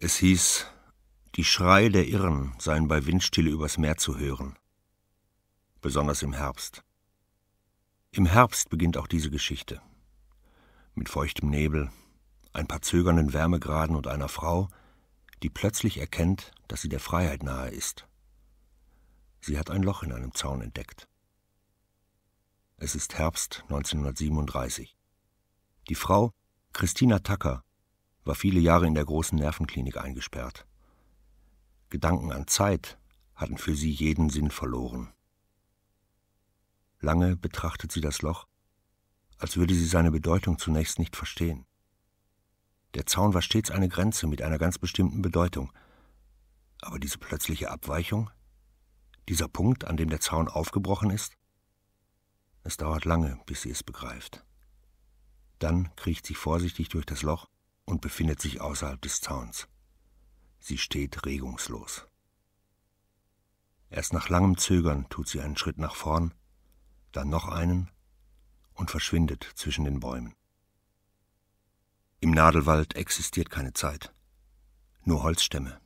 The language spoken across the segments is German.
Es hieß, die Schreie der Irren seien bei Windstille übers Meer zu hören, besonders im Herbst. Im Herbst beginnt auch diese Geschichte. Mit feuchtem Nebel, ein paar zögernden Wärmegraden und einer Frau, die plötzlich erkennt, dass sie der Freiheit nahe ist. Sie hat ein Loch in einem Zaun entdeckt. Es ist Herbst 1937. Die Frau, Christina Tucker, war viele Jahre in der großen Nervenklinik eingesperrt. Gedanken an Zeit hatten für sie jeden Sinn verloren. Lange betrachtet sie das Loch, als würde sie seine Bedeutung zunächst nicht verstehen. Der Zaun war stets eine Grenze mit einer ganz bestimmten Bedeutung. Aber diese plötzliche Abweichung, dieser Punkt, an dem der Zaun aufgebrochen ist, es dauert lange, bis sie es begreift. Dann kriecht sie vorsichtig durch das Loch und befindet sich außerhalb des Zauns. Sie steht regungslos. Erst nach langem Zögern tut sie einen Schritt nach vorn, dann noch einen und verschwindet zwischen den Bäumen. Im Nadelwald existiert keine Zeit, nur Holzstämme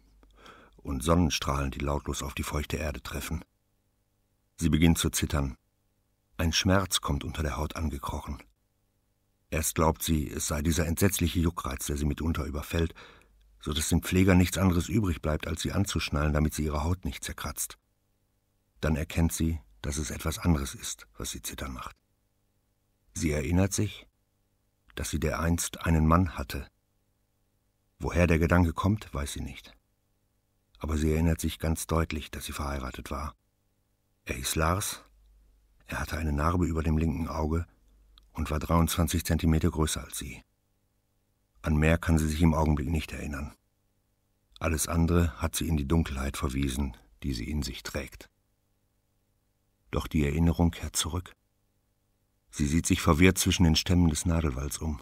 und Sonnenstrahlen, die lautlos auf die feuchte Erde treffen. Sie beginnt zu zittern. Ein Schmerz kommt unter der Haut angekrochen. Erst glaubt sie, es sei dieser entsetzliche Juckreiz, der sie mitunter überfällt, so dass dem Pfleger nichts anderes übrig bleibt, als sie anzuschnallen, damit sie ihre Haut nicht zerkratzt. Dann erkennt sie, dass es etwas anderes ist, was sie zittern macht. Sie erinnert sich, dass sie dereinst einen Mann hatte. Woher der Gedanke kommt, weiß sie nicht. Aber sie erinnert sich ganz deutlich, dass sie verheiratet war. Er hieß Lars, er hatte eine Narbe über dem linken Auge und war 23 Zentimeter größer als sie. An mehr kann sie sich im Augenblick nicht erinnern. Alles andere hat sie in die Dunkelheit verwiesen, die sie in sich trägt. Doch die Erinnerung kehrt zurück. Sie sieht sich verwirrt zwischen den Stämmen des Nadelwalds um.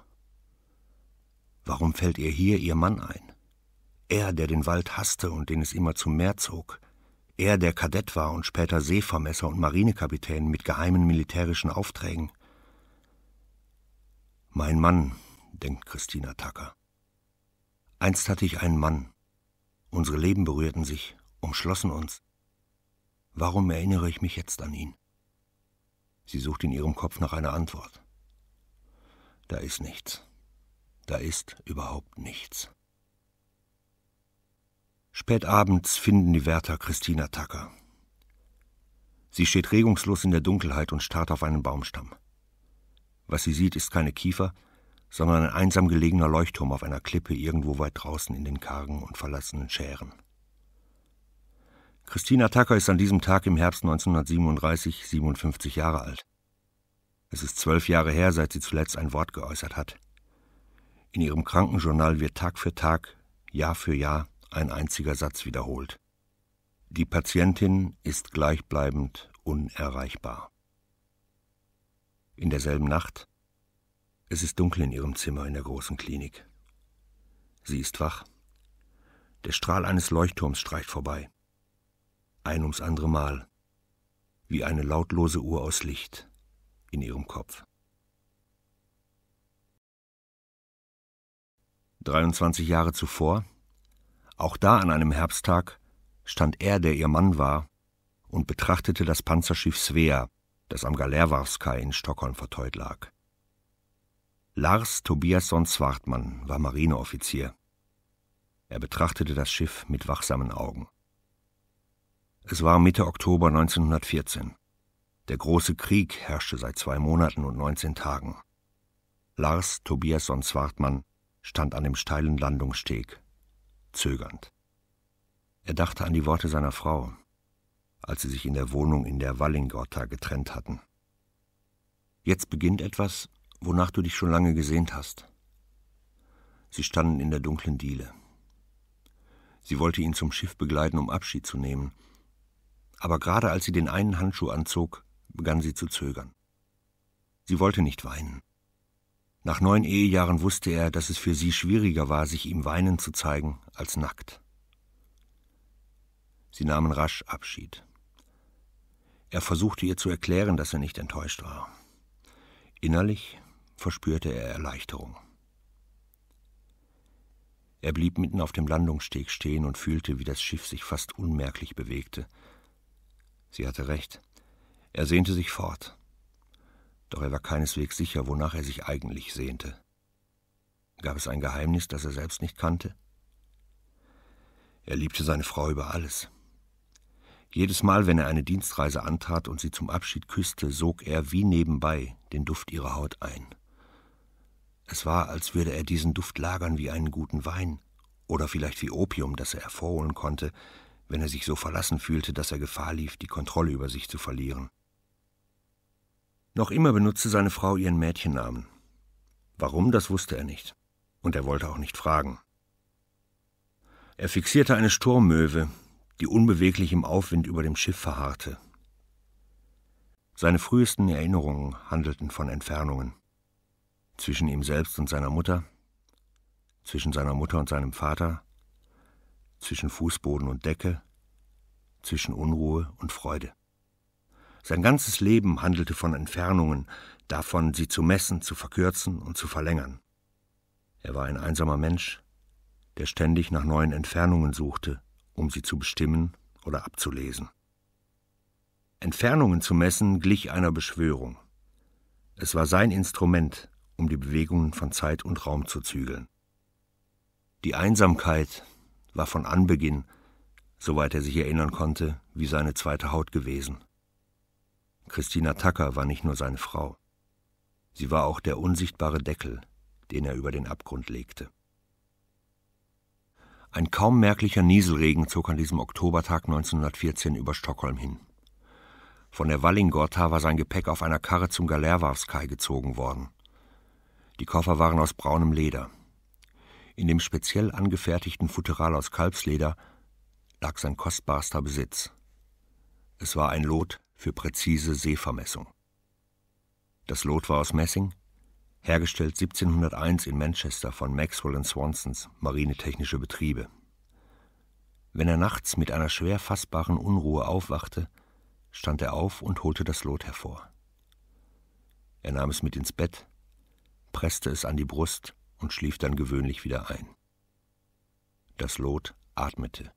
Warum fällt ihr hier ihr Mann ein? Er, der den Wald hasste und den es immer zum Meer zog. Er, der Kadett war und später Seevermesser und Marinekapitän mit geheimen militärischen Aufträgen. Mein Mann, denkt Christina Tucker. Einst hatte ich einen Mann. Unsere Leben berührten sich, umschlossen uns. Warum erinnere ich mich jetzt an ihn? Sie sucht in ihrem Kopf nach einer Antwort. Da ist nichts. Da ist überhaupt nichts. Spät abends finden die Wärter Christina Tucker. Sie steht regungslos in der Dunkelheit und starrt auf einen Baumstamm. Was sie sieht, ist keine Kiefer, sondern ein einsam gelegener Leuchtturm auf einer Klippe irgendwo weit draußen in den kargen und verlassenen Schären. Christina Tucker ist an diesem Tag im Herbst 1937 57 Jahre alt. Es ist zwölf Jahre her, seit sie zuletzt ein Wort geäußert hat. In ihrem Krankenjournal wird Tag für Tag, Jahr für Jahr ein einziger Satz wiederholt. Die Patientin ist gleichbleibend unerreichbar. In derselben Nacht, es ist dunkel in ihrem Zimmer in der großen Klinik. Sie ist wach. Der Strahl eines Leuchtturms streicht vorbei ein ums andere Mal, wie eine lautlose Uhr aus Licht in ihrem Kopf. 23 Jahre zuvor, auch da an einem Herbsttag, stand er, der ihr Mann war, und betrachtete das Panzerschiff Svea, das am Galerwarfskai in Stockholm verteut lag. Lars Tobiasson Swartmann war Marineoffizier. Er betrachtete das Schiff mit wachsamen Augen. Es war Mitte Oktober 1914. Der große Krieg herrschte seit zwei Monaten und 19 Tagen. Lars Tobiasson Swartmann stand an dem steilen Landungssteg, zögernd. Er dachte an die Worte seiner Frau, als sie sich in der Wohnung in der Wallingotta getrennt hatten. Jetzt beginnt etwas, wonach du dich schon lange gesehnt hast. Sie standen in der dunklen Diele. Sie wollte ihn zum Schiff begleiten, um Abschied zu nehmen, aber gerade als sie den einen Handschuh anzog, begann sie zu zögern. Sie wollte nicht weinen. Nach neun Ehejahren wusste er, dass es für sie schwieriger war, sich ihm weinen zu zeigen, als nackt. Sie nahmen rasch Abschied. Er versuchte ihr zu erklären, dass er nicht enttäuscht war. Innerlich verspürte er Erleichterung. Er blieb mitten auf dem Landungssteg stehen und fühlte, wie das Schiff sich fast unmerklich bewegte. Sie hatte recht. Er sehnte sich fort. Doch er war keineswegs sicher, wonach er sich eigentlich sehnte. Gab es ein Geheimnis, das er selbst nicht kannte? Er liebte seine Frau über alles. Jedes Mal, wenn er eine Dienstreise antrat und sie zum Abschied küsste, sog er wie nebenbei den Duft ihrer Haut ein. Es war, als würde er diesen Duft lagern wie einen guten Wein oder vielleicht wie Opium, das er hervorholen konnte, wenn er sich so verlassen fühlte, dass er Gefahr lief, die Kontrolle über sich zu verlieren. Noch immer benutzte seine Frau ihren Mädchennamen. Warum, das wusste er nicht, und er wollte auch nicht fragen. Er fixierte eine Sturmmöwe, die unbeweglich im Aufwind über dem Schiff verharrte. Seine frühesten Erinnerungen handelten von Entfernungen zwischen ihm selbst und seiner Mutter, zwischen seiner Mutter und seinem Vater, zwischen Fußboden und Decke, zwischen Unruhe und Freude. Sein ganzes Leben handelte von Entfernungen, davon, sie zu messen, zu verkürzen und zu verlängern. Er war ein einsamer Mensch, der ständig nach neuen Entfernungen suchte, um sie zu bestimmen oder abzulesen. Entfernungen zu messen glich einer Beschwörung. Es war sein Instrument, um die Bewegungen von Zeit und Raum zu zügeln. Die Einsamkeit war von Anbeginn, soweit er sich erinnern konnte, wie seine zweite Haut gewesen. Christina Tucker war nicht nur seine Frau. Sie war auch der unsichtbare Deckel, den er über den Abgrund legte. Ein kaum merklicher Nieselregen zog an diesem Oktobertag 1914 über Stockholm hin. Von der Wallingorta war sein Gepäck auf einer Karre zum Galerwarfskai gezogen worden. Die Koffer waren aus braunem Leder. In dem speziell angefertigten Futteral aus Kalbsleder lag sein kostbarster Besitz. Es war ein Lot für präzise Seevermessung. Das Lot war aus Messing, hergestellt 1701 in Manchester von Maxwell Swansons Marinetechnische Betriebe. Wenn er nachts mit einer schwer fassbaren Unruhe aufwachte, stand er auf und holte das Lot hervor. Er nahm es mit ins Bett, presste es an die Brust und schlief dann gewöhnlich wieder ein. Das Lot atmete.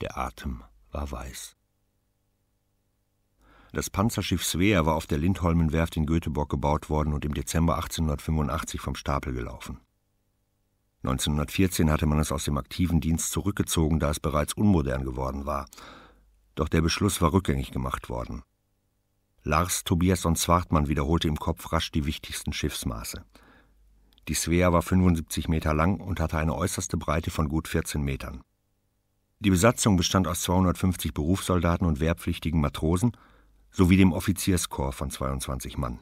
Der Atem war weiß. Das Panzerschiff Svea war auf der Lindholmenwerft in Göteborg gebaut worden und im Dezember 1885 vom Stapel gelaufen. 1914 hatte man es aus dem aktiven Dienst zurückgezogen, da es bereits unmodern geworden war. Doch der Beschluss war rückgängig gemacht worden. Lars Tobiasson Zwartmann wiederholte im Kopf rasch die wichtigsten Schiffsmaße. Die Svea war 75 Meter lang und hatte eine äußerste Breite von gut 14 Metern. Die Besatzung bestand aus 250 Berufssoldaten und wehrpflichtigen Matrosen sowie dem Offizierskorps von 22 Mann.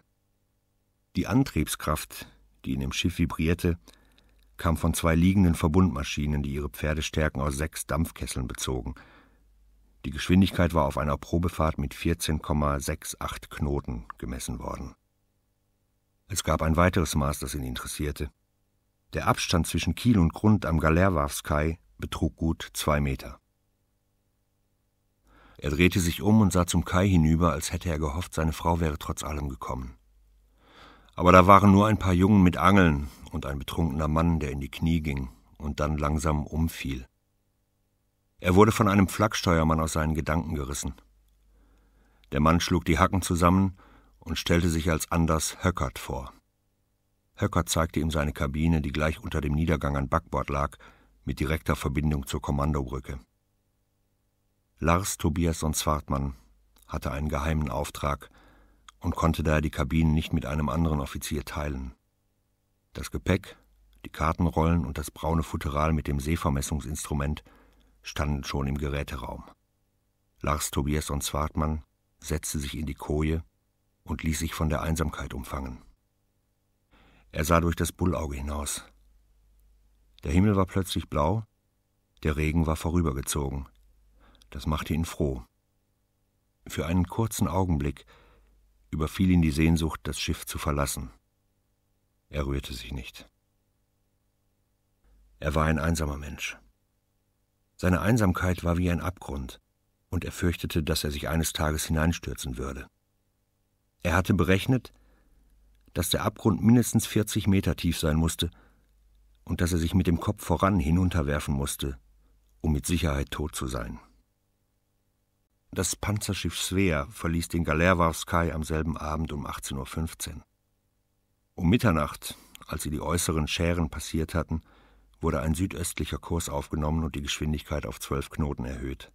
Die Antriebskraft, die in dem Schiff vibrierte, kam von zwei liegenden Verbundmaschinen, die ihre Pferdestärken aus sechs Dampfkesseln bezogen – die Geschwindigkeit war auf einer Probefahrt mit 14,68 Knoten gemessen worden. Es gab ein weiteres Maß, das ihn interessierte. Der Abstand zwischen Kiel und Grund am Galerwarfskai betrug gut zwei Meter. Er drehte sich um und sah zum Kai hinüber, als hätte er gehofft, seine Frau wäre trotz allem gekommen. Aber da waren nur ein paar Jungen mit Angeln und ein betrunkener Mann, der in die Knie ging und dann langsam umfiel. Er wurde von einem Flaksteuermann aus seinen Gedanken gerissen. Der Mann schlug die Hacken zusammen und stellte sich als Anders Höckert vor. Höckert zeigte ihm seine Kabine, die gleich unter dem Niedergang an Backbord lag, mit direkter Verbindung zur Kommandobrücke. Lars Tobiasson Zwartmann hatte einen geheimen Auftrag und konnte daher die Kabine nicht mit einem anderen Offizier teilen. Das Gepäck, die Kartenrollen und das braune Futteral mit dem Seevermessungsinstrument standen schon im Geräteraum. Lars Tobias und Zwartmann setzte sich in die Koje und ließ sich von der Einsamkeit umfangen. Er sah durch das Bullauge hinaus. Der Himmel war plötzlich blau, der Regen war vorübergezogen. Das machte ihn froh. Für einen kurzen Augenblick überfiel ihn die Sehnsucht, das Schiff zu verlassen. Er rührte sich nicht. Er war ein einsamer Mensch. Seine Einsamkeit war wie ein Abgrund, und er fürchtete, dass er sich eines Tages hineinstürzen würde. Er hatte berechnet, dass der Abgrund mindestens 40 Meter tief sein musste und dass er sich mit dem Kopf voran hinunterwerfen musste, um mit Sicherheit tot zu sein. Das Panzerschiff Svea verließ den Galerwarskei am selben Abend um 18.15 Uhr. Um Mitternacht, als sie die äußeren Schären passiert hatten, wurde ein südöstlicher Kurs aufgenommen und die Geschwindigkeit auf zwölf Knoten erhöht.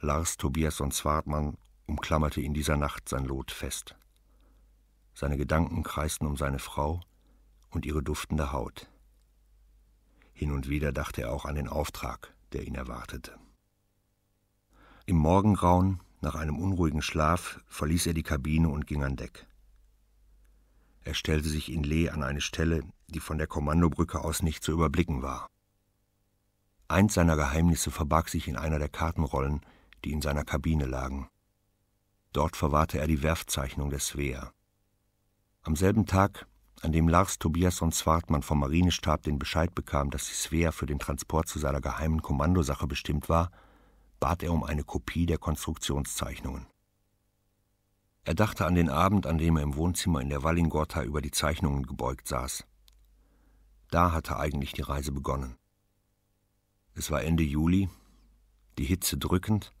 Lars Tobiasson Swartmann umklammerte in dieser Nacht sein Lot fest. Seine Gedanken kreisten um seine Frau und ihre duftende Haut. Hin und wieder dachte er auch an den Auftrag, der ihn erwartete. Im Morgengrauen, nach einem unruhigen Schlaf, verließ er die Kabine und ging an Deck. Er stellte sich in Lee an eine Stelle, die von der Kommandobrücke aus nicht zu überblicken war. Eins seiner Geheimnisse verbarg sich in einer der Kartenrollen, die in seiner Kabine lagen. Dort verwahrte er die Werftzeichnung der Svea. Am selben Tag, an dem Lars Tobiasson Zwartmann vom Marinestab den Bescheid bekam, dass die Svea für den Transport zu seiner geheimen Kommandosache bestimmt war, bat er um eine Kopie der Konstruktionszeichnungen. Er dachte an den Abend, an dem er im Wohnzimmer in der Wallingorta über die Zeichnungen gebeugt saß. Da hatte eigentlich die Reise begonnen. Es war Ende Juli, die Hitze drückend,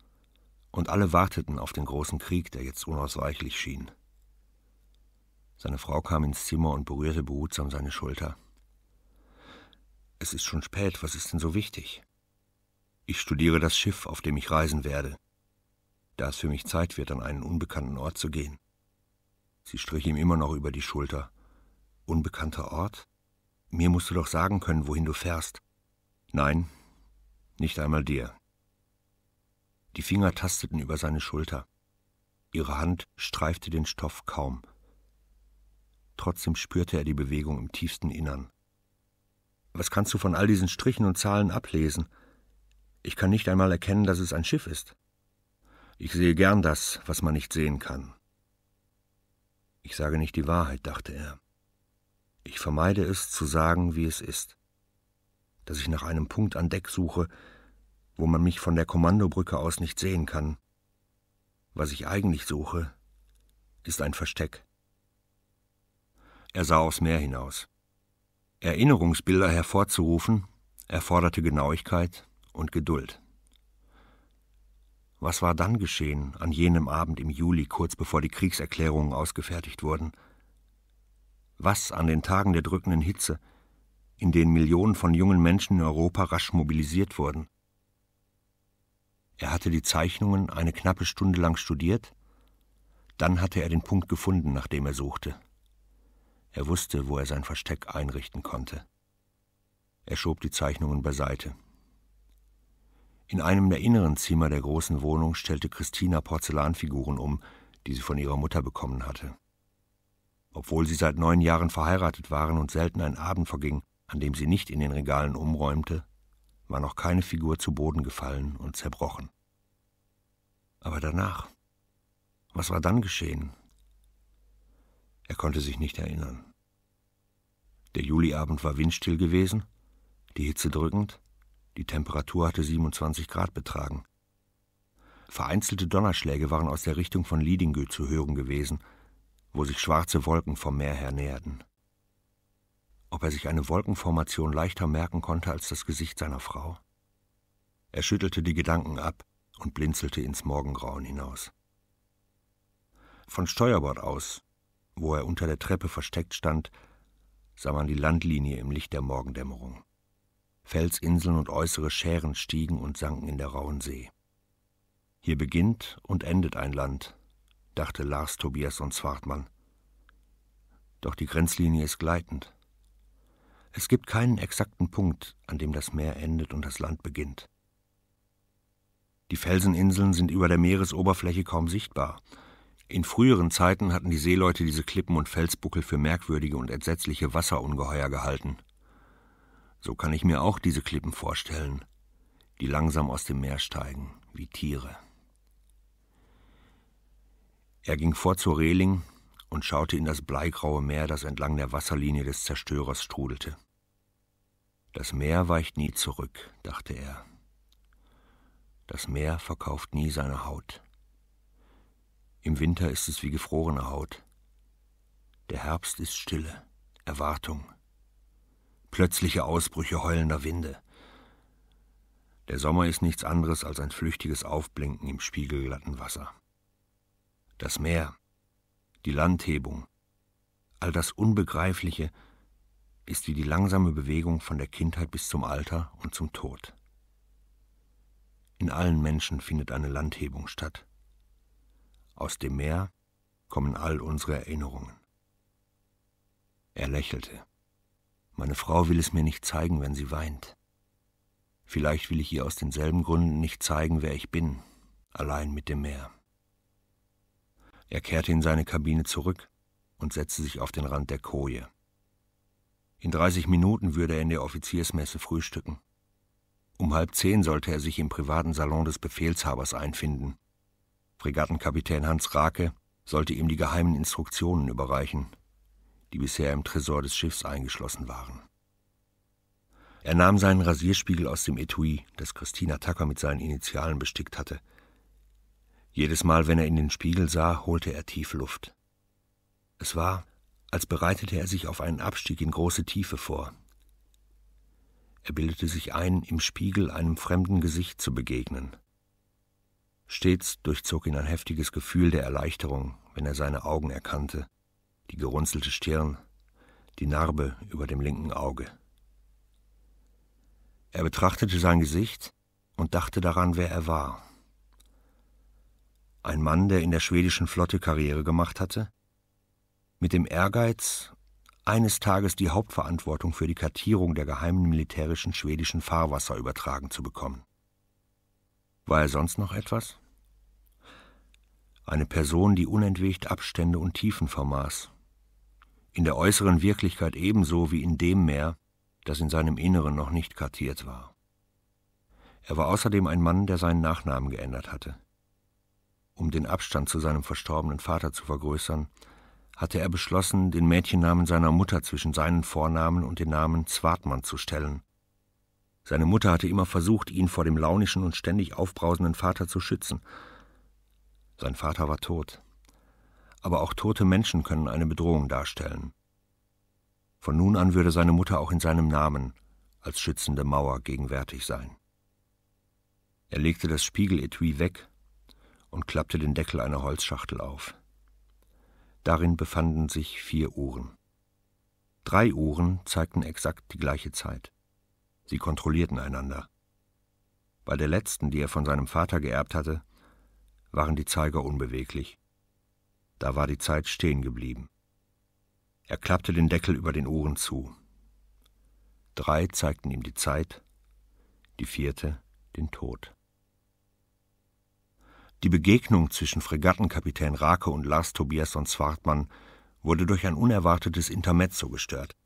und alle warteten auf den großen Krieg, der jetzt unausweichlich schien. Seine Frau kam ins Zimmer und berührte behutsam seine Schulter. Es ist schon spät, was ist denn so wichtig? Ich studiere das Schiff, auf dem ich reisen werde da es für mich Zeit wird, an einen unbekannten Ort zu gehen. Sie strich ihm immer noch über die Schulter. Unbekannter Ort? Mir musst du doch sagen können, wohin du fährst. Nein, nicht einmal dir. Die Finger tasteten über seine Schulter. Ihre Hand streifte den Stoff kaum. Trotzdem spürte er die Bewegung im tiefsten Innern. Was kannst du von all diesen Strichen und Zahlen ablesen? Ich kann nicht einmal erkennen, dass es ein Schiff ist. Ich sehe gern das, was man nicht sehen kann. Ich sage nicht die Wahrheit, dachte er. Ich vermeide es zu sagen, wie es ist. Dass ich nach einem Punkt an Deck suche, wo man mich von der Kommandobrücke aus nicht sehen kann. Was ich eigentlich suche, ist ein Versteck. Er sah aufs Meer hinaus. Erinnerungsbilder hervorzurufen, erforderte Genauigkeit und Geduld. Was war dann geschehen an jenem Abend im Juli, kurz bevor die Kriegserklärungen ausgefertigt wurden? Was an den Tagen der drückenden Hitze, in denen Millionen von jungen Menschen in Europa rasch mobilisiert wurden? Er hatte die Zeichnungen eine knappe Stunde lang studiert, dann hatte er den Punkt gefunden, nach dem er suchte. Er wusste, wo er sein Versteck einrichten konnte. Er schob die Zeichnungen beiseite. In einem der inneren Zimmer der großen Wohnung stellte Christina Porzellanfiguren um, die sie von ihrer Mutter bekommen hatte. Obwohl sie seit neun Jahren verheiratet waren und selten ein Abend verging, an dem sie nicht in den Regalen umräumte, war noch keine Figur zu Boden gefallen und zerbrochen. Aber danach, was war dann geschehen? Er konnte sich nicht erinnern. Der Juliabend war windstill gewesen, die Hitze drückend, die Temperatur hatte 27 Grad betragen. Vereinzelte Donnerschläge waren aus der Richtung von Liedingö zu hören gewesen, wo sich schwarze Wolken vom Meer her näherten. Ob er sich eine Wolkenformation leichter merken konnte als das Gesicht seiner Frau? Er schüttelte die Gedanken ab und blinzelte ins Morgengrauen hinaus. Von Steuerbord aus, wo er unter der Treppe versteckt stand, sah man die Landlinie im Licht der Morgendämmerung. Felsinseln und äußere Schären stiegen und sanken in der rauen See. Hier beginnt und endet ein Land, dachte Lars Tobias und Zwartmann. Doch die Grenzlinie ist gleitend. Es gibt keinen exakten Punkt, an dem das Meer endet und das Land beginnt. Die Felseninseln sind über der Meeresoberfläche kaum sichtbar. In früheren Zeiten hatten die Seeleute diese Klippen und Felsbuckel für merkwürdige und entsetzliche Wasserungeheuer gehalten. So kann ich mir auch diese Klippen vorstellen, die langsam aus dem Meer steigen, wie Tiere. Er ging vor zur Reling und schaute in das bleigraue Meer, das entlang der Wasserlinie des Zerstörers strudelte. Das Meer weicht nie zurück, dachte er. Das Meer verkauft nie seine Haut. Im Winter ist es wie gefrorene Haut. Der Herbst ist Stille, Erwartung, plötzliche Ausbrüche heulender Winde. Der Sommer ist nichts anderes als ein flüchtiges Aufblinken im spiegelglatten Wasser. Das Meer, die Landhebung, all das Unbegreifliche ist wie die langsame Bewegung von der Kindheit bis zum Alter und zum Tod. In allen Menschen findet eine Landhebung statt. Aus dem Meer kommen all unsere Erinnerungen. Er lächelte. Meine Frau will es mir nicht zeigen, wenn sie weint. Vielleicht will ich ihr aus denselben Gründen nicht zeigen, wer ich bin, allein mit dem Meer. Er kehrte in seine Kabine zurück und setzte sich auf den Rand der Koje. In dreißig Minuten würde er in der Offiziersmesse frühstücken. Um halb zehn sollte er sich im privaten Salon des Befehlshabers einfinden. Fregattenkapitän Hans Rake sollte ihm die geheimen Instruktionen überreichen, die bisher im Tresor des Schiffs eingeschlossen waren. Er nahm seinen Rasierspiegel aus dem Etui, das Christina Tucker mit seinen Initialen bestickt hatte. Jedes Mal, wenn er in den Spiegel sah, holte er tief Luft. Es war, als bereitete er sich auf einen Abstieg in große Tiefe vor. Er bildete sich ein, im Spiegel einem fremden Gesicht zu begegnen. Stets durchzog ihn ein heftiges Gefühl der Erleichterung, wenn er seine Augen erkannte, die gerunzelte Stirn, die Narbe über dem linken Auge. Er betrachtete sein Gesicht und dachte daran, wer er war. Ein Mann, der in der schwedischen Flotte Karriere gemacht hatte, mit dem Ehrgeiz, eines Tages die Hauptverantwortung für die Kartierung der geheimen militärischen schwedischen Fahrwasser übertragen zu bekommen. War er sonst noch etwas? Eine Person, die unentwegt Abstände und Tiefen vermaß. In der äußeren Wirklichkeit ebenso wie in dem Meer, das in seinem Inneren noch nicht kartiert war. Er war außerdem ein Mann, der seinen Nachnamen geändert hatte. Um den Abstand zu seinem verstorbenen Vater zu vergrößern, hatte er beschlossen, den Mädchennamen seiner Mutter zwischen seinen Vornamen und den Namen Zwartmann zu stellen. Seine Mutter hatte immer versucht, ihn vor dem launischen und ständig aufbrausenden Vater zu schützen. Sein Vater war tot. Aber auch tote Menschen können eine Bedrohung darstellen. Von nun an würde seine Mutter auch in seinem Namen als schützende Mauer gegenwärtig sein. Er legte das Spiegeletui weg und klappte den Deckel einer Holzschachtel auf. Darin befanden sich vier Uhren. Drei Uhren zeigten exakt die gleiche Zeit. Sie kontrollierten einander. Bei der letzten, die er von seinem Vater geerbt hatte, waren die Zeiger unbeweglich. Da war die Zeit stehen geblieben. Er klappte den Deckel über den Uhren zu. Drei zeigten ihm die Zeit, die vierte den Tod. Die Begegnung zwischen Fregattenkapitän Rake und Lars Tobiasson Zwartmann wurde durch ein unerwartetes Intermezzo gestört.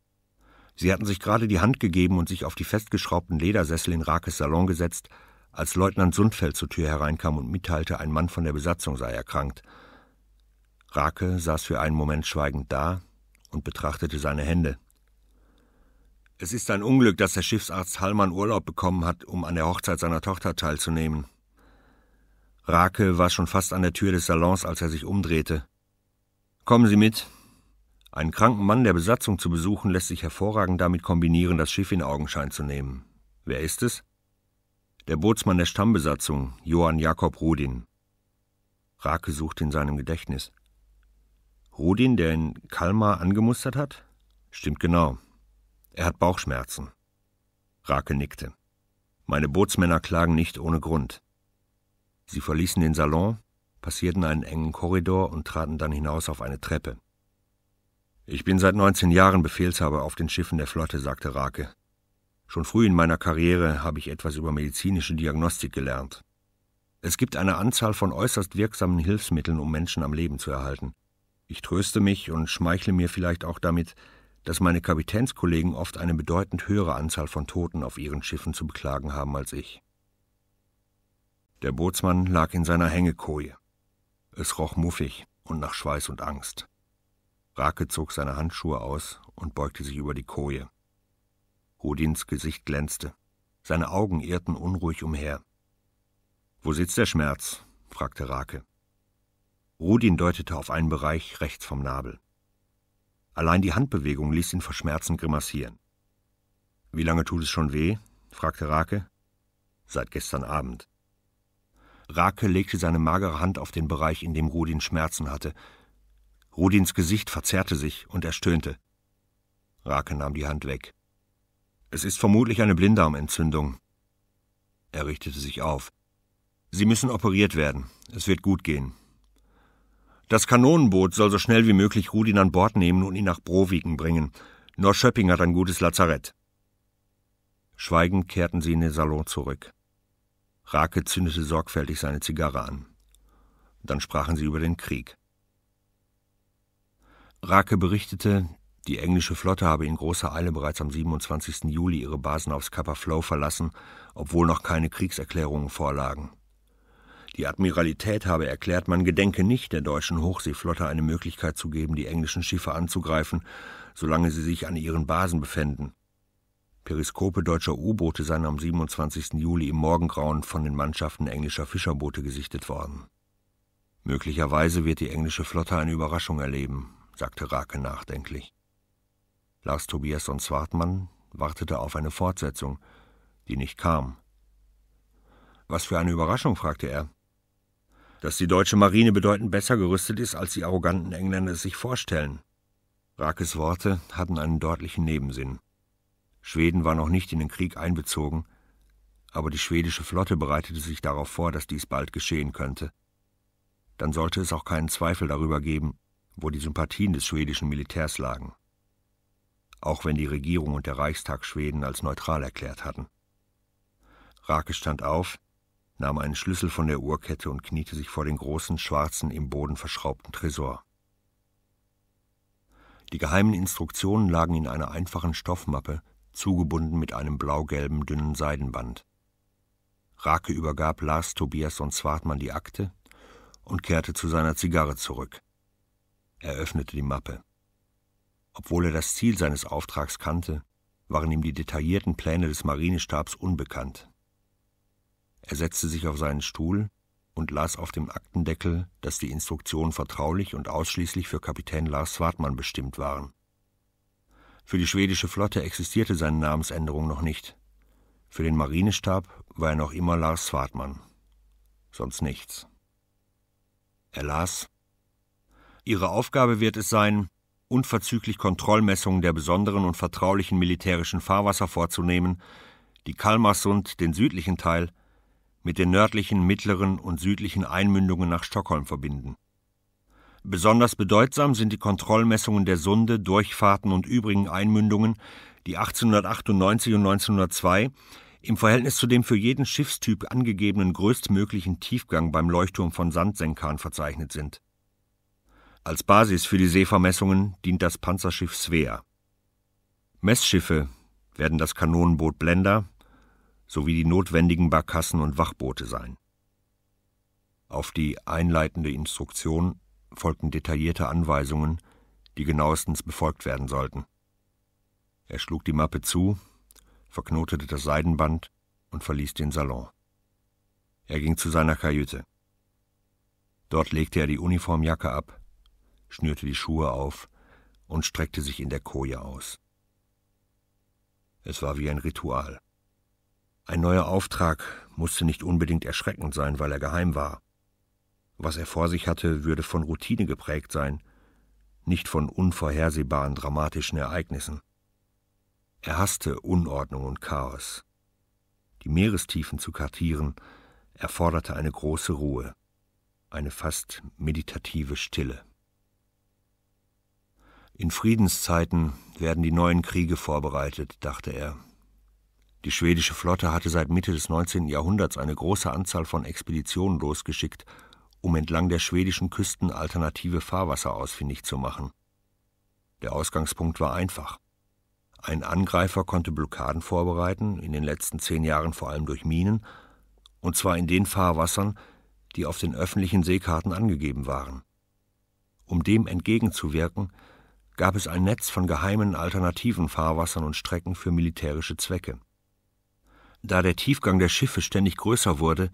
Sie hatten sich gerade die Hand gegeben und sich auf die festgeschraubten Ledersessel in Rakes Salon gesetzt, als Leutnant Sundfeld zur Tür hereinkam und mitteilte, ein Mann von der Besatzung sei erkrankt. Rake saß für einen Moment schweigend da und betrachtete seine Hände. Es ist ein Unglück, dass der Schiffsarzt Hallmann Urlaub bekommen hat, um an der Hochzeit seiner Tochter teilzunehmen, Rake war schon fast an der Tür des Salons, als er sich umdrehte. Kommen Sie mit. Einen kranken Mann der Besatzung zu besuchen, lässt sich hervorragend damit kombinieren, das Schiff in Augenschein zu nehmen. Wer ist es? Der Bootsmann der Stammbesatzung, Johann Jakob Rudin. Rake suchte in seinem Gedächtnis. Rudin, der in Kalmar angemustert hat? Stimmt genau. Er hat Bauchschmerzen. Rake nickte. Meine Bootsmänner klagen nicht ohne Grund. Sie verließen den Salon, passierten einen engen Korridor und traten dann hinaus auf eine Treppe. Ich bin seit 19 Jahren Befehlshaber auf den Schiffen der Flotte, sagte Rake. Schon früh in meiner Karriere habe ich etwas über medizinische Diagnostik gelernt. Es gibt eine Anzahl von äußerst wirksamen Hilfsmitteln, um Menschen am Leben zu erhalten. Ich tröste mich und schmeichle mir vielleicht auch damit, dass meine Kapitänskollegen oft eine bedeutend höhere Anzahl von Toten auf ihren Schiffen zu beklagen haben als ich. Der Bootsmann lag in seiner Hängekoje. Es roch muffig und nach Schweiß und Angst. Rake zog seine Handschuhe aus und beugte sich über die Koje. Rudins Gesicht glänzte. Seine Augen irrten unruhig umher. Wo sitzt der Schmerz? fragte Rake. Rudin deutete auf einen Bereich rechts vom Nabel. Allein die Handbewegung ließ ihn vor Schmerzen grimassieren. Wie lange tut es schon weh? fragte Rake. Seit gestern Abend. Rake legte seine magere Hand auf den Bereich, in dem Rudin Schmerzen hatte. Rudins Gesicht verzerrte sich und er stöhnte. Rake nahm die Hand weg. Es ist vermutlich eine Blinddarmentzündung. Er richtete sich auf. Sie müssen operiert werden. Es wird gut gehen. Das Kanonenboot soll so schnell wie möglich Rudin an Bord nehmen und ihn nach Broviken bringen. Norrköping hat ein gutes Lazarett. Schweigend kehrten sie in den Salon zurück. Rake zündete sorgfältig seine Zigarre an. Dann sprachen sie über den Krieg. Rake berichtete, die englische Flotte habe in großer Eile bereits am 27. Juli ihre Basen aufs Kappa Flow verlassen, obwohl noch keine Kriegserklärungen vorlagen. Die Admiralität habe erklärt, man gedenke nicht, der deutschen Hochseeflotte eine Möglichkeit zu geben, die englischen Schiffe anzugreifen, solange sie sich an ihren Basen befänden. Periskope deutscher U-Boote seien am 27. Juli im Morgengrauen von den Mannschaften englischer Fischerboote gesichtet worden. Möglicherweise wird die englische Flotte eine Überraschung erleben, sagte Rake nachdenklich. Lars Tobias und Swartmann wartete auf eine Fortsetzung, die nicht kam. Was für eine Überraschung, fragte er. Dass die deutsche Marine bedeutend besser gerüstet ist, als die arroganten Engländer es sich vorstellen. Rakes Worte hatten einen deutlichen Nebensinn. Schweden war noch nicht in den Krieg einbezogen, aber die schwedische Flotte bereitete sich darauf vor, dass dies bald geschehen könnte. Dann sollte es auch keinen Zweifel darüber geben, wo die Sympathien des schwedischen Militärs lagen. Auch wenn die Regierung und der Reichstag Schweden als neutral erklärt hatten. Rake stand auf, nahm einen Schlüssel von der Uhrkette und kniete sich vor den großen, schwarzen, im Boden verschraubten Tresor. Die geheimen Instruktionen lagen in einer einfachen Stoffmappe, zugebunden mit einem blau-gelben dünnen Seidenband. Rake übergab Lars Tobiasson Swartmann die Akte und kehrte zu seiner Zigarre zurück. Er öffnete die Mappe. Obwohl er das Ziel seines Auftrags kannte, waren ihm die detaillierten Pläne des Marinestabs unbekannt. Er setzte sich auf seinen Stuhl und las auf dem Aktendeckel, dass die Instruktionen vertraulich und ausschließlich für Kapitän Lars Swartmann bestimmt waren. Für die schwedische Flotte existierte seine Namensänderung noch nicht. Für den Marinestab war er noch immer Lars Swartmann. Sonst nichts. Er las Ihre Aufgabe wird es sein, unverzüglich Kontrollmessungen der besonderen und vertraulichen militärischen Fahrwasser vorzunehmen, die Kalmarsund, den südlichen Teil, mit den nördlichen, mittleren und südlichen Einmündungen nach Stockholm verbinden. Besonders bedeutsam sind die Kontrollmessungen der Sunde, Durchfahrten und übrigen Einmündungen, die 1898 und 1902 im Verhältnis zu dem für jeden Schiffstyp angegebenen größtmöglichen Tiefgang beim Leuchtturm von Sandsenkern verzeichnet sind. Als Basis für die Seevermessungen dient das Panzerschiff Svea. Messschiffe werden das Kanonenboot Blender sowie die notwendigen Barkassen und Wachboote sein. Auf die einleitende Instruktion folgten detaillierte Anweisungen, die genauestens befolgt werden sollten. Er schlug die Mappe zu, verknotete das Seidenband und verließ den Salon. Er ging zu seiner Kajüte. Dort legte er die Uniformjacke ab, schnürte die Schuhe auf und streckte sich in der Koje aus. Es war wie ein Ritual. Ein neuer Auftrag musste nicht unbedingt erschreckend sein, weil er geheim war. Was er vor sich hatte, würde von Routine geprägt sein, nicht von unvorhersehbaren dramatischen Ereignissen. Er hasste Unordnung und Chaos. Die Meerestiefen zu kartieren erforderte eine große Ruhe, eine fast meditative Stille. In Friedenszeiten werden die neuen Kriege vorbereitet, dachte er. Die schwedische Flotte hatte seit Mitte des 19. Jahrhunderts eine große Anzahl von Expeditionen losgeschickt, um entlang der schwedischen Küsten alternative Fahrwasser ausfindig zu machen. Der Ausgangspunkt war einfach. Ein Angreifer konnte Blockaden vorbereiten, in den letzten zehn Jahren vor allem durch Minen, und zwar in den Fahrwassern, die auf den öffentlichen Seekarten angegeben waren. Um dem entgegenzuwirken, gab es ein Netz von geheimen alternativen Fahrwassern und Strecken für militärische Zwecke. Da der Tiefgang der Schiffe ständig größer wurde,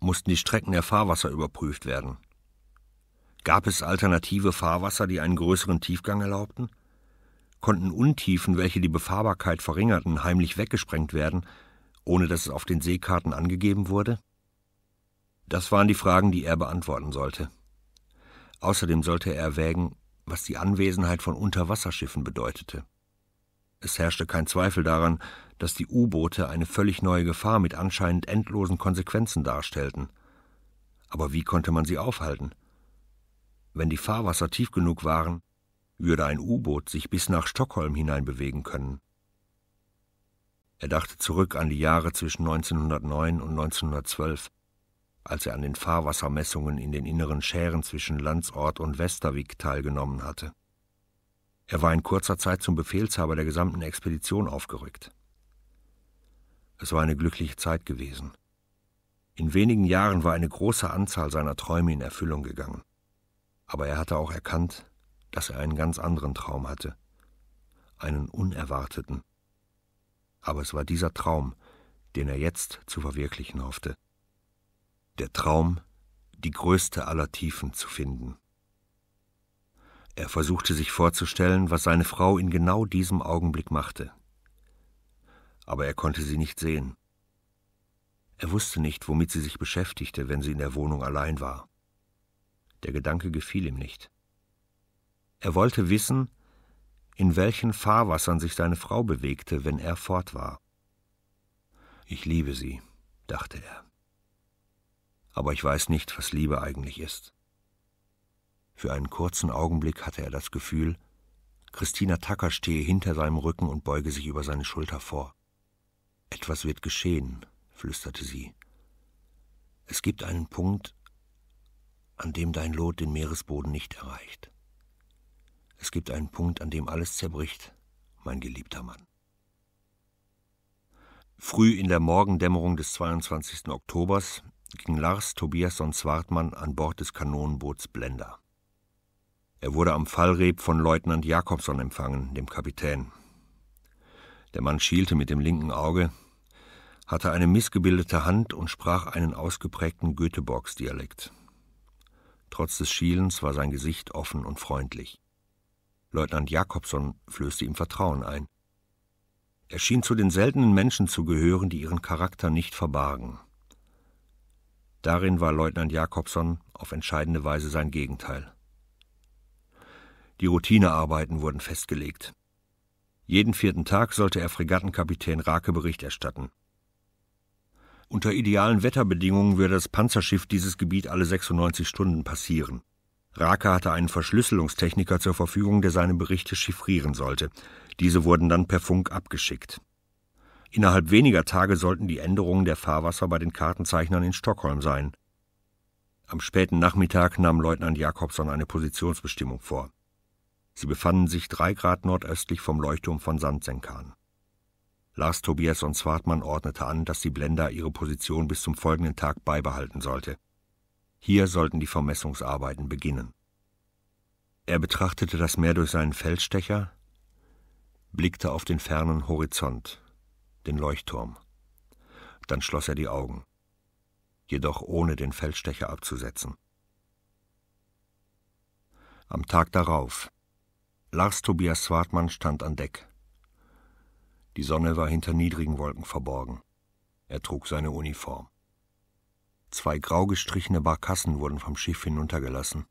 mussten die Strecken der Fahrwasser überprüft werden. Gab es alternative Fahrwasser, die einen größeren Tiefgang erlaubten? Konnten Untiefen, welche die Befahrbarkeit verringerten, heimlich weggesprengt werden, ohne dass es auf den Seekarten angegeben wurde? Das waren die Fragen, die er beantworten sollte. Außerdem sollte er erwägen, was die Anwesenheit von Unterwasserschiffen bedeutete. Es herrschte kein Zweifel daran, dass die U-Boote eine völlig neue Gefahr mit anscheinend endlosen Konsequenzen darstellten. Aber wie konnte man sie aufhalten? Wenn die Fahrwasser tief genug waren, würde ein U-Boot sich bis nach Stockholm hinein bewegen können. Er dachte zurück an die Jahre zwischen 1909 und 1912, als er an den Fahrwassermessungen in den inneren Schären zwischen Landsort und Westervik teilgenommen hatte. Er war in kurzer Zeit zum Befehlshaber der gesamten Expedition aufgerückt. Es war eine glückliche Zeit gewesen. In wenigen Jahren war eine große Anzahl seiner Träume in Erfüllung gegangen. Aber er hatte auch erkannt, dass er einen ganz anderen Traum hatte, einen unerwarteten. Aber es war dieser Traum, den er jetzt zu verwirklichen hoffte. Der Traum, die größte aller Tiefen zu finden. Er versuchte sich vorzustellen, was seine Frau in genau diesem Augenblick machte. Aber er konnte sie nicht sehen. Er wusste nicht, womit sie sich beschäftigte, wenn sie in der Wohnung allein war. Der Gedanke gefiel ihm nicht. Er wollte wissen, in welchen Fahrwassern sich seine Frau bewegte, wenn er fort war. Ich liebe sie, dachte er. Aber ich weiß nicht, was Liebe eigentlich ist. Für einen kurzen Augenblick hatte er das Gefühl, Christina Tacker stehe hinter seinem Rücken und beuge sich über seine Schulter vor. Etwas wird geschehen, flüsterte sie. Es gibt einen Punkt, an dem dein Lot den Meeresboden nicht erreicht. Es gibt einen Punkt, an dem alles zerbricht, mein geliebter Mann. Früh in der Morgendämmerung des 22. Oktobers ging Lars Tobiasson Swartmann an Bord des Kanonenboots Blender. Er wurde am Fallreb von Leutnant Jakobson empfangen, dem Kapitän. Der Mann schielte mit dem linken Auge, hatte eine missgebildete Hand und sprach einen ausgeprägten Göteborgs-Dialekt. Trotz des Schielens war sein Gesicht offen und freundlich. Leutnant Jakobson flößte ihm Vertrauen ein. Er schien zu den seltenen Menschen zu gehören, die ihren Charakter nicht verbargen. Darin war Leutnant Jakobson auf entscheidende Weise sein Gegenteil. Die Routinearbeiten wurden festgelegt. Jeden vierten Tag sollte er Fregattenkapitän Rake Bericht erstatten. Unter idealen Wetterbedingungen würde das Panzerschiff dieses Gebiet alle 96 Stunden passieren. Rake hatte einen Verschlüsselungstechniker zur Verfügung, der seine Berichte chiffrieren sollte. Diese wurden dann per Funk abgeschickt. Innerhalb weniger Tage sollten die Änderungen der Fahrwasser bei den Kartenzeichnern in Stockholm sein. Am späten Nachmittag nahm Leutnant Jakobson eine Positionsbestimmung vor. Sie befanden sich drei Grad nordöstlich vom Leuchtturm von Sandsenkan. Lars Tobias und Swartmann ordnete an, dass die Blender ihre Position bis zum folgenden Tag beibehalten sollte. Hier sollten die Vermessungsarbeiten beginnen. Er betrachtete das Meer durch seinen Feldstecher, blickte auf den fernen Horizont, den Leuchtturm. Dann schloss er die Augen, jedoch ohne den Feldstecher abzusetzen. Am Tag darauf, Lars Tobias Swartmann stand an Deck. Die Sonne war hinter niedrigen Wolken verborgen. Er trug seine Uniform. Zwei grau gestrichene Barkassen wurden vom Schiff hinuntergelassen.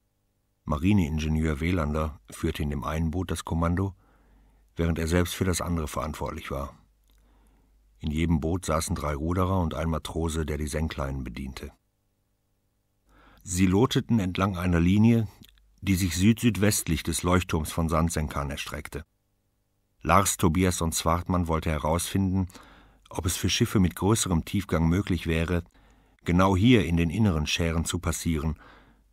Marineingenieur Welander führte in dem einen Boot das Kommando, während er selbst für das andere verantwortlich war. In jedem Boot saßen drei Ruderer und ein Matrose, der die Senkleinen bediente. Sie loteten entlang einer Linie, die sich süd-südwestlich des Leuchtturms von Sandsenkan erstreckte. Lars, Tobias und Zwartmann wollte herausfinden, ob es für Schiffe mit größerem Tiefgang möglich wäre, genau hier in den inneren Schären zu passieren,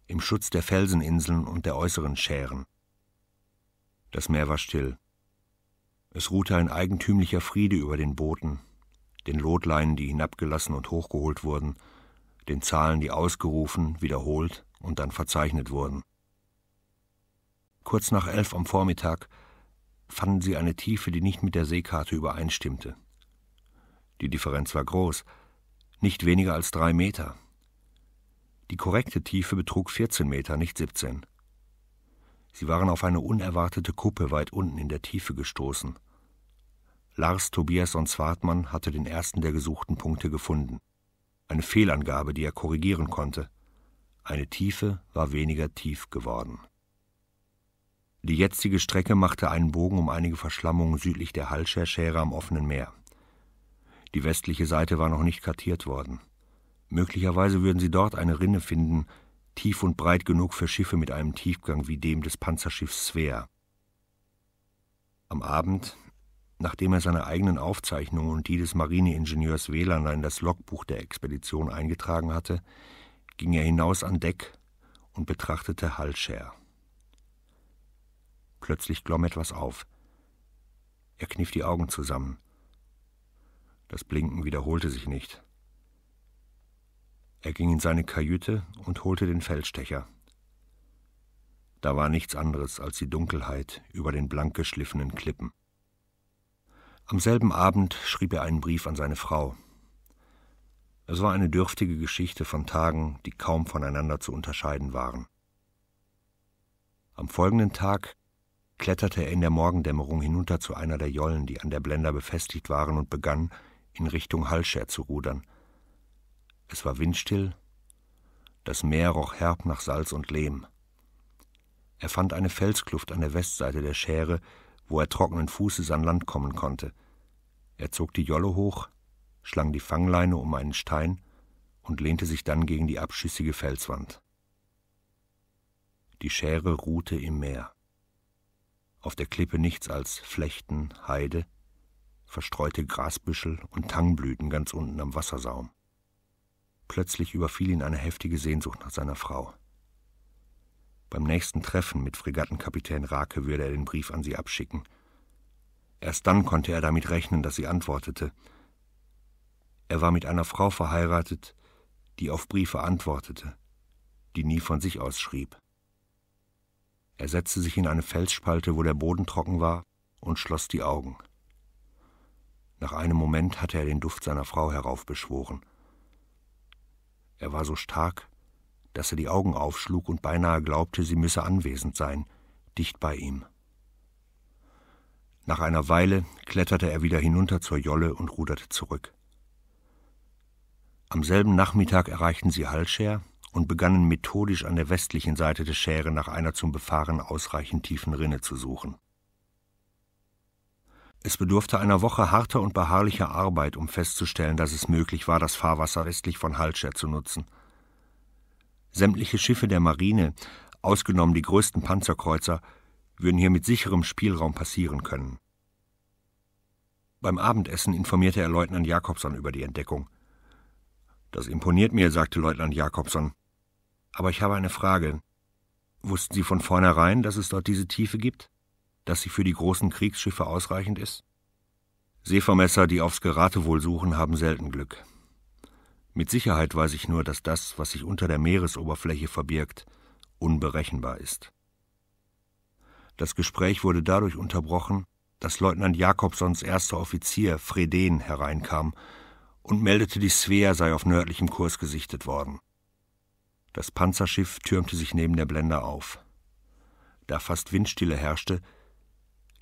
im Schutz der Felseninseln und der äußeren Schären. Das Meer war still. Es ruhte ein eigentümlicher Friede über den Booten, den Lotleinen, die hinabgelassen und hochgeholt wurden, den Zahlen, die ausgerufen, wiederholt und dann verzeichnet wurden. Kurz nach elf am Vormittag fanden sie eine Tiefe, die nicht mit der Seekarte übereinstimmte. Die Differenz war groß, nicht weniger als drei Meter. Die korrekte Tiefe betrug 14 Meter, nicht 17. Sie waren auf eine unerwartete Kuppe weit unten in der Tiefe gestoßen. Lars Tobiasson Zwartmann hatte den ersten der gesuchten Punkte gefunden. Eine Fehlangabe, die er korrigieren konnte. Eine Tiefe war weniger tief geworden. Die jetzige Strecke machte einen Bogen um einige Verschlammungen südlich der Hallscherschäre am offenen Meer. Die westliche Seite war noch nicht kartiert worden. Möglicherweise würden sie dort eine Rinne finden, tief und breit genug für Schiffe mit einem Tiefgang wie dem des Panzerschiffs Svea. Am Abend, nachdem er seine eigenen Aufzeichnungen und die des Marineingenieurs Welander in das Logbuch der Expedition eingetragen hatte, ging er hinaus an Deck und betrachtete Hallscher. Plötzlich glomm etwas auf. Er kniff die Augen zusammen. Das Blinken wiederholte sich nicht. Er ging in seine Kajüte und holte den Feldstecher. Da war nichts anderes als die Dunkelheit über den blank geschliffenen Klippen. Am selben Abend schrieb er einen Brief an seine Frau. Es war eine dürftige Geschichte von Tagen, die kaum voneinander zu unterscheiden waren. Am folgenden Tag kletterte er in der Morgendämmerung hinunter zu einer der Jollen, die an der Blender befestigt waren, und begann, in Richtung Hallscher zu rudern. Es war windstill, das Meer roch herb nach Salz und Lehm. Er fand eine Felskluft an der Westseite der Schäre, wo er trockenen Fußes an Land kommen konnte. Er zog die Jolle hoch, schlang die Fangleine um einen Stein und lehnte sich dann gegen die abschüssige Felswand. Die Schäre ruhte im Meer. Auf der Klippe nichts als Flechten, Heide, verstreute Grasbüschel und Tangblüten ganz unten am Wassersaum. Plötzlich überfiel ihn eine heftige Sehnsucht nach seiner Frau. Beim nächsten Treffen mit Fregattenkapitän Rake würde er den Brief an sie abschicken. Erst dann konnte er damit rechnen, dass sie antwortete. Er war mit einer Frau verheiratet, die auf Briefe antwortete, die nie von sich aus schrieb. Er setzte sich in eine Felsspalte, wo der Boden trocken war, und schloss die Augen. Nach einem Moment hatte er den Duft seiner Frau heraufbeschworen. Er war so stark, dass er die Augen aufschlug und beinahe glaubte, sie müsse anwesend sein, dicht bei ihm. Nach einer Weile kletterte er wieder hinunter zur Jolle und ruderte zurück. Am selben Nachmittag erreichten sie Hallscher und begannen methodisch an der westlichen Seite der Schäre nach einer zum Befahren ausreichend tiefen Rinne zu suchen. Es bedurfte einer Woche harter und beharrlicher Arbeit, um festzustellen, dass es möglich war, das Fahrwasser westlich von Halscher zu nutzen. Sämtliche Schiffe der Marine, ausgenommen die größten Panzerkreuzer, würden hier mit sicherem Spielraum passieren können. Beim Abendessen informierte er Leutnant Jakobson über die Entdeckung. Das imponiert mir, sagte Leutnant Jakobson. Aber ich habe eine Frage. Wussten Sie von vornherein, dass es dort diese Tiefe gibt? dass sie für die großen Kriegsschiffe ausreichend ist? Seevermesser, die aufs Geratewohl suchen, haben selten Glück. Mit Sicherheit weiß ich nur, dass das, was sich unter der Meeresoberfläche verbirgt, unberechenbar ist. Das Gespräch wurde dadurch unterbrochen, dass Leutnant Jakobsons erster Offizier Freden hereinkam und meldete, die Svea sei auf nördlichem Kurs gesichtet worden. Das Panzerschiff türmte sich neben der Blender auf. Da fast Windstille herrschte,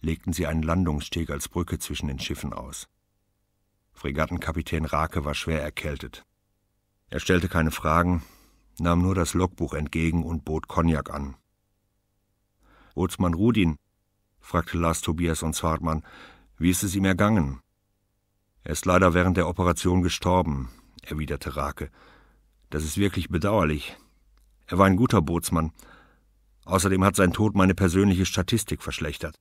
legten sie einen Landungssteg als Brücke zwischen den Schiffen aus. Fregattenkapitän Rake war schwer erkältet. Er stellte keine Fragen, nahm nur das Logbuch entgegen und bot Cognac an. Bootsmann Rudin, fragte Lars Tobias und Zwartmann, wie ist es ihm ergangen? Er ist leider während der Operation gestorben, erwiderte Rake. Das ist wirklich bedauerlich. Er war ein guter Bootsmann. Außerdem hat sein Tod meine persönliche Statistik verschlechtert.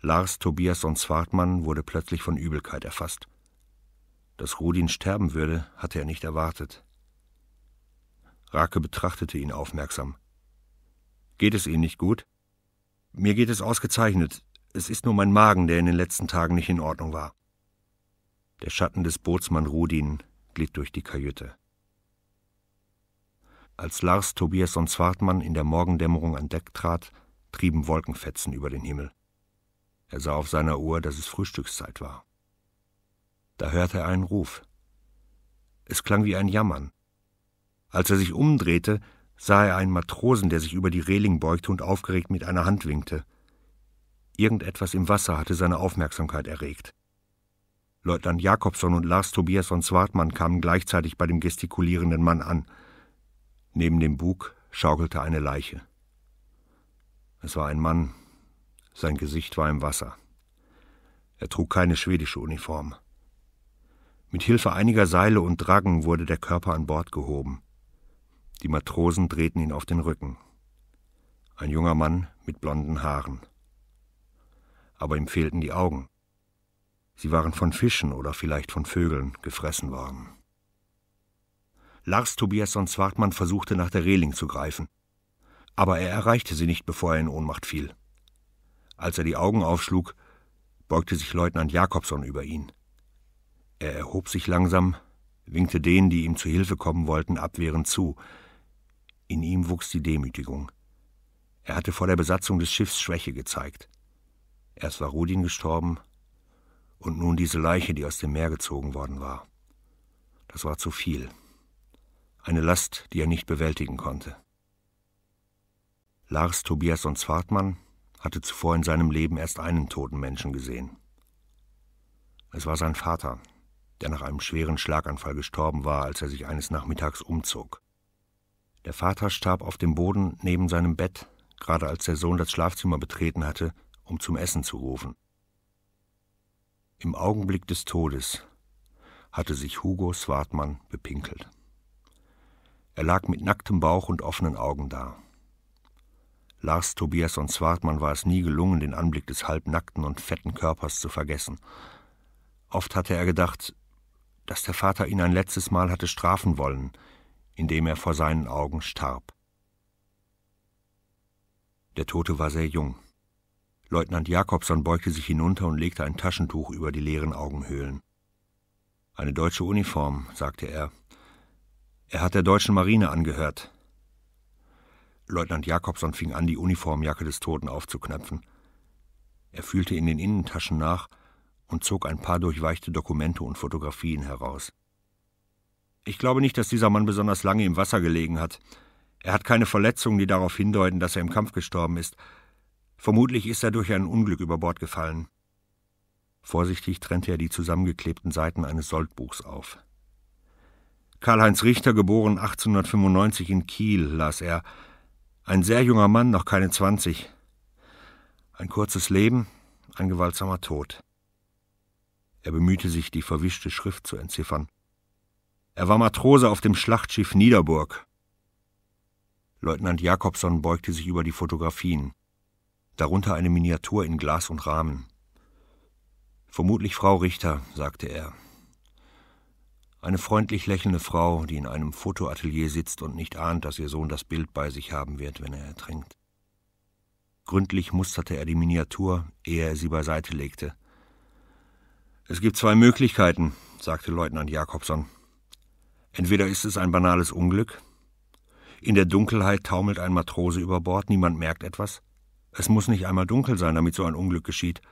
Lars Tobiasson Zwartmann wurde plötzlich von Übelkeit erfasst. Dass Rudin sterben würde, hatte er nicht erwartet. Rake betrachtete ihn aufmerksam. Geht es Ihnen nicht gut? Mir geht es ausgezeichnet. Es ist nur mein Magen, der in den letzten Tagen nicht in Ordnung war. Der Schatten des Bootsmann Rudin glitt durch die Kajüte. Als Lars Tobiasson Zwartmann in der Morgendämmerung an Deck trat, trieben Wolkenfetzen über den Himmel. Er sah auf seiner Uhr, dass es Frühstückszeit war. Da hörte er einen Ruf. Es klang wie ein Jammern. Als er sich umdrehte, sah er einen Matrosen, der sich über die Reling beugte und aufgeregt mit einer Hand winkte. Irgendetwas im Wasser hatte seine Aufmerksamkeit erregt. Leutnant Jakobson und Lars Tobiasson Swartmann kamen gleichzeitig bei dem gestikulierenden Mann an. Neben dem Bug schaukelte eine Leiche. Es war ein Mann, sein Gesicht war im Wasser. Er trug keine schwedische Uniform. Mit Hilfe einiger Seile und Draggen wurde der Körper an Bord gehoben. Die Matrosen drehten ihn auf den Rücken. Ein junger Mann mit blonden Haaren. Aber ihm fehlten die Augen. Sie waren von Fischen oder vielleicht von Vögeln gefressen worden. Lars Tobiasson Zwartmann versuchte nach der Reling zu greifen. Aber er erreichte sie nicht, bevor er in Ohnmacht fiel. Als er die Augen aufschlug, beugte sich Leutnant Jakobson über ihn. Er erhob sich langsam, winkte denen, die ihm zu Hilfe kommen wollten, abwehrend zu. In ihm wuchs die Demütigung. Er hatte vor der Besatzung des Schiffs Schwäche gezeigt. Erst war Rudin gestorben und nun diese Leiche, die aus dem Meer gezogen worden war. Das war zu viel. Eine Last, die er nicht bewältigen konnte. Lars Tobias und Zwartmann hatte zuvor in seinem Leben erst einen toten Menschen gesehen. Es war sein Vater, der nach einem schweren Schlaganfall gestorben war, als er sich eines Nachmittags umzog. Der Vater starb auf dem Boden neben seinem Bett, gerade als der Sohn das Schlafzimmer betreten hatte, um zum Essen zu rufen. Im Augenblick des Todes hatte sich Hugo Swartmann bepinkelt. Er lag mit nacktem Bauch und offenen Augen da. Lars Tobias und Swartmann war es nie gelungen, den Anblick des halbnackten und fetten Körpers zu vergessen. Oft hatte er gedacht, dass der Vater ihn ein letztes Mal hatte strafen wollen, indem er vor seinen Augen starb. Der Tote war sehr jung. Leutnant Jakobson beugte sich hinunter und legte ein Taschentuch über die leeren Augenhöhlen. Eine deutsche Uniform, sagte er. Er hat der deutschen Marine angehört. Leutnant Jakobson fing an, die Uniformjacke des Toten aufzuknöpfen. Er fühlte in den Innentaschen nach und zog ein paar durchweichte Dokumente und Fotografien heraus. Ich glaube nicht, dass dieser Mann besonders lange im Wasser gelegen hat. Er hat keine Verletzungen, die darauf hindeuten, dass er im Kampf gestorben ist. Vermutlich ist er durch ein Unglück über Bord gefallen. Vorsichtig trennte er die zusammengeklebten Seiten eines Soldbuchs auf. Karl-Heinz Richter, geboren 1895 in Kiel, las er. Ein sehr junger Mann, noch keine zwanzig. Ein kurzes Leben, ein gewaltsamer Tod. Er bemühte sich, die verwischte Schrift zu entziffern. Er war Matrose auf dem Schlachtschiff Niederburg. Leutnant Jakobson beugte sich über die Fotografien darunter eine Miniatur in Glas und Rahmen. Vermutlich Frau Richter, sagte er. Eine freundlich lächelnde Frau, die in einem Fotoatelier sitzt und nicht ahnt, dass ihr Sohn das Bild bei sich haben wird, wenn er ertrinkt. Gründlich musterte er die Miniatur, ehe er sie beiseite legte. Es gibt zwei Möglichkeiten, sagte Leutnant Jakobson. Entweder ist es ein banales Unglück. In der Dunkelheit taumelt ein Matrose über Bord, niemand merkt etwas. Es muss nicht einmal dunkel sein, damit so ein Unglück geschieht.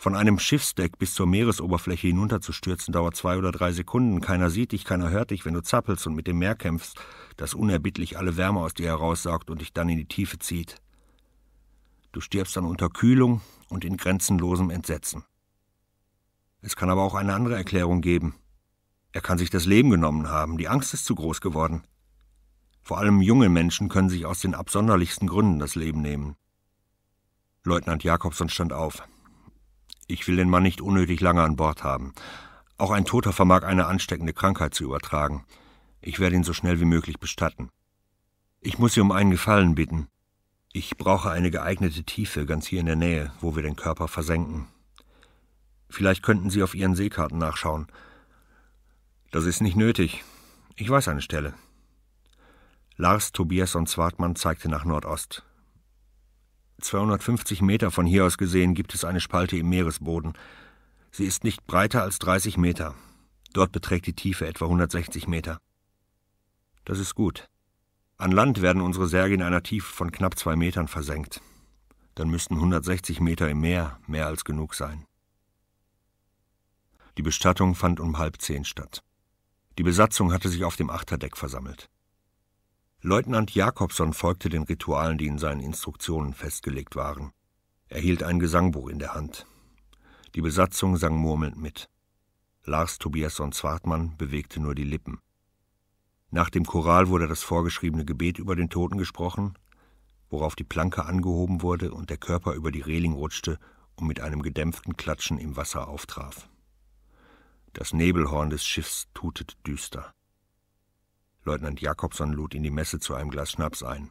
Von einem Schiffsdeck bis zur Meeresoberfläche hinunterzustürzen dauert zwei oder drei Sekunden. Keiner sieht dich, keiner hört dich, wenn du zappelst und mit dem Meer kämpfst, das unerbittlich alle Wärme aus dir heraussaugt und dich dann in die Tiefe zieht. Du stirbst dann unter Kühlung und in grenzenlosem Entsetzen. Es kann aber auch eine andere Erklärung geben. Er kann sich das Leben genommen haben, die Angst ist zu groß geworden. Vor allem junge Menschen können sich aus den absonderlichsten Gründen das Leben nehmen. Leutnant Jakobson stand auf. Ich will den Mann nicht unnötig lange an Bord haben. Auch ein Toter vermag eine ansteckende Krankheit zu übertragen. Ich werde ihn so schnell wie möglich bestatten. Ich muss Sie um einen Gefallen bitten. Ich brauche eine geeignete Tiefe ganz hier in der Nähe, wo wir den Körper versenken. Vielleicht könnten Sie auf Ihren Seekarten nachschauen. Das ist nicht nötig. Ich weiß eine Stelle. Lars, Tobias und Zwartmann zeigte nach Nordost. 250 Meter von hier aus gesehen gibt es eine Spalte im Meeresboden. Sie ist nicht breiter als 30 Meter. Dort beträgt die Tiefe etwa 160 Meter. Das ist gut. An Land werden unsere Särge in einer Tiefe von knapp zwei Metern versenkt. Dann müssten 160 Meter im Meer mehr als genug sein. Die Bestattung fand um halb zehn statt. Die Besatzung hatte sich auf dem Achterdeck versammelt. Leutnant Jakobson folgte den Ritualen, die in seinen Instruktionen festgelegt waren. Er hielt ein Gesangbuch in der Hand. Die Besatzung sang murmelnd mit. Lars Tobiasson Zwartmann bewegte nur die Lippen. Nach dem Choral wurde das vorgeschriebene Gebet über den Toten gesprochen, worauf die Planke angehoben wurde und der Körper über die Reling rutschte und mit einem gedämpften Klatschen im Wasser auftraf. Das Nebelhorn des Schiffs tutete düster. Leutnant Jakobson lud in die Messe zu einem Glas Schnaps ein.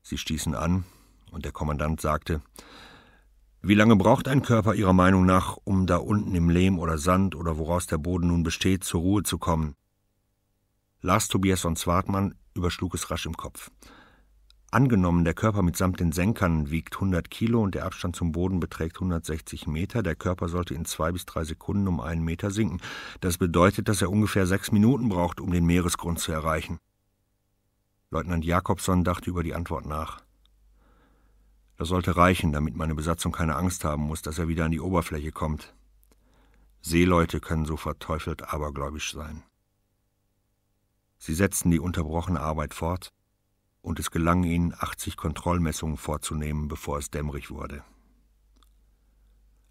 Sie stießen an, und der Kommandant sagte Wie lange braucht ein Körper Ihrer Meinung nach, um da unten im Lehm oder Sand oder woraus der Boden nun besteht, zur Ruhe zu kommen? Lars Tobias von Zwartmann überschlug es rasch im Kopf. Angenommen, der Körper mitsamt den Senkern wiegt 100 Kilo und der Abstand zum Boden beträgt 160 Meter, der Körper sollte in zwei bis drei Sekunden um einen Meter sinken. Das bedeutet, dass er ungefähr sechs Minuten braucht, um den Meeresgrund zu erreichen. Leutnant Jakobson dachte über die Antwort nach. Das sollte reichen, damit meine Besatzung keine Angst haben muss, dass er wieder an die Oberfläche kommt. Seeleute können so verteufelt abergläubisch sein. Sie setzten die unterbrochene Arbeit fort, und es gelang ihnen, 80 Kontrollmessungen vorzunehmen, bevor es dämmerig wurde.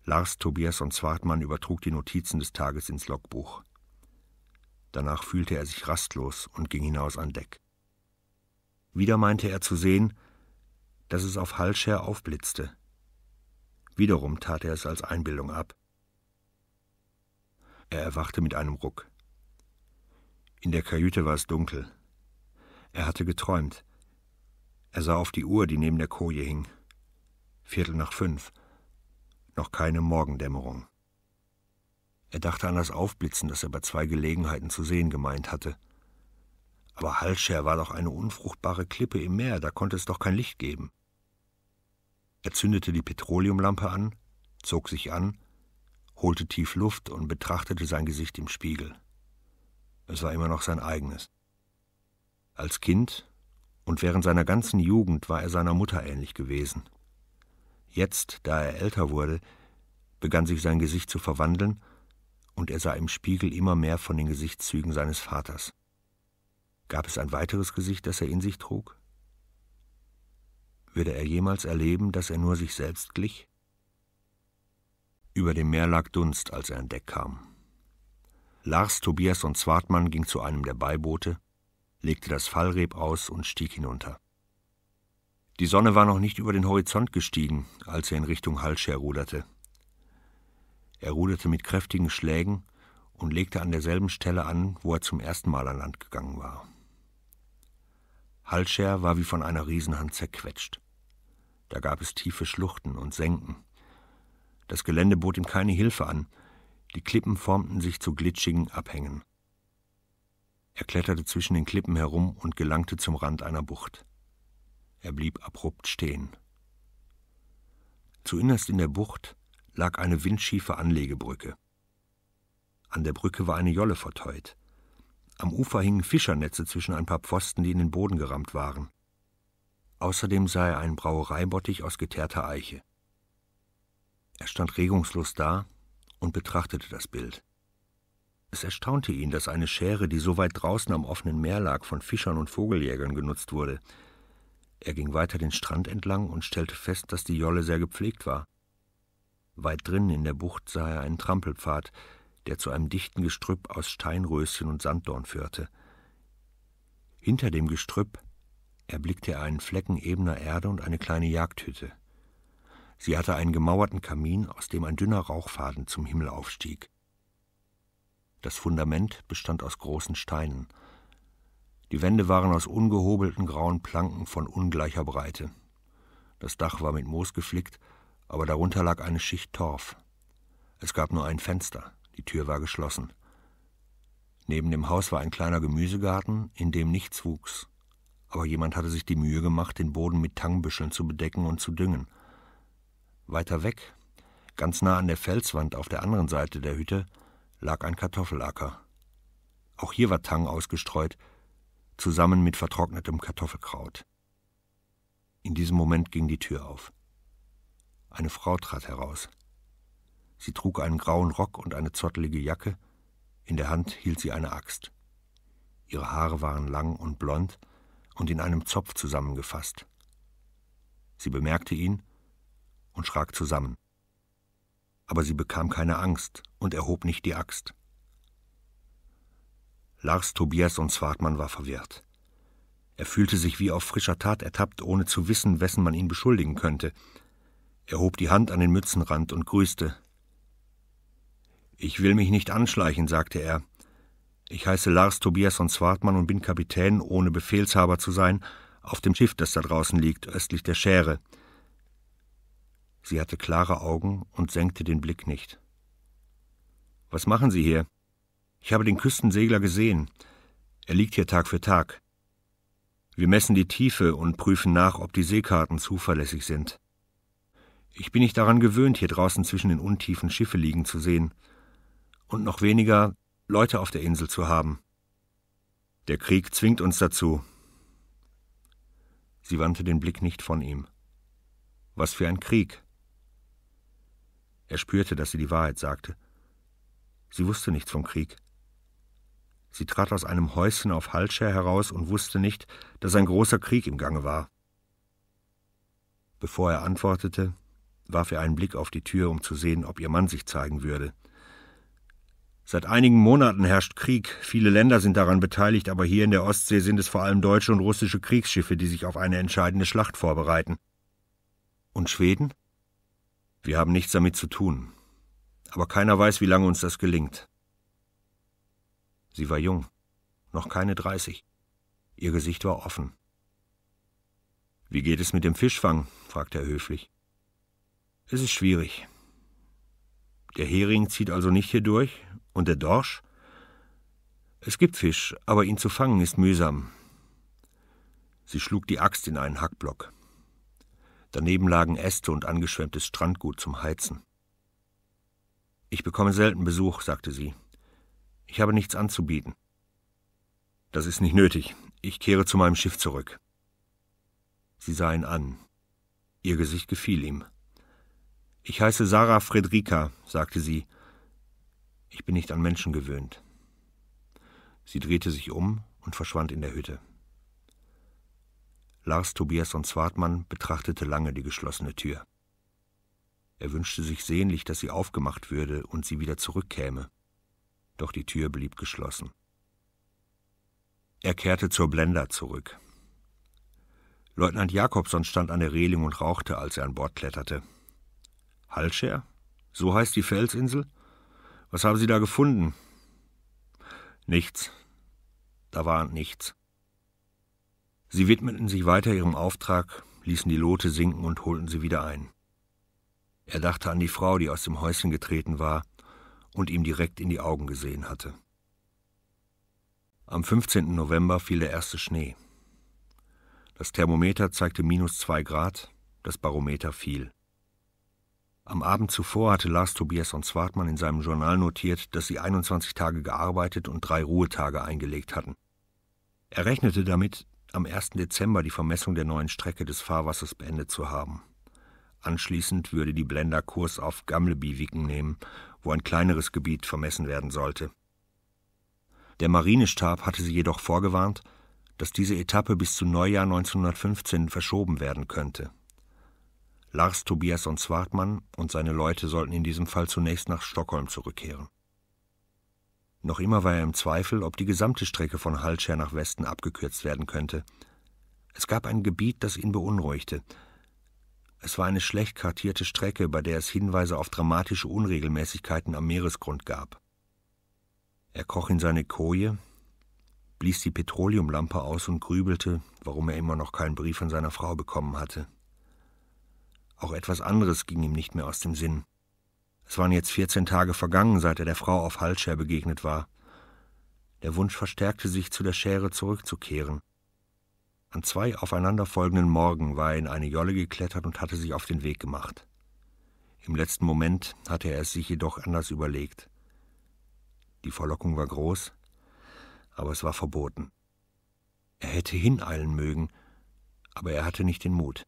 Lars, Tobias und Zwartmann übertrug die Notizen des Tages ins Logbuch. Danach fühlte er sich rastlos und ging hinaus an Deck. Wieder meinte er zu sehen, dass es auf Hallscher aufblitzte. Wiederum tat er es als Einbildung ab. Er erwachte mit einem Ruck. In der Kajüte war es dunkel. Er hatte geträumt. Er sah auf die Uhr, die neben der Koje hing. Viertel nach fünf. Noch keine Morgendämmerung. Er dachte an das Aufblitzen, das er bei zwei Gelegenheiten zu sehen gemeint hatte. Aber Halscher war doch eine unfruchtbare Klippe im Meer, da konnte es doch kein Licht geben. Er zündete die Petroleumlampe an, zog sich an, holte tief Luft und betrachtete sein Gesicht im Spiegel. Es war immer noch sein eigenes. Als Kind und während seiner ganzen Jugend war er seiner Mutter ähnlich gewesen. Jetzt, da er älter wurde, begann sich sein Gesicht zu verwandeln, und er sah im Spiegel immer mehr von den Gesichtszügen seines Vaters. Gab es ein weiteres Gesicht, das er in sich trug? Würde er jemals erleben, dass er nur sich selbst glich? Über dem Meer lag Dunst, als er an Deck kam. Lars, Tobias und Zwartmann ging zu einem der Beiboote, legte das Fallreb aus und stieg hinunter. Die Sonne war noch nicht über den Horizont gestiegen, als er in Richtung Hallscher ruderte. Er ruderte mit kräftigen Schlägen und legte an derselben Stelle an, wo er zum ersten Mal an Land gegangen war. Hallscher war wie von einer Riesenhand zerquetscht. Da gab es tiefe Schluchten und Senken. Das Gelände bot ihm keine Hilfe an, die Klippen formten sich zu glitschigen Abhängen. Er kletterte zwischen den Klippen herum und gelangte zum Rand einer Bucht. Er blieb abrupt stehen. Zuinnerst in der Bucht lag eine windschiefe Anlegebrücke. An der Brücke war eine Jolle verteut. Am Ufer hingen Fischernetze zwischen ein paar Pfosten, die in den Boden gerammt waren. Außerdem sah er einen Brauereibottich aus geteerter Eiche. Er stand regungslos da und betrachtete das Bild. Es erstaunte ihn, dass eine Schere, die so weit draußen am offenen Meer lag, von Fischern und Vogeljägern genutzt wurde. Er ging weiter den Strand entlang und stellte fest, dass die Jolle sehr gepflegt war. Weit drinnen in der Bucht sah er einen Trampelpfad, der zu einem dichten Gestrüpp aus Steinröschen und Sanddorn führte. Hinter dem Gestrüpp erblickte er einen Flecken ebener Erde und eine kleine Jagdhütte. Sie hatte einen gemauerten Kamin, aus dem ein dünner Rauchfaden zum Himmel aufstieg. Das Fundament bestand aus großen Steinen. Die Wände waren aus ungehobelten grauen Planken von ungleicher Breite. Das Dach war mit Moos geflickt, aber darunter lag eine Schicht Torf. Es gab nur ein Fenster, die Tür war geschlossen. Neben dem Haus war ein kleiner Gemüsegarten, in dem nichts wuchs, aber jemand hatte sich die Mühe gemacht, den Boden mit Tangbüscheln zu bedecken und zu düngen. Weiter weg, ganz nah an der Felswand auf der anderen Seite der Hütte, lag ein Kartoffelacker. Auch hier war Tang ausgestreut, zusammen mit vertrocknetem Kartoffelkraut. In diesem Moment ging die Tür auf. Eine Frau trat heraus. Sie trug einen grauen Rock und eine zottelige Jacke, in der Hand hielt sie eine Axt. Ihre Haare waren lang und blond, und in einem Zopf zusammengefasst. Sie bemerkte ihn und schrak zusammen. Aber sie bekam keine Angst und erhob nicht die Axt. Lars, Tobias und Swartmann war verwirrt. Er fühlte sich wie auf frischer Tat ertappt, ohne zu wissen, wessen man ihn beschuldigen könnte. Er hob die Hand an den Mützenrand und grüßte. Ich will mich nicht anschleichen, sagte er. Ich heiße Lars Tobias von Swartmann und bin Kapitän, ohne Befehlshaber zu sein, auf dem Schiff, das da draußen liegt, östlich der Schäre. Sie hatte klare Augen und senkte den Blick nicht. Was machen Sie hier? Ich habe den Küstensegler gesehen. Er liegt hier Tag für Tag. Wir messen die Tiefe und prüfen nach, ob die Seekarten zuverlässig sind. Ich bin nicht daran gewöhnt, hier draußen zwischen den Untiefen Schiffe liegen zu sehen. Und noch weniger Leute auf der Insel zu haben. Der Krieg zwingt uns dazu. Sie wandte den Blick nicht von ihm. Was für ein Krieg. Er spürte, dass sie die Wahrheit sagte. Sie wusste nichts vom Krieg. Sie trat aus einem Häuschen auf Halscher heraus und wusste nicht, dass ein großer Krieg im Gange war. Bevor er antwortete, warf er einen Blick auf die Tür, um zu sehen, ob ihr Mann sich zeigen würde. Seit einigen Monaten herrscht Krieg. Viele Länder sind daran beteiligt, aber hier in der Ostsee sind es vor allem deutsche und russische Kriegsschiffe, die sich auf eine entscheidende Schlacht vorbereiten. Und Schweden? Wir haben nichts damit zu tun. Aber keiner weiß, wie lange uns das gelingt. Sie war jung, noch keine dreißig. Ihr Gesicht war offen. Wie geht es mit dem Fischfang? fragte er höflich. Es ist schwierig. Der Hering zieht also nicht hier durch, und der Dorsch? Es gibt Fisch, aber ihn zu fangen ist mühsam. Sie schlug die Axt in einen Hackblock. Daneben lagen Äste und angeschwemmtes Strandgut zum Heizen. Ich bekomme selten Besuch, sagte sie. Ich habe nichts anzubieten. Das ist nicht nötig. Ich kehre zu meinem Schiff zurück. Sie sah ihn an. Ihr Gesicht gefiel ihm. Ich heiße Sarah Fredrika, sagte sie. Ich bin nicht an Menschen gewöhnt. Sie drehte sich um und verschwand in der Hütte. Lars Tobias und Zwartmann betrachtete lange die geschlossene Tür. Er wünschte sich sehnlich, dass sie aufgemacht würde und sie wieder zurückkäme doch die Tür blieb geschlossen. Er kehrte zur Blender zurück. Leutnant Jakobson stand an der Reling und rauchte, als er an Bord kletterte. Halscher? So heißt die Felsinsel? Was haben Sie da gefunden? Nichts. Da war nichts. Sie widmeten sich weiter ihrem Auftrag, ließen die Lote sinken und holten sie wieder ein. Er dachte an die Frau, die aus dem Häuschen getreten war und ihm direkt in die Augen gesehen hatte. Am 15. November fiel der erste Schnee. Das Thermometer zeigte minus zwei Grad, das Barometer fiel. Am Abend zuvor hatte Lars Tobias von Zwartmann in seinem Journal notiert, dass sie 21 Tage gearbeitet und drei Ruhetage eingelegt hatten. Er rechnete damit, am 1. Dezember die Vermessung der neuen Strecke des Fahrwassers beendet zu haben. Anschließend würde die Blender Kurs auf Gamleby-Wicken nehmen wo ein kleineres Gebiet vermessen werden sollte. Der Marinestab hatte sie jedoch vorgewarnt, dass diese Etappe bis zu Neujahr 1915 verschoben werden könnte. Lars Tobias und Swartmann und seine Leute sollten in diesem Fall zunächst nach Stockholm zurückkehren. Noch immer war er im Zweifel, ob die gesamte Strecke von Halscher nach Westen abgekürzt werden könnte. Es gab ein Gebiet, das ihn beunruhigte, es war eine schlecht kartierte Strecke, bei der es Hinweise auf dramatische Unregelmäßigkeiten am Meeresgrund gab. Er kroch in seine Koje, blies die Petroleumlampe aus und grübelte, warum er immer noch keinen Brief von seiner Frau bekommen hatte. Auch etwas anderes ging ihm nicht mehr aus dem Sinn. Es waren jetzt vierzehn Tage vergangen, seit er der Frau auf Halscher begegnet war. Der Wunsch verstärkte sich, zu der Schere zurückzukehren. An zwei aufeinanderfolgenden Morgen war er in eine Jolle geklettert und hatte sich auf den Weg gemacht. Im letzten Moment hatte er es sich jedoch anders überlegt. Die Verlockung war groß, aber es war verboten. Er hätte hineilen mögen, aber er hatte nicht den Mut.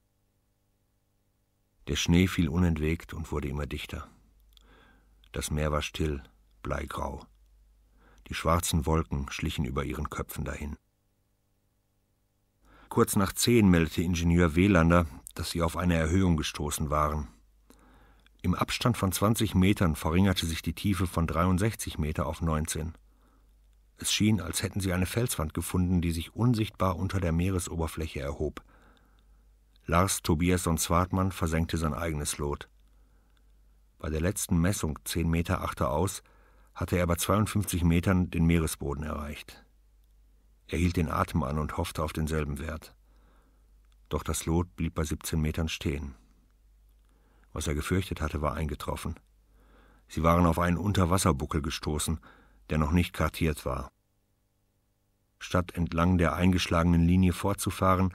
Der Schnee fiel unentwegt und wurde immer dichter. Das Meer war still, bleigrau. Die schwarzen Wolken schlichen über ihren Köpfen dahin. Kurz nach zehn meldete Ingenieur Welander, dass sie auf eine Erhöhung gestoßen waren. Im Abstand von 20 Metern verringerte sich die Tiefe von 63 Meter auf 19. Es schien, als hätten sie eine Felswand gefunden, die sich unsichtbar unter der Meeresoberfläche erhob. Lars Tobias und Swartmann versenkte sein eigenes Lot. Bei der letzten Messung, zehn Meter achteraus, hatte er bei 52 Metern den Meeresboden erreicht. Er hielt den Atem an und hoffte auf denselben Wert. Doch das Lot blieb bei 17 Metern stehen. Was er gefürchtet hatte, war eingetroffen. Sie waren auf einen Unterwasserbuckel gestoßen, der noch nicht kartiert war. Statt entlang der eingeschlagenen Linie fortzufahren,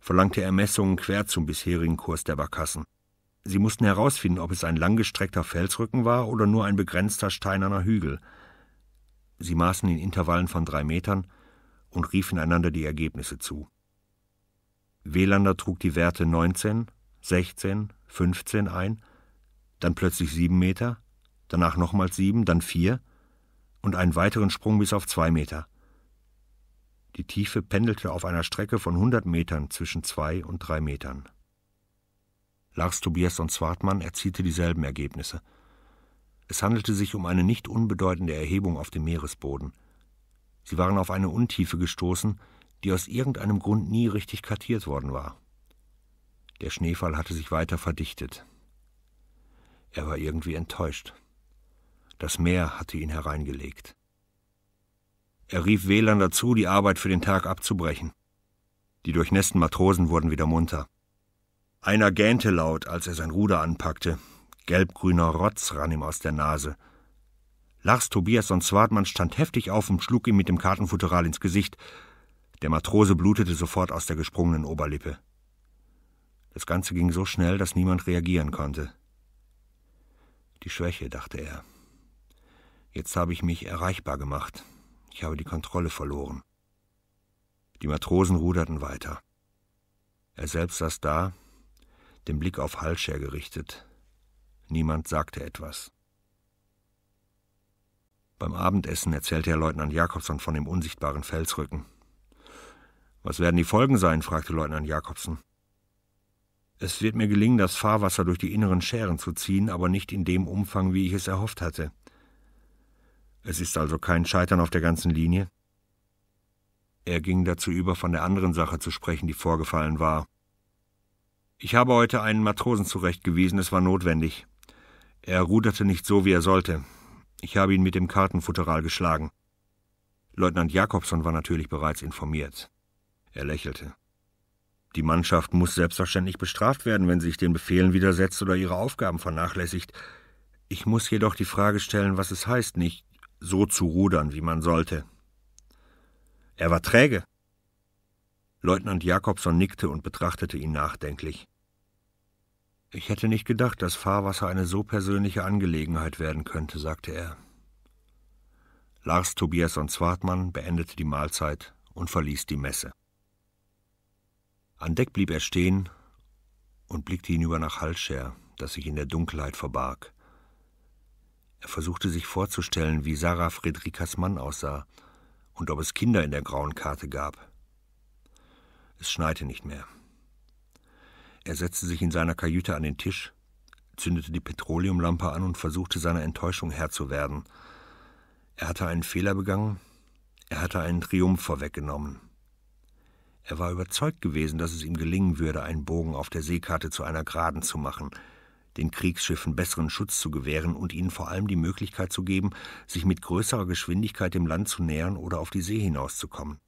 verlangte er Messungen quer zum bisherigen Kurs der Barkassen. Sie mussten herausfinden, ob es ein langgestreckter Felsrücken war oder nur ein begrenzter steinerner Hügel. Sie maßen in Intervallen von drei Metern und riefen einander die Ergebnisse zu. Welander trug die Werte 19, 16, 15 ein, dann plötzlich sieben Meter, danach nochmals sieben, dann vier und einen weiteren Sprung bis auf zwei Meter. Die Tiefe pendelte auf einer Strecke von 100 Metern zwischen zwei und drei Metern. Lars Tobias und Swartmann erzielte dieselben Ergebnisse. Es handelte sich um eine nicht unbedeutende Erhebung auf dem Meeresboden. Sie waren auf eine Untiefe gestoßen, die aus irgendeinem Grund nie richtig kartiert worden war. Der Schneefall hatte sich weiter verdichtet. Er war irgendwie enttäuscht. Das Meer hatte ihn hereingelegt. Er rief Wählern dazu, die Arbeit für den Tag abzubrechen. Die durchnässten Matrosen wurden wieder munter. Einer gähnte laut, als er sein Ruder anpackte. Gelbgrüner Rotz rann ihm aus der Nase. Lars Tobias und Swartmann stand heftig auf und schlug ihm mit dem Kartenfutteral ins Gesicht. Der Matrose blutete sofort aus der gesprungenen Oberlippe. Das Ganze ging so schnell, dass niemand reagieren konnte. Die Schwäche, dachte er. Jetzt habe ich mich erreichbar gemacht. Ich habe die Kontrolle verloren. Die Matrosen ruderten weiter. Er selbst saß da, den Blick auf Halscher gerichtet. Niemand sagte etwas. Beim Abendessen erzählte Herr Leutnant Jakobson von dem unsichtbaren Felsrücken. Was werden die Folgen sein? fragte Leutnant Jakobson. Es wird mir gelingen, das Fahrwasser durch die inneren Schären zu ziehen, aber nicht in dem Umfang, wie ich es erhofft hatte. Es ist also kein Scheitern auf der ganzen Linie. Er ging dazu über, von der anderen Sache zu sprechen, die vorgefallen war. Ich habe heute einen Matrosen zurechtgewiesen, es war notwendig. Er ruderte nicht so, wie er sollte. Ich habe ihn mit dem Kartenfutteral geschlagen. Leutnant Jakobson war natürlich bereits informiert. Er lächelte. Die Mannschaft muss selbstverständlich bestraft werden, wenn sie sich den Befehlen widersetzt oder ihre Aufgaben vernachlässigt. Ich muss jedoch die Frage stellen, was es heißt, nicht so zu rudern, wie man sollte. Er war träge. Leutnant Jakobson nickte und betrachtete ihn nachdenklich. Ich hätte nicht gedacht, dass Fahrwasser eine so persönliche Angelegenheit werden könnte, sagte er. Lars Tobias und Zwartmann beendete die Mahlzeit und verließ die Messe. An Deck blieb er stehen und blickte hinüber nach Halscher, das sich in der Dunkelheit verbarg. Er versuchte sich vorzustellen, wie Sarah Friedrikas Mann aussah und ob es Kinder in der grauen Karte gab. Es schneite nicht mehr. Er setzte sich in seiner Kajüte an den Tisch, zündete die Petroleumlampe an und versuchte seiner Enttäuschung Herr zu werden. Er hatte einen Fehler begangen, er hatte einen Triumph vorweggenommen. Er war überzeugt gewesen, dass es ihm gelingen würde, einen Bogen auf der Seekarte zu einer Geraden zu machen, den Kriegsschiffen besseren Schutz zu gewähren und ihnen vor allem die Möglichkeit zu geben, sich mit größerer Geschwindigkeit dem Land zu nähern oder auf die See hinauszukommen.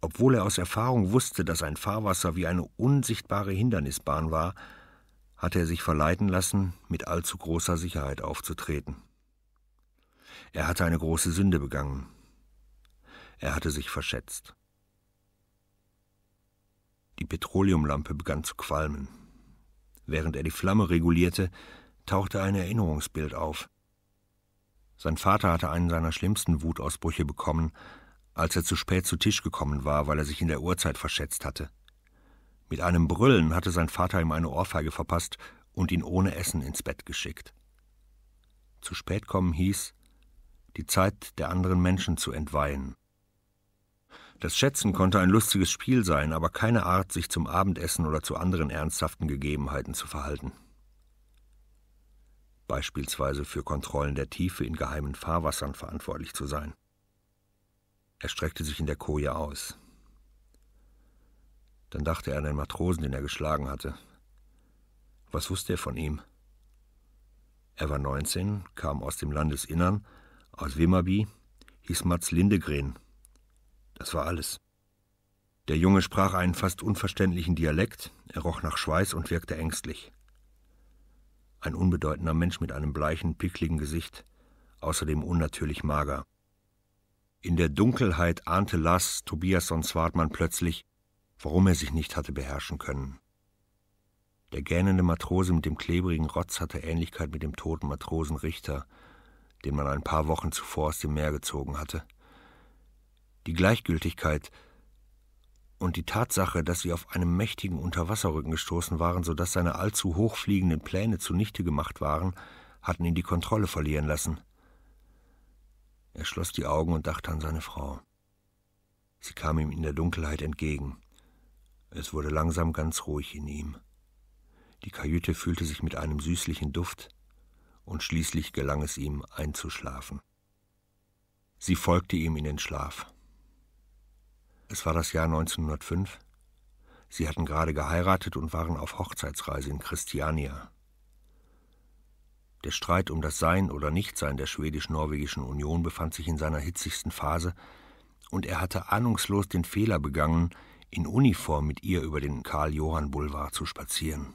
Obwohl er aus Erfahrung wusste, dass ein Fahrwasser wie eine unsichtbare Hindernisbahn war, hatte er sich verleiten lassen, mit allzu großer Sicherheit aufzutreten. Er hatte eine große Sünde begangen. Er hatte sich verschätzt. Die Petroleumlampe begann zu qualmen. Während er die Flamme regulierte, tauchte ein Erinnerungsbild auf. Sein Vater hatte einen seiner schlimmsten Wutausbrüche bekommen, als er zu spät zu Tisch gekommen war, weil er sich in der Uhrzeit verschätzt hatte. Mit einem Brüllen hatte sein Vater ihm eine Ohrfeige verpasst und ihn ohne Essen ins Bett geschickt. Zu spät kommen hieß, die Zeit der anderen Menschen zu entweihen. Das Schätzen konnte ein lustiges Spiel sein, aber keine Art, sich zum Abendessen oder zu anderen ernsthaften Gegebenheiten zu verhalten. Beispielsweise für Kontrollen der Tiefe in geheimen Fahrwassern verantwortlich zu sein. Er streckte sich in der Koje aus. Dann dachte er an den Matrosen, den er geschlagen hatte. Was wusste er von ihm? Er war 19, kam aus dem Landesinnern, aus Wimmerby, hieß Mats Lindegren das war alles. Der Junge sprach einen fast unverständlichen Dialekt, er roch nach Schweiß und wirkte ängstlich. Ein unbedeutender Mensch mit einem bleichen, pickligen Gesicht, außerdem unnatürlich mager. In der Dunkelheit ahnte Lars Tobiasson Swartmann plötzlich, warum er sich nicht hatte beherrschen können. Der gähnende Matrose mit dem klebrigen Rotz hatte Ähnlichkeit mit dem toten Matrosen Richter, den man ein paar Wochen zuvor aus dem Meer gezogen hatte die Gleichgültigkeit und die Tatsache, dass sie auf einem mächtigen Unterwasserrücken gestoßen waren, so dass seine allzu hochfliegenden Pläne zunichte gemacht waren, hatten ihn die Kontrolle verlieren lassen. Er schloss die Augen und dachte an seine Frau. Sie kam ihm in der Dunkelheit entgegen. Es wurde langsam ganz ruhig in ihm. Die Kajüte fühlte sich mit einem süßlichen Duft, und schließlich gelang es ihm einzuschlafen. Sie folgte ihm in den Schlaf. Es war das Jahr 1905. Sie hatten gerade geheiratet und waren auf Hochzeitsreise in Christiania. Der Streit um das Sein oder Nichtsein der schwedisch-norwegischen Union befand sich in seiner hitzigsten Phase, und er hatte ahnungslos den Fehler begangen, in Uniform mit ihr über den Karl-Johann-Boulevard zu spazieren.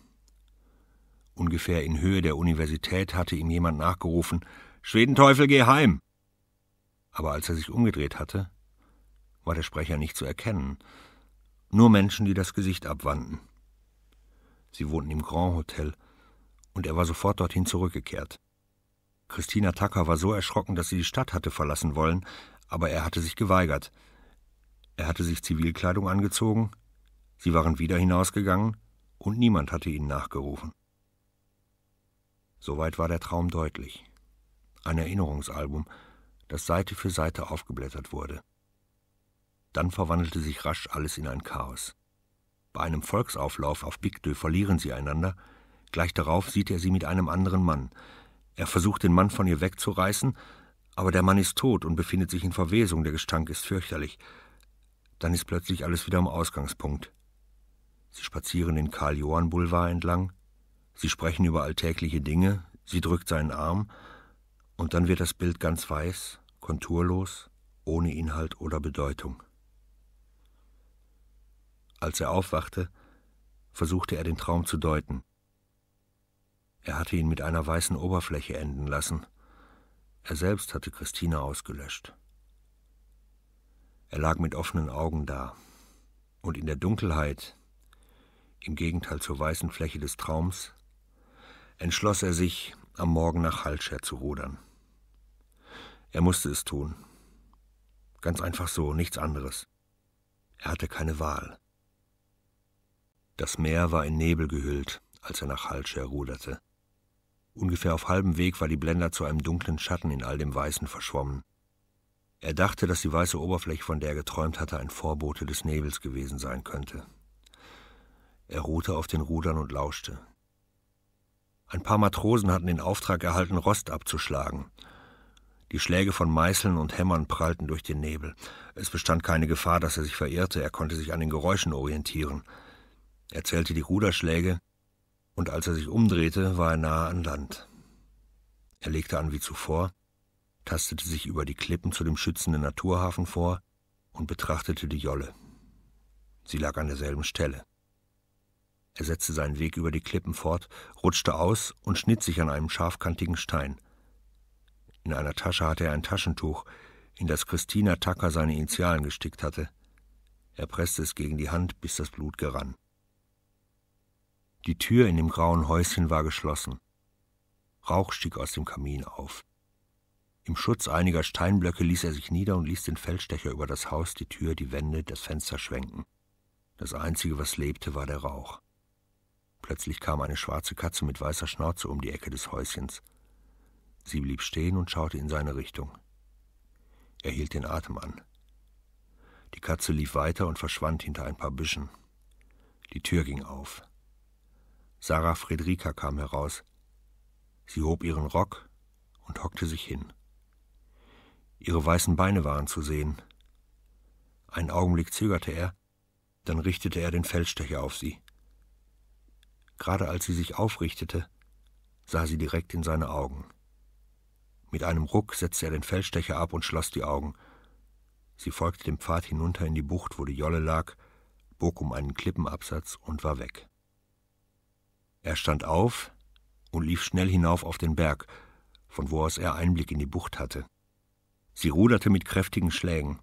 Ungefähr in Höhe der Universität hatte ihm jemand nachgerufen: Schwedenteufel, geh heim! Aber als er sich umgedreht hatte, war der Sprecher nicht zu erkennen. Nur Menschen, die das Gesicht abwandten. Sie wohnten im Grand Hotel, und er war sofort dorthin zurückgekehrt. Christina Tucker war so erschrocken, dass sie die Stadt hatte verlassen wollen, aber er hatte sich geweigert. Er hatte sich Zivilkleidung angezogen, sie waren wieder hinausgegangen, und niemand hatte ihnen nachgerufen. Soweit war der Traum deutlich. Ein Erinnerungsalbum, das Seite für Seite aufgeblättert wurde. Dann verwandelte sich rasch alles in ein Chaos. Bei einem Volksauflauf auf Bigdö verlieren sie einander. Gleich darauf sieht er sie mit einem anderen Mann. Er versucht, den Mann von ihr wegzureißen, aber der Mann ist tot und befindet sich in Verwesung, der Gestank ist fürchterlich. Dann ist plötzlich alles wieder am Ausgangspunkt. Sie spazieren den Karl-Johann-Boulevard entlang, sie sprechen über alltägliche Dinge, sie drückt seinen Arm, und dann wird das Bild ganz weiß, konturlos, ohne Inhalt oder Bedeutung. Als er aufwachte, versuchte er den Traum zu deuten. Er hatte ihn mit einer weißen Oberfläche enden lassen. Er selbst hatte Christina ausgelöscht. Er lag mit offenen Augen da, und in der Dunkelheit, im Gegenteil zur weißen Fläche des Traums, entschloss er sich, am Morgen nach Halscher zu rudern. Er musste es tun. Ganz einfach so, nichts anderes. Er hatte keine Wahl. Das Meer war in Nebel gehüllt, als er nach Halscher ruderte. Ungefähr auf halbem Weg war die Blender zu einem dunklen Schatten in all dem Weißen verschwommen. Er dachte, dass die weiße Oberfläche, von der er geträumt hatte, ein Vorbote des Nebels gewesen sein könnte. Er ruhte auf den Rudern und lauschte. Ein paar Matrosen hatten den Auftrag erhalten, Rost abzuschlagen. Die Schläge von Meißeln und Hämmern prallten durch den Nebel. Es bestand keine Gefahr, dass er sich verirrte, er konnte sich an den Geräuschen orientieren. Er zählte die Ruderschläge, und als er sich umdrehte, war er nahe an Land. Er legte an wie zuvor, tastete sich über die Klippen zu dem schützenden Naturhafen vor und betrachtete die Jolle. Sie lag an derselben Stelle. Er setzte seinen Weg über die Klippen fort, rutschte aus und schnitt sich an einem scharfkantigen Stein. In einer Tasche hatte er ein Taschentuch, in das Christina Tucker seine Initialen gestickt hatte. Er presste es gegen die Hand, bis das Blut gerann. Die Tür in dem grauen Häuschen war geschlossen. Rauch stieg aus dem Kamin auf. Im Schutz einiger Steinblöcke ließ er sich nieder und ließ den Feldstecher über das Haus, die Tür, die Wände, das Fenster schwenken. Das Einzige, was lebte, war der Rauch. Plötzlich kam eine schwarze Katze mit weißer Schnauze um die Ecke des Häuschens. Sie blieb stehen und schaute in seine Richtung. Er hielt den Atem an. Die Katze lief weiter und verschwand hinter ein paar Büschen. Die Tür ging auf. Sarah Friedrika kam heraus. Sie hob ihren Rock und hockte sich hin. Ihre weißen Beine waren zu sehen. Einen Augenblick zögerte er, dann richtete er den Feldstecher auf sie. Gerade als sie sich aufrichtete, sah sie direkt in seine Augen. Mit einem Ruck setzte er den Feldstecher ab und schloss die Augen. Sie folgte dem Pfad hinunter in die Bucht, wo die Jolle lag, bog um einen Klippenabsatz und war weg. Er stand auf und lief schnell hinauf auf den Berg, von wo aus er Einblick in die Bucht hatte. Sie ruderte mit kräftigen Schlägen.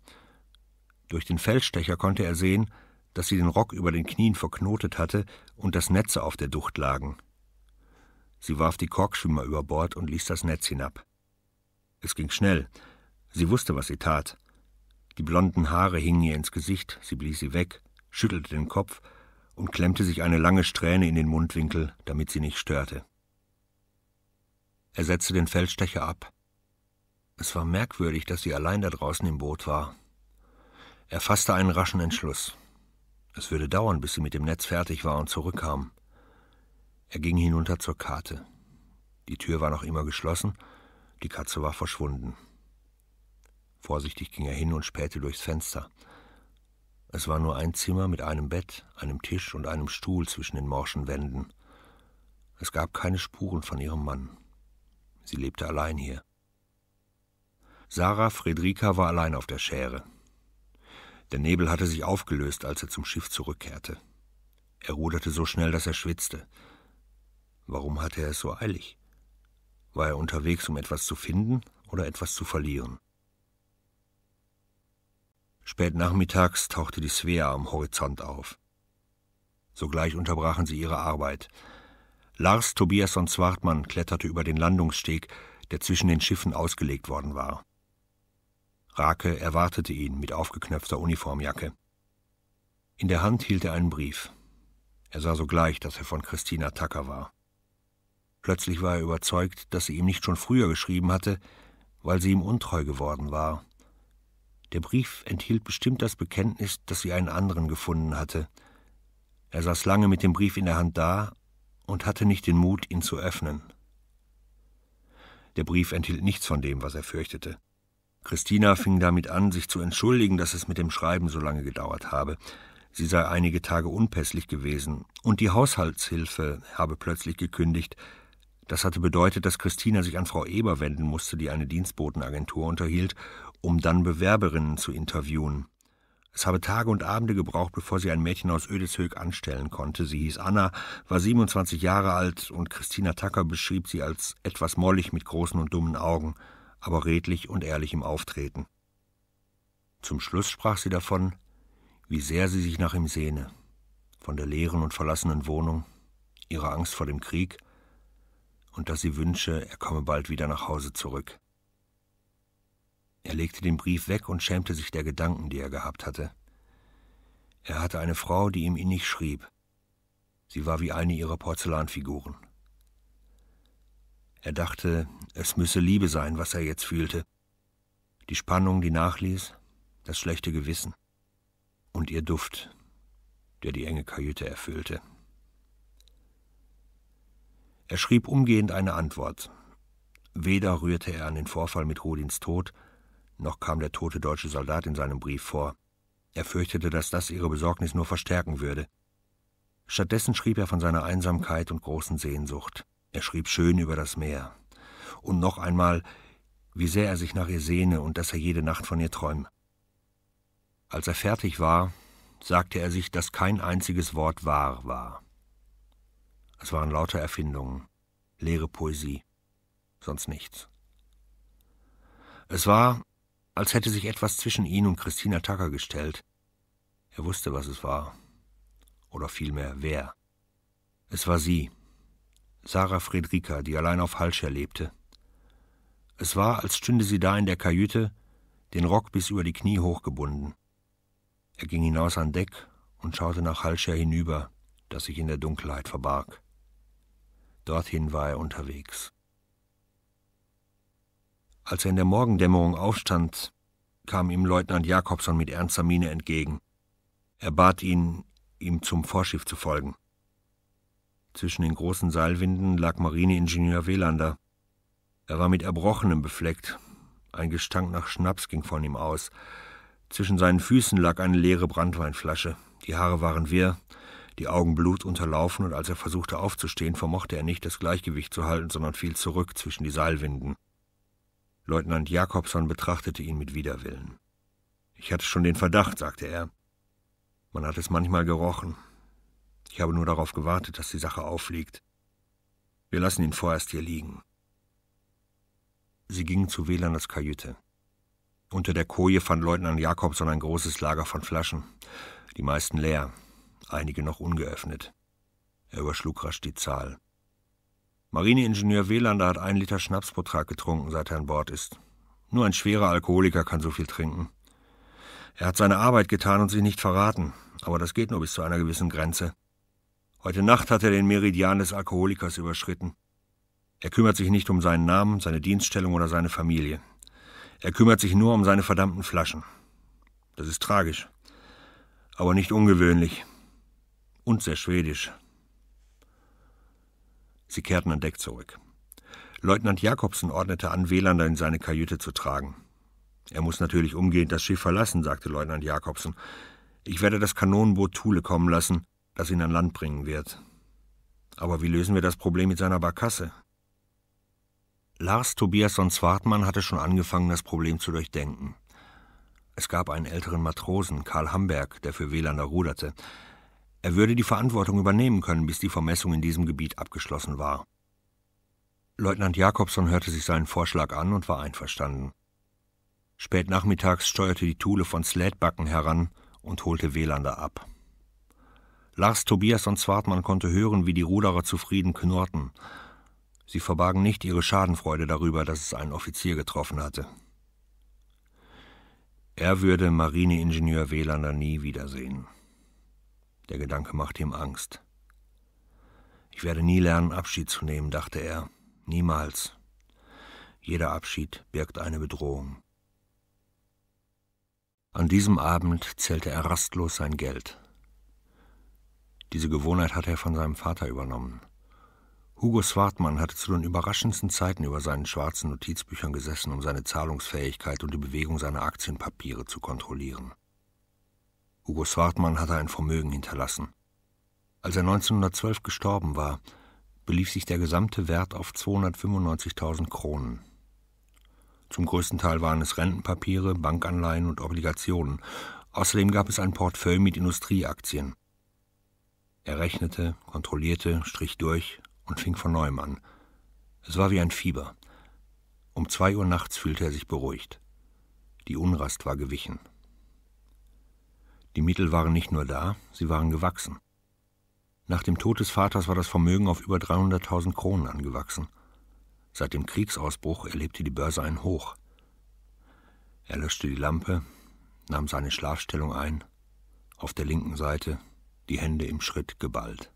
Durch den Feldstecher konnte er sehen, dass sie den Rock über den Knien verknotet hatte und dass Netze auf der Ducht lagen. Sie warf die Korkschwimmer über Bord und ließ das Netz hinab. Es ging schnell. Sie wusste, was sie tat. Die blonden Haare hingen ihr ins Gesicht, sie blies sie weg, schüttelte den Kopf und klemmte sich eine lange Strähne in den Mundwinkel, damit sie nicht störte. Er setzte den Feldstecher ab. Es war merkwürdig, dass sie allein da draußen im Boot war. Er fasste einen raschen Entschluss. Es würde dauern, bis sie mit dem Netz fertig war und zurückkam. Er ging hinunter zur Karte. Die Tür war noch immer geschlossen, die Katze war verschwunden. Vorsichtig ging er hin und spähte durchs Fenster. Es war nur ein Zimmer mit einem Bett, einem Tisch und einem Stuhl zwischen den morschen Wänden. Es gab keine Spuren von ihrem Mann. Sie lebte allein hier. Sarah Friedrika war allein auf der Schäre. Der Nebel hatte sich aufgelöst, als er zum Schiff zurückkehrte. Er ruderte so schnell, dass er schwitzte. Warum hatte er es so eilig? War er unterwegs, um etwas zu finden oder etwas zu verlieren? Spät nachmittags tauchte die Svea am Horizont auf. Sogleich unterbrachen sie ihre Arbeit. Lars Tobiasson Zwartmann kletterte über den Landungssteg, der zwischen den Schiffen ausgelegt worden war. Rake erwartete ihn mit aufgeknöpfter Uniformjacke. In der Hand hielt er einen Brief. Er sah sogleich, dass er von Christina Tacker war. Plötzlich war er überzeugt, dass sie ihm nicht schon früher geschrieben hatte, weil sie ihm untreu geworden war der Brief enthielt bestimmt das Bekenntnis, dass sie einen anderen gefunden hatte. Er saß lange mit dem Brief in der Hand da und hatte nicht den Mut, ihn zu öffnen. Der Brief enthielt nichts von dem, was er fürchtete. Christina fing damit an, sich zu entschuldigen, dass es mit dem Schreiben so lange gedauert habe. Sie sei einige Tage unpässlich gewesen, und die Haushaltshilfe habe plötzlich gekündigt. Das hatte bedeutet, dass Christina sich an Frau Eber wenden musste, die eine Dienstbotenagentur unterhielt, um dann Bewerberinnen zu interviewen. Es habe Tage und Abende gebraucht, bevor sie ein Mädchen aus Ödeshög anstellen konnte. Sie hieß Anna, war 27 Jahre alt und Christina Tacker beschrieb sie als etwas mollig mit großen und dummen Augen, aber redlich und ehrlich im Auftreten. Zum Schluss sprach sie davon, wie sehr sie sich nach ihm sehne, von der leeren und verlassenen Wohnung, ihrer Angst vor dem Krieg und dass sie wünsche, er komme bald wieder nach Hause zurück. Er legte den Brief weg und schämte sich der Gedanken, die er gehabt hatte. Er hatte eine Frau, die ihm innig schrieb. Sie war wie eine ihrer Porzellanfiguren. Er dachte, es müsse Liebe sein, was er jetzt fühlte. Die Spannung, die nachließ, das schlechte Gewissen und ihr Duft, der die enge Kajüte erfüllte. Er schrieb umgehend eine Antwort. Weder rührte er an den Vorfall mit Rodins Tod, noch kam der tote deutsche Soldat in seinem Brief vor. Er fürchtete, dass das ihre Besorgnis nur verstärken würde. Stattdessen schrieb er von seiner Einsamkeit und großen Sehnsucht. Er schrieb schön über das Meer. Und noch einmal, wie sehr er sich nach ihr sehne und dass er jede Nacht von ihr träume. Als er fertig war, sagte er sich, dass kein einziges Wort wahr war. Es waren lauter Erfindungen, leere Poesie, sonst nichts. Es war, als hätte sich etwas zwischen ihn und Christina Tucker gestellt. Er wusste, was es war. Oder vielmehr, wer. Es war sie, Sarah Friedrika, die allein auf Halscher lebte. Es war, als stünde sie da in der Kajüte, den Rock bis über die Knie hochgebunden. Er ging hinaus an Deck und schaute nach Halscher hinüber, das sich in der Dunkelheit verbarg. Dorthin war er unterwegs. Als er in der Morgendämmerung aufstand, kam ihm Leutnant Jakobson mit ernster Miene entgegen. Er bat ihn, ihm zum Vorschiff zu folgen. Zwischen den großen Seilwinden lag Marineingenieur Welander. Er war mit Erbrochenem befleckt. Ein Gestank nach Schnaps ging von ihm aus. Zwischen seinen Füßen lag eine leere Brandweinflasche. Die Haare waren wirr, die Augen blutunterlaufen, und als er versuchte aufzustehen, vermochte er nicht, das Gleichgewicht zu halten, sondern fiel zurück zwischen die Seilwinden. Leutnant Jakobson betrachtete ihn mit Widerwillen. Ich hatte schon den Verdacht, sagte er. Man hat es manchmal gerochen. Ich habe nur darauf gewartet, dass die Sache aufliegt. Wir lassen ihn vorerst hier liegen. Sie gingen zu Welanders Kajüte. Unter der Koje fand Leutnant Jakobson ein großes Lager von Flaschen, die meisten leer, einige noch ungeöffnet. Er überschlug rasch die Zahl. Marineingenieur Welander hat einen Liter Schnaps pro Tag getrunken, seit er an Bord ist. Nur ein schwerer Alkoholiker kann so viel trinken. Er hat seine Arbeit getan und sich nicht verraten, aber das geht nur bis zu einer gewissen Grenze. Heute Nacht hat er den Meridian des Alkoholikers überschritten. Er kümmert sich nicht um seinen Namen, seine Dienststellung oder seine Familie. Er kümmert sich nur um seine verdammten Flaschen. Das ist tragisch, aber nicht ungewöhnlich und sehr schwedisch. Sie kehrten an Deck zurück. Leutnant Jakobsen ordnete an, Welander in seine Kajüte zu tragen. Er muss natürlich umgehend das Schiff verlassen, sagte Leutnant Jakobsen. Ich werde das Kanonenboot Thule kommen lassen das ihn an Land bringen wird. Aber wie lösen wir das Problem mit seiner Barkasse? Lars Tobiasson Zwartmann hatte schon angefangen, das Problem zu durchdenken. Es gab einen älteren Matrosen, Karl Hamberg, der für Welander ruderte. Er würde die Verantwortung übernehmen können, bis die Vermessung in diesem Gebiet abgeschlossen war. Leutnant Jakobson hörte sich seinen Vorschlag an und war einverstanden. Spät nachmittags steuerte die Thule von Slätbacken heran und holte Welander ab. Lars Tobias und Zwartmann konnte hören, wie die Ruderer zufrieden knurrten. Sie verbargen nicht ihre Schadenfreude darüber, dass es einen Offizier getroffen hatte. Er würde Marineingenieur Welander nie wiedersehen. Der Gedanke machte ihm Angst. Ich werde nie lernen, Abschied zu nehmen, dachte er. Niemals. Jeder Abschied birgt eine Bedrohung. An diesem Abend zählte er rastlos sein Geld. Diese Gewohnheit hatte er von seinem Vater übernommen. Hugo Swartmann hatte zu den überraschendsten Zeiten über seinen schwarzen Notizbüchern gesessen, um seine Zahlungsfähigkeit und die Bewegung seiner Aktienpapiere zu kontrollieren. Hugo Swartmann hatte ein Vermögen hinterlassen. Als er 1912 gestorben war, belief sich der gesamte Wert auf 295.000 Kronen. Zum größten Teil waren es Rentenpapiere, Bankanleihen und Obligationen. Außerdem gab es ein Portfolio mit Industrieaktien. Er rechnete, kontrollierte, strich durch und fing von neuem an. Es war wie ein Fieber. Um zwei Uhr nachts fühlte er sich beruhigt. Die Unrast war gewichen. Die Mittel waren nicht nur da, sie waren gewachsen. Nach dem Tod des Vaters war das Vermögen auf über 300.000 Kronen angewachsen. Seit dem Kriegsausbruch erlebte die Börse ein Hoch. Er löschte die Lampe, nahm seine Schlafstellung ein, auf der linken Seite die Hände im Schritt geballt.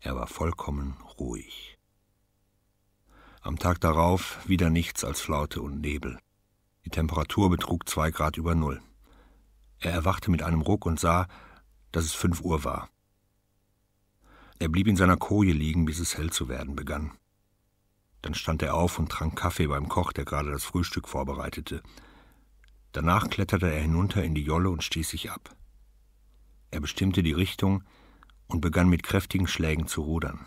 Er war vollkommen ruhig. Am Tag darauf wieder nichts als Flaute und Nebel. Die Temperatur betrug zwei Grad über Null. Er erwachte mit einem Ruck und sah, dass es fünf Uhr war. Er blieb in seiner Koje liegen, bis es hell zu werden begann. Dann stand er auf und trank Kaffee beim Koch, der gerade das Frühstück vorbereitete. Danach kletterte er hinunter in die Jolle und stieß sich ab. Er bestimmte die Richtung und begann mit kräftigen Schlägen zu rudern.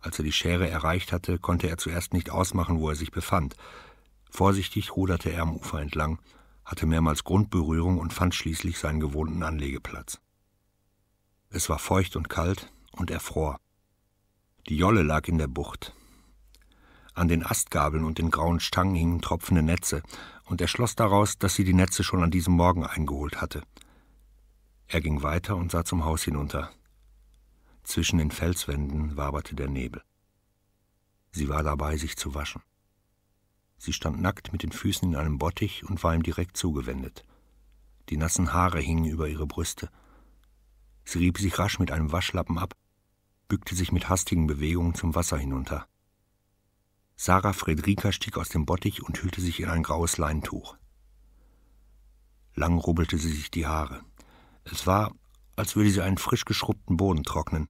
Als er die Schäre erreicht hatte, konnte er zuerst nicht ausmachen, wo er sich befand. Vorsichtig ruderte er am Ufer entlang, hatte mehrmals Grundberührung und fand schließlich seinen gewohnten Anlegeplatz. Es war feucht und kalt und er fror. Die Jolle lag in der Bucht. An den Astgabeln und den grauen Stangen hingen tropfende Netze, und er schloss daraus, dass sie die Netze schon an diesem Morgen eingeholt hatte. Er ging weiter und sah zum Haus hinunter. Zwischen den Felswänden waberte der Nebel. Sie war dabei, sich zu waschen. Sie stand nackt mit den Füßen in einem Bottich und war ihm direkt zugewendet. Die nassen Haare hingen über ihre Brüste. Sie rieb sich rasch mit einem Waschlappen ab, bückte sich mit hastigen Bewegungen zum Wasser hinunter. Sarah Friedrika stieg aus dem Bottich und hüllte sich in ein graues Leintuch. Lang rubbelte sie sich die Haare. Es war, als würde sie einen frisch geschrubbten Boden trocknen.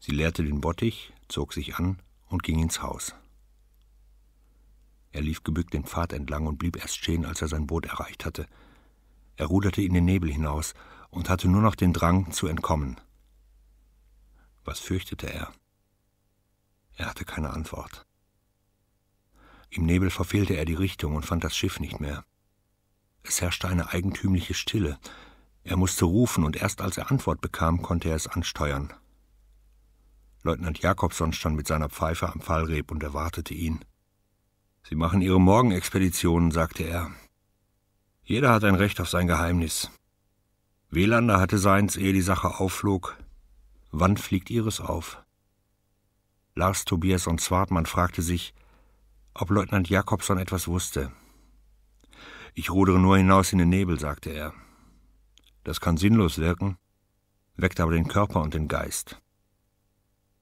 Sie leerte den Bottich, zog sich an und ging ins Haus. Er lief gebückt den Pfad entlang und blieb erst stehen, als er sein Boot erreicht hatte. Er ruderte in den Nebel hinaus und hatte nur noch den Drang zu entkommen. Was fürchtete er? Er hatte keine Antwort. Im Nebel verfehlte er die Richtung und fand das Schiff nicht mehr. Es herrschte eine eigentümliche Stille. Er musste rufen, und erst als er Antwort bekam, konnte er es ansteuern. Leutnant Jakobson stand mit seiner Pfeife am Fallreb und erwartete ihn. Sie machen Ihre Morgenexpeditionen, sagte er. Jeder hat ein Recht auf sein Geheimnis. Welander hatte seins, ehe die Sache aufflog. Wann fliegt Ihres auf? Lars Tobias und Zwartmann fragte sich, ob Leutnant Jakobson etwas wusste. Ich rudere nur hinaus in den Nebel, sagte er. Das kann sinnlos wirken, weckt aber den Körper und den Geist.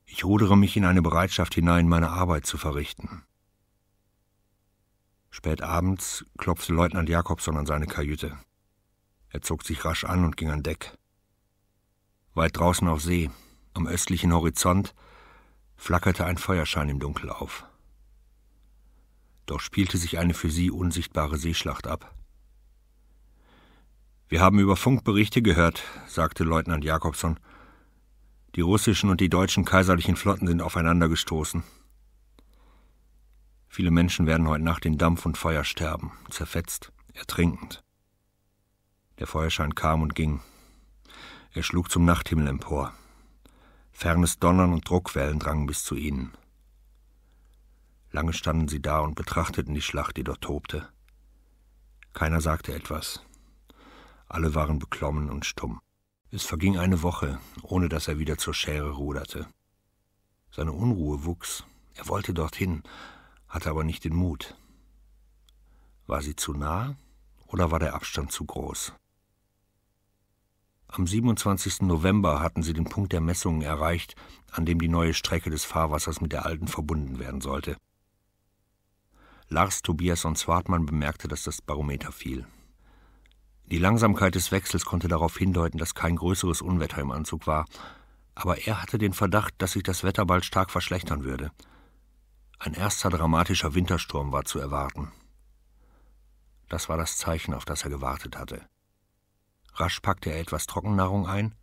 Ich rudere mich in eine Bereitschaft hinein, meine Arbeit zu verrichten. Spät abends klopfte Leutnant Jakobson an seine Kajüte. Er zog sich rasch an und ging an Deck. Weit draußen auf See, am östlichen Horizont, flackerte ein Feuerschein im Dunkel auf. Doch spielte sich eine für sie unsichtbare Seeschlacht ab. Wir haben über Funkberichte gehört, sagte Leutnant Jakobson. Die russischen und die deutschen kaiserlichen Flotten sind aufeinander gestoßen. Viele Menschen werden heute Nacht in Dampf und Feuer sterben, zerfetzt, ertrinkend. Der Feuerschein kam und ging. Er schlug zum Nachthimmel empor. Fernes Donnern und Druckwellen drangen bis zu ihnen. Lange standen sie da und betrachteten die Schlacht, die dort tobte. Keiner sagte etwas. Alle waren beklommen und stumm. Es verging eine Woche, ohne dass er wieder zur Schäre ruderte. Seine Unruhe wuchs. Er wollte dorthin, hatte aber nicht den Mut. War sie zu nah oder war der Abstand zu groß? Am 27. November hatten sie den Punkt der Messungen erreicht, an dem die neue Strecke des Fahrwassers mit der alten verbunden werden sollte. Lars Tobias und Swartmann bemerkte, dass das Barometer fiel. Die Langsamkeit des Wechsels konnte darauf hindeuten, dass kein größeres Unwetter im Anzug war, aber er hatte den Verdacht, dass sich das Wetter bald stark verschlechtern würde. Ein erster dramatischer Wintersturm war zu erwarten. Das war das Zeichen, auf das er gewartet hatte. Rasch packte er etwas Trockennahrung ein,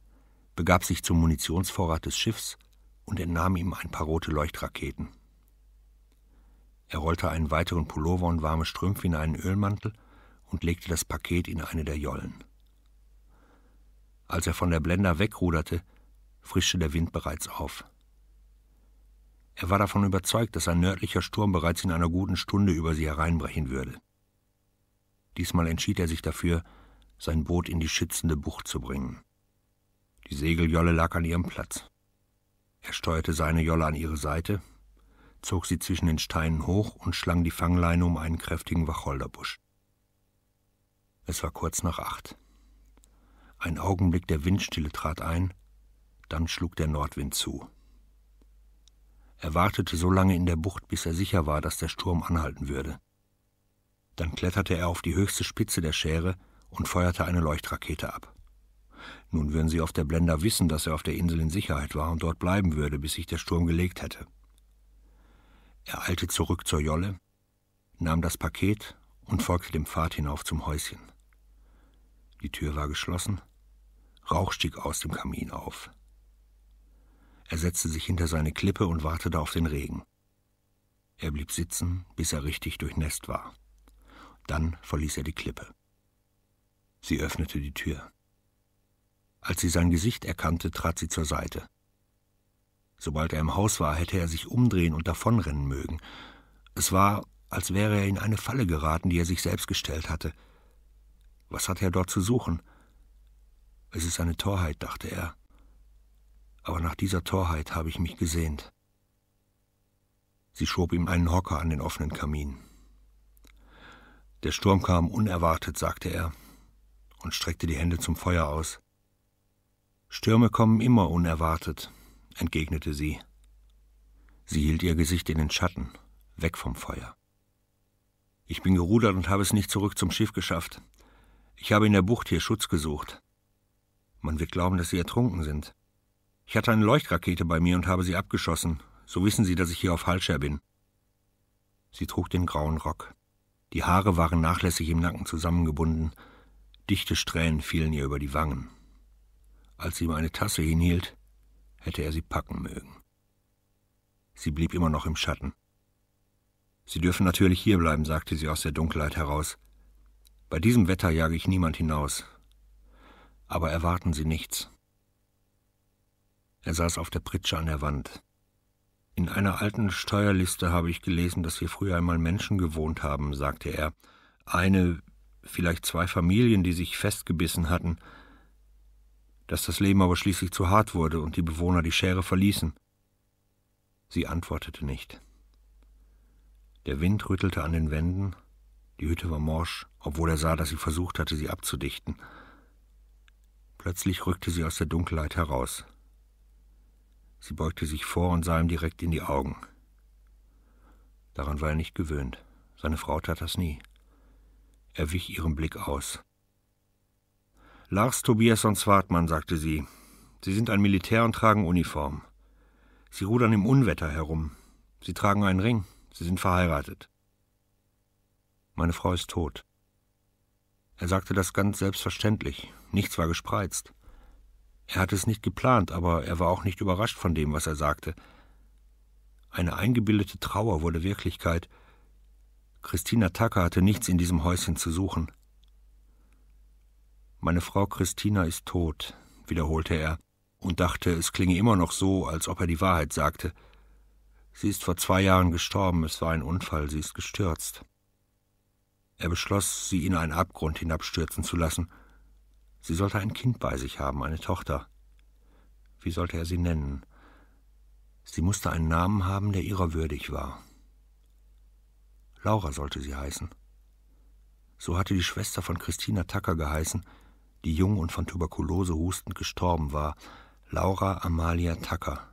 begab sich zum Munitionsvorrat des Schiffs und entnahm ihm ein paar rote Leuchtraketen. Er rollte einen weiteren Pullover und warme Strümpfe in einen Ölmantel und legte das Paket in eine der Jollen. Als er von der Blender wegruderte, frischte der Wind bereits auf. Er war davon überzeugt, dass ein nördlicher Sturm bereits in einer guten Stunde über sie hereinbrechen würde. Diesmal entschied er sich dafür, sein Boot in die schützende Bucht zu bringen. Die Segeljolle lag an ihrem Platz. Er steuerte seine Jolle an ihre Seite, zog sie zwischen den Steinen hoch und schlang die Fangleine um einen kräftigen Wacholderbusch. Es war kurz nach acht. Ein Augenblick der Windstille trat ein, dann schlug der Nordwind zu. Er wartete so lange in der Bucht, bis er sicher war, dass der Sturm anhalten würde. Dann kletterte er auf die höchste Spitze der Schäre und feuerte eine Leuchtrakete ab. Nun würden sie auf der Blender wissen, dass er auf der Insel in Sicherheit war und dort bleiben würde, bis sich der Sturm gelegt hätte. Er eilte zurück zur Jolle, nahm das Paket und folgte dem Pfad hinauf zum Häuschen. Die Tür war geschlossen, Rauch stieg aus dem Kamin auf. Er setzte sich hinter seine Klippe und wartete auf den Regen. Er blieb sitzen, bis er richtig durchnässt war. Dann verließ er die Klippe. Sie öffnete die Tür. Als sie sein Gesicht erkannte, trat sie zur Seite. Sobald er im Haus war, hätte er sich umdrehen und davonrennen mögen. Es war, als wäre er in eine Falle geraten, die er sich selbst gestellt hatte. Was hat er dort zu suchen? Es ist eine Torheit, dachte er aber nach dieser Torheit habe ich mich gesehnt. Sie schob ihm einen Hocker an den offenen Kamin. Der Sturm kam unerwartet, sagte er und streckte die Hände zum Feuer aus. Stürme kommen immer unerwartet, entgegnete sie. Sie hielt ihr Gesicht in den Schatten, weg vom Feuer. Ich bin gerudert und habe es nicht zurück zum Schiff geschafft. Ich habe in der Bucht hier Schutz gesucht. Man wird glauben, dass Sie ertrunken sind. Ich hatte eine Leuchtrakete bei mir und habe sie abgeschossen. So wissen Sie, dass ich hier auf Halscher bin. Sie trug den grauen Rock. Die Haare waren nachlässig im Nacken zusammengebunden. Dichte Strähnen fielen ihr über die Wangen. Als sie ihm eine Tasse hinhielt, hätte er sie packen mögen. Sie blieb immer noch im Schatten. Sie dürfen natürlich hierbleiben, sagte sie aus der Dunkelheit heraus. Bei diesem Wetter jage ich niemand hinaus. Aber erwarten Sie nichts. Er saß auf der Pritsche an der Wand. In einer alten Steuerliste habe ich gelesen, dass hier früher einmal Menschen gewohnt haben, sagte er. Eine, vielleicht zwei Familien, die sich festgebissen hatten, dass das Leben aber schließlich zu hart wurde und die Bewohner die Schere verließen. Sie antwortete nicht. Der Wind rüttelte an den Wänden, die Hütte war morsch, obwohl er sah, dass sie versucht hatte, sie abzudichten. Plötzlich rückte sie aus der Dunkelheit heraus. Sie beugte sich vor und sah ihm direkt in die Augen. Daran war er nicht gewöhnt. Seine Frau tat das nie. Er wich ihrem Blick aus. Lars Tobiasson Swartmann, sagte sie. Sie sind ein Militär und tragen Uniform. Sie rudern im Unwetter herum. Sie tragen einen Ring. Sie sind verheiratet. Meine Frau ist tot. Er sagte das ganz selbstverständlich. Nichts war gespreizt. Er hatte es nicht geplant, aber er war auch nicht überrascht von dem, was er sagte. Eine eingebildete Trauer wurde Wirklichkeit. Christina Tucker hatte nichts in diesem Häuschen zu suchen. Meine Frau Christina ist tot, wiederholte er und dachte, es klinge immer noch so, als ob er die Wahrheit sagte. Sie ist vor zwei Jahren gestorben, es war ein Unfall, sie ist gestürzt. Er beschloss, sie in einen Abgrund hinabstürzen zu lassen, Sie sollte ein Kind bei sich haben, eine Tochter. Wie sollte er sie nennen? Sie musste einen Namen haben, der ihrer würdig war. Laura sollte sie heißen. So hatte die Schwester von Christina Tucker geheißen, die jung und von Tuberkulose hustend gestorben war, Laura Amalia Tucker.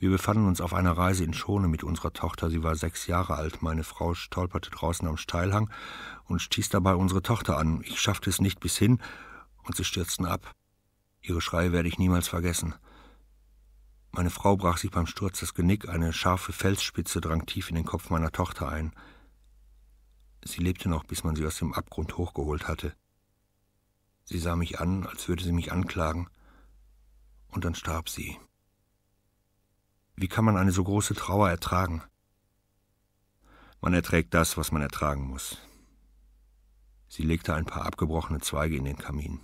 Wir befanden uns auf einer Reise in Schone mit unserer Tochter. Sie war sechs Jahre alt. Meine Frau stolperte draußen am Steilhang und stieß dabei unsere Tochter an. Ich schaffte es nicht bis hin und sie stürzten ab. Ihre Schreie werde ich niemals vergessen. Meine Frau brach sich beim Sturz das Genick, eine scharfe Felsspitze drang tief in den Kopf meiner Tochter ein. Sie lebte noch, bis man sie aus dem Abgrund hochgeholt hatte. Sie sah mich an, als würde sie mich anklagen, und dann starb sie. Wie kann man eine so große Trauer ertragen? Man erträgt das, was man ertragen muss. Sie legte ein paar abgebrochene Zweige in den Kamin.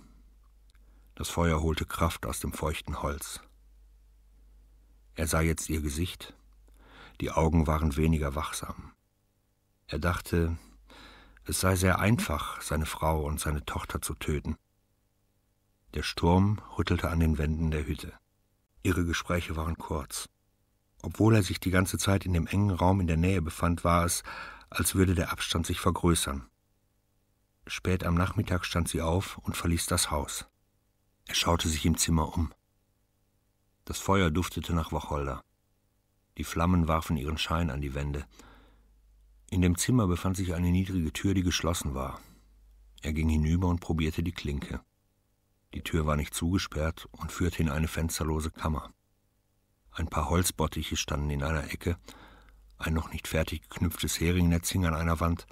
Das Feuer holte Kraft aus dem feuchten Holz. Er sah jetzt ihr Gesicht, die Augen waren weniger wachsam. Er dachte, es sei sehr einfach, seine Frau und seine Tochter zu töten. Der Sturm rüttelte an den Wänden der Hütte. Ihre Gespräche waren kurz. Obwohl er sich die ganze Zeit in dem engen Raum in der Nähe befand, war es, als würde der Abstand sich vergrößern. Spät am Nachmittag stand sie auf und verließ das Haus. Er schaute sich im Zimmer um. Das Feuer duftete nach Wacholder. Die Flammen warfen ihren Schein an die Wände. In dem Zimmer befand sich eine niedrige Tür, die geschlossen war. Er ging hinüber und probierte die Klinke. Die Tür war nicht zugesperrt und führte in eine fensterlose Kammer. Ein paar Holzbottiche standen in einer Ecke, ein noch nicht fertig geknüpftes Heringnetz hing an einer Wand.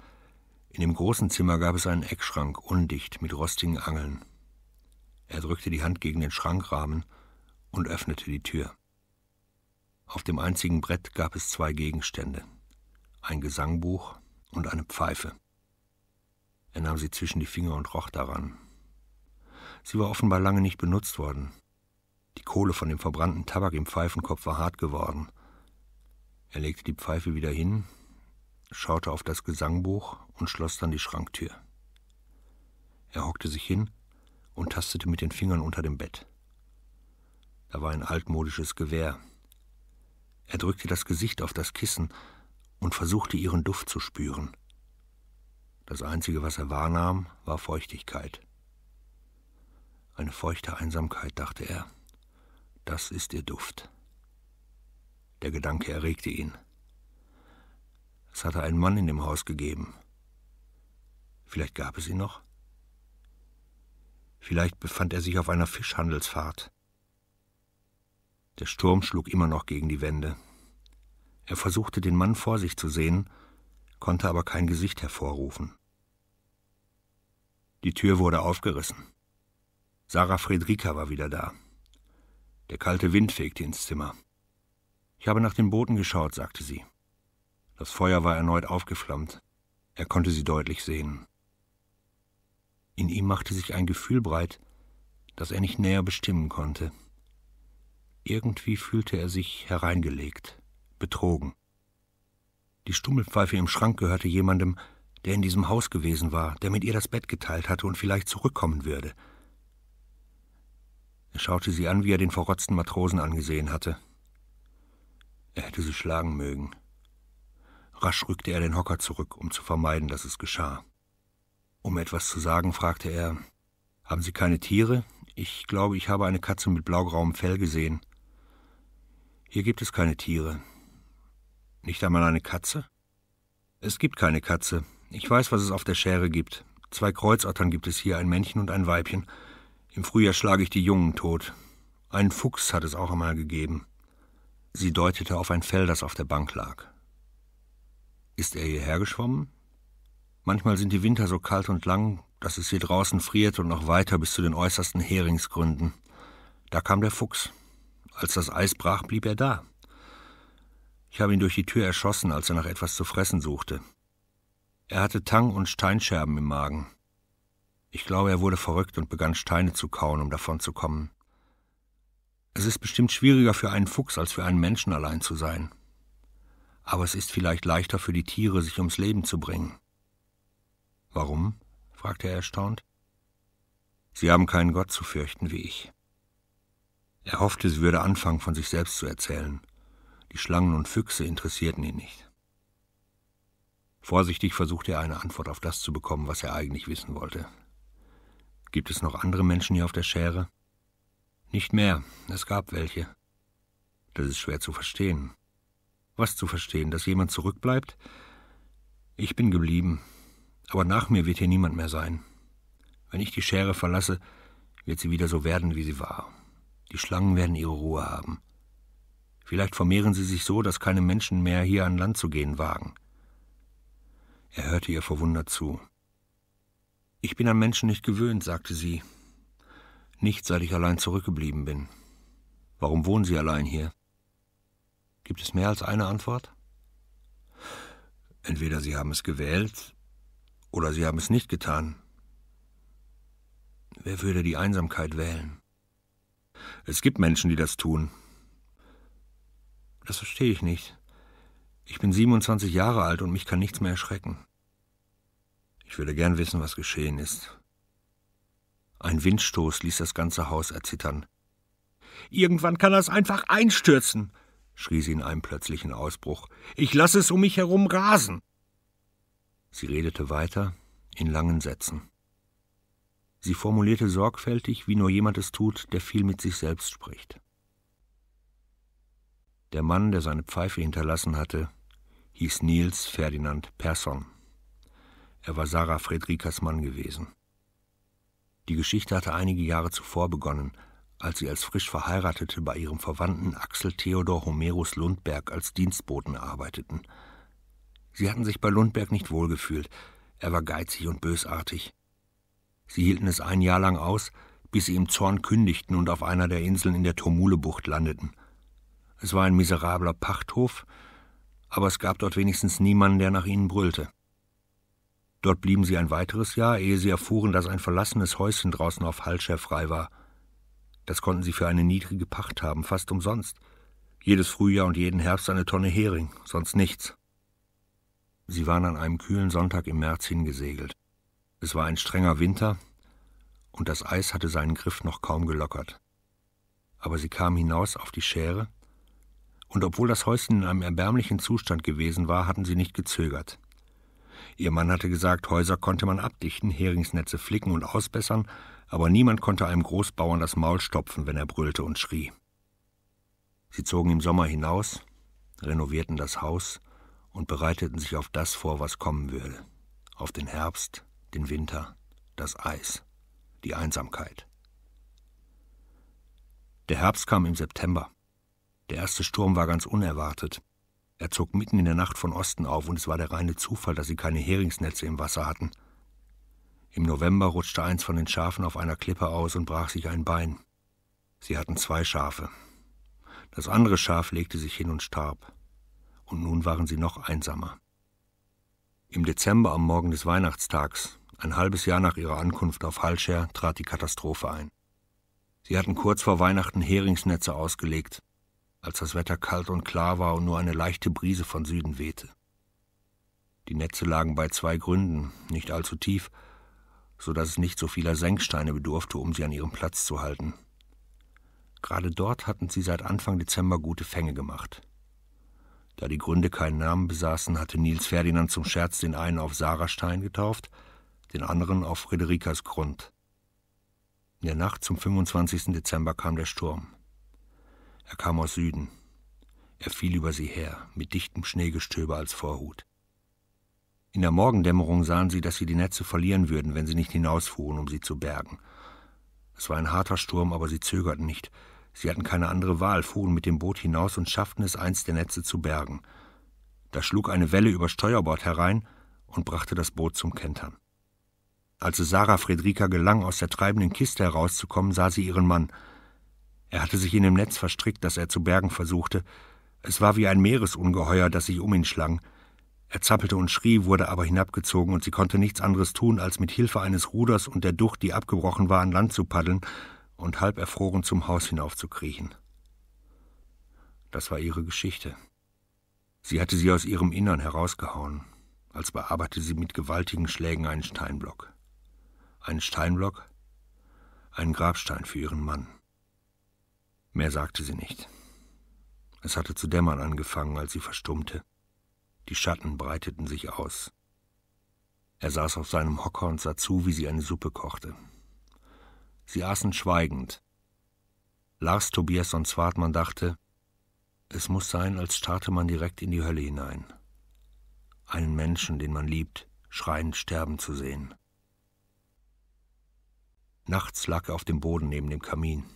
In dem großen Zimmer gab es einen Eckschrank, undicht, mit rostigen Angeln. Er drückte die Hand gegen den Schrankrahmen und öffnete die Tür. Auf dem einzigen Brett gab es zwei Gegenstände, ein Gesangbuch und eine Pfeife. Er nahm sie zwischen die Finger und roch daran. Sie war offenbar lange nicht benutzt worden. Die Kohle von dem verbrannten Tabak im Pfeifenkopf war hart geworden. Er legte die Pfeife wieder hin, schaute auf das Gesangbuch und schloss dann die Schranktür. Er hockte sich hin und tastete mit den Fingern unter dem Bett. Da war ein altmodisches Gewehr. Er drückte das Gesicht auf das Kissen und versuchte ihren Duft zu spüren. Das Einzige, was er wahrnahm, war Feuchtigkeit. Eine feuchte Einsamkeit, dachte er. Das ist ihr Duft. Der Gedanke erregte ihn. Es hatte einen Mann in dem Haus gegeben. Vielleicht gab es ihn noch? Vielleicht befand er sich auf einer Fischhandelsfahrt. Der Sturm schlug immer noch gegen die Wände. Er versuchte, den Mann vor sich zu sehen, konnte aber kein Gesicht hervorrufen. Die Tür wurde aufgerissen. Sarah Friedrika war wieder da. Der kalte Wind fegte ins Zimmer. Ich habe nach den Booten geschaut, sagte sie. Das Feuer war erneut aufgeflammt. Er konnte sie deutlich sehen. In ihm machte sich ein Gefühl breit, das er nicht näher bestimmen konnte. Irgendwie fühlte er sich hereingelegt, betrogen. Die Stummelpfeife im Schrank gehörte jemandem, der in diesem Haus gewesen war, der mit ihr das Bett geteilt hatte und vielleicht zurückkommen würde. Er schaute sie an, wie er den verrotzten Matrosen angesehen hatte. Er hätte sie schlagen mögen. Rasch rückte er den Hocker zurück, um zu vermeiden, dass es geschah. Um etwas zu sagen, fragte er Haben Sie keine Tiere? Ich glaube, ich habe eine Katze mit blaugrauem Fell gesehen. Hier gibt es keine Tiere. Nicht einmal eine Katze? Es gibt keine Katze. Ich weiß, was es auf der Schere gibt. Zwei Kreuzottern gibt es hier, ein Männchen und ein Weibchen. Im Frühjahr schlage ich die Jungen tot. Einen Fuchs hat es auch einmal gegeben. Sie deutete auf ein Fell, das auf der Bank lag. Ist er hierher geschwommen? Manchmal sind die Winter so kalt und lang, dass es hier draußen friert und noch weiter bis zu den äußersten Heringsgründen. Da kam der Fuchs. Als das Eis brach, blieb er da. Ich habe ihn durch die Tür erschossen, als er nach etwas zu fressen suchte. Er hatte Tang und Steinscherben im Magen. Ich glaube, er wurde verrückt und begann Steine zu kauen, um davon zu kommen. Es ist bestimmt schwieriger für einen Fuchs als für einen Menschen allein zu sein. Aber es ist vielleicht leichter für die Tiere, sich ums Leben zu bringen. Warum? fragte er erstaunt. Sie haben keinen Gott zu fürchten wie ich. Er hoffte, sie würde anfangen, von sich selbst zu erzählen. Die Schlangen und Füchse interessierten ihn nicht. Vorsichtig versuchte er eine Antwort auf das zu bekommen, was er eigentlich wissen wollte. Gibt es noch andere Menschen hier auf der Schere? Nicht mehr, es gab welche. Das ist schwer zu verstehen. Was zu verstehen, dass jemand zurückbleibt? Ich bin geblieben, aber nach mir wird hier niemand mehr sein. Wenn ich die Schere verlasse, wird sie wieder so werden, wie sie war. Die Schlangen werden ihre Ruhe haben. Vielleicht vermehren sie sich so, dass keine Menschen mehr hier an Land zu gehen wagen. Er hörte ihr verwundert zu. Ich bin an Menschen nicht gewöhnt, sagte sie. Nicht, seit ich allein zurückgeblieben bin. Warum wohnen Sie allein hier? Gibt es mehr als eine Antwort? Entweder Sie haben es gewählt oder Sie haben es nicht getan. Wer würde die Einsamkeit wählen? Es gibt Menschen, die das tun. Das verstehe ich nicht. Ich bin 27 Jahre alt und mich kann nichts mehr erschrecken. Ich würde gern wissen, was geschehen ist. Ein Windstoß ließ das ganze Haus erzittern. Irgendwann kann das einfach einstürzen, schrie sie in einem plötzlichen Ausbruch. Ich lasse es um mich herum rasen. Sie redete weiter in langen Sätzen. Sie formulierte sorgfältig, wie nur jemand es tut, der viel mit sich selbst spricht. Der Mann, der seine Pfeife hinterlassen hatte, hieß Niels Ferdinand Persson. Er war Sarah Friedrikas Mann gewesen. Die Geschichte hatte einige Jahre zuvor begonnen, als sie als frisch Verheiratete bei ihrem Verwandten Axel Theodor Homerus Lundberg als Dienstboten arbeiteten. Sie hatten sich bei Lundberg nicht wohlgefühlt, er war geizig und bösartig. Sie hielten es ein Jahr lang aus, bis sie im Zorn kündigten und auf einer der Inseln in der Turmule-Bucht landeten. Es war ein miserabler Pachthof, aber es gab dort wenigstens niemanden, der nach ihnen brüllte. Dort blieben sie ein weiteres Jahr, ehe sie erfuhren, dass ein verlassenes Häuschen draußen auf Hallscher frei war. Das konnten sie für eine niedrige Pacht haben, fast umsonst. Jedes Frühjahr und jeden Herbst eine Tonne Hering, sonst nichts. Sie waren an einem kühlen Sonntag im März hingesegelt. Es war ein strenger Winter, und das Eis hatte seinen Griff noch kaum gelockert. Aber sie kamen hinaus auf die Schäre, und obwohl das Häuschen in einem erbärmlichen Zustand gewesen war, hatten sie nicht gezögert. Ihr Mann hatte gesagt, Häuser konnte man abdichten, Heringsnetze flicken und ausbessern, aber niemand konnte einem Großbauern das Maul stopfen, wenn er brüllte und schrie. Sie zogen im Sommer hinaus, renovierten das Haus und bereiteten sich auf das vor, was kommen würde, auf den Herbst den Winter, das Eis, die Einsamkeit. Der Herbst kam im September. Der erste Sturm war ganz unerwartet. Er zog mitten in der Nacht von Osten auf, und es war der reine Zufall, dass sie keine Heringsnetze im Wasser hatten. Im November rutschte eins von den Schafen auf einer Klippe aus und brach sich ein Bein. Sie hatten zwei Schafe. Das andere Schaf legte sich hin und starb. Und nun waren sie noch einsamer. Im Dezember am Morgen des Weihnachtstags, ein halbes Jahr nach ihrer Ankunft auf Halscher, trat die Katastrophe ein. Sie hatten kurz vor Weihnachten Heringsnetze ausgelegt, als das Wetter kalt und klar war und nur eine leichte Brise von Süden wehte. Die Netze lagen bei zwei Gründen, nicht allzu tief, so dass es nicht so vieler Senksteine bedurfte, um sie an ihrem Platz zu halten. Gerade dort hatten sie seit Anfang Dezember gute Fänge gemacht. Da die Gründe keinen Namen besaßen, hatte Nils Ferdinand zum Scherz den einen auf Sarah Stein getauft, den anderen auf Friederikas Grund. In der Nacht zum 25. Dezember kam der Sturm. Er kam aus Süden. Er fiel über sie her, mit dichtem Schneegestöber als Vorhut. In der Morgendämmerung sahen sie, dass sie die Netze verlieren würden, wenn sie nicht hinausfuhren, um sie zu bergen. Es war ein harter Sturm, aber sie zögerten nicht. Sie hatten keine andere Wahl, fuhren mit dem Boot hinaus und schafften es, eins der Netze zu bergen. Da schlug eine Welle über Steuerbord herein und brachte das Boot zum Kentern. Als es Sarah Friedrika gelang, aus der treibenden Kiste herauszukommen, sah sie ihren Mann. Er hatte sich in dem Netz verstrickt, das er zu bergen versuchte. Es war wie ein Meeresungeheuer, das sich um ihn schlang. Er zappelte und schrie, wurde aber hinabgezogen, und sie konnte nichts anderes tun, als mit Hilfe eines Ruders und der Ducht, die abgebrochen war, an Land zu paddeln und halb erfroren zum Haus hinaufzukriechen. Das war ihre Geschichte. Sie hatte sie aus ihrem Innern herausgehauen, als bearbeitete sie mit gewaltigen Schlägen einen Steinblock einen Steinblock, einen Grabstein für ihren Mann. Mehr sagte sie nicht. Es hatte zu dämmern angefangen, als sie verstummte. Die Schatten breiteten sich aus. Er saß auf seinem Hocker und sah zu, wie sie eine Suppe kochte. Sie aßen schweigend. Lars Tobias und Zwartmann dachte, es muss sein, als starte man direkt in die Hölle hinein. Einen Menschen, den man liebt, schreiend sterben zu sehen. Nachts lag er auf dem Boden neben dem Kamin.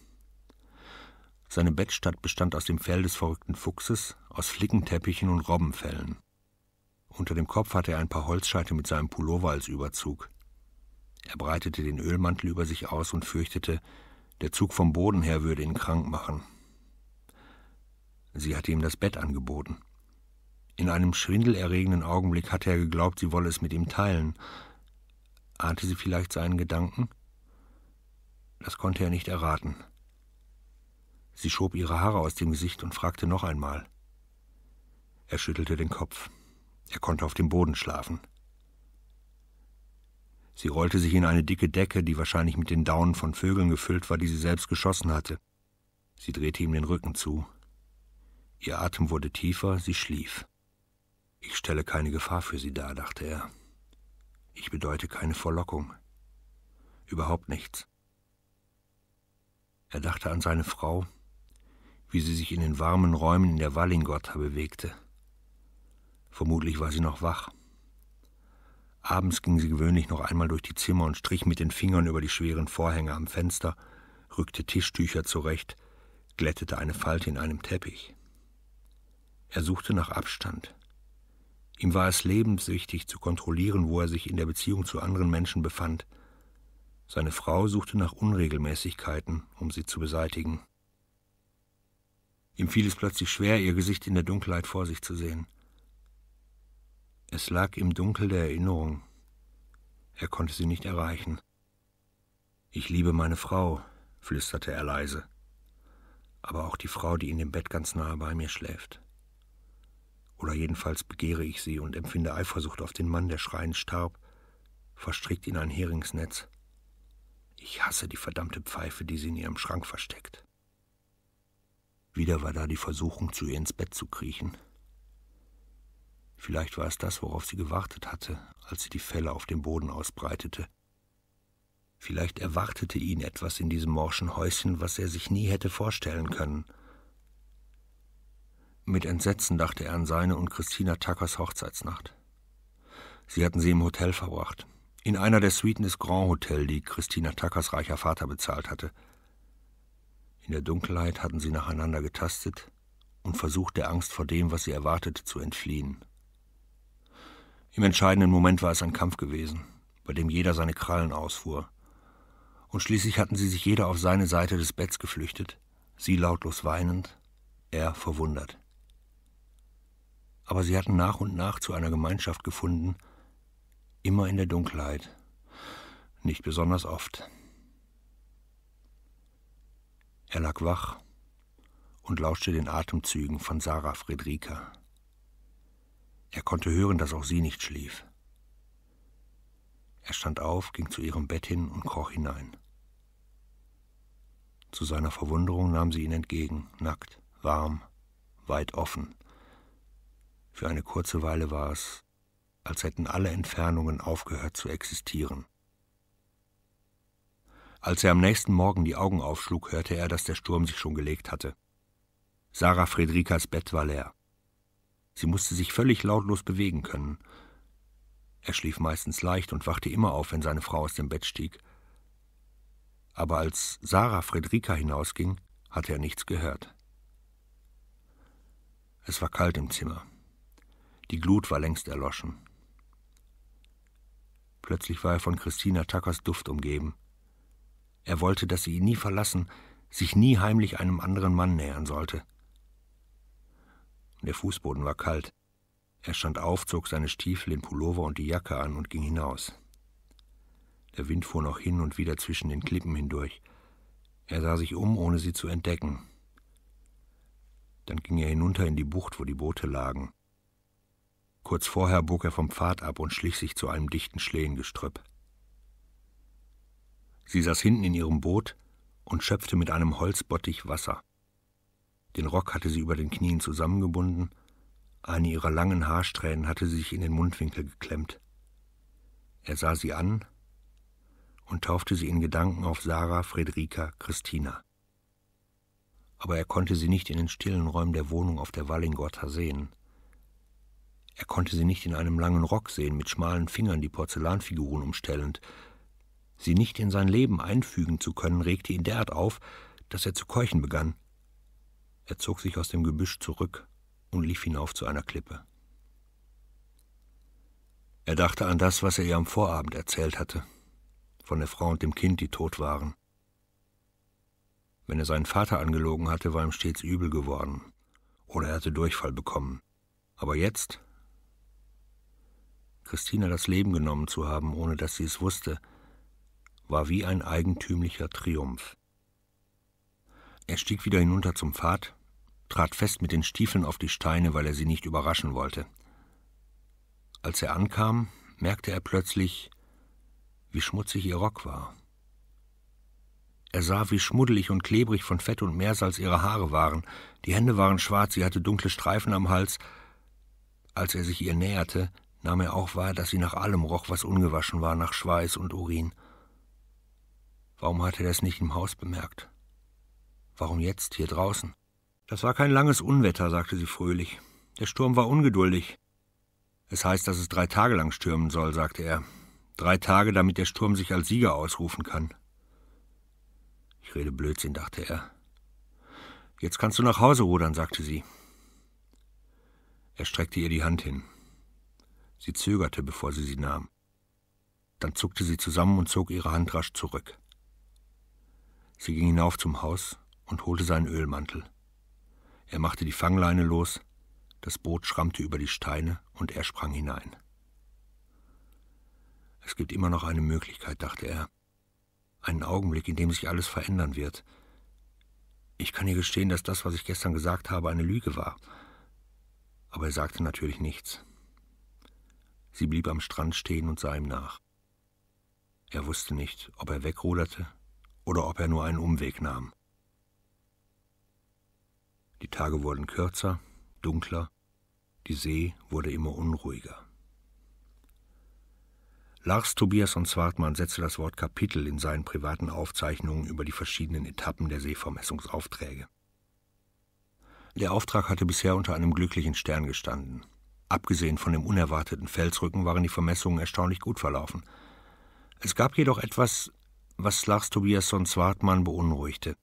Seine Bettstatt bestand aus dem Fell des verrückten Fuchses, aus Flickenteppichen und Robbenfellen. Unter dem Kopf hatte er ein paar Holzscheite mit seinem Pullover als Überzug. Er breitete den Ölmantel über sich aus und fürchtete, der Zug vom Boden her würde ihn krank machen. Sie hatte ihm das Bett angeboten. In einem schwindelerregenden Augenblick hatte er geglaubt, sie wolle es mit ihm teilen. Ahnte sie vielleicht seinen Gedanken? Das konnte er nicht erraten. Sie schob ihre Haare aus dem Gesicht und fragte noch einmal. Er schüttelte den Kopf. Er konnte auf dem Boden schlafen. Sie rollte sich in eine dicke Decke, die wahrscheinlich mit den Daunen von Vögeln gefüllt war, die sie selbst geschossen hatte. Sie drehte ihm den Rücken zu. Ihr Atem wurde tiefer, sie schlief. Ich stelle keine Gefahr für sie dar, dachte er. Ich bedeute keine Verlockung. Überhaupt nichts. Er dachte an seine Frau, wie sie sich in den warmen Räumen in der Wallingotta bewegte. Vermutlich war sie noch wach. Abends ging sie gewöhnlich noch einmal durch die Zimmer und strich mit den Fingern über die schweren Vorhänge am Fenster, rückte Tischtücher zurecht, glättete eine Falte in einem Teppich. Er suchte nach Abstand. Ihm war es lebenswichtig zu kontrollieren, wo er sich in der Beziehung zu anderen Menschen befand – seine Frau suchte nach Unregelmäßigkeiten, um sie zu beseitigen. Ihm fiel es plötzlich schwer, ihr Gesicht in der Dunkelheit vor sich zu sehen. Es lag im Dunkel der Erinnerung. Er konnte sie nicht erreichen. Ich liebe meine Frau, flüsterte er leise, aber auch die Frau, die in dem Bett ganz nahe bei mir schläft. Oder jedenfalls begehre ich sie und empfinde Eifersucht auf den Mann, der schreiend starb, verstrickt in ein Heringsnetz. Ich hasse die verdammte Pfeife, die sie in ihrem Schrank versteckt. Wieder war da die Versuchung, zu ihr ins Bett zu kriechen. Vielleicht war es das, worauf sie gewartet hatte, als sie die Felle auf dem Boden ausbreitete. Vielleicht erwartete ihn etwas in diesem morschen Häuschen, was er sich nie hätte vorstellen können. Mit Entsetzen dachte er an seine und Christina Tuckers Hochzeitsnacht. Sie hatten sie im Hotel verbracht. In einer der Suiten des Grand Hotel, die Christina Tackers reicher Vater bezahlt hatte. In der Dunkelheit hatten sie nacheinander getastet und versucht, der Angst vor dem, was sie erwartete, zu entfliehen. Im entscheidenden Moment war es ein Kampf gewesen, bei dem jeder seine Krallen ausfuhr. Und schließlich hatten sie sich jeder auf seine Seite des Betts geflüchtet, sie lautlos weinend, er verwundert. Aber sie hatten nach und nach zu einer Gemeinschaft gefunden, immer in der Dunkelheit, nicht besonders oft. Er lag wach und lauschte den Atemzügen von Sarah Friedrika. Er konnte hören, dass auch sie nicht schlief. Er stand auf, ging zu ihrem Bett hin und kroch hinein. Zu seiner Verwunderung nahm sie ihn entgegen, nackt, warm, weit offen. Für eine kurze Weile war es, als hätten alle Entfernungen aufgehört zu existieren. Als er am nächsten Morgen die Augen aufschlug, hörte er, dass der Sturm sich schon gelegt hatte. Sarah Friedrikas Bett war leer. Sie musste sich völlig lautlos bewegen können. Er schlief meistens leicht und wachte immer auf, wenn seine Frau aus dem Bett stieg. Aber als Sarah Friedrika hinausging, hatte er nichts gehört. Es war kalt im Zimmer. Die Glut war längst erloschen. Plötzlich war er von Christina Tuckers Duft umgeben. Er wollte, dass sie ihn nie verlassen, sich nie heimlich einem anderen Mann nähern sollte. Der Fußboden war kalt. Er stand auf, zog seine Stiefel, den Pullover und die Jacke an und ging hinaus. Der Wind fuhr noch hin und wieder zwischen den Klippen hindurch. Er sah sich um, ohne sie zu entdecken. Dann ging er hinunter in die Bucht, wo die Boote lagen. Kurz vorher bog er vom Pfad ab und schlich sich zu einem dichten Schlehengestrüpp. Sie saß hinten in ihrem Boot und schöpfte mit einem Holzbottich Wasser. Den Rock hatte sie über den Knien zusammengebunden, eine ihrer langen Haarsträhnen hatte sie sich in den Mundwinkel geklemmt. Er sah sie an und taufte sie in Gedanken auf Sarah Friederika Christina. Aber er konnte sie nicht in den stillen Räumen der Wohnung auf der Wallingotta sehen. Er konnte sie nicht in einem langen Rock sehen, mit schmalen Fingern die Porzellanfiguren umstellend. Sie nicht in sein Leben einfügen zu können, regte ihn derart auf, dass er zu keuchen begann. Er zog sich aus dem Gebüsch zurück und lief hinauf zu einer Klippe. Er dachte an das, was er ihr am Vorabend erzählt hatte, von der Frau und dem Kind, die tot waren. Wenn er seinen Vater angelogen hatte, war ihm stets übel geworden, oder er hatte Durchfall bekommen. Aber jetzt, Christina das Leben genommen zu haben, ohne dass sie es wusste, war wie ein eigentümlicher Triumph. Er stieg wieder hinunter zum Pfad, trat fest mit den Stiefeln auf die Steine, weil er sie nicht überraschen wollte. Als er ankam, merkte er plötzlich, wie schmutzig ihr Rock war. Er sah, wie schmuddelig und klebrig von Fett und Meersalz ihre Haare waren. Die Hände waren schwarz, sie hatte dunkle Streifen am Hals. Als er sich ihr näherte, nahm er auch wahr, dass sie nach allem roch, was ungewaschen war, nach Schweiß und Urin. Warum hatte er es nicht im Haus bemerkt? Warum jetzt hier draußen? Das war kein langes Unwetter, sagte sie fröhlich. Der Sturm war ungeduldig. Es heißt, dass es drei Tage lang stürmen soll, sagte er. Drei Tage, damit der Sturm sich als Sieger ausrufen kann. Ich rede Blödsinn, dachte er. Jetzt kannst du nach Hause rudern, sagte sie. Er streckte ihr die Hand hin. Sie zögerte, bevor sie sie nahm. Dann zuckte sie zusammen und zog ihre Hand rasch zurück. Sie ging hinauf zum Haus und holte seinen Ölmantel. Er machte die Fangleine los, das Boot schrammte über die Steine und er sprang hinein. Es gibt immer noch eine Möglichkeit, dachte er. Einen Augenblick, in dem sich alles verändern wird. Ich kann ihr gestehen, dass das, was ich gestern gesagt habe, eine Lüge war. Aber er sagte natürlich nichts. Sie blieb am Strand stehen und sah ihm nach. Er wusste nicht, ob er wegruderte oder ob er nur einen Umweg nahm. Die Tage wurden kürzer, dunkler, die See wurde immer unruhiger. Lars Tobias und Swartmann setzte das Wort Kapitel in seinen privaten Aufzeichnungen über die verschiedenen Etappen der Seevermessungsaufträge. Der Auftrag hatte bisher unter einem glücklichen Stern gestanden. Abgesehen von dem unerwarteten Felsrücken waren die Vermessungen erstaunlich gut verlaufen. Es gab jedoch etwas, was Lars Tobiasson Zwartmann beunruhigte.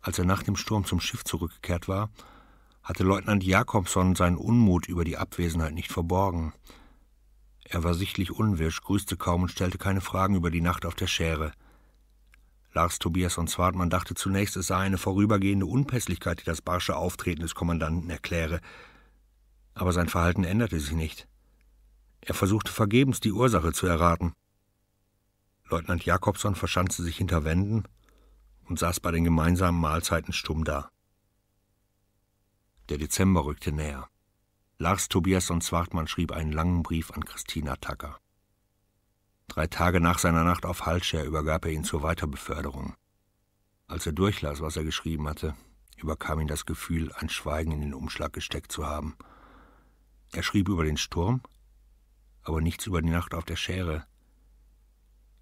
Als er nach dem Sturm zum Schiff zurückgekehrt war, hatte Leutnant Jakobson seinen Unmut über die Abwesenheit nicht verborgen. Er war sichtlich unwirsch, grüßte kaum und stellte keine Fragen über die Nacht auf der Schäre. Lars Tobiasson Zwartmann dachte zunächst, es sei eine vorübergehende Unpässlichkeit, die das barsche Auftreten des Kommandanten erkläre. Aber sein Verhalten änderte sich nicht. Er versuchte vergebens, die Ursache zu erraten. Leutnant Jakobson verschanzte sich hinter Wänden und saß bei den gemeinsamen Mahlzeiten stumm da. Der Dezember rückte näher. Lars Tobiasson Zwartmann schrieb einen langen Brief an Christina Tacker. Drei Tage nach seiner Nacht auf Halscher übergab er ihn zur Weiterbeförderung. Als er durchlas, was er geschrieben hatte, überkam ihn das Gefühl, ein Schweigen in den Umschlag gesteckt zu haben. Er schrieb über den Sturm, aber nichts über die Nacht auf der Schäre,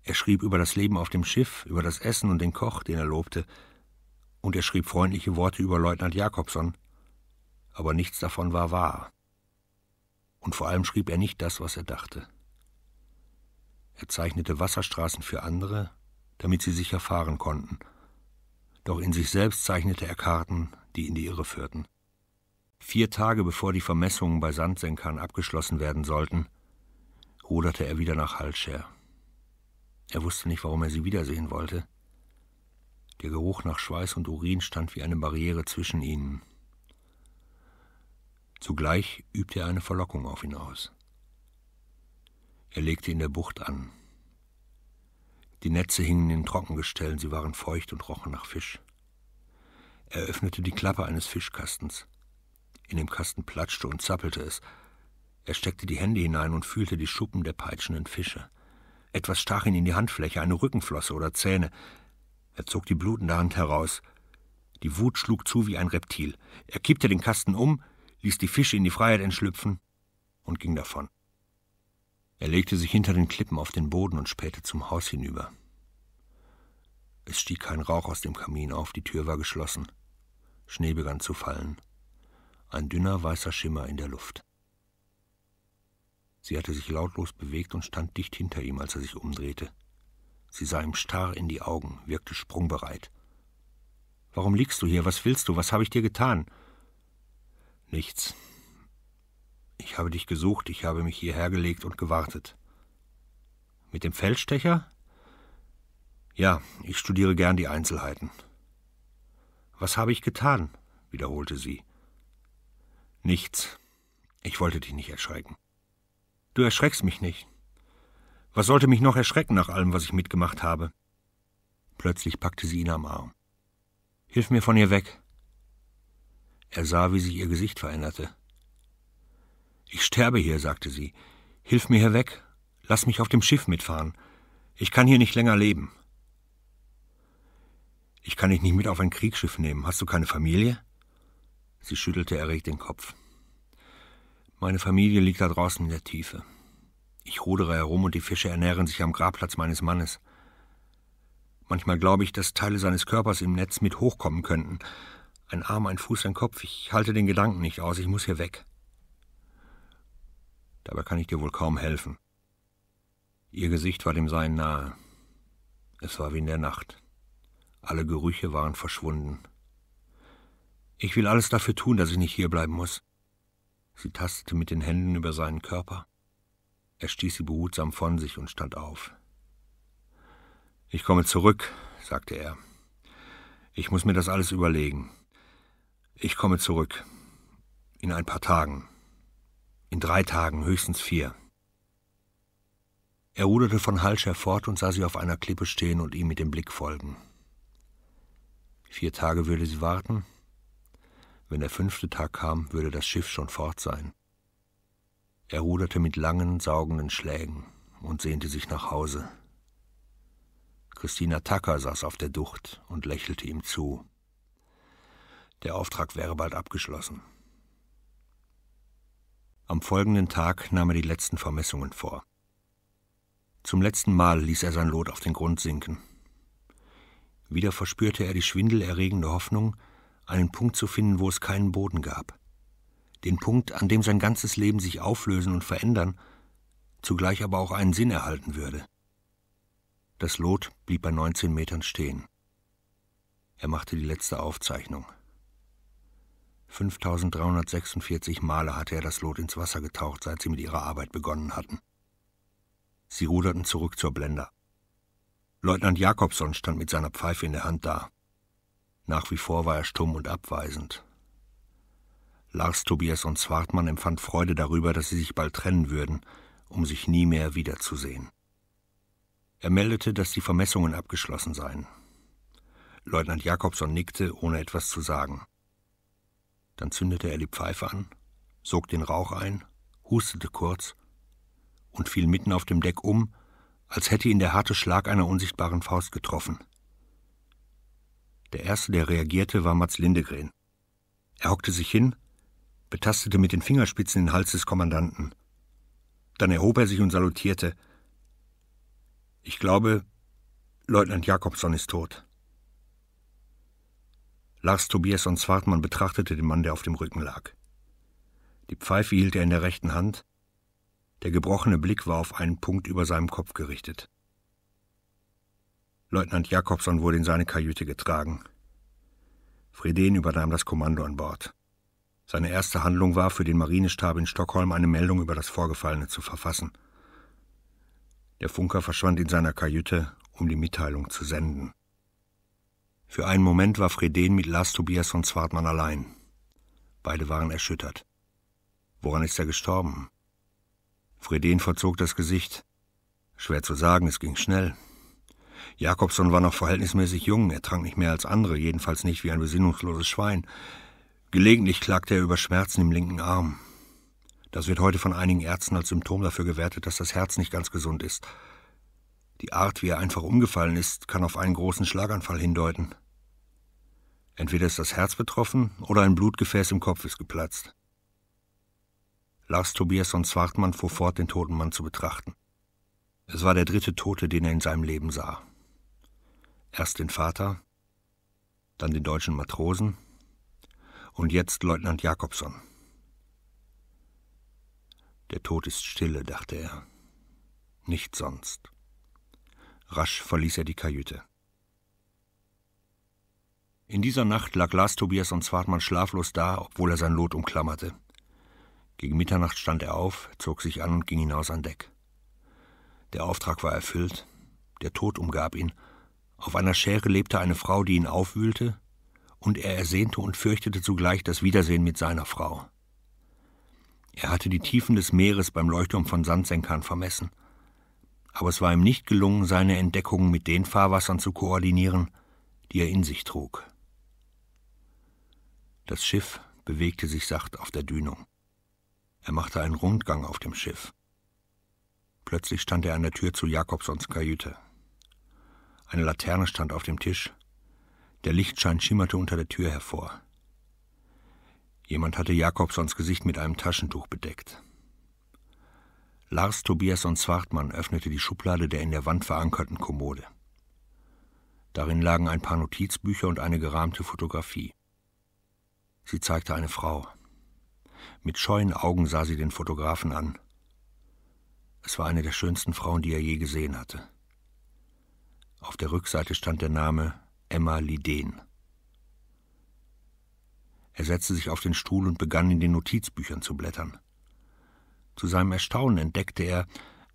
er schrieb über das Leben auf dem Schiff, über das Essen und den Koch, den er lobte, und er schrieb freundliche Worte über Leutnant Jakobson, aber nichts davon war wahr. Und vor allem schrieb er nicht das, was er dachte. Er zeichnete Wasserstraßen für andere, damit sie sicher fahren konnten, doch in sich selbst zeichnete er Karten, die in die Irre führten. Vier Tage bevor die Vermessungen bei Sandsenkern abgeschlossen werden sollten, ruderte er wieder nach Halscher. Er wusste nicht, warum er sie wiedersehen wollte. Der Geruch nach Schweiß und Urin stand wie eine Barriere zwischen ihnen. Zugleich übte er eine Verlockung auf ihn aus. Er legte in der Bucht an. Die Netze hingen in Trockengestellen, sie waren feucht und rochen nach Fisch. Er öffnete die Klappe eines Fischkastens. In dem Kasten platschte und zappelte es. Er steckte die Hände hinein und fühlte die Schuppen der peitschenden Fische. Etwas stach ihn in die Handfläche, eine Rückenflosse oder Zähne. Er zog die blutende Hand heraus. Die Wut schlug zu wie ein Reptil. Er kippte den Kasten um, ließ die Fische in die Freiheit entschlüpfen und ging davon. Er legte sich hinter den Klippen auf den Boden und spähte zum Haus hinüber. Es stieg kein Rauch aus dem Kamin auf, die Tür war geschlossen. Schnee begann zu fallen. Ein dünner weißer Schimmer in der Luft. Sie hatte sich lautlos bewegt und stand dicht hinter ihm, als er sich umdrehte. Sie sah ihm starr in die Augen, wirkte sprungbereit. Warum liegst du hier? Was willst du? Was habe ich dir getan? Nichts. Ich habe dich gesucht, ich habe mich hierher gelegt und gewartet. Mit dem Feldstecher? Ja, ich studiere gern die Einzelheiten. Was habe ich getan? wiederholte sie. Nichts. Ich wollte dich nicht erschrecken. Du erschreckst mich nicht. Was sollte mich noch erschrecken nach allem, was ich mitgemacht habe? Plötzlich packte sie ihn am Arm. Hilf mir von ihr weg. Er sah, wie sich ihr Gesicht veränderte. Ich sterbe hier, sagte sie. Hilf mir hier weg. Lass mich auf dem Schiff mitfahren. Ich kann hier nicht länger leben. Ich kann dich nicht mit auf ein Kriegsschiff nehmen. Hast du keine Familie? Sie schüttelte erregt den Kopf. Meine Familie liegt da draußen in der Tiefe. Ich rudere herum und die Fische ernähren sich am Grabplatz meines Mannes. Manchmal glaube ich, dass Teile seines Körpers im Netz mit hochkommen könnten. Ein Arm, ein Fuß, ein Kopf. Ich halte den Gedanken nicht aus. Ich muss hier weg. Dabei kann ich dir wohl kaum helfen. Ihr Gesicht war dem Sein nahe. Es war wie in der Nacht. Alle Gerüche waren verschwunden. Ich will alles dafür tun, dass ich nicht hierbleiben muss. Sie tastete mit den Händen über seinen Körper. Er stieß sie behutsam von sich und stand auf. Ich komme zurück, sagte er. Ich muss mir das alles überlegen. Ich komme zurück. In ein paar Tagen. In drei Tagen, höchstens vier. Er ruderte von Halscher fort und sah sie auf einer Klippe stehen und ihm mit dem Blick folgen. Vier Tage würde sie warten, wenn der fünfte Tag kam, würde das Schiff schon fort sein. Er ruderte mit langen, saugenden Schlägen und sehnte sich nach Hause. Christina Tacker saß auf der Ducht und lächelte ihm zu. Der Auftrag wäre bald abgeschlossen. Am folgenden Tag nahm er die letzten Vermessungen vor. Zum letzten Mal ließ er sein Lot auf den Grund sinken. Wieder verspürte er die schwindelerregende Hoffnung, einen Punkt zu finden, wo es keinen Boden gab. Den Punkt, an dem sein ganzes Leben sich auflösen und verändern, zugleich aber auch einen Sinn erhalten würde. Das Lot blieb bei 19 Metern stehen. Er machte die letzte Aufzeichnung. 5346 Male hatte er das Lot ins Wasser getaucht, seit sie mit ihrer Arbeit begonnen hatten. Sie ruderten zurück zur Blender. Leutnant Jakobson stand mit seiner Pfeife in der Hand da. Nach wie vor war er stumm und abweisend. Lars Tobias und Zwartmann empfand Freude darüber, dass sie sich bald trennen würden, um sich nie mehr wiederzusehen. Er meldete, dass die Vermessungen abgeschlossen seien. Leutnant Jakobson nickte, ohne etwas zu sagen. Dann zündete er die Pfeife an, sog den Rauch ein, hustete kurz und fiel mitten auf dem Deck um, als hätte ihn der harte Schlag einer unsichtbaren Faust getroffen. Der erste, der reagierte, war Mats Lindegren. Er hockte sich hin, betastete mit den Fingerspitzen den Hals des Kommandanten. Dann erhob er sich und salutierte. Ich glaube, Leutnant Jakobson ist tot. Lars Tobias und Zwartmann betrachtete den Mann, der auf dem Rücken lag. Die Pfeife hielt er in der rechten Hand, der gebrochene Blick war auf einen Punkt über seinem Kopf gerichtet. Leutnant Jakobson wurde in seine Kajüte getragen. Freden übernahm das Kommando an Bord. Seine erste Handlung war, für den Marinestab in Stockholm eine Meldung über das Vorgefallene zu verfassen. Der Funker verschwand in seiner Kajüte, um die Mitteilung zu senden. Für einen Moment war Freden mit Lars Tobias und Zwartmann allein. Beide waren erschüttert. Woran ist er gestorben? Freden verzog das Gesicht. Schwer zu sagen, es ging schnell. Jakobson war noch verhältnismäßig jung, er trank nicht mehr als andere, jedenfalls nicht wie ein besinnungsloses Schwein. Gelegentlich klagte er über Schmerzen im linken Arm. Das wird heute von einigen Ärzten als Symptom dafür gewertet, dass das Herz nicht ganz gesund ist. Die Art, wie er einfach umgefallen ist, kann auf einen großen Schlaganfall hindeuten. Entweder ist das Herz betroffen oder ein Blutgefäß im Kopf ist geplatzt. Lars Tobias von Zwartmann fuhr fort, den toten Mann zu betrachten. Es war der dritte Tote, den er in seinem Leben sah. Erst den Vater, dann den deutschen Matrosen und jetzt Leutnant Jakobson. Der Tod ist stille, dachte er. Nicht sonst. Rasch verließ er die Kajüte. In dieser Nacht lag Lars Tobias und Zwartmann schlaflos da, obwohl er sein Lot umklammerte. Gegen Mitternacht stand er auf, zog sich an und ging hinaus an Deck. Der Auftrag war erfüllt, der Tod umgab ihn. Auf einer Schere lebte eine Frau, die ihn aufwühlte, und er ersehnte und fürchtete zugleich das Wiedersehen mit seiner Frau. Er hatte die Tiefen des Meeres beim Leuchtturm von Sandsenkern vermessen, aber es war ihm nicht gelungen, seine Entdeckungen mit den Fahrwassern zu koordinieren, die er in sich trug. Das Schiff bewegte sich sacht auf der Dünung. Er machte einen Rundgang auf dem Schiff. Plötzlich stand er an der Tür zu Jakobsons Kajüte. Eine Laterne stand auf dem Tisch. Der Lichtschein schimmerte unter der Tür hervor. Jemand hatte Jakobsons Gesicht mit einem Taschentuch bedeckt. Lars Tobias und Zwartmann öffnete die Schublade der in der Wand verankerten Kommode. Darin lagen ein paar Notizbücher und eine gerahmte Fotografie. Sie zeigte eine Frau. Mit scheuen Augen sah sie den Fotografen an. Es war eine der schönsten Frauen, die er je gesehen hatte. Auf der Rückseite stand der Name Emma Lidén. Er setzte sich auf den Stuhl und begann in den Notizbüchern zu blättern. Zu seinem Erstaunen entdeckte er,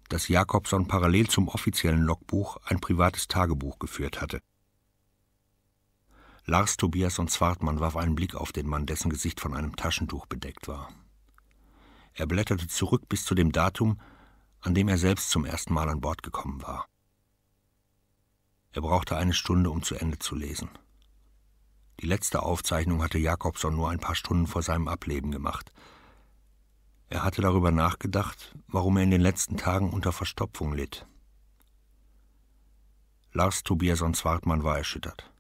dass Jakobson parallel zum offiziellen Logbuch ein privates Tagebuch geführt hatte. Lars Tobias und Zwartmann warf einen Blick auf den Mann, dessen Gesicht von einem Taschentuch bedeckt war. Er blätterte zurück bis zu dem Datum, an dem er selbst zum ersten Mal an Bord gekommen war. Er brauchte eine Stunde, um zu Ende zu lesen. Die letzte Aufzeichnung hatte Jakobson nur ein paar Stunden vor seinem Ableben gemacht. Er hatte darüber nachgedacht, warum er in den letzten Tagen unter Verstopfung litt. Lars Tobiason Zwartmann war erschüttert.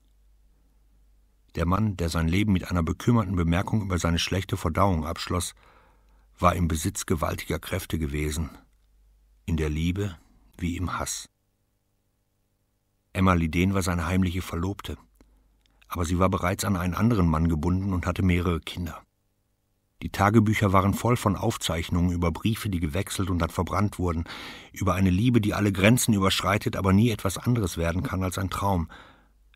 Der Mann, der sein Leben mit einer bekümmerten Bemerkung über seine schlechte Verdauung abschloss, war im Besitz gewaltiger Kräfte gewesen, in der Liebe wie im Hass. Emma Lidén war seine heimliche Verlobte, aber sie war bereits an einen anderen Mann gebunden und hatte mehrere Kinder. Die Tagebücher waren voll von Aufzeichnungen über Briefe, die gewechselt und dann verbrannt wurden, über eine Liebe, die alle Grenzen überschreitet, aber nie etwas anderes werden kann als ein Traum.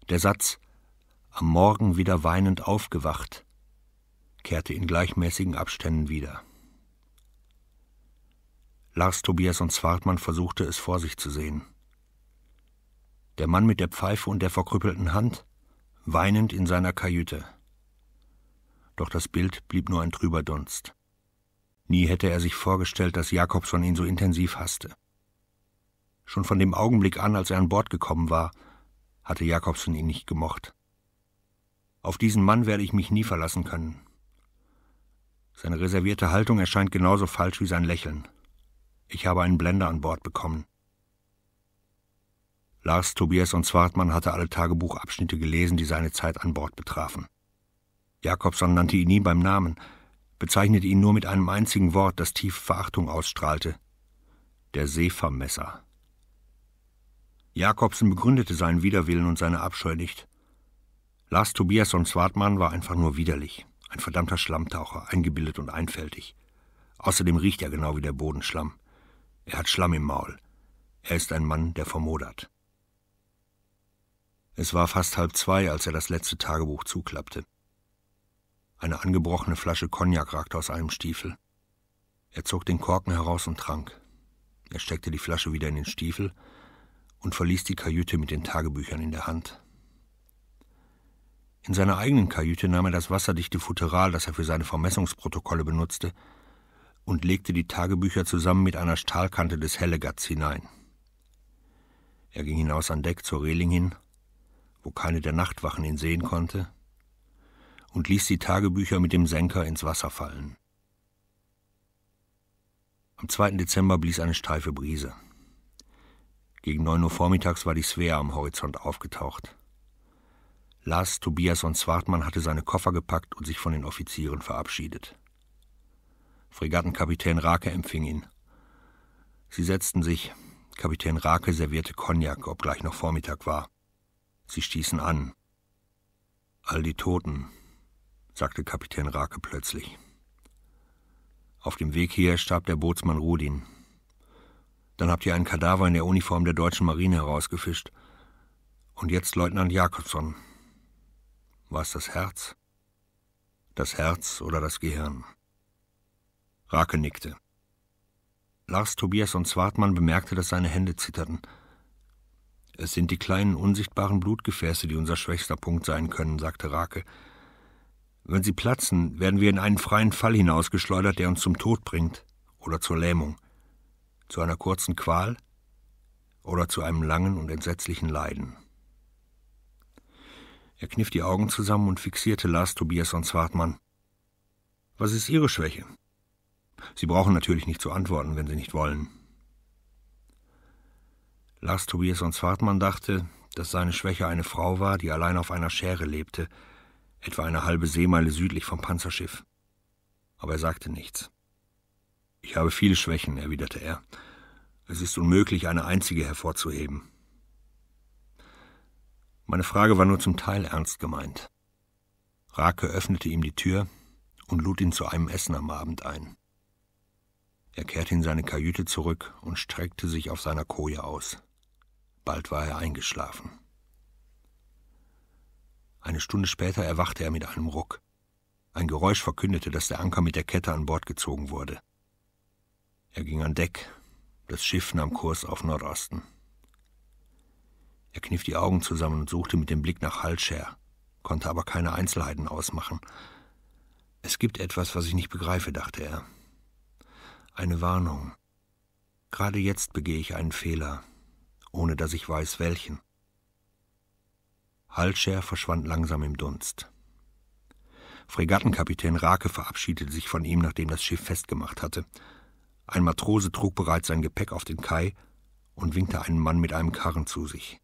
Der Satz am Morgen wieder weinend aufgewacht kehrte in gleichmäßigen Abständen wieder. Lars Tobias und Zwartmann versuchte es vor sich zu sehen. Der Mann mit der Pfeife und der verkrüppelten Hand, weinend in seiner Kajüte doch das Bild blieb nur ein trüber Dunst. Nie hätte er sich vorgestellt, dass Jakobson ihn so intensiv hasste. Schon von dem Augenblick an, als er an Bord gekommen war, hatte Jakobson ihn nicht gemocht. Auf diesen Mann werde ich mich nie verlassen können. Seine reservierte Haltung erscheint genauso falsch wie sein Lächeln. Ich habe einen Blender an Bord bekommen. Lars, Tobias und Zwartmann hatte alle Tagebuchabschnitte gelesen, die seine Zeit an Bord betrafen. Jakobson nannte ihn nie beim Namen, bezeichnete ihn nur mit einem einzigen Wort, das tiefe Verachtung ausstrahlte. Der Seevermesser. Jakobsen begründete seinen Widerwillen und seine Abscheu nicht. Lars Tobiasson Swartmann war einfach nur widerlich, ein verdammter Schlammtaucher, eingebildet und einfältig. Außerdem riecht er genau wie der Bodenschlamm. Er hat Schlamm im Maul. Er ist ein Mann, der vermodert. Es war fast halb zwei, als er das letzte Tagebuch zuklappte. Eine angebrochene Flasche Cognac ragte aus einem Stiefel. Er zog den Korken heraus und trank. Er steckte die Flasche wieder in den Stiefel und verließ die Kajüte mit den Tagebüchern in der Hand. In seiner eigenen Kajüte nahm er das wasserdichte Futteral, das er für seine Vermessungsprotokolle benutzte, und legte die Tagebücher zusammen mit einer Stahlkante des Hellegatts hinein. Er ging hinaus an Deck zur Reling hin, wo keine der Nachtwachen ihn sehen konnte, und ließ die Tagebücher mit dem Senker ins Wasser fallen. Am 2. Dezember blies eine steife Brise. Gegen neun Uhr vormittags war die Svea am Horizont aufgetaucht. Lars, Tobias und Zwartmann hatte seine Koffer gepackt und sich von den Offizieren verabschiedet. Fregattenkapitän Rake empfing ihn. Sie setzten sich. Kapitän Rake servierte Cognac, obgleich noch Vormittag war. Sie stießen an. All die Toten, sagte Kapitän Rake plötzlich. Auf dem Weg hier starb der Bootsmann Rudin. Dann habt ihr einen Kadaver in der Uniform der deutschen Marine herausgefischt. Und jetzt Leutnant Jakobson. War es das Herz? Das Herz oder das Gehirn? Rake nickte. Lars, Tobias und Zwartmann bemerkte, dass seine Hände zitterten. Es sind die kleinen, unsichtbaren Blutgefäße, die unser schwächster Punkt sein können, sagte Rake. Wenn sie platzen, werden wir in einen freien Fall hinausgeschleudert, der uns zum Tod bringt oder zur Lähmung, zu einer kurzen Qual oder zu einem langen und entsetzlichen Leiden. Er kniff die Augen zusammen und fixierte Lars Tobias und Zwartmann. Was ist Ihre Schwäche? Sie brauchen natürlich nicht zu antworten, wenn Sie nicht wollen. Lars Tobias und Zwartmann dachte, dass seine Schwäche eine Frau war, die allein auf einer Schere lebte, etwa eine halbe Seemeile südlich vom Panzerschiff. Aber er sagte nichts. Ich habe viele Schwächen, erwiderte er. Es ist unmöglich, eine einzige hervorzuheben. Meine Frage war nur zum Teil ernst gemeint. Rake öffnete ihm die Tür und lud ihn zu einem Essen am Abend ein. Er kehrte in seine Kajüte zurück und streckte sich auf seiner Koje aus. Bald war er eingeschlafen. Eine Stunde später erwachte er mit einem Ruck. Ein Geräusch verkündete, dass der Anker mit der Kette an Bord gezogen wurde. Er ging an Deck. Das Schiff nahm Kurs auf Nordosten. Er kniff die Augen zusammen und suchte mit dem Blick nach Halscher, konnte aber keine Einzelheiten ausmachen. Es gibt etwas, was ich nicht begreife, dachte er. Eine Warnung. Gerade jetzt begehe ich einen Fehler, ohne dass ich weiß, welchen. Halscher verschwand langsam im Dunst. Fregattenkapitän Rake verabschiedete sich von ihm, nachdem das Schiff festgemacht hatte. Ein Matrose trug bereits sein Gepäck auf den Kai und winkte einen Mann mit einem Karren zu sich.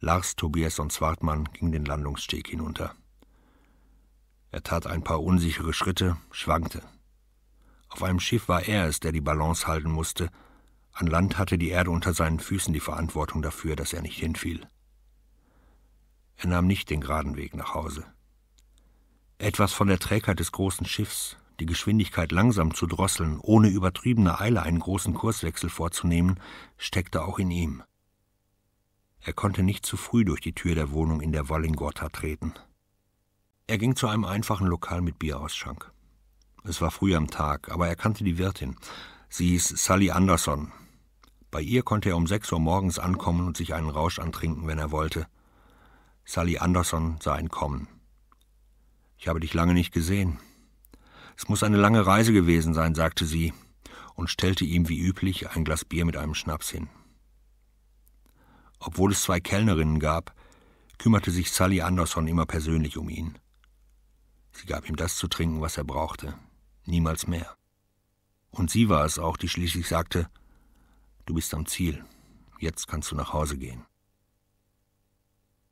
Lars, Tobias und Zwartmann gingen den Landungssteg hinunter. Er tat ein paar unsichere Schritte, schwankte. Auf einem Schiff war er es, der die Balance halten musste. An Land hatte die Erde unter seinen Füßen die Verantwortung dafür, dass er nicht hinfiel. Er nahm nicht den geraden Weg nach Hause. Etwas von der Trägheit des großen Schiffs, die Geschwindigkeit langsam zu drosseln, ohne übertriebene Eile einen großen Kurswechsel vorzunehmen, steckte auch in ihm. Er konnte nicht zu früh durch die Tür der Wohnung in der Wollingorta treten. Er ging zu einem einfachen Lokal mit Bierausschank. Es war früh am Tag, aber er kannte die Wirtin. Sie hieß Sally Anderson. Bei ihr konnte er um sechs Uhr morgens ankommen und sich einen Rausch antrinken, wenn er wollte. Sally Anderson sah ihn kommen. Ich habe dich lange nicht gesehen. Es muss eine lange Reise gewesen sein, sagte sie und stellte ihm wie üblich ein Glas Bier mit einem Schnaps hin. Obwohl es zwei Kellnerinnen gab, kümmerte sich Sally Anderson immer persönlich um ihn. Sie gab ihm das zu trinken, was er brauchte, niemals mehr. Und sie war es auch, die schließlich sagte, du bist am Ziel, jetzt kannst du nach Hause gehen.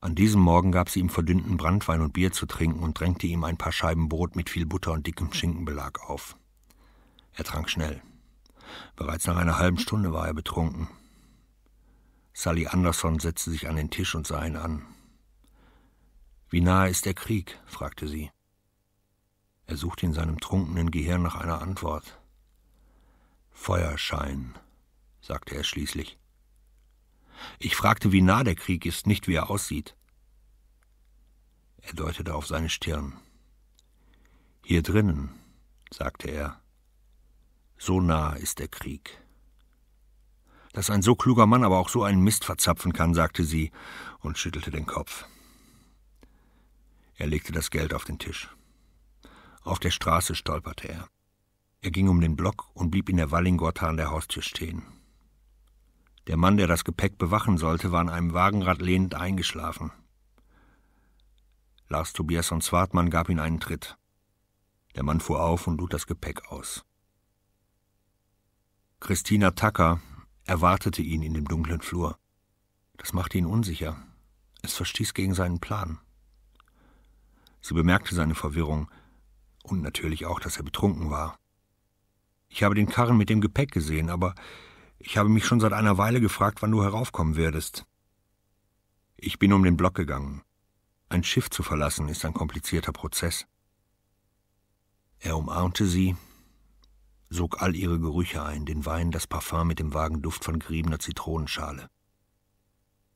An diesem Morgen gab sie ihm verdünnten Brandwein und Bier zu trinken und drängte ihm ein paar Scheiben Brot mit viel Butter und dickem Schinkenbelag auf. Er trank schnell. Bereits nach einer halben Stunde war er betrunken. Sally Anderson setzte sich an den Tisch und sah ihn an. Wie nahe ist der Krieg? fragte sie. Er suchte in seinem trunkenen Gehirn nach einer Antwort. Feuerschein, sagte er schließlich. Ich fragte, wie nah der Krieg ist, nicht wie er aussieht. Er deutete auf seine Stirn. Hier drinnen, sagte er, so nah ist der Krieg. Dass ein so kluger Mann aber auch so einen Mist verzapfen kann, sagte sie und schüttelte den Kopf. Er legte das Geld auf den Tisch. Auf der Straße stolperte er. Er ging um den Block und blieb in der Wallingorta an der Haustür stehen. Der Mann, der das Gepäck bewachen sollte, war an einem Wagenrad lehnend eingeschlafen. Lars Tobiasson Swartmann gab ihm einen Tritt. Der Mann fuhr auf und lud das Gepäck aus. Christina Tacker erwartete ihn in dem dunklen Flur. Das machte ihn unsicher. Es verstieß gegen seinen Plan. Sie bemerkte seine Verwirrung und natürlich auch, dass er betrunken war. Ich habe den Karren mit dem Gepäck gesehen, aber ich habe mich schon seit einer Weile gefragt, wann du heraufkommen würdest. Ich bin um den Block gegangen. Ein Schiff zu verlassen ist ein komplizierter Prozess. Er umarmte sie, sog all ihre Gerüche ein, den Wein, das Parfum mit dem vagen Duft von geriebener Zitronenschale.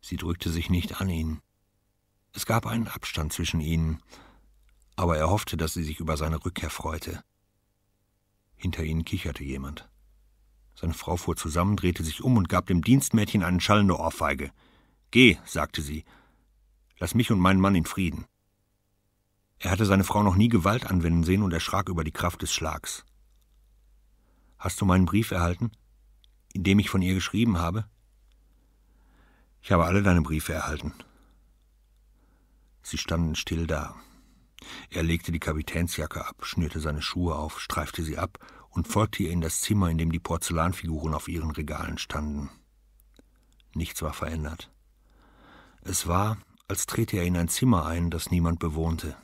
Sie drückte sich nicht an ihn. Es gab einen Abstand zwischen ihnen, aber er hoffte, dass sie sich über seine Rückkehr freute. Hinter ihnen kicherte jemand. Seine Frau fuhr zusammen, drehte sich um und gab dem Dienstmädchen eine schallende Ohrfeige. Geh, sagte sie. Lass mich und meinen Mann in Frieden. Er hatte seine Frau noch nie Gewalt anwenden sehen und erschrak über die Kraft des Schlags. Hast du meinen Brief erhalten, in dem ich von ihr geschrieben habe? Ich habe alle deine Briefe erhalten. Sie standen still da. Er legte die Kapitänsjacke ab, schnürte seine Schuhe auf, streifte sie ab und folgte ihr in das Zimmer, in dem die Porzellanfiguren auf ihren Regalen standen. Nichts war verändert. Es war, als trete er in ein Zimmer ein, das niemand bewohnte.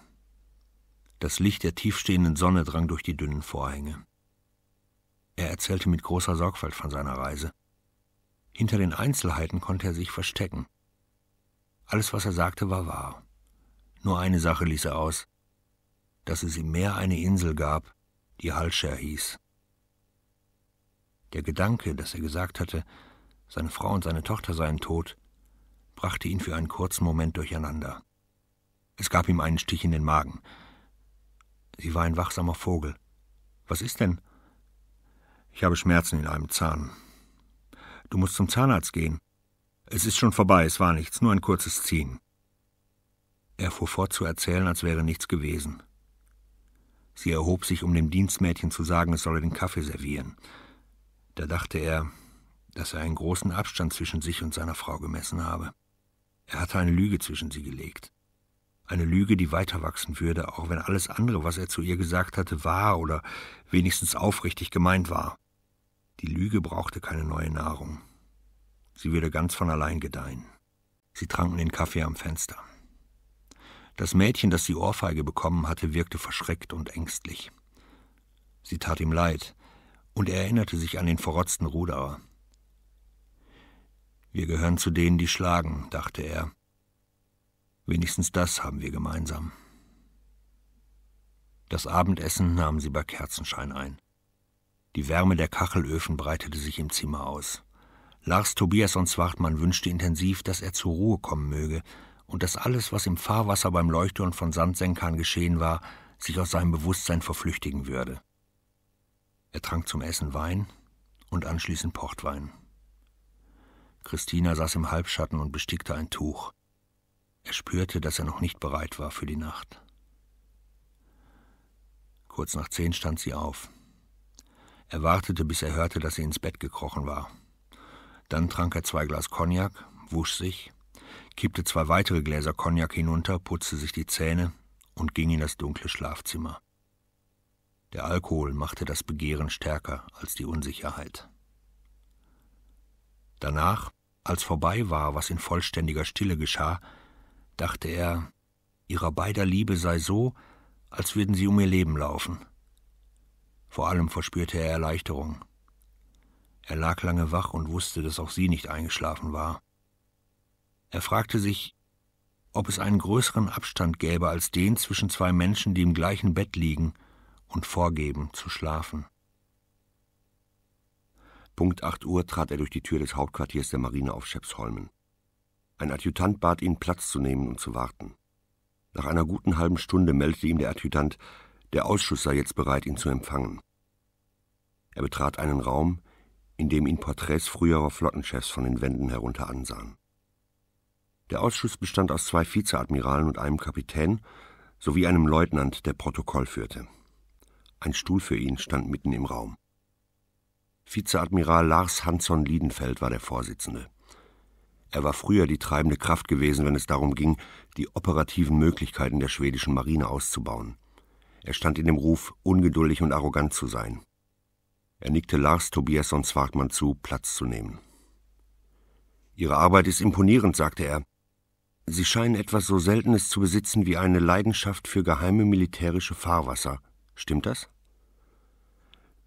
Das Licht der tiefstehenden Sonne drang durch die dünnen Vorhänge. Er erzählte mit großer Sorgfalt von seiner Reise. Hinter den Einzelheiten konnte er sich verstecken. Alles, was er sagte, war wahr. Nur eine Sache ließ er aus, dass es im Meer eine Insel gab, die Halscher hieß. Der Gedanke, dass er gesagt hatte, seine Frau und seine Tochter seien tot, brachte ihn für einen kurzen Moment durcheinander. Es gab ihm einen Stich in den Magen. Sie war ein wachsamer Vogel. Was ist denn? Ich habe Schmerzen in einem Zahn. Du musst zum Zahnarzt gehen. Es ist schon vorbei, es war nichts, nur ein kurzes Ziehen. Er fuhr fort zu erzählen, als wäre nichts gewesen. Sie erhob sich, um dem Dienstmädchen zu sagen, es solle den Kaffee servieren. Da dachte er, dass er einen großen Abstand zwischen sich und seiner Frau gemessen habe. Er hatte eine Lüge zwischen sie gelegt. Eine Lüge, die weiter wachsen würde, auch wenn alles andere, was er zu ihr gesagt hatte, wahr oder wenigstens aufrichtig gemeint war. Die Lüge brauchte keine neue Nahrung. Sie würde ganz von allein gedeihen. Sie tranken den Kaffee am Fenster. Das Mädchen, das die Ohrfeige bekommen hatte, wirkte verschreckt und ängstlich. Sie tat ihm leid, und er erinnerte sich an den verrotzten Ruderer. Wir gehören zu denen, die schlagen, dachte er. Wenigstens das haben wir gemeinsam. Das Abendessen nahmen sie bei Kerzenschein ein. Die Wärme der Kachelöfen breitete sich im Zimmer aus. Lars Tobias und Zwartmann wünschte intensiv, dass er zur Ruhe kommen möge und dass alles, was im Fahrwasser beim Leuchtturm von Sandsenkern geschehen war, sich aus seinem Bewusstsein verflüchtigen würde. Er trank zum Essen Wein und anschließend Portwein. Christina saß im Halbschatten und bestickte ein Tuch. Er spürte, dass er noch nicht bereit war für die Nacht. Kurz nach zehn stand sie auf. Er wartete, bis er hörte, dass sie ins Bett gekrochen war. Dann trank er zwei Glas Cognac, wusch sich, kippte zwei weitere Gläser Cognac hinunter, putzte sich die Zähne und ging in das dunkle Schlafzimmer. Der Alkohol machte das Begehren stärker als die Unsicherheit. Danach, als vorbei war, was in vollständiger Stille geschah, dachte er, ihrer beider Liebe sei so, als würden sie um ihr Leben laufen. Vor allem verspürte er Erleichterung. Er lag lange wach und wusste, dass auch sie nicht eingeschlafen war. Er fragte sich, ob es einen größeren Abstand gäbe als den zwischen zwei Menschen, die im gleichen Bett liegen und vorgeben zu schlafen. Punkt acht Uhr trat er durch die Tür des Hauptquartiers der Marine auf Schepsholmen. Ein Adjutant bat ihn, Platz zu nehmen und zu warten. Nach einer guten halben Stunde meldete ihm der Adjutant, der Ausschuss sei jetzt bereit, ihn zu empfangen. Er betrat einen Raum, in dem ihn Porträts früherer Flottenchefs von den Wänden herunter ansahen. Der Ausschuss bestand aus zwei Vizeadmiralen und einem Kapitän sowie einem Leutnant, der Protokoll führte. Ein Stuhl für ihn stand mitten im Raum. Vizeadmiral Lars Hansson Liedenfeld war der Vorsitzende. Er war früher die treibende Kraft gewesen, wenn es darum ging, die operativen Möglichkeiten der schwedischen Marine auszubauen. Er stand in dem Ruf, ungeduldig und arrogant zu sein. Er nickte Lars Tobiasson Zwartmann zu, Platz zu nehmen. Ihre Arbeit ist imponierend, sagte er. Sie scheinen etwas so Seltenes zu besitzen wie eine Leidenschaft für geheime militärische Fahrwasser. Stimmt das?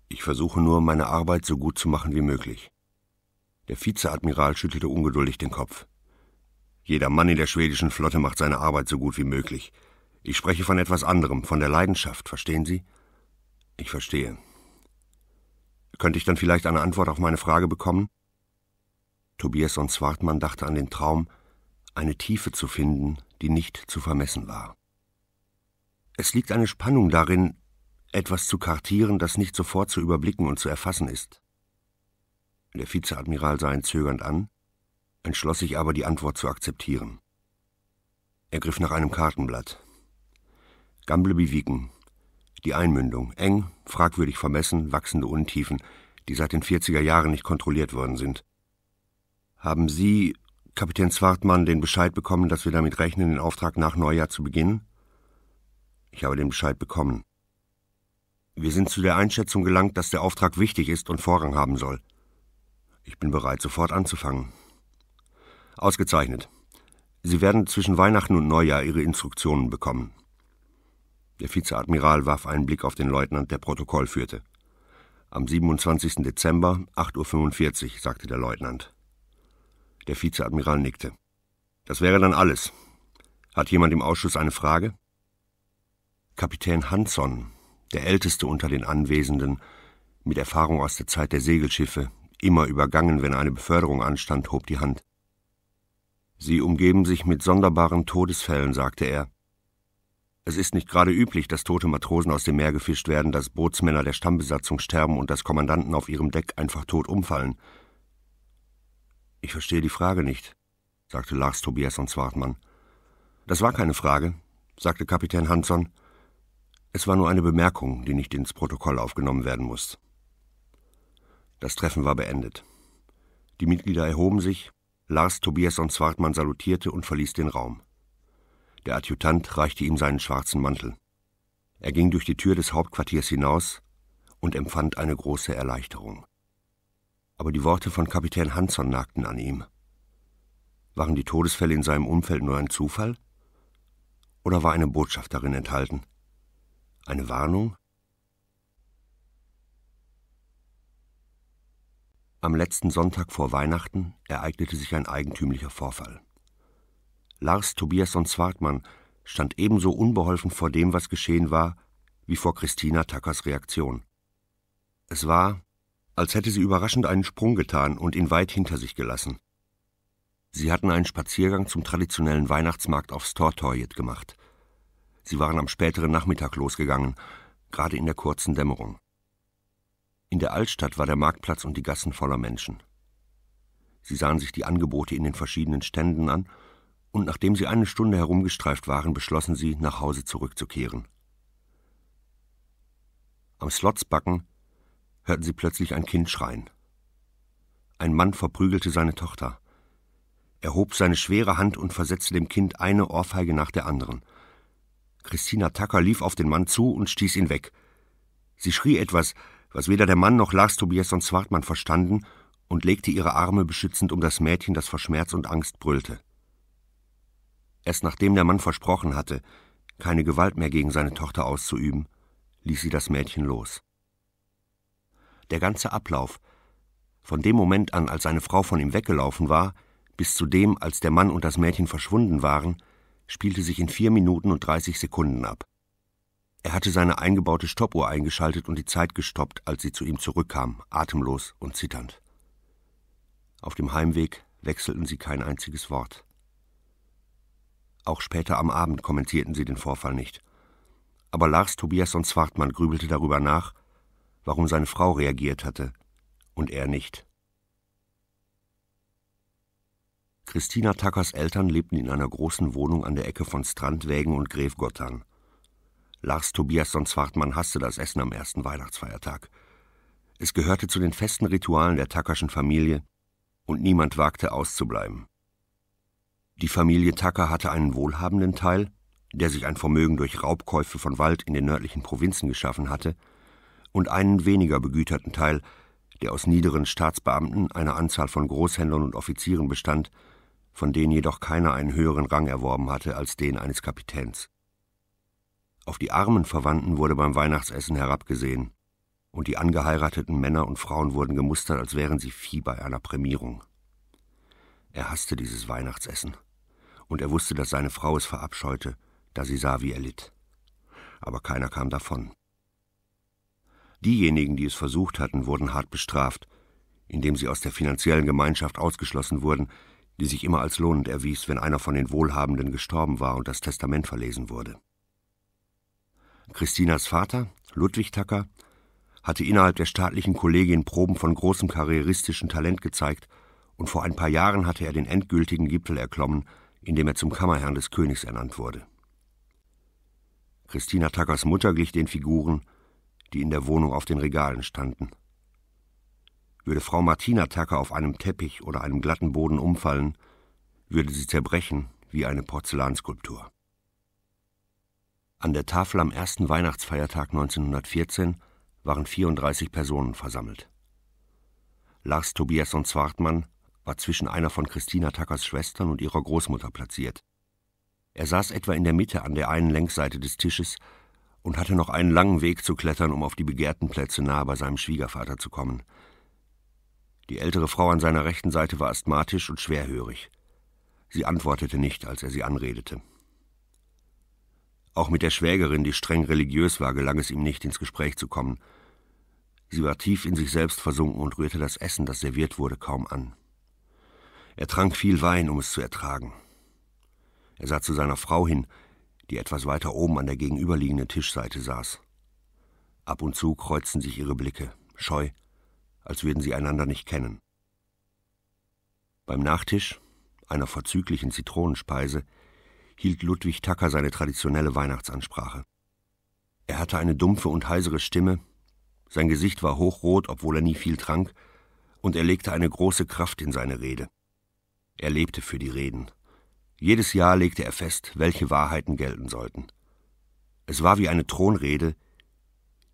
Ich versuche nur, meine Arbeit so gut zu machen wie möglich. Der Vizeadmiral schüttelte ungeduldig den Kopf. Jeder Mann in der schwedischen Flotte macht seine Arbeit so gut wie möglich. Ich spreche von etwas anderem, von der Leidenschaft, verstehen Sie? Ich verstehe. Könnte ich dann vielleicht eine Antwort auf meine Frage bekommen? Tobias und Zwartmann dachte an den Traum, eine Tiefe zu finden, die nicht zu vermessen war. Es liegt eine Spannung darin, etwas zu kartieren, das nicht sofort zu überblicken und zu erfassen ist. Der Vizeadmiral sah ihn zögernd an, entschloss sich aber, die Antwort zu akzeptieren. Er griff nach einem Kartenblatt. Gambleby Wieken. Die Einmündung. Eng, fragwürdig vermessen, wachsende Untiefen, die seit den 40er Jahren nicht kontrolliert worden sind. Haben Sie, Kapitän Zwartmann, den Bescheid bekommen, dass wir damit rechnen, den Auftrag nach Neujahr zu beginnen? Ich habe den Bescheid bekommen. Wir sind zu der Einschätzung gelangt, dass der Auftrag wichtig ist und Vorrang haben soll. Ich bin bereit, sofort anzufangen. Ausgezeichnet. Sie werden zwischen Weihnachten und Neujahr Ihre Instruktionen bekommen. Der Vizeadmiral warf einen Blick auf den Leutnant, der Protokoll führte. Am 27. Dezember, 8.45 Uhr, sagte der Leutnant. Der Vizeadmiral nickte. Das wäre dann alles. Hat jemand im Ausschuss eine Frage? Kapitän Hansson, der älteste unter den Anwesenden, mit Erfahrung aus der Zeit der Segelschiffe, immer übergangen, wenn eine Beförderung anstand, hob die Hand. Sie umgeben sich mit sonderbaren Todesfällen, sagte er. Es ist nicht gerade üblich, dass tote Matrosen aus dem Meer gefischt werden, dass Bootsmänner der Stammbesatzung sterben und dass Kommandanten auf ihrem Deck einfach tot umfallen. Ich verstehe die Frage nicht, sagte Lars Tobias und Zwartmann. Das war keine Frage, sagte Kapitän Hansson. Es war nur eine Bemerkung, die nicht ins Protokoll aufgenommen werden muss. Das Treffen war beendet. Die Mitglieder erhoben sich, Lars Tobias und Zwartmann salutierte und verließ den Raum. Der Adjutant reichte ihm seinen schwarzen Mantel. Er ging durch die Tür des Hauptquartiers hinaus und empfand eine große Erleichterung aber die Worte von Kapitän Hansson nagten an ihm. Waren die Todesfälle in seinem Umfeld nur ein Zufall? Oder war eine Botschaft darin enthalten? Eine Warnung? Am letzten Sonntag vor Weihnachten ereignete sich ein eigentümlicher Vorfall. Lars Tobiasson Zwartmann stand ebenso unbeholfen vor dem, was geschehen war, wie vor Christina Tackers Reaktion. Es war, als hätte sie überraschend einen Sprung getan und ihn weit hinter sich gelassen. Sie hatten einen Spaziergang zum traditionellen Weihnachtsmarkt aufs Tortorjet gemacht. Sie waren am späteren Nachmittag losgegangen, gerade in der kurzen Dämmerung. In der Altstadt war der Marktplatz und die Gassen voller Menschen. Sie sahen sich die Angebote in den verschiedenen Ständen an, und nachdem sie eine Stunde herumgestreift waren, beschlossen sie, nach Hause zurückzukehren. Am Slotsbacken hörten sie plötzlich ein Kind schreien. Ein Mann verprügelte seine Tochter. Er hob seine schwere Hand und versetzte dem Kind eine Ohrfeige nach der anderen. Christina Tacker lief auf den Mann zu und stieß ihn weg. Sie schrie etwas, was weder der Mann noch Lars Tobias Zwartmann verstanden, und legte ihre Arme beschützend um das Mädchen, das vor Schmerz und Angst brüllte. Erst nachdem der Mann versprochen hatte, keine Gewalt mehr gegen seine Tochter auszuüben, ließ sie das Mädchen los. Der ganze Ablauf, von dem Moment an, als seine Frau von ihm weggelaufen war, bis zu dem, als der Mann und das Mädchen verschwunden waren, spielte sich in vier Minuten und dreißig Sekunden ab. Er hatte seine eingebaute Stoppuhr eingeschaltet und die Zeit gestoppt, als sie zu ihm zurückkam, atemlos und zitternd. Auf dem Heimweg wechselten sie kein einziges Wort. Auch später am Abend kommentierten sie den Vorfall nicht. Aber Lars Tobias und Zwartmann grübelte darüber nach, warum seine Frau reagiert hatte und er nicht. Christina Tackers Eltern lebten in einer großen Wohnung an der Ecke von Strandwägen und Grefgottan. Lars Tobias von Zwartmann hasste das Essen am ersten Weihnachtsfeiertag. Es gehörte zu den festen Ritualen der Tackerschen Familie, und niemand wagte auszubleiben. Die Familie Tacker hatte einen wohlhabenden Teil, der sich ein Vermögen durch Raubkäufe von Wald in den nördlichen Provinzen geschaffen hatte, und einen weniger begüterten Teil, der aus niederen Staatsbeamten, einer Anzahl von Großhändlern und Offizieren bestand, von denen jedoch keiner einen höheren Rang erworben hatte als den eines Kapitäns. Auf die armen Verwandten wurde beim Weihnachtsessen herabgesehen, und die angeheirateten Männer und Frauen wurden gemustert, als wären sie Vieh bei einer Prämierung. Er hasste dieses Weihnachtsessen, und er wusste, dass seine Frau es verabscheute, da sie sah, wie er litt. Aber keiner kam davon. Diejenigen, die es versucht hatten, wurden hart bestraft, indem sie aus der finanziellen Gemeinschaft ausgeschlossen wurden, die sich immer als lohnend erwies, wenn einer von den Wohlhabenden gestorben war und das Testament verlesen wurde. Christinas Vater, Ludwig Tacker, hatte innerhalb der staatlichen Kollegien Proben von großem karrieristischen Talent gezeigt, und vor ein paar Jahren hatte er den endgültigen Gipfel erklommen, indem er zum Kammerherrn des Königs ernannt wurde. Christina Tackers Mutter glich den Figuren, die in der Wohnung auf den Regalen standen. Würde Frau Martina Tacker auf einem Teppich oder einem glatten Boden umfallen, würde sie zerbrechen wie eine Porzellanskulptur. An der Tafel am ersten Weihnachtsfeiertag 1914 waren 34 Personen versammelt. Lars Tobias und Zwartmann war zwischen einer von Christina Tackers Schwestern und ihrer Großmutter platziert. Er saß etwa in der Mitte an der einen Längsseite des Tisches und hatte noch einen langen Weg zu klettern, um auf die begehrten Plätze nahe bei seinem Schwiegervater zu kommen. Die ältere Frau an seiner rechten Seite war asthmatisch und schwerhörig. Sie antwortete nicht, als er sie anredete. Auch mit der Schwägerin, die streng religiös war, gelang es ihm nicht, ins Gespräch zu kommen. Sie war tief in sich selbst versunken und rührte das Essen, das serviert wurde, kaum an. Er trank viel Wein, um es zu ertragen. Er sah zu seiner Frau hin, die etwas weiter oben an der gegenüberliegenden Tischseite saß. Ab und zu kreuzten sich ihre Blicke, scheu, als würden sie einander nicht kennen. Beim Nachtisch, einer vorzüglichen Zitronenspeise, hielt Ludwig Tacker seine traditionelle Weihnachtsansprache. Er hatte eine dumpfe und heisere Stimme, sein Gesicht war hochrot, obwohl er nie viel trank, und er legte eine große Kraft in seine Rede. Er lebte für die Reden. Jedes Jahr legte er fest, welche Wahrheiten gelten sollten. Es war wie eine Thronrede,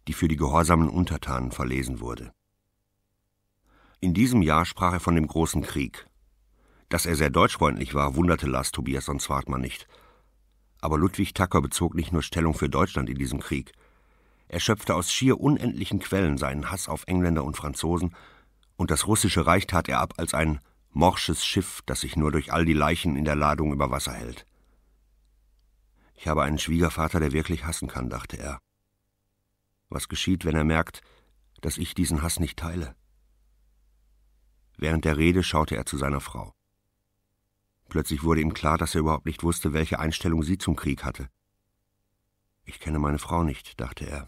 die für die gehorsamen Untertanen verlesen wurde. In diesem Jahr sprach er von dem großen Krieg, dass er sehr deutschfreundlich war, wunderte Lars Tobias von Zwartmann nicht. Aber Ludwig Tacker bezog nicht nur Stellung für Deutschland in diesem Krieg. Er schöpfte aus schier unendlichen Quellen seinen Hass auf Engländer und Franzosen, und das russische Reich tat er ab als ein morsches Schiff, das sich nur durch all die Leichen in der Ladung über Wasser hält. Ich habe einen Schwiegervater, der wirklich hassen kann, dachte er. Was geschieht, wenn er merkt, dass ich diesen Hass nicht teile? Während der Rede schaute er zu seiner Frau. Plötzlich wurde ihm klar, dass er überhaupt nicht wusste, welche Einstellung sie zum Krieg hatte. Ich kenne meine Frau nicht, dachte er.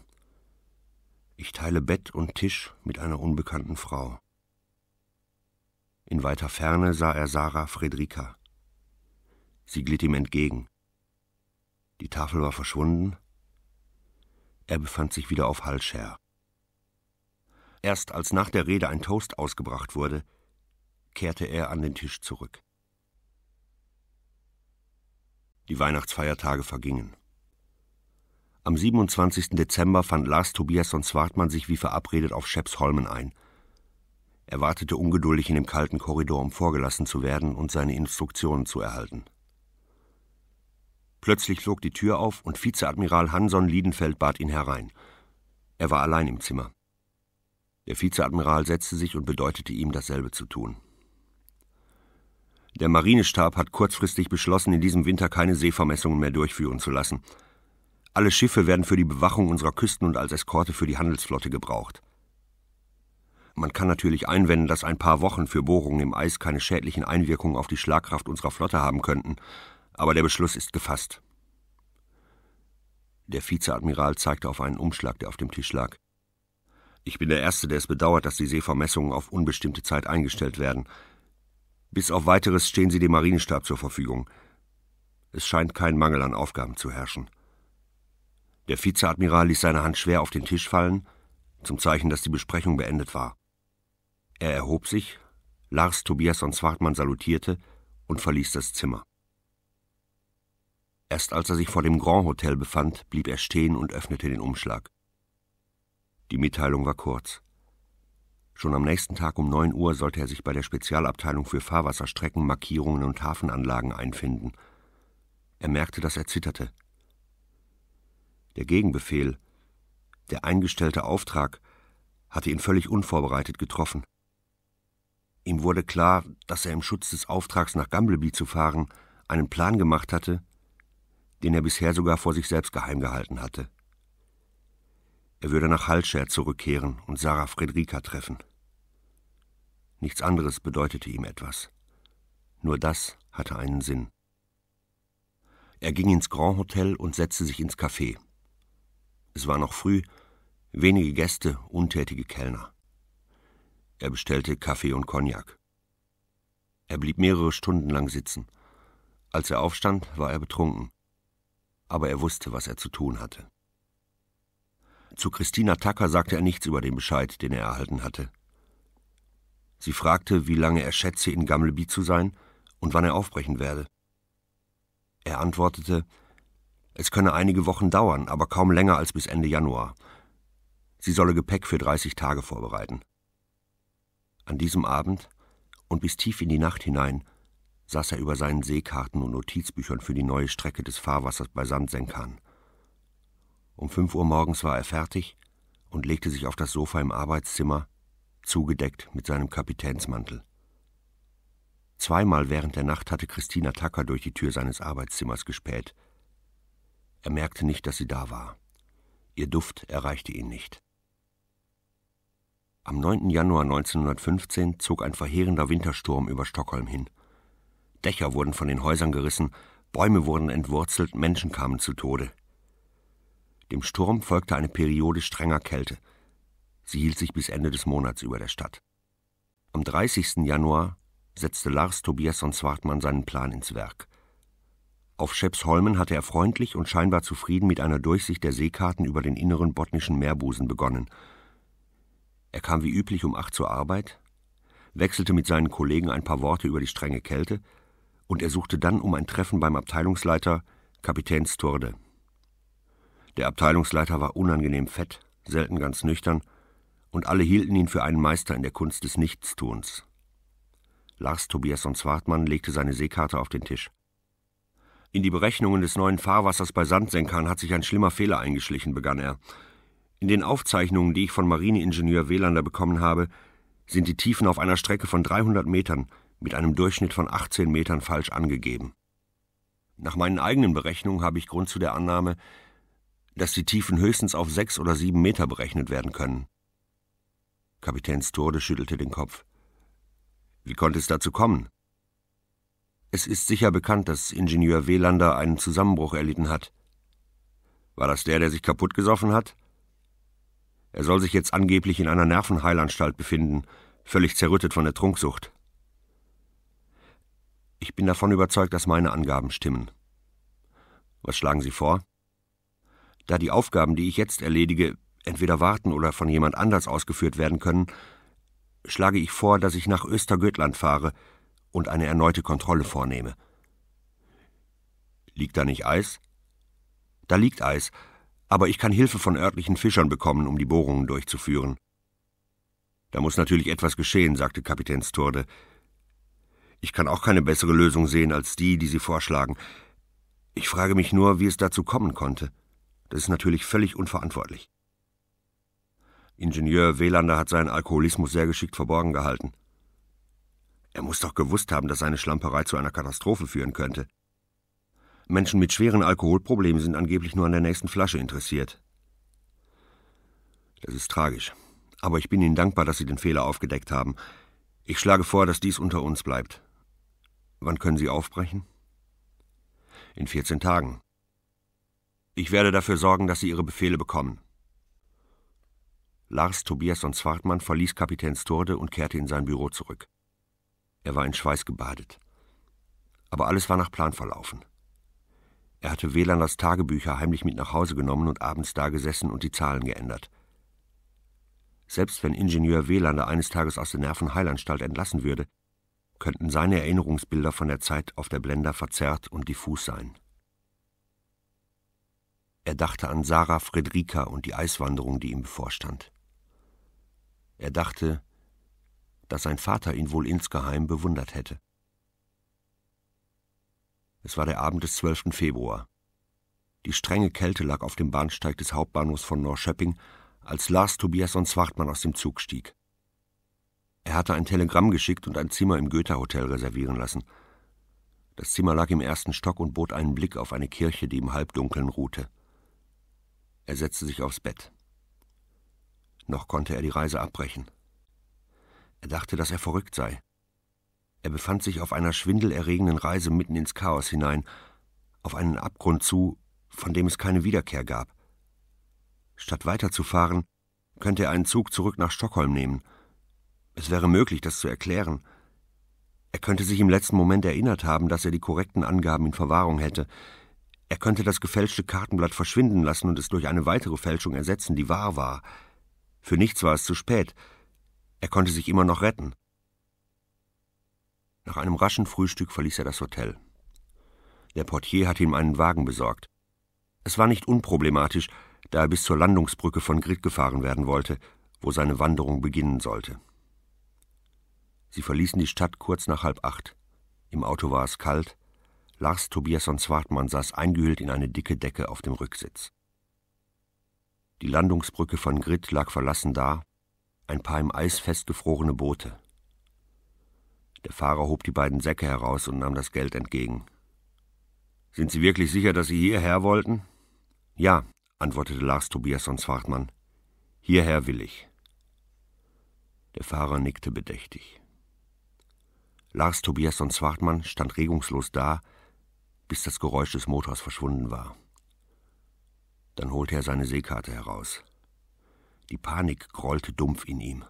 Ich teile Bett und Tisch mit einer unbekannten Frau. In weiter Ferne sah er Sarah Friedrika. Sie glitt ihm entgegen. Die Tafel war verschwunden. Er befand sich wieder auf Hallscher. Erst als nach der Rede ein Toast ausgebracht wurde, kehrte er an den Tisch zurück. Die Weihnachtsfeiertage vergingen. Am 27. Dezember fand Lars Tobias und Swartmann sich wie verabredet auf Schepsholmen ein. Er wartete ungeduldig in dem kalten Korridor, um vorgelassen zu werden und seine Instruktionen zu erhalten. Plötzlich flog die Tür auf und Vizeadmiral Hanson Liedenfeld bat ihn herein. Er war allein im Zimmer. Der Vizeadmiral setzte sich und bedeutete ihm, dasselbe zu tun. Der Marinestab hat kurzfristig beschlossen, in diesem Winter keine Seevermessungen mehr durchführen zu lassen. Alle Schiffe werden für die Bewachung unserer Küsten und als Eskorte für die Handelsflotte gebraucht. Man kann natürlich einwenden, dass ein paar Wochen für Bohrungen im Eis keine schädlichen Einwirkungen auf die Schlagkraft unserer Flotte haben könnten, aber der Beschluss ist gefasst. Der Vizeadmiral zeigte auf einen Umschlag, der auf dem Tisch lag. Ich bin der Erste, der es bedauert, dass die Seevermessungen auf unbestimmte Zeit eingestellt werden. Bis auf weiteres stehen sie dem Marinestab zur Verfügung. Es scheint kein Mangel an Aufgaben zu herrschen. Der Vizeadmiral ließ seine Hand schwer auf den Tisch fallen, zum Zeichen, dass die Besprechung beendet war. Er erhob sich, Lars, Tobias und Zwartmann salutierte und verließ das Zimmer. Erst als er sich vor dem Grand Hotel befand, blieb er stehen und öffnete den Umschlag. Die Mitteilung war kurz. Schon am nächsten Tag um neun Uhr sollte er sich bei der Spezialabteilung für Fahrwasserstrecken, Markierungen und Hafenanlagen einfinden. Er merkte, dass er zitterte. Der Gegenbefehl, der eingestellte Auftrag, hatte ihn völlig unvorbereitet getroffen. Ihm wurde klar, dass er im Schutz des Auftrags nach Gambleby zu fahren einen Plan gemacht hatte, den er bisher sogar vor sich selbst geheim gehalten hatte. Er würde nach Halscher zurückkehren und Sarah Friedrika treffen. Nichts anderes bedeutete ihm etwas. Nur das hatte einen Sinn. Er ging ins Grand Hotel und setzte sich ins Café. Es war noch früh, wenige Gäste, untätige Kellner. Er bestellte Kaffee und Cognac. Er blieb mehrere Stunden lang sitzen. Als er aufstand, war er betrunken aber er wusste, was er zu tun hatte. Zu Christina Tacker sagte er nichts über den Bescheid, den er erhalten hatte. Sie fragte, wie lange er schätze, in Gamleby zu sein und wann er aufbrechen werde. Er antwortete, es könne einige Wochen dauern, aber kaum länger als bis Ende Januar. Sie solle Gepäck für 30 Tage vorbereiten. An diesem Abend und bis tief in die Nacht hinein saß er über seinen Seekarten und Notizbüchern für die neue Strecke des Fahrwassers bei Sandsenkan. Um fünf Uhr morgens war er fertig und legte sich auf das Sofa im Arbeitszimmer, zugedeckt mit seinem Kapitänsmantel. Zweimal während der Nacht hatte Christina Tacker durch die Tür seines Arbeitszimmers gespäht. Er merkte nicht, dass sie da war. Ihr Duft erreichte ihn nicht. Am 9. Januar 1915 zog ein verheerender Wintersturm über Stockholm hin. Dächer wurden von den Häusern gerissen, Bäume wurden entwurzelt, Menschen kamen zu Tode. Dem Sturm folgte eine Periode strenger Kälte. Sie hielt sich bis Ende des Monats über der Stadt. Am 30. Januar setzte Lars Tobias und Zwartmann seinen Plan ins Werk. Auf Schepsholmen hatte er freundlich und scheinbar zufrieden mit einer Durchsicht der Seekarten über den inneren botnischen Meerbusen begonnen. Er kam wie üblich um acht zur Arbeit, wechselte mit seinen Kollegen ein paar Worte über die strenge Kälte und er suchte dann um ein Treffen beim Abteilungsleiter, Kapitän Sturde. Der Abteilungsleiter war unangenehm fett, selten ganz nüchtern, und alle hielten ihn für einen Meister in der Kunst des Nichtstuns. Lars Tobias und Zwartmann legte seine Seekarte auf den Tisch. In die Berechnungen des neuen Fahrwassers bei Sandsenkern hat sich ein schlimmer Fehler eingeschlichen, begann er. In den Aufzeichnungen, die ich von Marineingenieur Welander bekommen habe, sind die Tiefen auf einer Strecke von 300 Metern mit einem Durchschnitt von 18 Metern falsch angegeben. Nach meinen eigenen Berechnungen habe ich Grund zu der Annahme, dass die Tiefen höchstens auf sechs oder sieben Meter berechnet werden können. Kapitän Sturde schüttelte den Kopf. Wie konnte es dazu kommen? Es ist sicher bekannt, dass Ingenieur Welander einen Zusammenbruch erlitten hat. War das der, der sich kaputt gesoffen hat? Er soll sich jetzt angeblich in einer Nervenheilanstalt befinden, völlig zerrüttet von der Trunksucht. Ich bin davon überzeugt, dass meine Angaben stimmen. Was schlagen Sie vor? Da die Aufgaben, die ich jetzt erledige, entweder warten oder von jemand anders ausgeführt werden können, schlage ich vor, dass ich nach Östergötland fahre und eine erneute Kontrolle vornehme. Liegt da nicht Eis? Da liegt Eis, aber ich kann Hilfe von örtlichen Fischern bekommen, um die Bohrungen durchzuführen. Da muss natürlich etwas geschehen, sagte Kapitän Sturde. Ich kann auch keine bessere Lösung sehen als die, die Sie vorschlagen. Ich frage mich nur, wie es dazu kommen konnte. Das ist natürlich völlig unverantwortlich. Ingenieur Welander hat seinen Alkoholismus sehr geschickt verborgen gehalten. Er muss doch gewusst haben, dass seine Schlamperei zu einer Katastrophe führen könnte. Menschen mit schweren Alkoholproblemen sind angeblich nur an der nächsten Flasche interessiert. Das ist tragisch. Aber ich bin Ihnen dankbar, dass Sie den Fehler aufgedeckt haben. Ich schlage vor, dass dies unter uns bleibt. Wann können Sie aufbrechen? In 14 Tagen. Ich werde dafür sorgen, dass Sie Ihre Befehle bekommen. Lars Tobias und Zwartmann verließ Kapitän Sturde und kehrte in sein Büro zurück. Er war in Schweiß gebadet. Aber alles war nach Plan verlaufen. Er hatte Welanders Tagebücher heimlich mit nach Hause genommen und abends da gesessen und die Zahlen geändert. Selbst wenn Ingenieur Welander eines Tages aus der Nervenheilanstalt entlassen würde, könnten seine Erinnerungsbilder von der Zeit auf der Blender verzerrt und diffus sein. Er dachte an Sarah Friedrika und die Eiswanderung, die ihm bevorstand. Er dachte, dass sein Vater ihn wohl insgeheim bewundert hätte. Es war der Abend des 12. Februar. Die strenge Kälte lag auf dem Bahnsteig des Hauptbahnhofs von Norrköping, als Lars Tobiasson Zwartmann aus dem Zug stieg. Er hatte ein Telegramm geschickt und ein Zimmer im Goethe-Hotel reservieren lassen. Das Zimmer lag im ersten Stock und bot einen Blick auf eine Kirche, die im Halbdunkeln ruhte. Er setzte sich aufs Bett. Noch konnte er die Reise abbrechen. Er dachte, dass er verrückt sei. Er befand sich auf einer schwindelerregenden Reise mitten ins Chaos hinein, auf einen Abgrund zu, von dem es keine Wiederkehr gab. Statt weiterzufahren, könnte er einen Zug zurück nach Stockholm nehmen. Es wäre möglich, das zu erklären. Er könnte sich im letzten Moment erinnert haben, dass er die korrekten Angaben in Verwahrung hätte. Er könnte das gefälschte Kartenblatt verschwinden lassen und es durch eine weitere Fälschung ersetzen, die wahr war. Für nichts war es zu spät. Er konnte sich immer noch retten. Nach einem raschen Frühstück verließ er das Hotel. Der Portier hatte ihm einen Wagen besorgt. Es war nicht unproblematisch, da er bis zur Landungsbrücke von Grit gefahren werden wollte, wo seine Wanderung beginnen sollte. Sie verließen die Stadt kurz nach halb acht. Im Auto war es kalt. Lars Tobiasson Zwartmann saß eingehüllt in eine dicke Decke auf dem Rücksitz. Die Landungsbrücke von Grit lag verlassen da, ein paar im Eis festgefrorene Boote. Der Fahrer hob die beiden Säcke heraus und nahm das Geld entgegen. Sind Sie wirklich sicher, dass Sie hierher wollten? Ja, antwortete Lars Tobiasson Zwartmann. Hierher will ich. Der Fahrer nickte bedächtig. Lars Tobiasson Zwartmann stand regungslos da, bis das Geräusch des Motors verschwunden war. Dann holte er seine Seekarte heraus. Die Panik grollte dumpf in ihm.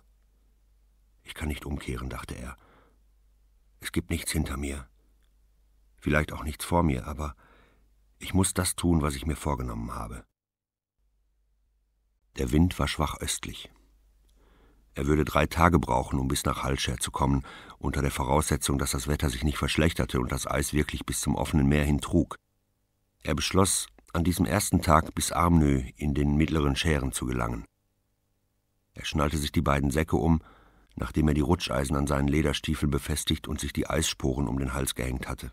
Ich kann nicht umkehren, dachte er. Es gibt nichts hinter mir. Vielleicht auch nichts vor mir, aber ich muss das tun, was ich mir vorgenommen habe. Der Wind war schwach östlich. Er würde drei Tage brauchen, um bis nach Halscher zu kommen, unter der Voraussetzung, dass das Wetter sich nicht verschlechterte und das Eis wirklich bis zum offenen Meer hin trug. Er beschloss, an diesem ersten Tag bis Armnö in den mittleren Schären zu gelangen. Er schnallte sich die beiden Säcke um nachdem er die Rutscheisen an seinen Lederstiefeln befestigt und sich die Eissporen um den Hals gehängt hatte.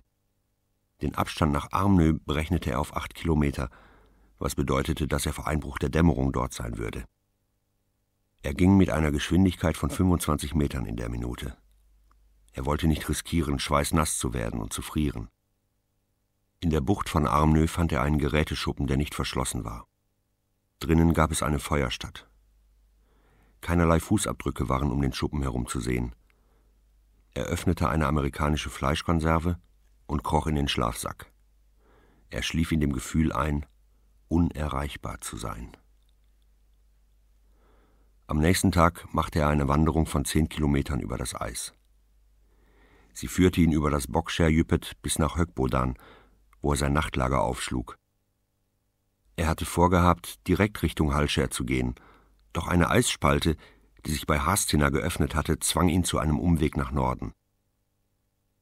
Den Abstand nach Armnö berechnete er auf acht Kilometer, was bedeutete, dass er vor Einbruch der Dämmerung dort sein würde. Er ging mit einer Geschwindigkeit von 25 Metern in der Minute. Er wollte nicht riskieren, schweißnass zu werden und zu frieren. In der Bucht von Armnö fand er einen Geräteschuppen, der nicht verschlossen war. Drinnen gab es eine Feuerstadt. Keinerlei Fußabdrücke waren um den Schuppen herum zu sehen. Er öffnete eine amerikanische Fleischkonserve und kroch in den Schlafsack. Er schlief in dem Gefühl ein, unerreichbar zu sein. Am nächsten Tag machte er eine Wanderung von zehn Kilometern über das Eis. Sie führte ihn über das Bockscherjüppet bis nach Höckbodan, wo er sein Nachtlager aufschlug. Er hatte vorgehabt, direkt Richtung Hallscher zu gehen, doch eine Eisspalte, die sich bei Hastina geöffnet hatte, zwang ihn zu einem Umweg nach Norden.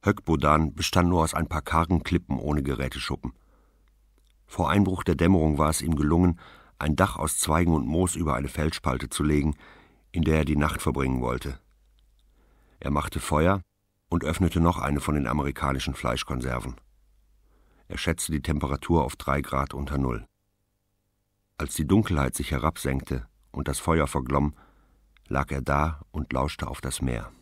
Höckbodan bestand nur aus ein paar kargen Klippen ohne Geräteschuppen. Vor Einbruch der Dämmerung war es ihm gelungen, ein Dach aus Zweigen und Moos über eine Felsspalte zu legen, in der er die Nacht verbringen wollte. Er machte Feuer und öffnete noch eine von den amerikanischen Fleischkonserven. Er schätzte die Temperatur auf drei Grad unter Null. Als die Dunkelheit sich herabsenkte und das Feuer verglomm, lag er da und lauschte auf das Meer.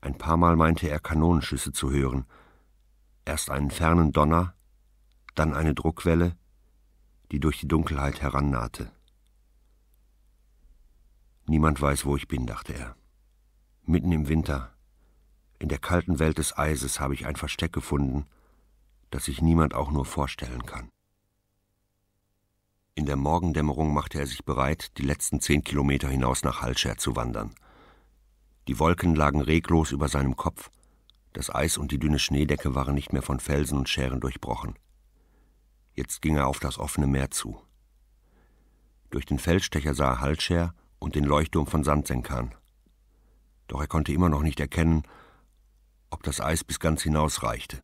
Ein paar Mal meinte er Kanonenschüsse zu hören, erst einen fernen Donner, dann eine Druckwelle, die durch die Dunkelheit herannahte. Niemand weiß, wo ich bin, dachte er. Mitten im Winter, in der kalten Welt des Eises, habe ich ein Versteck gefunden, das sich niemand auch nur vorstellen kann. In der Morgendämmerung machte er sich bereit, die letzten zehn Kilometer hinaus nach Hallscher zu wandern. Die Wolken lagen reglos über seinem Kopf, das Eis und die dünne Schneedecke waren nicht mehr von Felsen und Schären durchbrochen. Jetzt ging er auf das offene Meer zu. Durch den Feldstecher sah er Hallscher und den Leuchtturm von Sandsenkan. Doch er konnte immer noch nicht erkennen, ob das Eis bis ganz hinaus reichte.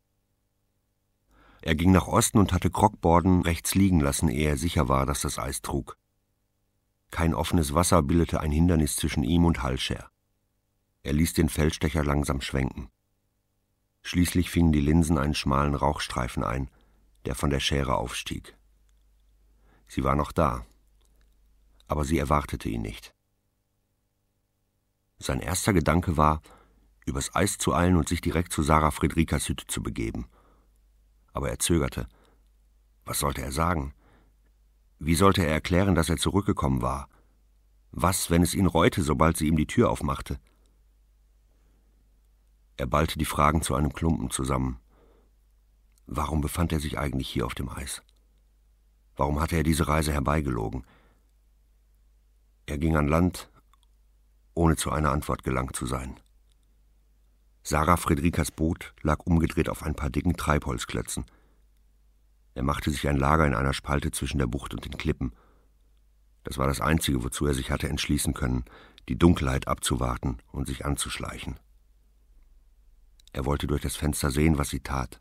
Er ging nach Osten und hatte Krockborden rechts liegen lassen, ehe er sicher war, dass das Eis trug. Kein offenes Wasser bildete ein Hindernis zwischen ihm und Hallscher. Er ließ den Feldstecher langsam schwenken. Schließlich fingen die Linsen einen schmalen Rauchstreifen ein, der von der Schere aufstieg. Sie war noch da, aber sie erwartete ihn nicht. Sein erster Gedanke war, übers Eis zu eilen und sich direkt zu Sarah Friedrikas Hütte zu begeben – aber er zögerte. Was sollte er sagen? Wie sollte er erklären, dass er zurückgekommen war? Was, wenn es ihn reute, sobald sie ihm die Tür aufmachte? Er ballte die Fragen zu einem Klumpen zusammen. Warum befand er sich eigentlich hier auf dem Eis? Warum hatte er diese Reise herbeigelogen? Er ging an Land, ohne zu einer Antwort gelangt zu sein. Sarah Friedrikas Boot lag umgedreht auf ein paar dicken Treibholzklötzen. Er machte sich ein Lager in einer Spalte zwischen der Bucht und den Klippen. Das war das Einzige, wozu er sich hatte entschließen können, die Dunkelheit abzuwarten und sich anzuschleichen. Er wollte durch das Fenster sehen, was sie tat.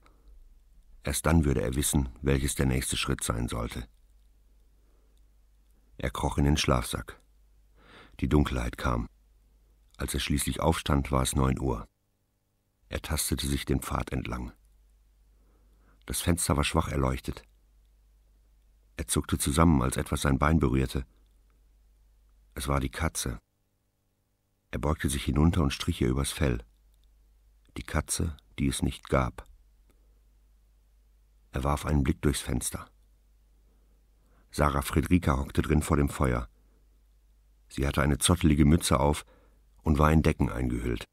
Erst dann würde er wissen, welches der nächste Schritt sein sollte. Er kroch in den Schlafsack. Die Dunkelheit kam. Als er schließlich aufstand, war es neun Uhr. Er tastete sich den Pfad entlang. Das Fenster war schwach erleuchtet. Er zuckte zusammen, als etwas sein Bein berührte. Es war die Katze. Er beugte sich hinunter und strich ihr übers Fell. Die Katze, die es nicht gab. Er warf einen Blick durchs Fenster. Sarah Friedrika hockte drin vor dem Feuer. Sie hatte eine zottelige Mütze auf und war in Decken eingehüllt.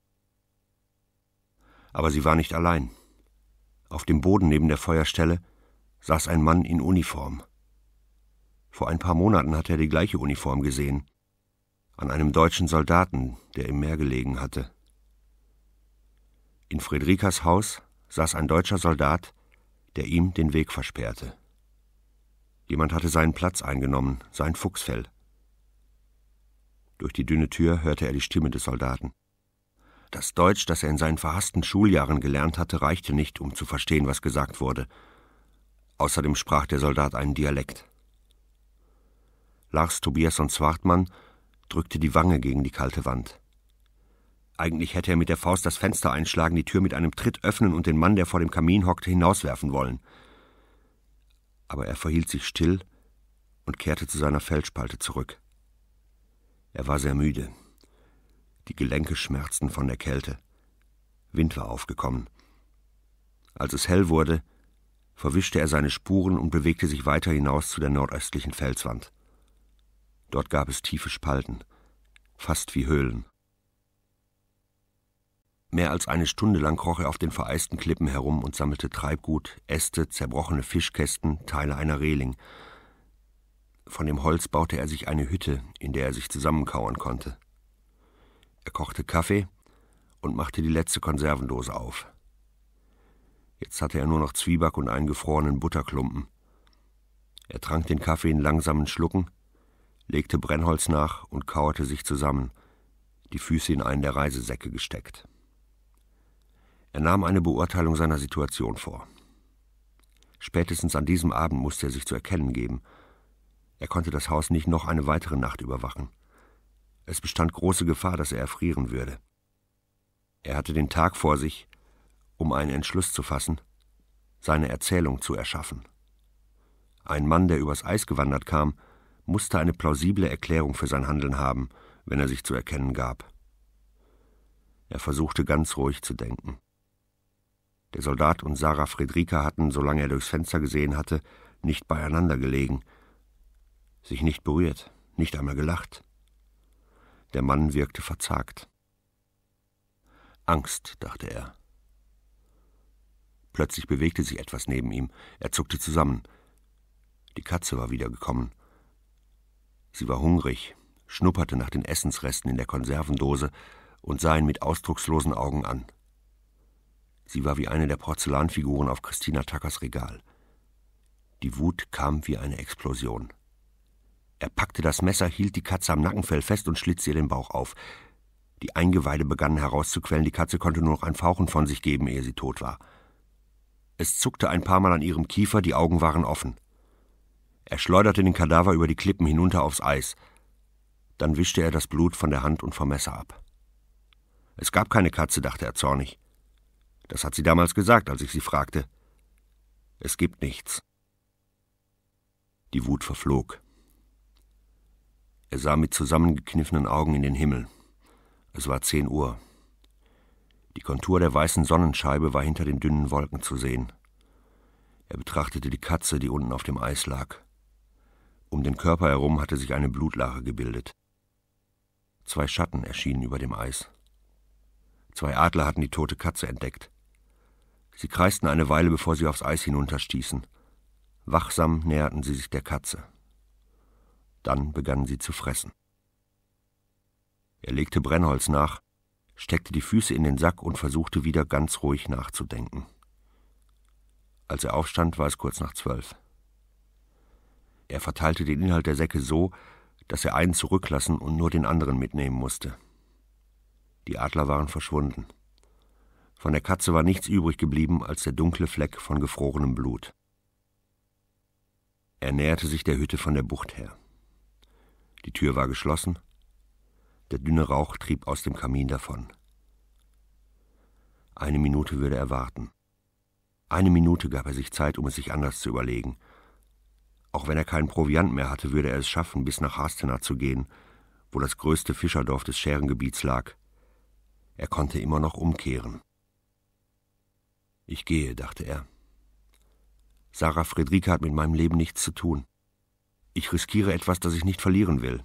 Aber sie war nicht allein. Auf dem Boden neben der Feuerstelle saß ein Mann in Uniform. Vor ein paar Monaten hatte er die gleiche Uniform gesehen, an einem deutschen Soldaten, der im Meer gelegen hatte. In Friedrikas Haus saß ein deutscher Soldat, der ihm den Weg versperrte. Jemand hatte seinen Platz eingenommen, sein Fuchsfell. Durch die dünne Tür hörte er die Stimme des Soldaten. Das Deutsch, das er in seinen verhassten Schuljahren gelernt hatte, reichte nicht, um zu verstehen, was gesagt wurde. Außerdem sprach der Soldat einen Dialekt. Lars Tobiasson Zwartmann drückte die Wange gegen die kalte Wand. Eigentlich hätte er mit der Faust das Fenster einschlagen, die Tür mit einem Tritt öffnen und den Mann, der vor dem Kamin hockte, hinauswerfen wollen. Aber er verhielt sich still und kehrte zu seiner Felsspalte zurück. Er war sehr müde. Die Gelenke schmerzten von der Kälte. Wind war aufgekommen. Als es hell wurde, verwischte er seine Spuren und bewegte sich weiter hinaus zu der nordöstlichen Felswand. Dort gab es tiefe Spalten, fast wie Höhlen. Mehr als eine Stunde lang kroch er auf den vereisten Klippen herum und sammelte Treibgut, Äste, zerbrochene Fischkästen, Teile einer Reling. Von dem Holz baute er sich eine Hütte, in der er sich zusammenkauern konnte. Er kochte Kaffee und machte die letzte Konservendose auf. Jetzt hatte er nur noch Zwieback und einen gefrorenen Butterklumpen. Er trank den Kaffee in langsamen Schlucken, legte Brennholz nach und kauerte sich zusammen, die Füße in einen der Reisesäcke gesteckt. Er nahm eine Beurteilung seiner Situation vor. Spätestens an diesem Abend musste er sich zu erkennen geben. Er konnte das Haus nicht noch eine weitere Nacht überwachen. Es bestand große Gefahr, dass er erfrieren würde. Er hatte den Tag vor sich, um einen Entschluss zu fassen, seine Erzählung zu erschaffen. Ein Mann, der übers Eis gewandert kam, musste eine plausible Erklärung für sein Handeln haben, wenn er sich zu erkennen gab. Er versuchte ganz ruhig zu denken. Der Soldat und Sarah Friedrika hatten, solange er durchs Fenster gesehen hatte, nicht beieinander gelegen, sich nicht berührt, nicht einmal gelacht. Der Mann wirkte verzagt. Angst, dachte er. Plötzlich bewegte sich etwas neben ihm. Er zuckte zusammen. Die Katze war wiedergekommen. Sie war hungrig, schnupperte nach den Essensresten in der Konservendose und sah ihn mit ausdruckslosen Augen an. Sie war wie eine der Porzellanfiguren auf Christina Tuckers Regal. Die Wut kam wie eine Explosion. Er packte das Messer, hielt die Katze am Nackenfell fest und schlitzte ihr den Bauch auf. Die Eingeweide begannen herauszuquellen, die Katze konnte nur noch ein Fauchen von sich geben, ehe sie tot war. Es zuckte ein paar Mal an ihrem Kiefer, die Augen waren offen. Er schleuderte den Kadaver über die Klippen hinunter aufs Eis. Dann wischte er das Blut von der Hand und vom Messer ab. Es gab keine Katze, dachte er zornig. Das hat sie damals gesagt, als ich sie fragte. Es gibt nichts. Die Wut verflog. Er sah mit zusammengekniffenen Augen in den Himmel. Es war zehn Uhr. Die Kontur der weißen Sonnenscheibe war hinter den dünnen Wolken zu sehen. Er betrachtete die Katze, die unten auf dem Eis lag. Um den Körper herum hatte sich eine Blutlache gebildet. Zwei Schatten erschienen über dem Eis. Zwei Adler hatten die tote Katze entdeckt. Sie kreisten eine Weile, bevor sie aufs Eis hinunterstießen. Wachsam näherten sie sich der Katze. Dann begannen sie zu fressen. Er legte Brennholz nach, steckte die Füße in den Sack und versuchte wieder ganz ruhig nachzudenken. Als er aufstand, war es kurz nach zwölf. Er verteilte den Inhalt der Säcke so, dass er einen zurücklassen und nur den anderen mitnehmen musste. Die Adler waren verschwunden. Von der Katze war nichts übrig geblieben als der dunkle Fleck von gefrorenem Blut. Er näherte sich der Hütte von der Bucht her. Die Tür war geschlossen, der dünne Rauch trieb aus dem Kamin davon. Eine Minute würde er warten. Eine Minute gab er sich Zeit, um es sich anders zu überlegen. Auch wenn er keinen Proviant mehr hatte, würde er es schaffen, bis nach Hastena zu gehen, wo das größte Fischerdorf des Scherengebiets lag. Er konnte immer noch umkehren. Ich gehe, dachte er. Sarah Friedrike hat mit meinem Leben nichts zu tun. Ich riskiere etwas, das ich nicht verlieren will.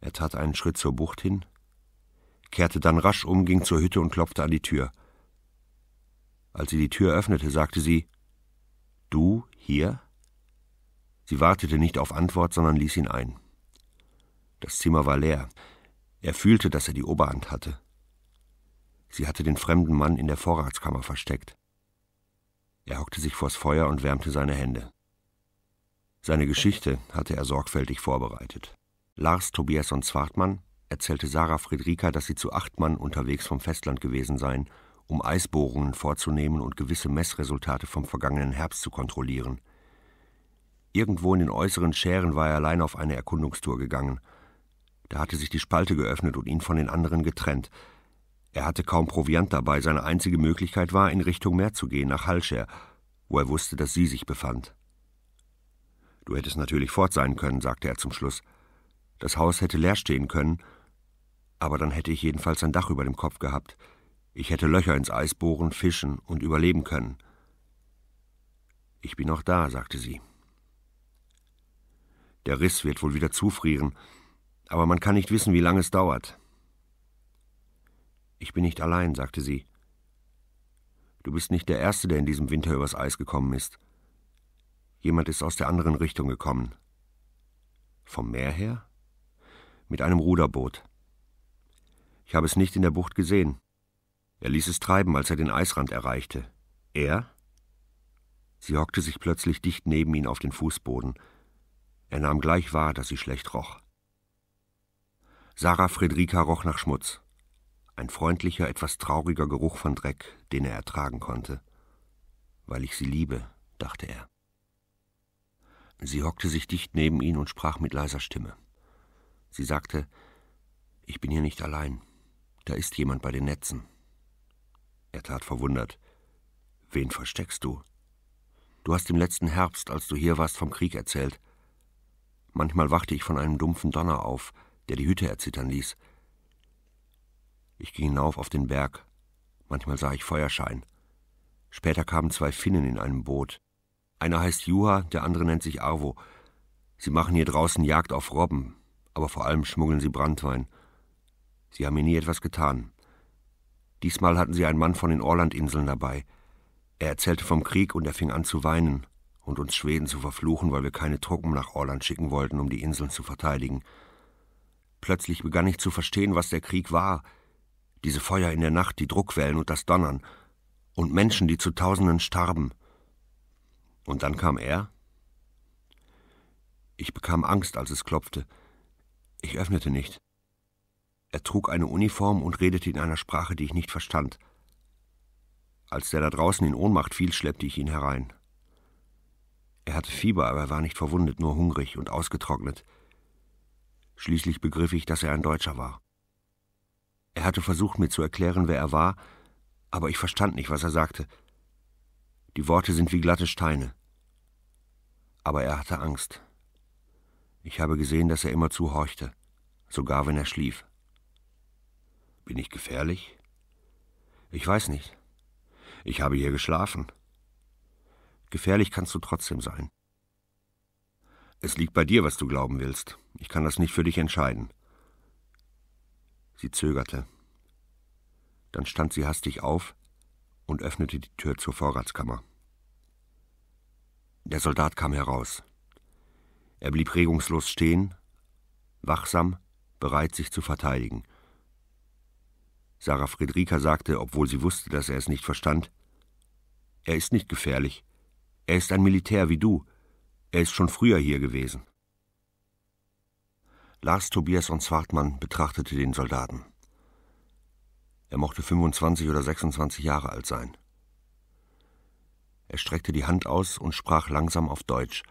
Er tat einen Schritt zur Bucht hin, kehrte dann rasch um, ging zur Hütte und klopfte an die Tür. Als sie die Tür öffnete, sagte sie Du hier? Sie wartete nicht auf Antwort, sondern ließ ihn ein. Das Zimmer war leer. Er fühlte, dass er die Oberhand hatte. Sie hatte den fremden Mann in der Vorratskammer versteckt. Er hockte sich vors Feuer und wärmte seine Hände. Seine Geschichte hatte er sorgfältig vorbereitet. Lars Tobias und Zwartmann erzählte Sarah Friedrika, dass sie zu acht Mann unterwegs vom Festland gewesen seien, um Eisbohrungen vorzunehmen und gewisse Messresultate vom vergangenen Herbst zu kontrollieren. Irgendwo in den äußeren Schären war er allein auf eine Erkundungstour gegangen. Da hatte sich die Spalte geöffnet und ihn von den anderen getrennt. Er hatte kaum Proviant dabei, seine einzige Möglichkeit war, in Richtung Meer zu gehen, nach Halscher, wo er wusste, dass sie sich befand. Du hättest natürlich fort sein können, sagte er zum Schluss. Das Haus hätte leer stehen können, aber dann hätte ich jedenfalls ein Dach über dem Kopf gehabt. Ich hätte Löcher ins Eis bohren, fischen und überleben können. Ich bin noch da, sagte sie. Der Riss wird wohl wieder zufrieren, aber man kann nicht wissen, wie lange es dauert. Ich bin nicht allein, sagte sie. Du bist nicht der Erste, der in diesem Winter übers Eis gekommen ist. Jemand ist aus der anderen Richtung gekommen. Vom Meer her? Mit einem Ruderboot. Ich habe es nicht in der Bucht gesehen. Er ließ es treiben, als er den Eisrand erreichte. Er? Sie hockte sich plötzlich dicht neben ihn auf den Fußboden. Er nahm gleich wahr, dass sie schlecht roch. Sarah Friedrika roch nach Schmutz. Ein freundlicher, etwas trauriger Geruch von Dreck, den er ertragen konnte. Weil ich sie liebe, dachte er. Sie hockte sich dicht neben ihn und sprach mit leiser Stimme. Sie sagte, ich bin hier nicht allein. Da ist jemand bei den Netzen. Er tat verwundert. Wen versteckst du? Du hast im letzten Herbst, als du hier warst, vom Krieg erzählt. Manchmal wachte ich von einem dumpfen Donner auf, der die Hütte erzittern ließ. Ich ging hinauf auf den Berg. Manchmal sah ich Feuerschein. Später kamen zwei Finnen in einem Boot. Einer heißt Juha, der andere nennt sich Arvo. Sie machen hier draußen Jagd auf Robben, aber vor allem schmuggeln sie Brandwein. Sie haben mir nie etwas getan. Diesmal hatten sie einen Mann von den Orlandinseln dabei. Er erzählte vom Krieg und er fing an zu weinen und uns Schweden zu verfluchen, weil wir keine Truppen nach Orland schicken wollten, um die Inseln zu verteidigen. Plötzlich begann ich zu verstehen, was der Krieg war, diese Feuer in der Nacht, die Druckwellen und das Donnern, und Menschen, die zu Tausenden starben. Und dann kam er. Ich bekam Angst, als es klopfte. Ich öffnete nicht. Er trug eine Uniform und redete in einer Sprache, die ich nicht verstand. Als der da draußen in Ohnmacht fiel, schleppte ich ihn herein. Er hatte Fieber, aber er war nicht verwundet, nur hungrig und ausgetrocknet. Schließlich begriff ich, dass er ein Deutscher war. Er hatte versucht, mir zu erklären, wer er war, aber ich verstand nicht, was er sagte. Die Worte sind wie glatte Steine. Aber er hatte Angst. Ich habe gesehen, dass er immer zuhorchte, sogar wenn er schlief. Bin ich gefährlich? Ich weiß nicht. Ich habe hier geschlafen. Gefährlich kannst du trotzdem sein. Es liegt bei dir, was du glauben willst. Ich kann das nicht für dich entscheiden. Sie zögerte. Dann stand sie hastig auf und öffnete die Tür zur Vorratskammer. Der Soldat kam heraus. Er blieb regungslos stehen, wachsam, bereit, sich zu verteidigen. Sarah Friedrika sagte, obwohl sie wusste, dass er es nicht verstand, er ist nicht gefährlich. Er ist ein Militär wie du. Er ist schon früher hier gewesen. Lars Tobias und Zwartmann betrachtete den Soldaten. Er mochte 25 oder 26 Jahre alt sein. Er streckte die Hand aus und sprach langsam auf Deutsch.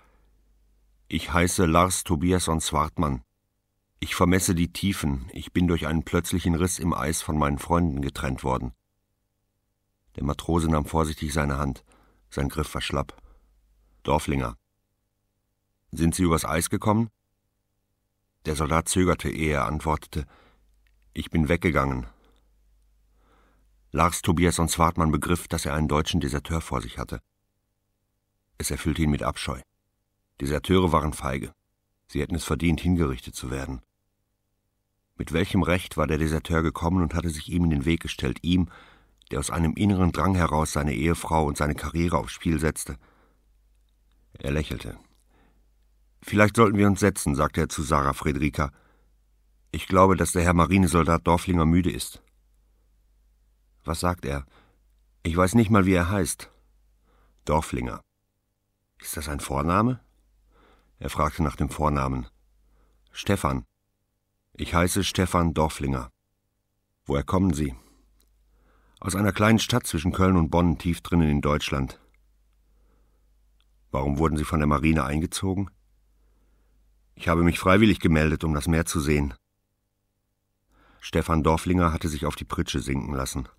Ich heiße Lars Tobias und Zwartmann. Ich vermesse die Tiefen, ich bin durch einen plötzlichen Riss im Eis von meinen Freunden getrennt worden. Der Matrose nahm vorsichtig seine Hand, sein Griff war schlapp. Dorflinger. Sind Sie übers Eis gekommen? Der Soldat zögerte, ehe er antwortete Ich bin weggegangen. Lars Tobias und Zwartmann begriff, dass er einen deutschen Deserteur vor sich hatte. Es erfüllte ihn mit Abscheu. Deserteure waren feige. Sie hätten es verdient, hingerichtet zu werden. Mit welchem Recht war der Deserteur gekommen und hatte sich ihm in den Weg gestellt, ihm, der aus einem inneren Drang heraus seine Ehefrau und seine Karriere aufs Spiel setzte? Er lächelte. Vielleicht sollten wir uns setzen, sagte er zu Sarah Friedrika. Ich glaube, dass der Herr Marinesoldat Dorflinger müde ist. Was sagt er? Ich weiß nicht mal, wie er heißt. Dorflinger. Ist das ein Vorname? Er fragte nach dem Vornamen. Stefan. Ich heiße Stefan Dorflinger. Woher kommen Sie? Aus einer kleinen Stadt zwischen Köln und Bonn, tief drinnen in Deutschland. Warum wurden Sie von der Marine eingezogen? Ich habe mich freiwillig gemeldet, um das Meer zu sehen. Stefan Dorflinger hatte sich auf die Pritsche sinken lassen.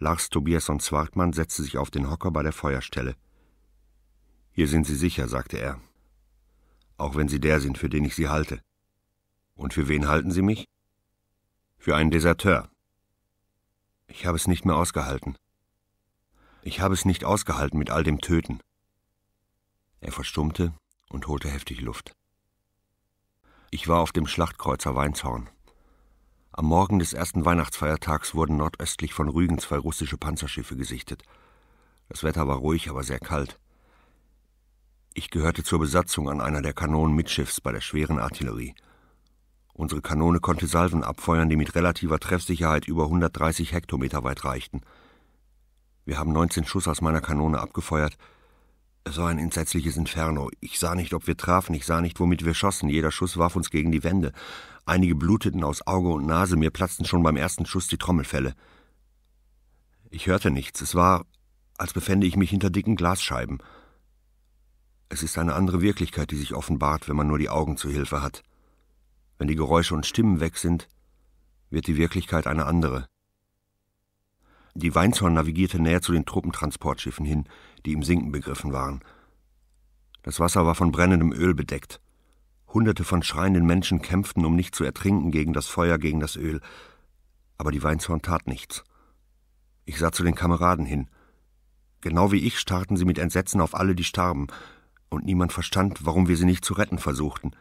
Lars Tobias und Zwartmann setzte sich auf den Hocker bei der Feuerstelle. Hier sind Sie sicher, sagte er. Auch wenn Sie der sind, für den ich Sie halte. Und für wen halten Sie mich? Für einen Deserteur. Ich habe es nicht mehr ausgehalten. Ich habe es nicht ausgehalten mit all dem Töten. Er verstummte und holte heftig Luft. Ich war auf dem Schlachtkreuzer Weinshorn. Am Morgen des ersten Weihnachtsfeiertags wurden nordöstlich von Rügen zwei russische Panzerschiffe gesichtet. Das Wetter war ruhig, aber sehr kalt. Ich gehörte zur Besatzung an einer der Kanonen Mitschiffs bei der schweren Artillerie. Unsere Kanone konnte Salven abfeuern, die mit relativer Treffsicherheit über 130 Hektometer weit reichten. Wir haben 19 Schuss aus meiner Kanone abgefeuert. Es war ein entsetzliches Inferno. Ich sah nicht, ob wir trafen, ich sah nicht, womit wir schossen. Jeder Schuss warf uns gegen die Wände. Einige bluteten aus Auge und Nase, mir platzten schon beim ersten Schuss die Trommelfelle. Ich hörte nichts. Es war, als befände ich mich hinter dicken Glasscheiben. Es ist eine andere Wirklichkeit, die sich offenbart, wenn man nur die Augen zu Hilfe hat. Wenn die Geräusche und Stimmen weg sind, wird die Wirklichkeit eine andere. Die Weinshorn navigierte näher zu den Truppentransportschiffen hin, die im Sinken begriffen waren. Das Wasser war von brennendem Öl bedeckt. Hunderte von schreienden Menschen kämpften, um nicht zu ertrinken, gegen das Feuer, gegen das Öl. Aber die Weinshorn tat nichts. Ich sah zu den Kameraden hin. Genau wie ich starrten sie mit Entsetzen auf alle, die starben, und niemand verstand, warum wir sie nicht zu retten versuchten.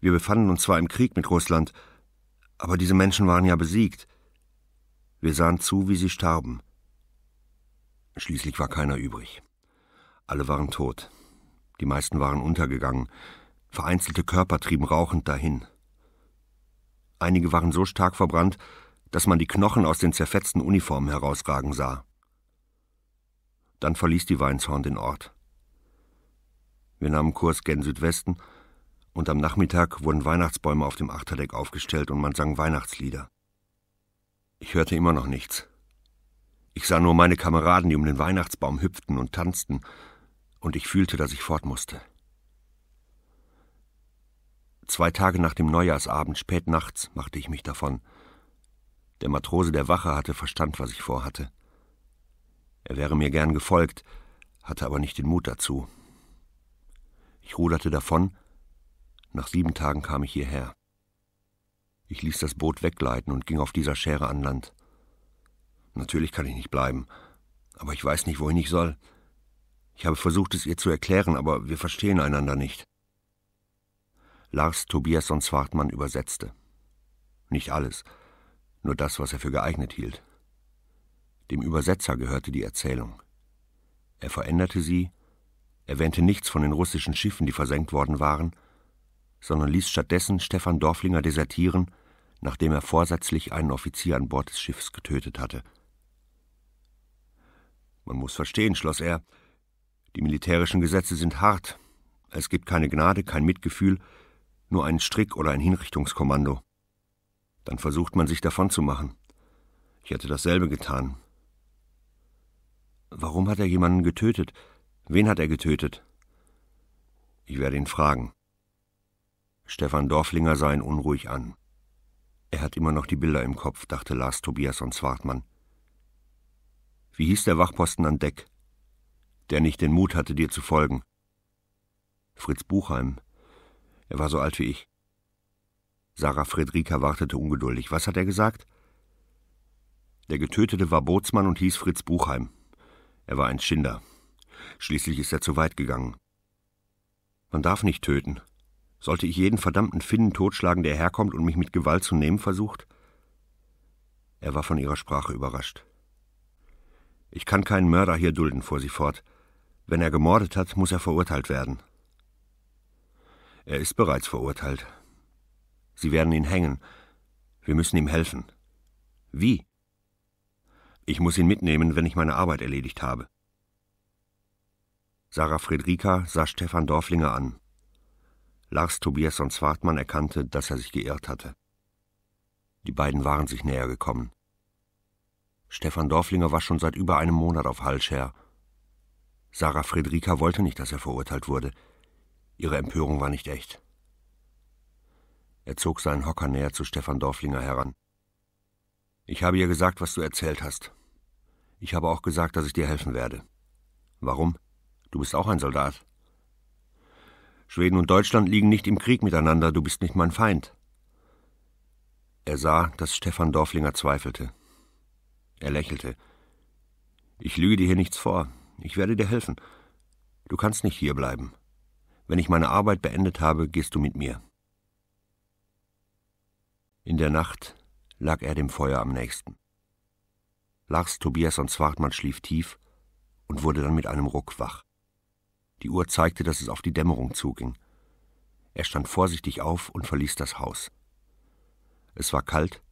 Wir befanden uns zwar im Krieg mit Russland, aber diese Menschen waren ja besiegt. Wir sahen zu, wie sie starben. Schließlich war keiner übrig. Alle waren tot. Die meisten waren untergegangen. Vereinzelte Körper trieben rauchend dahin. Einige waren so stark verbrannt, dass man die Knochen aus den zerfetzten Uniformen herausragen sah. Dann verließ die Weinshorn den Ort. Wir nahmen Kurs gen Südwesten und am Nachmittag wurden Weihnachtsbäume auf dem Achterdeck aufgestellt und man sang Weihnachtslieder. Ich hörte immer noch nichts. Ich sah nur meine Kameraden, die um den Weihnachtsbaum hüpften und tanzten, und ich fühlte, dass ich fort musste. Zwei Tage nach dem Neujahrsabend, spät nachts, machte ich mich davon. Der Matrose der Wache hatte Verstand, was ich vorhatte. Er wäre mir gern gefolgt, hatte aber nicht den Mut dazu. Ich ruderte davon nach sieben Tagen kam ich hierher. Ich ließ das Boot weggleiten und ging auf dieser Schere an Land. Natürlich kann ich nicht bleiben, aber ich weiß nicht, wohin ich soll. Ich habe versucht, es ihr zu erklären, aber wir verstehen einander nicht. Lars Tobiasson Swartmann übersetzte. Nicht alles, nur das, was er für geeignet hielt. Dem Übersetzer gehörte die Erzählung. Er veränderte sie, erwähnte nichts von den russischen Schiffen, die versenkt worden waren, sondern ließ stattdessen Stefan Dorflinger desertieren, nachdem er vorsätzlich einen Offizier an Bord des Schiffs getötet hatte. Man muss verstehen, schloss er, die militärischen Gesetze sind hart. Es gibt keine Gnade, kein Mitgefühl, nur einen Strick oder ein Hinrichtungskommando. Dann versucht man sich davon zu machen. Ich hätte dasselbe getan. Warum hat er jemanden getötet? Wen hat er getötet? Ich werde ihn fragen. Stefan Dorflinger sah ihn unruhig an. Er hat immer noch die Bilder im Kopf, dachte Lars Tobias und Zwartmann. Wie hieß der Wachposten an Deck, der nicht den Mut hatte, dir zu folgen? Fritz Buchheim. Er war so alt wie ich. Sarah Friedrika wartete ungeduldig. Was hat er gesagt? Der Getötete war Bootsmann und hieß Fritz Buchheim. Er war ein Schinder. Schließlich ist er zu weit gegangen. Man darf nicht töten, sollte ich jeden verdammten Finnen totschlagen, der herkommt und mich mit Gewalt zu nehmen versucht? Er war von ihrer Sprache überrascht. Ich kann keinen Mörder hier dulden, fuhr sie fort. Wenn er gemordet hat, muss er verurteilt werden. Er ist bereits verurteilt. Sie werden ihn hängen. Wir müssen ihm helfen. Wie? Ich muss ihn mitnehmen, wenn ich meine Arbeit erledigt habe. Sarah Friedrika sah Stefan Dorflinger an. Lars Tobiasson Zwartmann erkannte, dass er sich geirrt hatte. Die beiden waren sich näher gekommen. Stefan Dorflinger war schon seit über einem Monat auf Hallscher. Sarah Friedrika wollte nicht, dass er verurteilt wurde. Ihre Empörung war nicht echt. Er zog seinen Hocker näher zu Stefan Dorflinger heran. Ich habe ihr gesagt, was du erzählt hast. Ich habe auch gesagt, dass ich dir helfen werde. Warum? Du bist auch ein Soldat. Schweden und Deutschland liegen nicht im Krieg miteinander, du bist nicht mein Feind. Er sah, dass Stefan Dorflinger zweifelte. Er lächelte. Ich lüge dir hier nichts vor. Ich werde dir helfen. Du kannst nicht hierbleiben. Wenn ich meine Arbeit beendet habe, gehst du mit mir. In der Nacht lag er dem Feuer am nächsten. Lars Tobias und Zwartmann schlief tief und wurde dann mit einem Ruck wach. Die Uhr zeigte, dass es auf die Dämmerung zuging. Er stand vorsichtig auf und verließ das Haus. Es war kalt,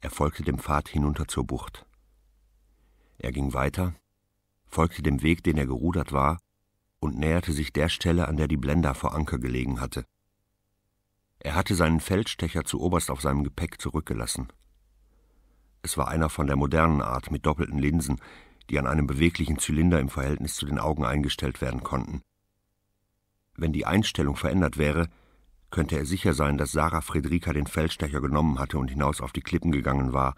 er folgte dem Pfad hinunter zur Bucht. Er ging weiter, folgte dem Weg, den er gerudert war, und näherte sich der Stelle, an der die Blender vor Anker gelegen hatte. Er hatte seinen Feldstecher zu oberst auf seinem Gepäck zurückgelassen. Es war einer von der modernen Art mit doppelten Linsen, die an einem beweglichen Zylinder im Verhältnis zu den Augen eingestellt werden konnten. Wenn die Einstellung verändert wäre, könnte er sicher sein, dass Sarah Friederika den Feldstecher genommen hatte und hinaus auf die Klippen gegangen war,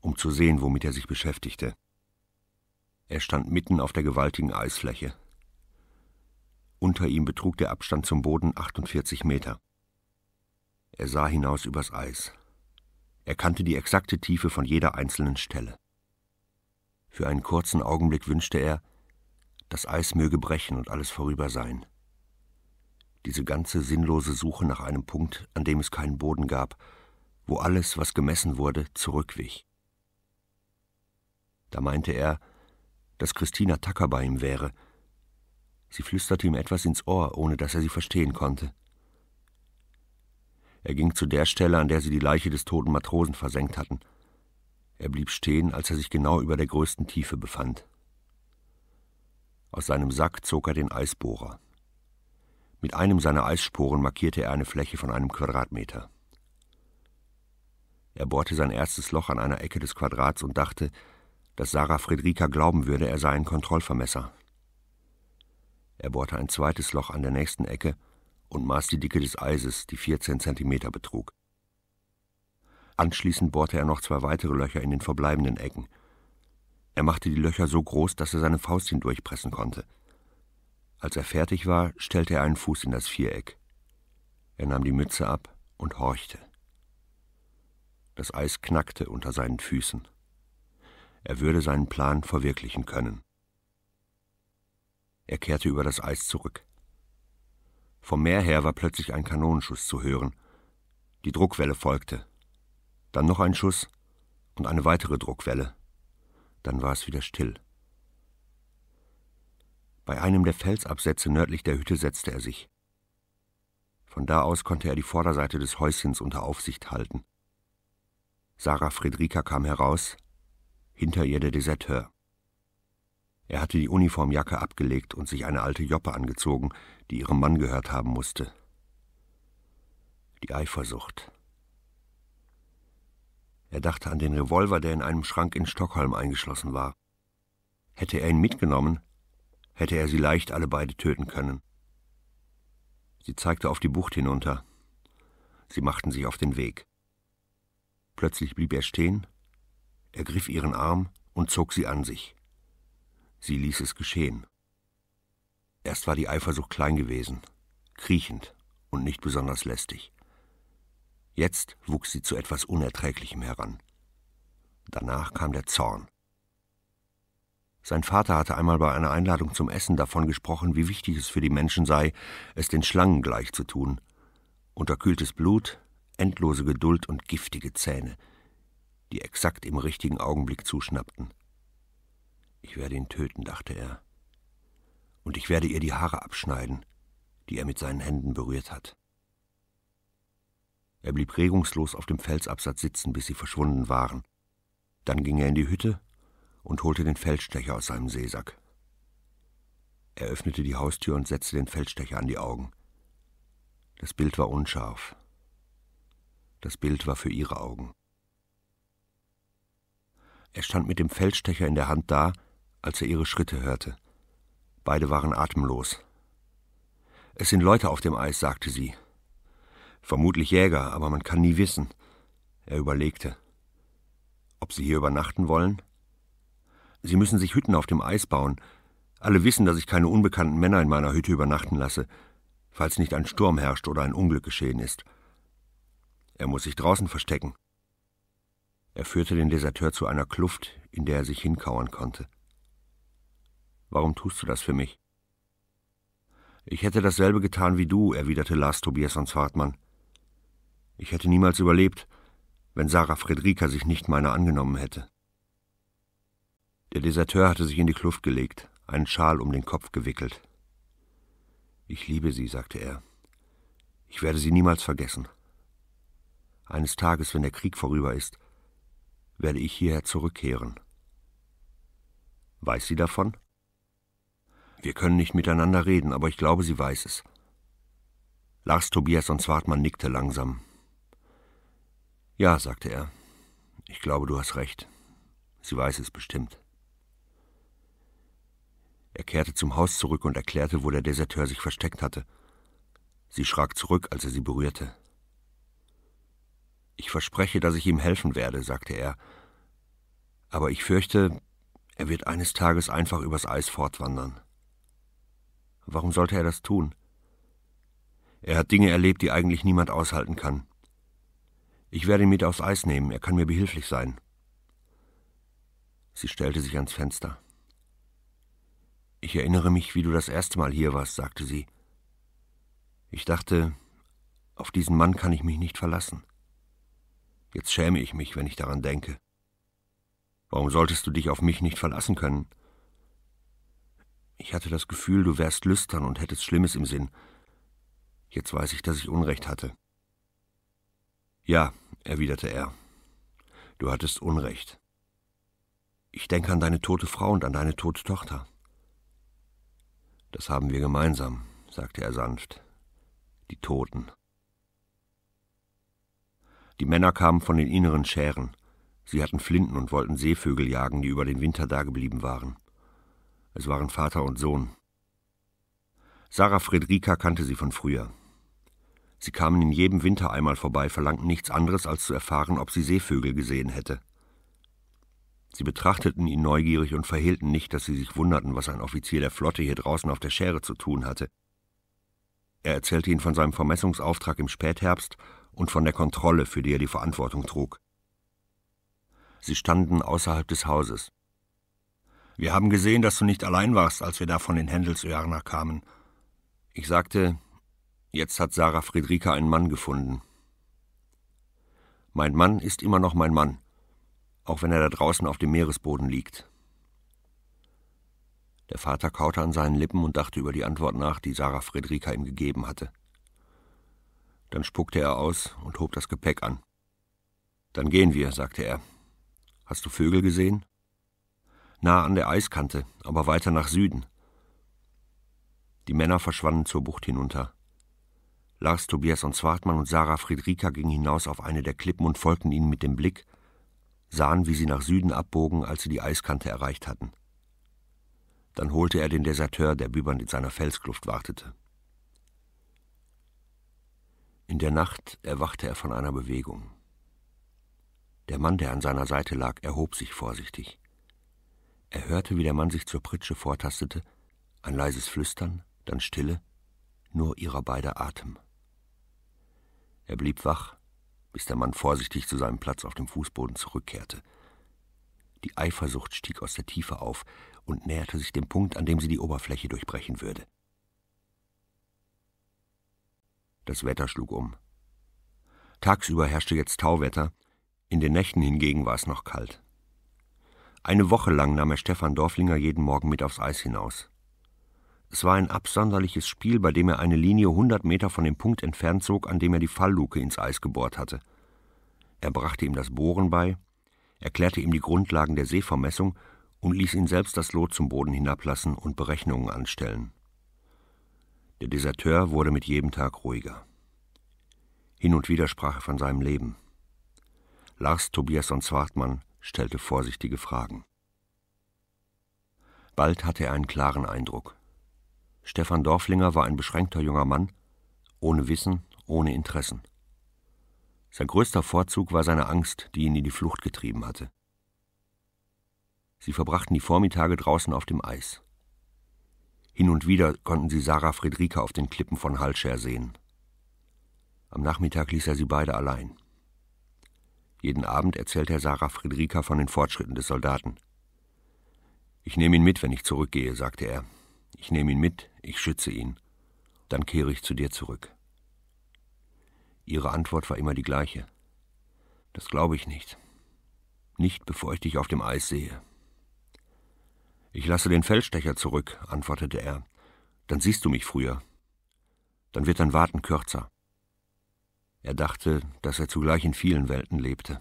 um zu sehen, womit er sich beschäftigte. Er stand mitten auf der gewaltigen Eisfläche. Unter ihm betrug der Abstand zum Boden 48 Meter. Er sah hinaus übers Eis. Er kannte die exakte Tiefe von jeder einzelnen Stelle. Für einen kurzen Augenblick wünschte er, das Eis möge brechen und alles vorüber sein. Diese ganze sinnlose Suche nach einem Punkt, an dem es keinen Boden gab, wo alles, was gemessen wurde, zurückwich. Da meinte er, dass Christina Tacker bei ihm wäre. Sie flüsterte ihm etwas ins Ohr, ohne dass er sie verstehen konnte. Er ging zu der Stelle, an der sie die Leiche des toten Matrosen versenkt hatten. Er blieb stehen, als er sich genau über der größten Tiefe befand. Aus seinem Sack zog er den Eisbohrer. Mit einem seiner Eissporen markierte er eine Fläche von einem Quadratmeter. Er bohrte sein erstes Loch an einer Ecke des Quadrats und dachte, dass Sarah Friedrika glauben würde, er sei ein Kontrollvermesser. Er bohrte ein zweites Loch an der nächsten Ecke und maß die Dicke des Eises, die 14 Zentimeter betrug. Anschließend bohrte er noch zwei weitere Löcher in den verbleibenden Ecken. Er machte die Löcher so groß, dass er seine Faust hindurchpressen konnte. Als er fertig war, stellte er einen Fuß in das Viereck. Er nahm die Mütze ab und horchte. Das Eis knackte unter seinen Füßen. Er würde seinen Plan verwirklichen können. Er kehrte über das Eis zurück. Vom Meer her war plötzlich ein Kanonenschuss zu hören. Die Druckwelle folgte. Dann noch ein Schuss und eine weitere Druckwelle. Dann war es wieder still. Bei einem der Felsabsätze nördlich der Hütte setzte er sich. Von da aus konnte er die Vorderseite des Häuschens unter Aufsicht halten. Sarah Friedrika kam heraus, hinter ihr der Deserteur. Er hatte die Uniformjacke abgelegt und sich eine alte Joppe angezogen, die ihrem Mann gehört haben musste. Die Eifersucht. Er dachte an den Revolver, der in einem Schrank in Stockholm eingeschlossen war. Hätte er ihn mitgenommen, hätte er sie leicht alle beide töten können. Sie zeigte auf die Bucht hinunter. Sie machten sich auf den Weg. Plötzlich blieb er stehen, ergriff ihren Arm und zog sie an sich. Sie ließ es geschehen. Erst war die Eifersucht klein gewesen, kriechend und nicht besonders lästig. Jetzt wuchs sie zu etwas Unerträglichem heran. Danach kam der Zorn. Sein Vater hatte einmal bei einer Einladung zum Essen davon gesprochen, wie wichtig es für die Menschen sei, es den Schlangen gleich zu tun. Unterkühltes Blut, endlose Geduld und giftige Zähne, die exakt im richtigen Augenblick zuschnappten. Ich werde ihn töten, dachte er. Und ich werde ihr die Haare abschneiden, die er mit seinen Händen berührt hat. Er blieb regungslos auf dem Felsabsatz sitzen, bis sie verschwunden waren. Dann ging er in die Hütte und holte den Feldstecher aus seinem Seesack. Er öffnete die Haustür und setzte den Feldstecher an die Augen. Das Bild war unscharf. Das Bild war für ihre Augen. Er stand mit dem Feldstecher in der Hand da als er ihre Schritte hörte. Beide waren atemlos. Es sind Leute auf dem Eis, sagte sie. Vermutlich Jäger, aber man kann nie wissen. Er überlegte. Ob sie hier übernachten wollen? Sie müssen sich Hütten auf dem Eis bauen. Alle wissen, dass ich keine unbekannten Männer in meiner Hütte übernachten lasse, falls nicht ein Sturm herrscht oder ein Unglück geschehen ist. Er muss sich draußen verstecken. Er führte den Deserteur zu einer Kluft, in der er sich hinkauern konnte. Warum tust du das für mich? Ich hätte dasselbe getan wie du, erwiderte Lars Tobias von Zwartmann. Ich hätte niemals überlebt, wenn Sarah Friedrika sich nicht meiner angenommen hätte. Der Deserteur hatte sich in die Kluft gelegt, einen Schal um den Kopf gewickelt. Ich liebe sie, sagte er. Ich werde sie niemals vergessen. Eines Tages, wenn der Krieg vorüber ist, werde ich hierher zurückkehren. Weiß sie davon? Wir können nicht miteinander reden, aber ich glaube, sie weiß es. Lars Tobias und Zwartmann nickte langsam. Ja, sagte er. Ich glaube, du hast recht. Sie weiß es bestimmt. Er kehrte zum Haus zurück und erklärte, wo der Deserteur sich versteckt hatte. Sie schrak zurück, als er sie berührte. Ich verspreche, dass ich ihm helfen werde, sagte er, aber ich fürchte, er wird eines Tages einfach übers Eis fortwandern. Warum sollte er das tun? Er hat Dinge erlebt, die eigentlich niemand aushalten kann. Ich werde ihn mit aufs Eis nehmen, er kann mir behilflich sein. Sie stellte sich ans Fenster. Ich erinnere mich, wie du das erste Mal hier warst, sagte sie. Ich dachte, auf diesen Mann kann ich mich nicht verlassen. Jetzt schäme ich mich, wenn ich daran denke. Warum solltest du dich auf mich nicht verlassen können? Ich hatte das Gefühl, du wärst lüstern und hättest Schlimmes im Sinn. Jetzt weiß ich, dass ich Unrecht hatte. Ja, erwiderte er, du hattest Unrecht. Ich denke an deine tote Frau und an deine tote Tochter. Das haben wir gemeinsam, sagte er sanft. Die Toten. Die Männer kamen von den inneren Schären. Sie hatten Flinten und wollten Seevögel jagen, die über den Winter dageblieben waren. Es waren Vater und Sohn. Sarah Friedrika kannte sie von früher. Sie kamen in jedem Winter einmal vorbei, verlangten nichts anderes, als zu erfahren, ob sie Seevögel gesehen hätte. Sie betrachteten ihn neugierig und verhehlten nicht, dass sie sich wunderten, was ein Offizier der Flotte hier draußen auf der Schäre zu tun hatte. Er erzählte ihnen von seinem Vermessungsauftrag im Spätherbst und von der Kontrolle, für die er die Verantwortung trug. Sie standen außerhalb des Hauses. Wir haben gesehen, dass du nicht allein warst, als wir da von den Händelsöarner kamen. Ich sagte, jetzt hat Sarah Friedrika einen Mann gefunden. Mein Mann ist immer noch mein Mann, auch wenn er da draußen auf dem Meeresboden liegt. Der Vater kaute an seinen Lippen und dachte über die Antwort nach, die Sarah Friedrika ihm gegeben hatte. Dann spuckte er aus und hob das Gepäck an. Dann gehen wir, sagte er. Hast du Vögel gesehen? Nah an der Eiskante, aber weiter nach Süden. Die Männer verschwanden zur Bucht hinunter. Lars Tobias und Zwartmann und Sarah Friedrika gingen hinaus auf eine der Klippen und folgten ihnen mit dem Blick, sahen, wie sie nach Süden abbogen, als sie die Eiskante erreicht hatten. Dann holte er den Deserteur, der bübernd in seiner Felskluft wartete. In der Nacht erwachte er von einer Bewegung. Der Mann, der an seiner Seite lag, erhob sich vorsichtig. Er hörte, wie der Mann sich zur Pritsche vortastete, ein leises Flüstern, dann Stille, nur ihrer beider Atem. Er blieb wach, bis der Mann vorsichtig zu seinem Platz auf dem Fußboden zurückkehrte. Die Eifersucht stieg aus der Tiefe auf und näherte sich dem Punkt, an dem sie die Oberfläche durchbrechen würde. Das Wetter schlug um. Tagsüber herrschte jetzt Tauwetter, in den Nächten hingegen war es noch kalt. Eine Woche lang nahm er Stefan Dorflinger jeden Morgen mit aufs Eis hinaus. Es war ein absonderliches Spiel, bei dem er eine Linie hundert Meter von dem Punkt entfernt zog, an dem er die Fallluke ins Eis gebohrt hatte. Er brachte ihm das Bohren bei, erklärte ihm die Grundlagen der Seevermessung und ließ ihn selbst das Lot zum Boden hinablassen und Berechnungen anstellen. Der Deserteur wurde mit jedem Tag ruhiger. Hin und wieder sprach er von seinem Leben. Lars Tobias von Zwartmann stellte vorsichtige Fragen. Bald hatte er einen klaren Eindruck. Stefan Dorflinger war ein beschränkter junger Mann, ohne Wissen, ohne Interessen. Sein größter Vorzug war seine Angst, die ihn in die Flucht getrieben hatte. Sie verbrachten die Vormittage draußen auf dem Eis. Hin und wieder konnten sie Sarah Friedrika auf den Klippen von Halscher sehen. Am Nachmittag ließ er sie beide allein. Jeden Abend erzählte er Sarah Friedrika von den Fortschritten des Soldaten. Ich nehme ihn mit, wenn ich zurückgehe, sagte er. Ich nehme ihn mit, ich schütze ihn. Dann kehre ich zu dir zurück. Ihre Antwort war immer die gleiche. Das glaube ich nicht. Nicht, bevor ich dich auf dem Eis sehe. Ich lasse den Feldstecher zurück, antwortete er. Dann siehst du mich früher. Dann wird dein Warten kürzer. Er dachte, dass er zugleich in vielen Welten lebte.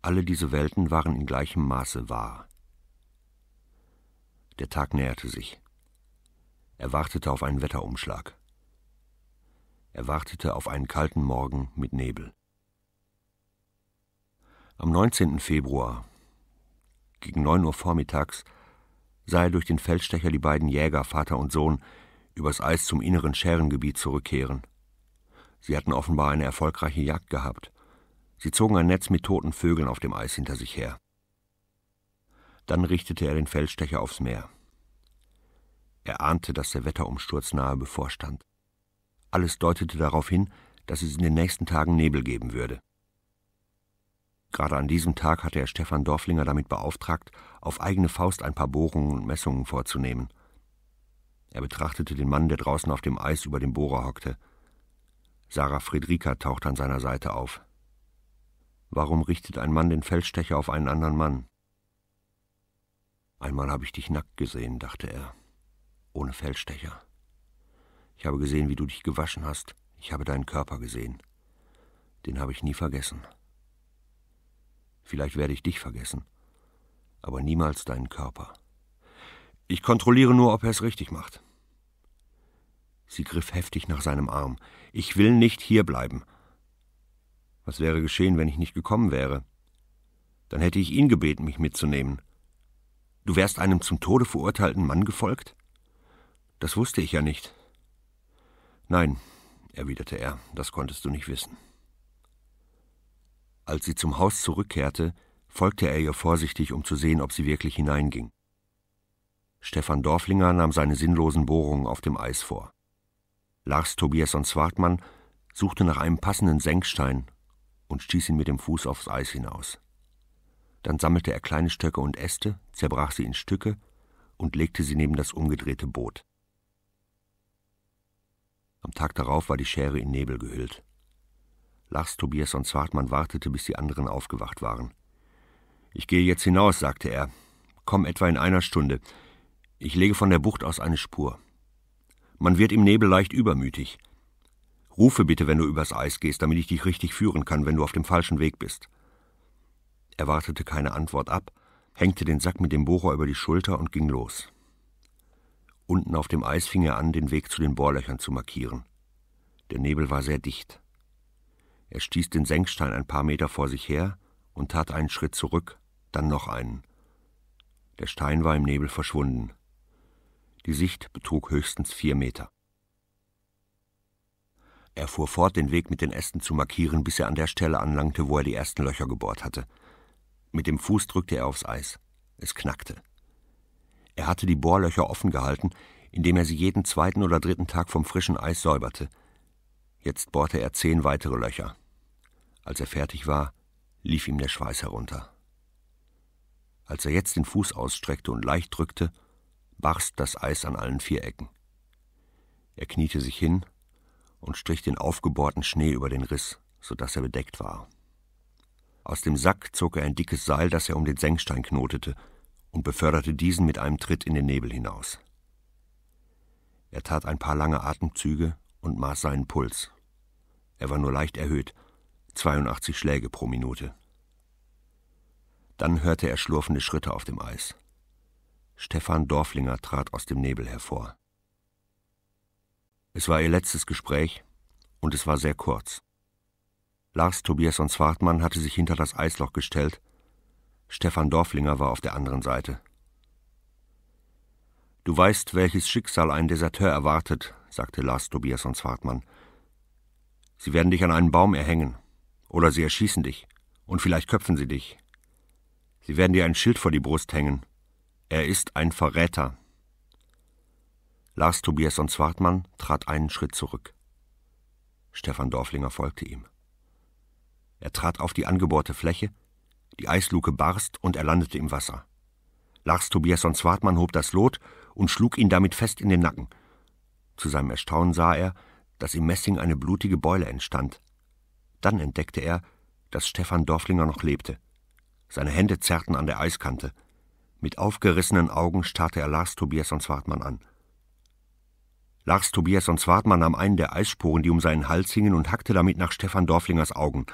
Alle diese Welten waren in gleichem Maße wahr. Der Tag näherte sich. Er wartete auf einen Wetterumschlag. Er wartete auf einen kalten Morgen mit Nebel. Am 19. Februar, gegen neun Uhr vormittags, sah er durch den Feldstecher die beiden Jäger, Vater und Sohn, übers Eis zum inneren Schärengebiet zurückkehren. Sie hatten offenbar eine erfolgreiche Jagd gehabt. Sie zogen ein Netz mit toten Vögeln auf dem Eis hinter sich her. Dann richtete er den Feldstecher aufs Meer. Er ahnte, dass der Wetterumsturz nahe bevorstand. Alles deutete darauf hin, dass es in den nächsten Tagen Nebel geben würde. Gerade an diesem Tag hatte er Stefan Dorflinger damit beauftragt, auf eigene Faust ein paar Bohrungen und Messungen vorzunehmen. Er betrachtete den Mann, der draußen auf dem Eis über dem Bohrer hockte. Sarah Friedrika tauchte an seiner Seite auf. Warum richtet ein Mann den Feldstecher auf einen anderen Mann? Einmal habe ich dich nackt gesehen, dachte er, ohne Feldstecher. Ich habe gesehen, wie du dich gewaschen hast. Ich habe deinen Körper gesehen. Den habe ich nie vergessen. Vielleicht werde ich dich vergessen, aber niemals deinen Körper. Ich kontrolliere nur, ob er es richtig macht. Sie griff heftig nach seinem Arm. Ich will nicht hierbleiben. Was wäre geschehen, wenn ich nicht gekommen wäre? Dann hätte ich ihn gebeten, mich mitzunehmen. Du wärst einem zum Tode verurteilten Mann gefolgt? Das wusste ich ja nicht. Nein, erwiderte er, das konntest du nicht wissen. Als sie zum Haus zurückkehrte, folgte er ihr vorsichtig, um zu sehen, ob sie wirklich hineinging. Stefan Dorflinger nahm seine sinnlosen Bohrungen auf dem Eis vor. Lars Tobias und Swartmann suchte nach einem passenden Senkstein und stieß ihn mit dem Fuß aufs Eis hinaus. Dann sammelte er kleine Stöcke und Äste, zerbrach sie in Stücke und legte sie neben das umgedrehte Boot. Am Tag darauf war die Schere in Nebel gehüllt. Lars, Tobias und Zwartmann wartete, bis die anderen aufgewacht waren. Ich gehe jetzt hinaus, sagte er. Komm etwa in einer Stunde. Ich lege von der Bucht aus eine Spur. Man wird im Nebel leicht übermütig. Rufe bitte, wenn du übers Eis gehst, damit ich dich richtig führen kann, wenn du auf dem falschen Weg bist. Er wartete keine Antwort ab, hängte den Sack mit dem Bohrer über die Schulter und ging los. Unten auf dem Eis fing er an, den Weg zu den Bohrlöchern zu markieren. Der Nebel war sehr dicht. Er stieß den Senkstein ein paar Meter vor sich her und tat einen Schritt zurück, dann noch einen. Der Stein war im Nebel verschwunden. Die Sicht betrug höchstens vier Meter. Er fuhr fort, den Weg mit den Ästen zu markieren, bis er an der Stelle anlangte, wo er die ersten Löcher gebohrt hatte. Mit dem Fuß drückte er aufs Eis. Es knackte. Er hatte die Bohrlöcher offen gehalten, indem er sie jeden zweiten oder dritten Tag vom frischen Eis säuberte. Jetzt bohrte er zehn weitere Löcher. Als er fertig war, lief ihm der Schweiß herunter. Als er jetzt den Fuß ausstreckte und leicht drückte, barst das Eis an allen vier Ecken. Er kniete sich hin und strich den aufgebohrten Schnee über den Riss, so dass er bedeckt war. Aus dem Sack zog er ein dickes Seil, das er um den Senkstein knotete, und beförderte diesen mit einem Tritt in den Nebel hinaus. Er tat ein paar lange Atemzüge und maß seinen Puls. Er war nur leicht erhöht, 82 Schläge pro Minute. Dann hörte er schlurfende Schritte auf dem Eis. Stefan Dorflinger trat aus dem Nebel hervor. Es war ihr letztes Gespräch und es war sehr kurz. Lars Tobias und Zwartmann hatte sich hinter das Eisloch gestellt Stefan Dorflinger war auf der anderen Seite. Du weißt, welches Schicksal ein Deserteur erwartet, sagte Lars Tobias und Zwartmann. Sie werden dich an einen Baum erhängen, oder sie erschießen dich, und vielleicht köpfen sie dich. Sie werden dir ein Schild vor die Brust hängen. Er ist ein Verräter. Lars Tobias und Zwartmann trat einen Schritt zurück. Stefan Dorflinger folgte ihm. Er trat auf die angebohrte Fläche, die Eisluke barst und er landete im Wasser. Lars Tobias von Zwartmann hob das Lot und schlug ihn damit fest in den Nacken. Zu seinem Erstaunen sah er, dass im Messing eine blutige Beule entstand. Dann entdeckte er, dass Stefan Dorflinger noch lebte. Seine Hände zerrten an der Eiskante. Mit aufgerissenen Augen starrte er Lars Tobias und Swartmann an. Lars Tobias und Swartmann nahm einen der Eisspuren, die um seinen Hals hingen, und hackte damit nach Stefan Dorflingers Augen.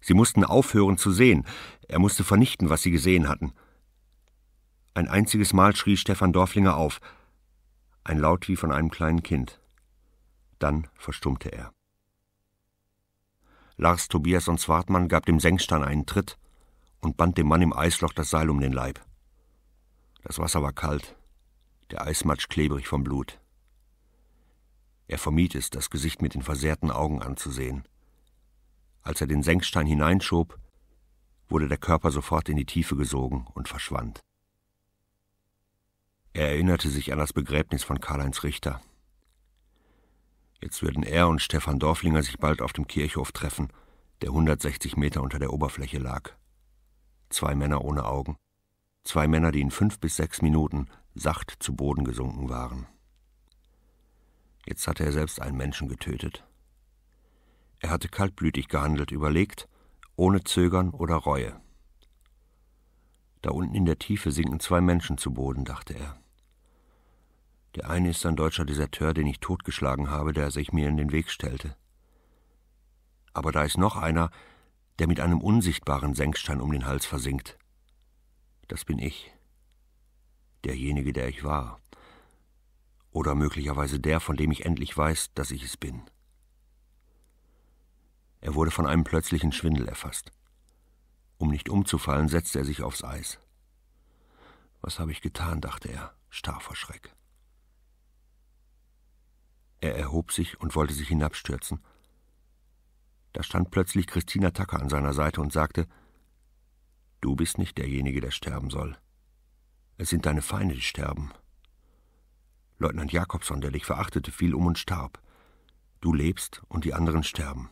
Sie mussten aufhören zu sehen. Er musste vernichten, was sie gesehen hatten. Ein einziges Mal schrie Stefan Dorflinger auf. Ein Laut wie von einem kleinen Kind. Dann verstummte er. Lars Tobias und Swartmann gab dem Senkstein einen Tritt und band dem Mann im Eisloch das Seil um den Leib. Das Wasser war kalt, der Eismatsch klebrig vom Blut. Er vermied es, das Gesicht mit den versehrten Augen anzusehen. Als er den Senkstein hineinschob, wurde der Körper sofort in die Tiefe gesogen und verschwand. Er erinnerte sich an das Begräbnis von Karl-Heinz Richter. Jetzt würden er und Stefan Dorflinger sich bald auf dem Kirchhof treffen, der 160 Meter unter der Oberfläche lag. Zwei Männer ohne Augen. Zwei Männer, die in fünf bis sechs Minuten sacht zu Boden gesunken waren. Jetzt hatte er selbst einen Menschen getötet. Er hatte kaltblütig gehandelt, überlegt, ohne Zögern oder Reue. Da unten in der Tiefe sinken zwei Menschen zu Boden, dachte er. Der eine ist ein deutscher Deserteur, den ich totgeschlagen habe, der sich mir in den Weg stellte. Aber da ist noch einer, der mit einem unsichtbaren Senkstein um den Hals versinkt. Das bin ich. Derjenige, der ich war. Oder möglicherweise der, von dem ich endlich weiß, dass ich es bin. Er wurde von einem plötzlichen Schwindel erfasst. Um nicht umzufallen, setzte er sich aufs Eis. Was habe ich getan, dachte er, starr vor Schreck. Er erhob sich und wollte sich hinabstürzen. Da stand plötzlich Christina Tacker an seiner Seite und sagte Du bist nicht derjenige, der sterben soll. Es sind deine Feinde, die sterben. Leutnant Jakobson, der dich verachtete, fiel um und starb. Du lebst und die anderen sterben.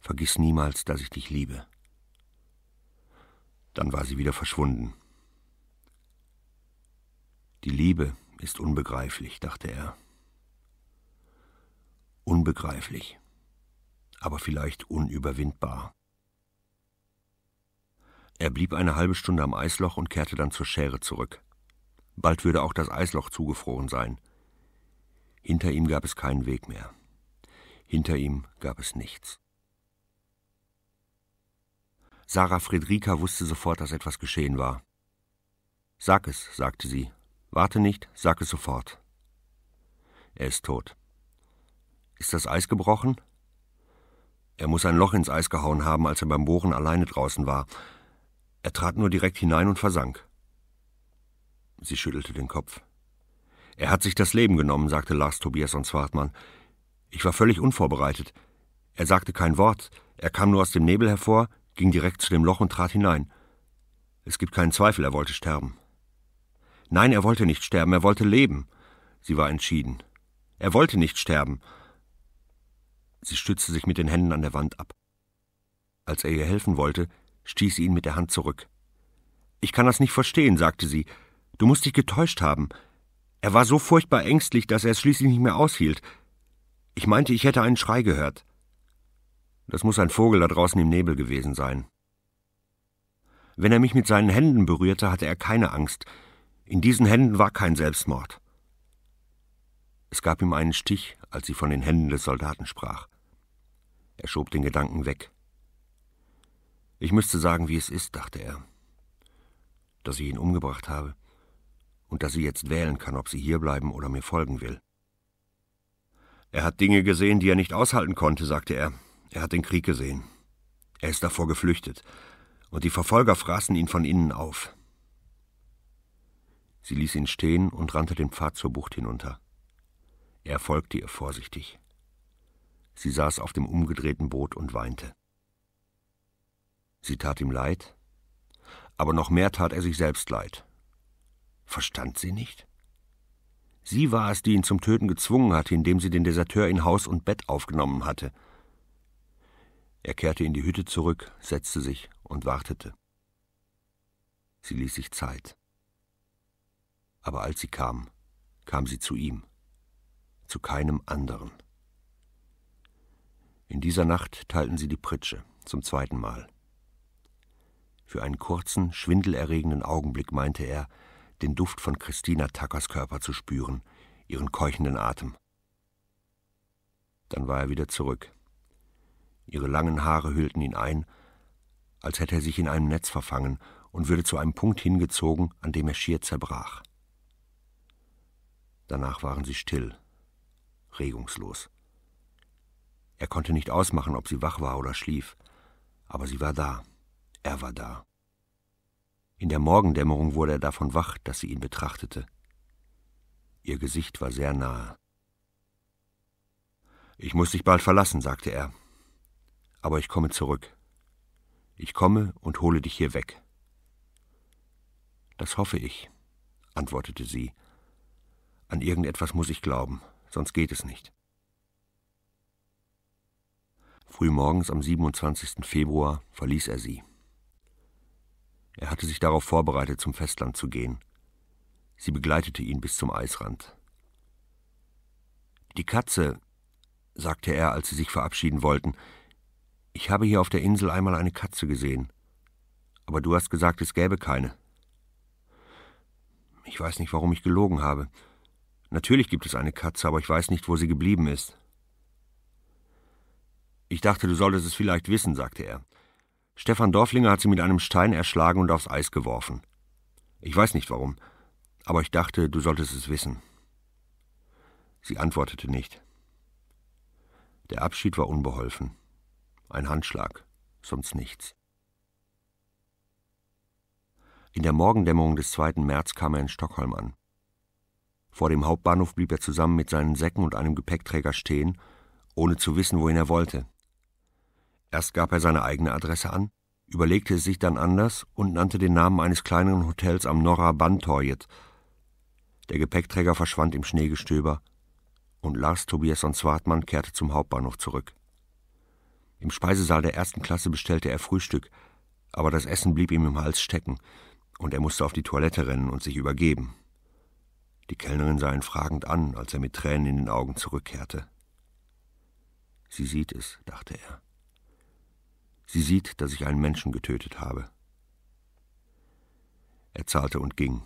Vergiss niemals, dass ich dich liebe. Dann war sie wieder verschwunden. Die Liebe ist unbegreiflich, dachte er. Unbegreiflich, aber vielleicht unüberwindbar. Er blieb eine halbe Stunde am Eisloch und kehrte dann zur Schere zurück. Bald würde auch das Eisloch zugefroren sein. Hinter ihm gab es keinen Weg mehr. Hinter ihm gab es nichts. Sarah Friedrika wusste sofort, dass etwas geschehen war. Sag es, sagte sie. Warte nicht, sag es sofort. Er ist tot. Ist das Eis gebrochen? Er muss ein Loch ins Eis gehauen haben, als er beim Bohren alleine draußen war. Er trat nur direkt hinein und versank. Sie schüttelte den Kopf. Er hat sich das Leben genommen, sagte Lars Tobias und Swartmann. Ich war völlig unvorbereitet. Er sagte kein Wort. Er kam nur aus dem Nebel hervor, ging direkt zu dem Loch und trat hinein. Es gibt keinen Zweifel, er wollte sterben. Nein, er wollte nicht sterben, er wollte leben. Sie war entschieden. Er wollte nicht sterben. Sie stützte sich mit den Händen an der Wand ab. Als er ihr helfen wollte, stieß ihn mit der Hand zurück. Ich kann das nicht verstehen, sagte sie. Du musst dich getäuscht haben. Er war so furchtbar ängstlich, dass er es schließlich nicht mehr aushielt. Ich meinte, ich hätte einen Schrei gehört. Das muss ein Vogel da draußen im Nebel gewesen sein. Wenn er mich mit seinen Händen berührte, hatte er keine Angst. In diesen Händen war kein Selbstmord. Es gab ihm einen Stich, als sie von den Händen des Soldaten sprach. Er schob den Gedanken weg. Ich müsste sagen, wie es ist, dachte er. Dass ich ihn umgebracht habe und dass sie jetzt wählen kann, ob sie hierbleiben oder mir folgen will. Er hat Dinge gesehen, die er nicht aushalten konnte, sagte er. Er hat den Krieg gesehen. Er ist davor geflüchtet, und die Verfolger fraßen ihn von innen auf. Sie ließ ihn stehen und rannte den Pfad zur Bucht hinunter. Er folgte ihr vorsichtig. Sie saß auf dem umgedrehten Boot und weinte. Sie tat ihm leid, aber noch mehr tat er sich selbst leid. Verstand sie nicht? Sie war es, die ihn zum Töten gezwungen hatte, indem sie den Deserteur in Haus und Bett aufgenommen hatte. Er kehrte in die Hütte zurück, setzte sich und wartete. Sie ließ sich Zeit. Aber als sie kam, kam sie zu ihm. zu keinem anderen. In dieser Nacht teilten sie die Pritsche zum zweiten Mal. Für einen kurzen, schwindelerregenden Augenblick meinte er, den Duft von Christina Tuckers Körper zu spüren, ihren keuchenden Atem. Dann war er wieder zurück. Ihre langen Haare hüllten ihn ein, als hätte er sich in einem Netz verfangen und würde zu einem Punkt hingezogen, an dem er schier zerbrach. Danach waren sie still, regungslos. Er konnte nicht ausmachen, ob sie wach war oder schlief, aber sie war da, er war da. In der Morgendämmerung wurde er davon wach, dass sie ihn betrachtete. Ihr Gesicht war sehr nahe. Ich muss dich bald verlassen, sagte er. Aber ich komme zurück. Ich komme und hole dich hier weg. Das hoffe ich, antwortete sie. An irgendetwas muss ich glauben, sonst geht es nicht. Frühmorgens am 27. Februar verließ er sie. Er hatte sich darauf vorbereitet, zum Festland zu gehen. Sie begleitete ihn bis zum Eisrand. Die Katze, sagte er, als sie sich verabschieden wollten, ich habe hier auf der Insel einmal eine Katze gesehen. Aber du hast gesagt, es gäbe keine. Ich weiß nicht, warum ich gelogen habe. Natürlich gibt es eine Katze, aber ich weiß nicht, wo sie geblieben ist. Ich dachte, du solltest es vielleicht wissen, sagte er. Stefan Dorflinger hat sie mit einem Stein erschlagen und aufs Eis geworfen. Ich weiß nicht warum, aber ich dachte, du solltest es wissen. Sie antwortete nicht. Der Abschied war unbeholfen. Ein Handschlag, sonst nichts. In der Morgendämmerung des 2. März kam er in Stockholm an. Vor dem Hauptbahnhof blieb er zusammen mit seinen Säcken und einem Gepäckträger stehen, ohne zu wissen, wohin er wollte. Erst gab er seine eigene Adresse an, überlegte es sich dann anders und nannte den Namen eines kleineren Hotels am Norra Bandtorget. Der Gepäckträger verschwand im Schneegestöber und Lars Tobiasson Swartmann kehrte zum Hauptbahnhof zurück. Im Speisesaal der ersten Klasse bestellte er Frühstück, aber das Essen blieb ihm im Hals stecken, und er musste auf die Toilette rennen und sich übergeben. Die Kellnerin sah ihn fragend an, als er mit Tränen in den Augen zurückkehrte. Sie sieht es, dachte er. Sie sieht, dass ich einen Menschen getötet habe. Er zahlte und ging.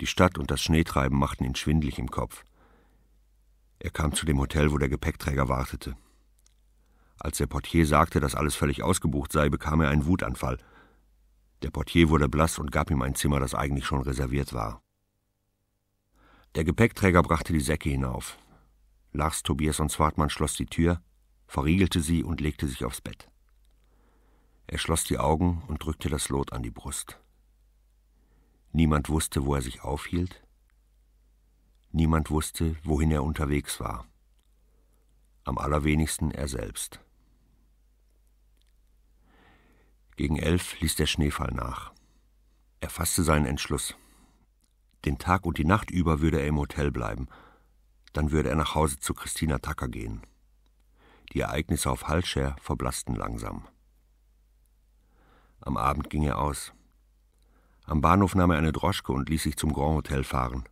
Die Stadt und das Schneetreiben machten ihn schwindlig im Kopf. Er kam zu dem Hotel, wo der Gepäckträger wartete. Als der Portier sagte, dass alles völlig ausgebucht sei, bekam er einen Wutanfall. Der Portier wurde blass und gab ihm ein Zimmer, das eigentlich schon reserviert war. Der Gepäckträger brachte die Säcke hinauf. Lars Tobias und Swartmann schloss die Tür, verriegelte sie und legte sich aufs Bett. Er schloss die Augen und drückte das Lot an die Brust. Niemand wusste, wo er sich aufhielt. Niemand wusste, wohin er unterwegs war. Am allerwenigsten er selbst. Gegen elf ließ der Schneefall nach. Er fasste seinen Entschluss. Den Tag und die Nacht über würde er im Hotel bleiben. Dann würde er nach Hause zu Christina Tucker gehen. Die Ereignisse auf Halscher verblassten langsam. Am Abend ging er aus. Am Bahnhof nahm er eine Droschke und ließ sich zum Grand Hotel fahren.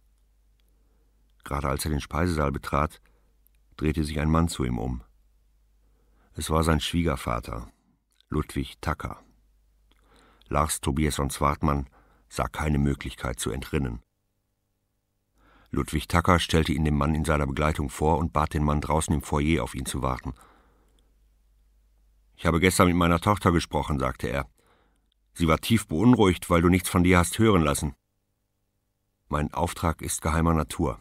Gerade als er den Speisesaal betrat, drehte sich ein Mann zu ihm um. Es war sein Schwiegervater, Ludwig Tacker. Lars Tobiasson Swartmann sah keine Möglichkeit zu entrinnen. Ludwig Tacker stellte ihn dem Mann in seiner Begleitung vor und bat den Mann draußen im Foyer auf ihn zu warten. Ich habe gestern mit meiner Tochter gesprochen, sagte er. Sie war tief beunruhigt, weil du nichts von dir hast hören lassen. Mein Auftrag ist geheimer Natur.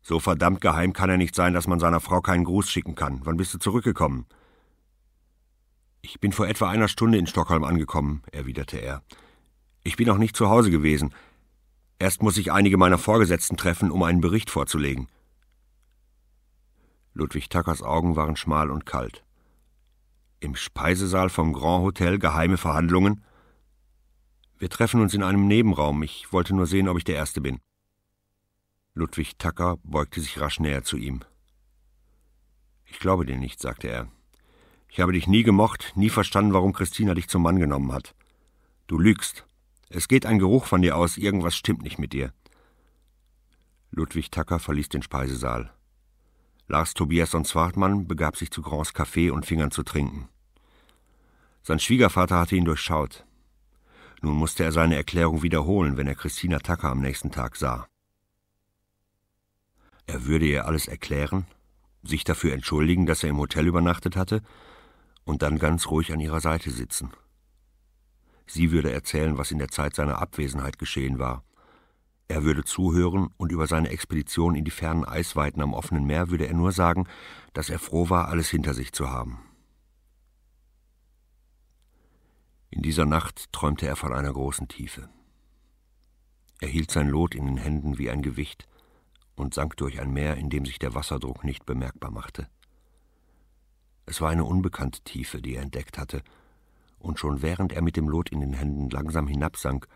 So verdammt geheim kann er nicht sein, dass man seiner Frau keinen Gruß schicken kann. Wann bist du zurückgekommen? Ich bin vor etwa einer Stunde in Stockholm angekommen, erwiderte er. Ich bin auch nicht zu Hause gewesen. Erst muss ich einige meiner Vorgesetzten treffen, um einen Bericht vorzulegen. Ludwig Tackers Augen waren schmal und kalt. Im Speisesaal vom Grand Hotel geheime Verhandlungen? Wir treffen uns in einem Nebenraum. Ich wollte nur sehen, ob ich der Erste bin. Ludwig Tacker beugte sich rasch näher zu ihm. Ich glaube dir nicht, sagte er. Ich habe dich nie gemocht, nie verstanden, warum Christina dich zum Mann genommen hat. Du lügst. Es geht ein Geruch von dir aus, irgendwas stimmt nicht mit dir. Ludwig Tacker verließ den Speisesaal. Lars Tobiasson Zwartmann begab sich zu Grands Café und fing an zu trinken. Sein Schwiegervater hatte ihn durchschaut. Nun musste er seine Erklärung wiederholen, wenn er Christina Tacker am nächsten Tag sah. Er würde ihr alles erklären, sich dafür entschuldigen, dass er im Hotel übernachtet hatte, und dann ganz ruhig an ihrer Seite sitzen. Sie würde erzählen, was in der Zeit seiner Abwesenheit geschehen war, er würde zuhören und über seine Expedition in die fernen Eisweiten am offenen Meer würde er nur sagen, dass er froh war, alles hinter sich zu haben. In dieser Nacht träumte er von einer großen Tiefe. Er hielt sein Lot in den Händen wie ein Gewicht und sank durch ein Meer, in dem sich der Wasserdruck nicht bemerkbar machte. Es war eine unbekannte Tiefe, die er entdeckt hatte, und schon während er mit dem Lot in den Händen langsam hinabsank,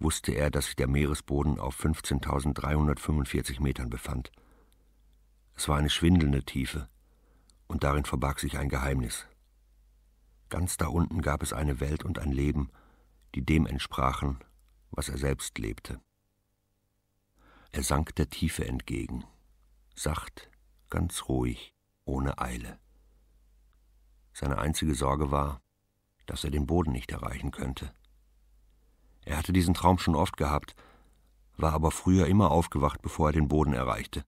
wusste er, dass sich der Meeresboden auf 15.345 Metern befand. Es war eine schwindelnde Tiefe, und darin verbarg sich ein Geheimnis. Ganz da unten gab es eine Welt und ein Leben, die dem entsprachen, was er selbst lebte. Er sank der Tiefe entgegen, sacht, ganz ruhig, ohne Eile. Seine einzige Sorge war, dass er den Boden nicht erreichen könnte. Er hatte diesen Traum schon oft gehabt, war aber früher immer aufgewacht, bevor er den Boden erreichte.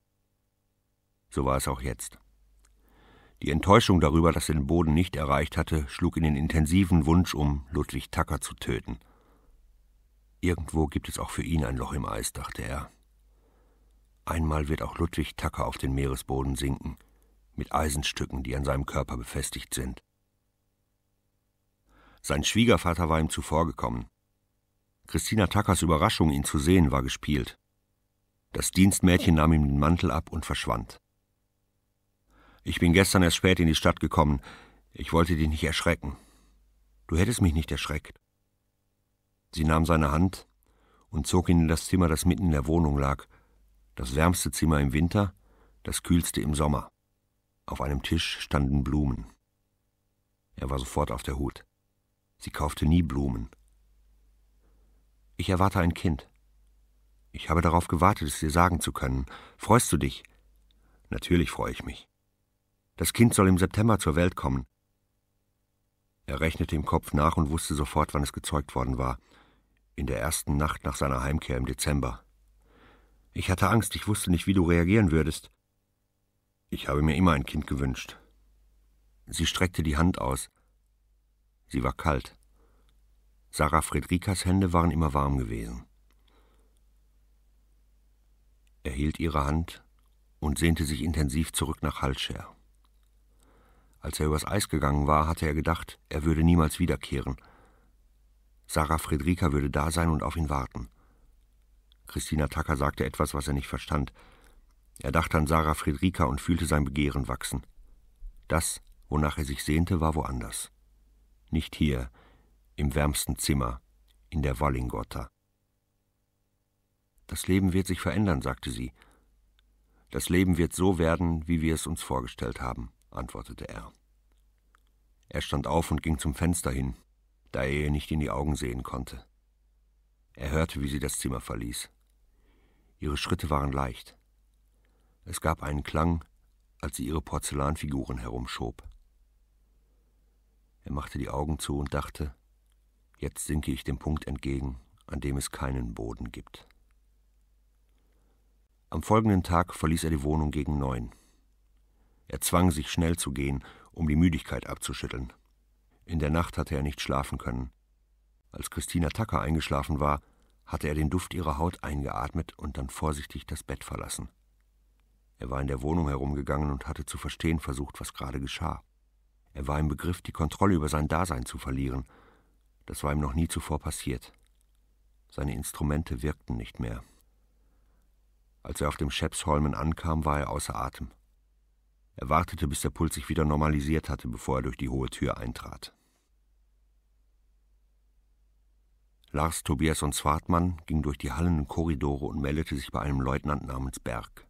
So war es auch jetzt. Die Enttäuschung darüber, dass er den Boden nicht erreicht hatte, schlug in den intensiven Wunsch um, Ludwig Tacker zu töten. Irgendwo gibt es auch für ihn ein Loch im Eis, dachte er. Einmal wird auch Ludwig Tacker auf den Meeresboden sinken, mit Eisenstücken, die an seinem Körper befestigt sind. Sein Schwiegervater war ihm zuvorgekommen. Christina Tackers Überraschung, ihn zu sehen, war gespielt. Das Dienstmädchen nahm ihm den Mantel ab und verschwand. Ich bin gestern erst spät in die Stadt gekommen. Ich wollte dich nicht erschrecken. Du hättest mich nicht erschreckt. Sie nahm seine Hand und zog ihn in das Zimmer, das mitten in der Wohnung lag, das wärmste Zimmer im Winter, das kühlste im Sommer. Auf einem Tisch standen Blumen. Er war sofort auf der Hut. Sie kaufte nie Blumen. Ich erwarte ein Kind. Ich habe darauf gewartet, es dir sagen zu können. Freust du dich? Natürlich freue ich mich. Das Kind soll im September zur Welt kommen. Er rechnete im Kopf nach und wusste sofort, wann es gezeugt worden war. In der ersten Nacht nach seiner Heimkehr im Dezember. Ich hatte Angst, ich wusste nicht, wie du reagieren würdest. Ich habe mir immer ein Kind gewünscht. Sie streckte die Hand aus. Sie war kalt. Sarah Friedrikas Hände waren immer warm gewesen. Er hielt ihre Hand und sehnte sich intensiv zurück nach Halscher. Als er übers Eis gegangen war, hatte er gedacht, er würde niemals wiederkehren. Sarah Friedrika würde da sein und auf ihn warten. Christina Tacker sagte etwas, was er nicht verstand. Er dachte an Sarah Friedrika und fühlte sein Begehren wachsen. Das, wonach er sich sehnte, war woanders. Nicht hier, im wärmsten Zimmer, in der Wollingotta. Das Leben wird sich verändern, sagte sie. Das Leben wird so werden, wie wir es uns vorgestellt haben, antwortete er. Er stand auf und ging zum Fenster hin, da er ihr nicht in die Augen sehen konnte. Er hörte, wie sie das Zimmer verließ. Ihre Schritte waren leicht. Es gab einen Klang, als sie ihre Porzellanfiguren herumschob. Er machte die Augen zu und dachte, Jetzt sinke ich dem Punkt entgegen, an dem es keinen Boden gibt. Am folgenden Tag verließ er die Wohnung gegen neun. Er zwang sich schnell zu gehen, um die Müdigkeit abzuschütteln. In der Nacht hatte er nicht schlafen können. Als Christina Tacker eingeschlafen war, hatte er den Duft ihrer Haut eingeatmet und dann vorsichtig das Bett verlassen. Er war in der Wohnung herumgegangen und hatte zu verstehen versucht, was gerade geschah. Er war im Begriff, die Kontrolle über sein Dasein zu verlieren das war ihm noch nie zuvor passiert. Seine Instrumente wirkten nicht mehr. Als er auf dem Schepsholmen ankam, war er außer Atem. Er wartete, bis der Puls sich wieder normalisiert hatte, bevor er durch die hohe Tür eintrat. Lars Tobias und Zwartmann ging durch die hallenden Korridore und meldete sich bei einem Leutnant namens Berg.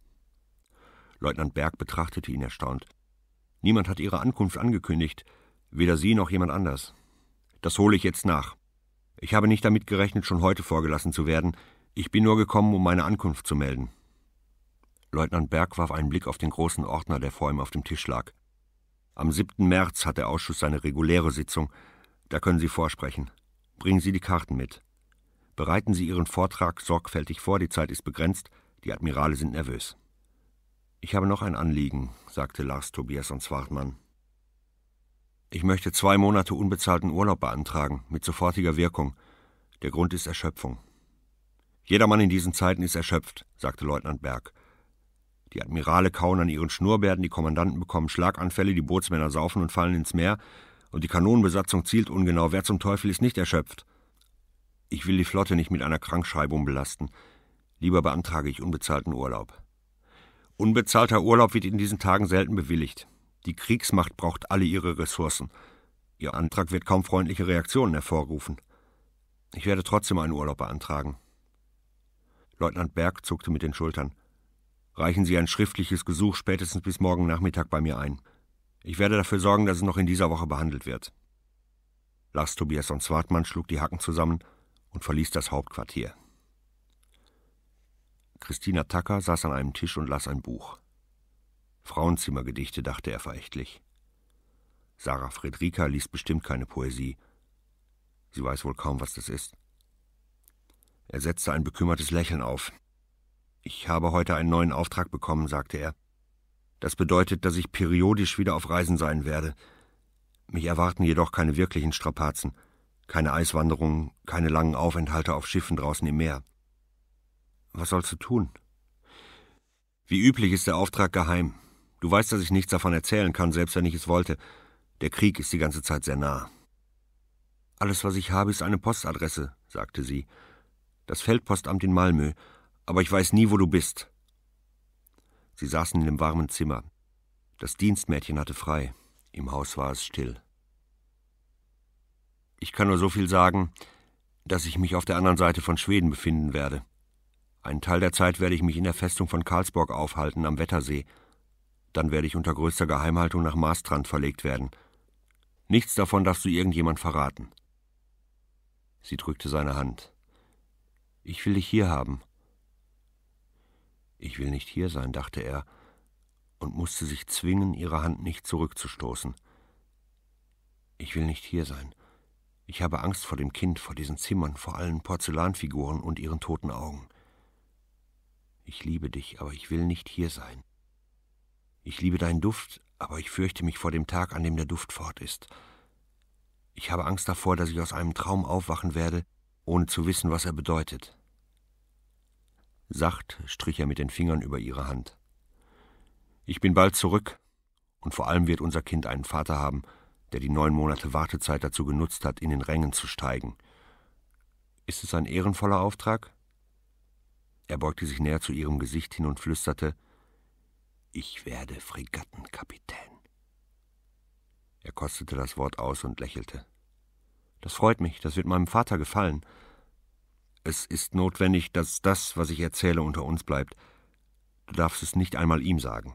Leutnant Berg betrachtete ihn erstaunt. Niemand hat ihre Ankunft angekündigt, weder Sie noch jemand anders. Das hole ich jetzt nach. Ich habe nicht damit gerechnet, schon heute vorgelassen zu werden. Ich bin nur gekommen, um meine Ankunft zu melden. Leutnant Berg warf einen Blick auf den großen Ordner, der vor ihm auf dem Tisch lag. Am 7. März hat der Ausschuss seine reguläre Sitzung. Da können Sie vorsprechen. Bringen Sie die Karten mit. Bereiten Sie Ihren Vortrag sorgfältig vor, die Zeit ist begrenzt, die Admirale sind nervös. Ich habe noch ein Anliegen, sagte Lars Tobias und Swartmann. Ich möchte zwei Monate unbezahlten Urlaub beantragen, mit sofortiger Wirkung. Der Grund ist Erschöpfung. Jedermann in diesen Zeiten ist erschöpft, sagte Leutnant Berg. Die Admirale kauen an ihren Schnurrbärten, die Kommandanten bekommen Schlaganfälle, die Bootsmänner saufen und fallen ins Meer, und die Kanonenbesatzung zielt ungenau. Wer zum Teufel ist nicht erschöpft? Ich will die Flotte nicht mit einer Krankschreibung belasten. Lieber beantrage ich unbezahlten Urlaub. Unbezahlter Urlaub wird in diesen Tagen selten bewilligt. Die Kriegsmacht braucht alle ihre Ressourcen. Ihr Antrag wird kaum freundliche Reaktionen hervorrufen. Ich werde trotzdem einen Urlaub beantragen. Leutnant Berg zuckte mit den Schultern. Reichen Sie ein schriftliches Gesuch spätestens bis morgen Nachmittag bei mir ein. Ich werde dafür sorgen, dass es noch in dieser Woche behandelt wird. Lars Tobias und Swartmann schlug die Hacken zusammen und verließ das Hauptquartier. Christina Tacker saß an einem Tisch und las ein Buch. Frauenzimmergedichte, dachte er verächtlich. Sarah Friedrika liest bestimmt keine Poesie. Sie weiß wohl kaum, was das ist. Er setzte ein bekümmertes Lächeln auf. Ich habe heute einen neuen Auftrag bekommen, sagte er. Das bedeutet, dass ich periodisch wieder auf Reisen sein werde. Mich erwarten jedoch keine wirklichen Strapazen, keine Eiswanderungen, keine langen Aufenthalte auf Schiffen draußen im Meer. Was sollst du tun? Wie üblich ist der Auftrag geheim. Du weißt, dass ich nichts davon erzählen kann, selbst wenn ich es wollte. Der Krieg ist die ganze Zeit sehr nah. Alles, was ich habe, ist eine Postadresse, sagte sie. Das Feldpostamt in Malmö, aber ich weiß nie, wo du bist. Sie saßen in dem warmen Zimmer. Das Dienstmädchen hatte frei. Im Haus war es still. Ich kann nur so viel sagen, dass ich mich auf der anderen Seite von Schweden befinden werde. Einen Teil der Zeit werde ich mich in der Festung von Karlsborg aufhalten, am Wettersee. Dann werde ich unter größter Geheimhaltung nach Maastrand verlegt werden. Nichts davon darfst du irgendjemand verraten. Sie drückte seine Hand. Ich will dich hier haben. Ich will nicht hier sein, dachte er, und musste sich zwingen, ihre Hand nicht zurückzustoßen. Ich will nicht hier sein. Ich habe Angst vor dem Kind, vor diesen Zimmern, vor allen Porzellanfiguren und ihren toten Augen. Ich liebe dich, aber ich will nicht hier sein. Ich liebe deinen Duft, aber ich fürchte mich vor dem Tag, an dem der Duft fort ist. Ich habe Angst davor, dass ich aus einem Traum aufwachen werde, ohne zu wissen, was er bedeutet. Sacht strich er mit den Fingern über ihre Hand. Ich bin bald zurück, und vor allem wird unser Kind einen Vater haben, der die neun Monate Wartezeit dazu genutzt hat, in den Rängen zu steigen. Ist es ein ehrenvoller Auftrag? Er beugte sich näher zu ihrem Gesicht hin und flüsterte Ich werde Fregattenkapitän. Er kostete das Wort aus und lächelte. Das freut mich, das wird meinem Vater gefallen. Es ist notwendig, dass das, was ich erzähle, unter uns bleibt. Du darfst es nicht einmal ihm sagen.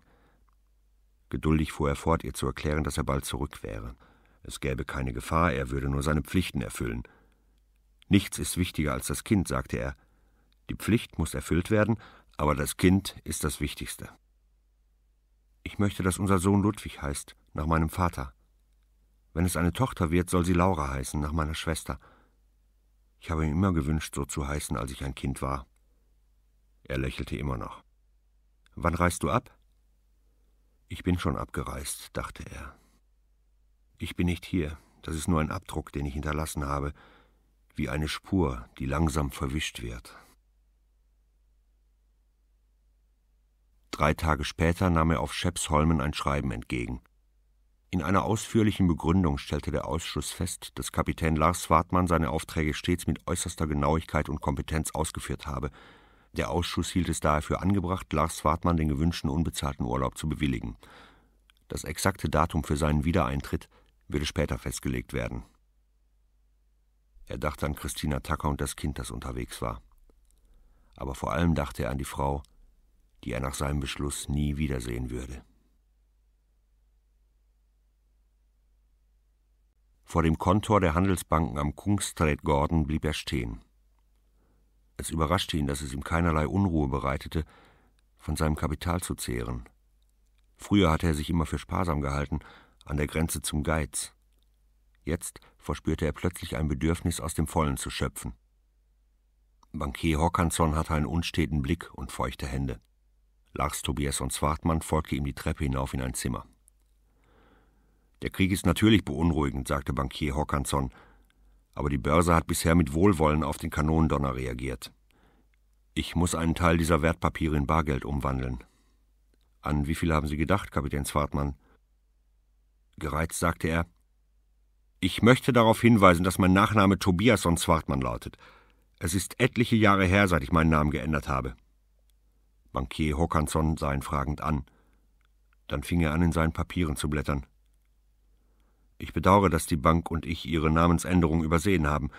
Geduldig fuhr er fort, ihr zu erklären, dass er bald zurück wäre. Es gäbe keine Gefahr, er würde nur seine Pflichten erfüllen. Nichts ist wichtiger als das Kind, sagte er. Die Pflicht muss erfüllt werden, aber das Kind ist das Wichtigste. Ich möchte, dass unser Sohn Ludwig heißt, nach meinem Vater. Wenn es eine Tochter wird, soll sie Laura heißen, nach meiner Schwester. Ich habe ihm immer gewünscht, so zu heißen, als ich ein Kind war. Er lächelte immer noch. Wann reist du ab? Ich bin schon abgereist, dachte er. Ich bin nicht hier, das ist nur ein Abdruck, den ich hinterlassen habe, wie eine Spur, die langsam verwischt wird. Drei Tage später nahm er auf Schepsholmen ein Schreiben entgegen. In einer ausführlichen Begründung stellte der Ausschuss fest, dass Kapitän Lars Wartmann seine Aufträge stets mit äußerster Genauigkeit und Kompetenz ausgeführt habe. Der Ausschuss hielt es daher für angebracht, Lars Wartmann den gewünschten unbezahlten Urlaub zu bewilligen. Das exakte Datum für seinen Wiedereintritt würde später festgelegt werden. Er dachte an Christina Tacker und das Kind, das unterwegs war. Aber vor allem dachte er an die Frau, die er nach seinem Beschluss nie wiedersehen würde. Vor dem Kontor der Handelsbanken am Kungsträd Gordon blieb er stehen. Es überraschte ihn, dass es ihm keinerlei Unruhe bereitete, von seinem Kapital zu zehren. Früher hatte er sich immer für sparsam gehalten, an der Grenze zum Geiz. Jetzt verspürte er plötzlich ein Bedürfnis, aus dem Vollen zu schöpfen. Bankier Hockanson hatte einen unsteten Blick und feuchte Hände. Lars Tobias und Swartmann folgte ihm die Treppe hinauf in ein Zimmer. Der Krieg ist natürlich beunruhigend, sagte Bankier Hockanson, aber die Börse hat bisher mit Wohlwollen auf den Kanonendonner reagiert. Ich muss einen Teil dieser Wertpapiere in Bargeld umwandeln. An wie viel haben Sie gedacht, Kapitän Zwartmann? Gereizt sagte er, ich möchte darauf hinweisen, dass mein Nachname Tobiasson Zwartmann lautet. Es ist etliche Jahre her, seit ich meinen Namen geändert habe. Bankier Håkansson sah ihn fragend an. Dann fing er an, in seinen Papieren zu blättern. Ich bedauere, dass die Bank und ich Ihre Namensänderung übersehen haben.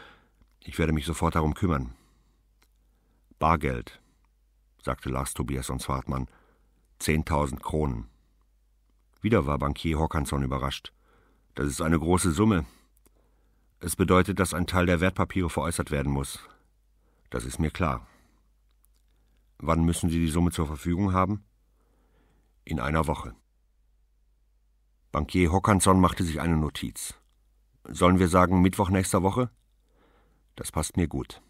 Ich werde mich sofort darum kümmern. Bargeld, sagte Lars Tobias und Zwartmann. Zehntausend Kronen. Wieder war Bankier Håkansson überrascht. Das ist eine große Summe. Es bedeutet, dass ein Teil der Wertpapiere veräußert werden muss. Das ist mir klar. Wann müssen Sie die Summe zur Verfügung haben? In einer Woche. Bankier Hockanson machte sich eine Notiz. Sollen wir sagen Mittwoch nächster Woche? Das passt mir gut.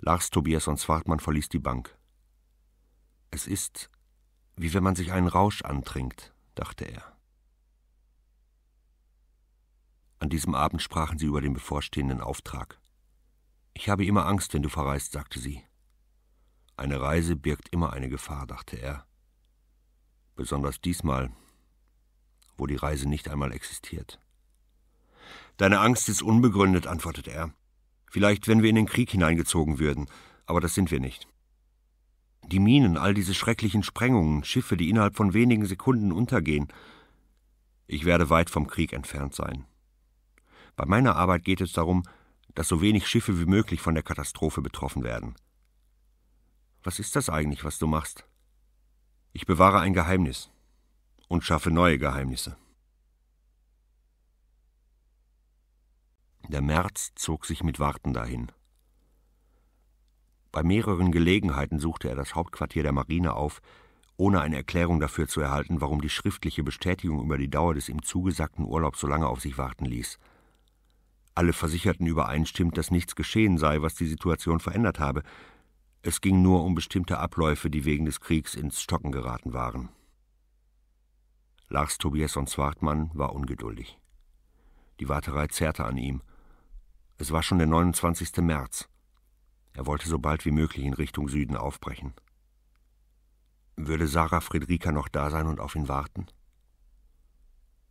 Lars, Tobias und Zwartmann verließ die Bank. Es ist, wie wenn man sich einen Rausch antrinkt, dachte er. An diesem Abend sprachen sie über den bevorstehenden Auftrag. Ich habe immer Angst, wenn du verreist, sagte sie. Eine Reise birgt immer eine Gefahr, dachte er. Besonders diesmal, wo die Reise nicht einmal existiert. Deine Angst ist unbegründet, antwortete er. Vielleicht, wenn wir in den Krieg hineingezogen würden, aber das sind wir nicht. Die Minen, all diese schrecklichen Sprengungen, Schiffe, die innerhalb von wenigen Sekunden untergehen. Ich werde weit vom Krieg entfernt sein. Bei meiner Arbeit geht es darum, dass so wenig Schiffe wie möglich von der Katastrophe betroffen werden. Was ist das eigentlich, was du machst? Ich bewahre ein Geheimnis und schaffe neue Geheimnisse. Der März zog sich mit Warten dahin. Bei mehreren Gelegenheiten suchte er das Hauptquartier der Marine auf, ohne eine Erklärung dafür zu erhalten, warum die schriftliche Bestätigung über die Dauer des ihm zugesagten Urlaubs so lange auf sich warten ließ. Alle versicherten übereinstimmend, dass nichts geschehen sei, was die Situation verändert habe. Es ging nur um bestimmte Abläufe, die wegen des Kriegs ins Stocken geraten waren. Lars Tobias und Zwartmann war ungeduldig. Die Warterei zerrte an ihm. Es war schon der 29. März. Er wollte so bald wie möglich in Richtung Süden aufbrechen. Würde Sarah Friederika noch da sein und auf ihn warten?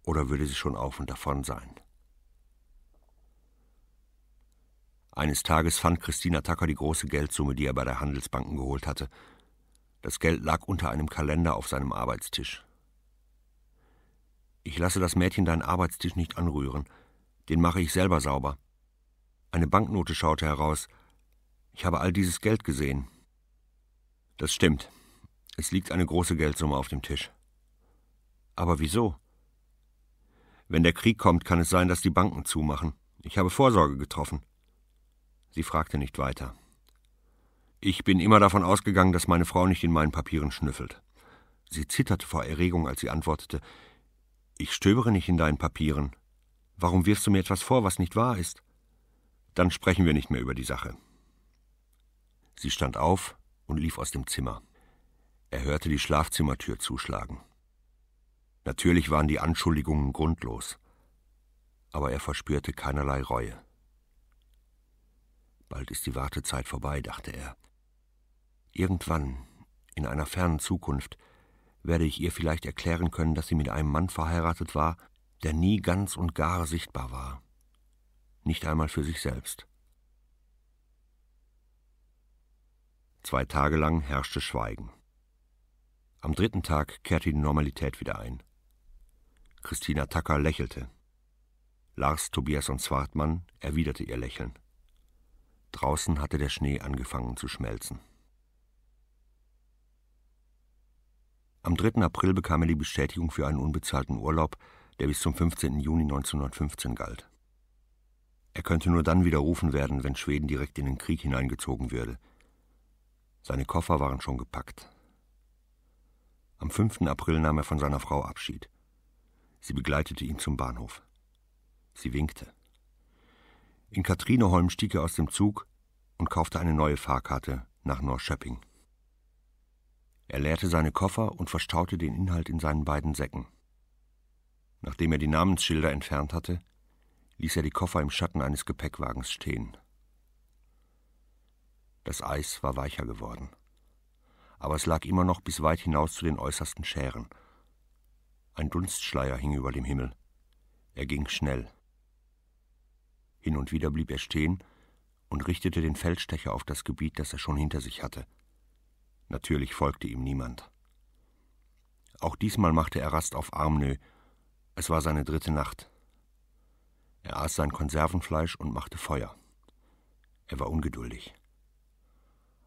Oder würde sie schon auf und davon sein? Eines Tages fand Christina Tacker die große Geldsumme, die er bei der Handelsbanken geholt hatte. Das Geld lag unter einem Kalender auf seinem Arbeitstisch. Ich lasse das Mädchen deinen Arbeitstisch nicht anrühren. Den mache ich selber sauber. Eine Banknote schaute heraus. Ich habe all dieses Geld gesehen. Das stimmt. Es liegt eine große Geldsumme auf dem Tisch. Aber wieso? Wenn der Krieg kommt, kann es sein, dass die Banken zumachen. Ich habe Vorsorge getroffen. Sie fragte nicht weiter. Ich bin immer davon ausgegangen, dass meine Frau nicht in meinen Papieren schnüffelt. Sie zitterte vor Erregung, als sie antwortete ich stöbere nicht in deinen Papieren. Warum wirfst du mir etwas vor, was nicht wahr ist? Dann sprechen wir nicht mehr über die Sache. Sie stand auf und lief aus dem Zimmer. Er hörte die Schlafzimmertür zuschlagen. Natürlich waren die Anschuldigungen grundlos, aber er verspürte keinerlei Reue. Bald ist die Wartezeit vorbei, dachte er. Irgendwann, in einer fernen Zukunft, werde ich ihr vielleicht erklären können, dass sie mit einem Mann verheiratet war, der nie ganz und gar sichtbar war. Nicht einmal für sich selbst. Zwei Tage lang herrschte Schweigen. Am dritten Tag kehrte die Normalität wieder ein. Christina Tacker lächelte. Lars, Tobias und Zwartmann erwiderte ihr Lächeln. Draußen hatte der Schnee angefangen zu schmelzen. Am 3. April bekam er die Bestätigung für einen unbezahlten Urlaub, der bis zum 15. Juni 1915 galt. Er könnte nur dann widerrufen werden, wenn Schweden direkt in den Krieg hineingezogen würde. Seine Koffer waren schon gepackt. Am 5. April nahm er von seiner Frau Abschied. Sie begleitete ihn zum Bahnhof. Sie winkte. In Katrineholm stieg er aus dem Zug und kaufte eine neue Fahrkarte nach Norrköping. Er leerte seine Koffer und verstaute den Inhalt in seinen beiden Säcken. Nachdem er die Namensschilder entfernt hatte, ließ er die Koffer im Schatten eines Gepäckwagens stehen. Das Eis war weicher geworden, aber es lag immer noch bis weit hinaus zu den äußersten Schären. Ein Dunstschleier hing über dem Himmel. Er ging schnell. Hin und wieder blieb er stehen und richtete den Feldstecher auf das Gebiet, das er schon hinter sich hatte. Natürlich folgte ihm niemand. Auch diesmal machte er Rast auf Armnö. Es war seine dritte Nacht. Er aß sein Konservenfleisch und machte Feuer. Er war ungeduldig.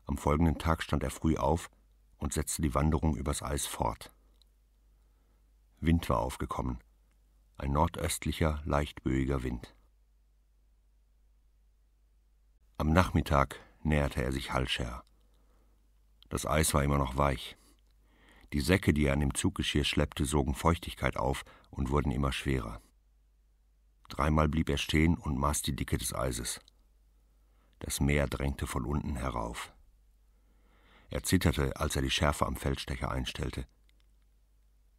Am folgenden Tag stand er früh auf und setzte die Wanderung übers Eis fort. Wind war aufgekommen, ein nordöstlicher, leichtböiger Wind. Am Nachmittag näherte er sich Hallscher. Das Eis war immer noch weich. Die Säcke, die er an dem Zuggeschirr schleppte, sogen Feuchtigkeit auf und wurden immer schwerer. Dreimal blieb er stehen und maß die Dicke des Eises. Das Meer drängte von unten herauf. Er zitterte, als er die Schärfe am Feldstecher einstellte.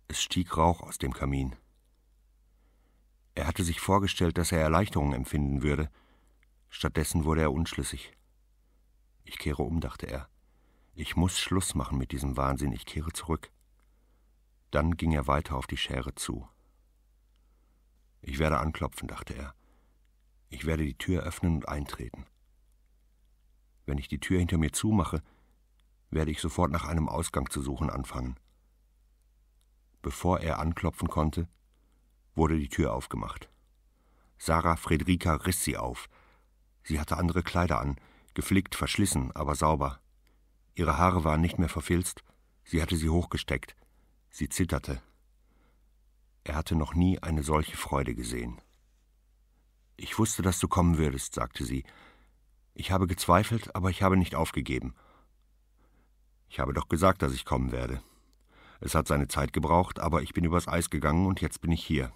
Es stieg Rauch aus dem Kamin. Er hatte sich vorgestellt, dass er Erleichterung empfinden würde. Stattdessen wurde er unschlüssig. Ich kehre um, dachte er. Ich muss Schluss machen mit diesem Wahnsinn, ich kehre zurück. Dann ging er weiter auf die Schere zu. Ich werde anklopfen, dachte er. Ich werde die Tür öffnen und eintreten. Wenn ich die Tür hinter mir zumache, werde ich sofort nach einem Ausgang zu suchen anfangen. Bevor er anklopfen konnte, wurde die Tür aufgemacht. Sarah Friederika riss sie auf. Sie hatte andere Kleider an, geflickt, verschlissen, aber sauber. Ihre Haare waren nicht mehr verfilzt, sie hatte sie hochgesteckt. Sie zitterte. Er hatte noch nie eine solche Freude gesehen. Ich wusste, dass du kommen würdest, sagte sie. Ich habe gezweifelt, aber ich habe nicht aufgegeben. Ich habe doch gesagt, dass ich kommen werde. Es hat seine Zeit gebraucht, aber ich bin übers Eis gegangen und jetzt bin ich hier.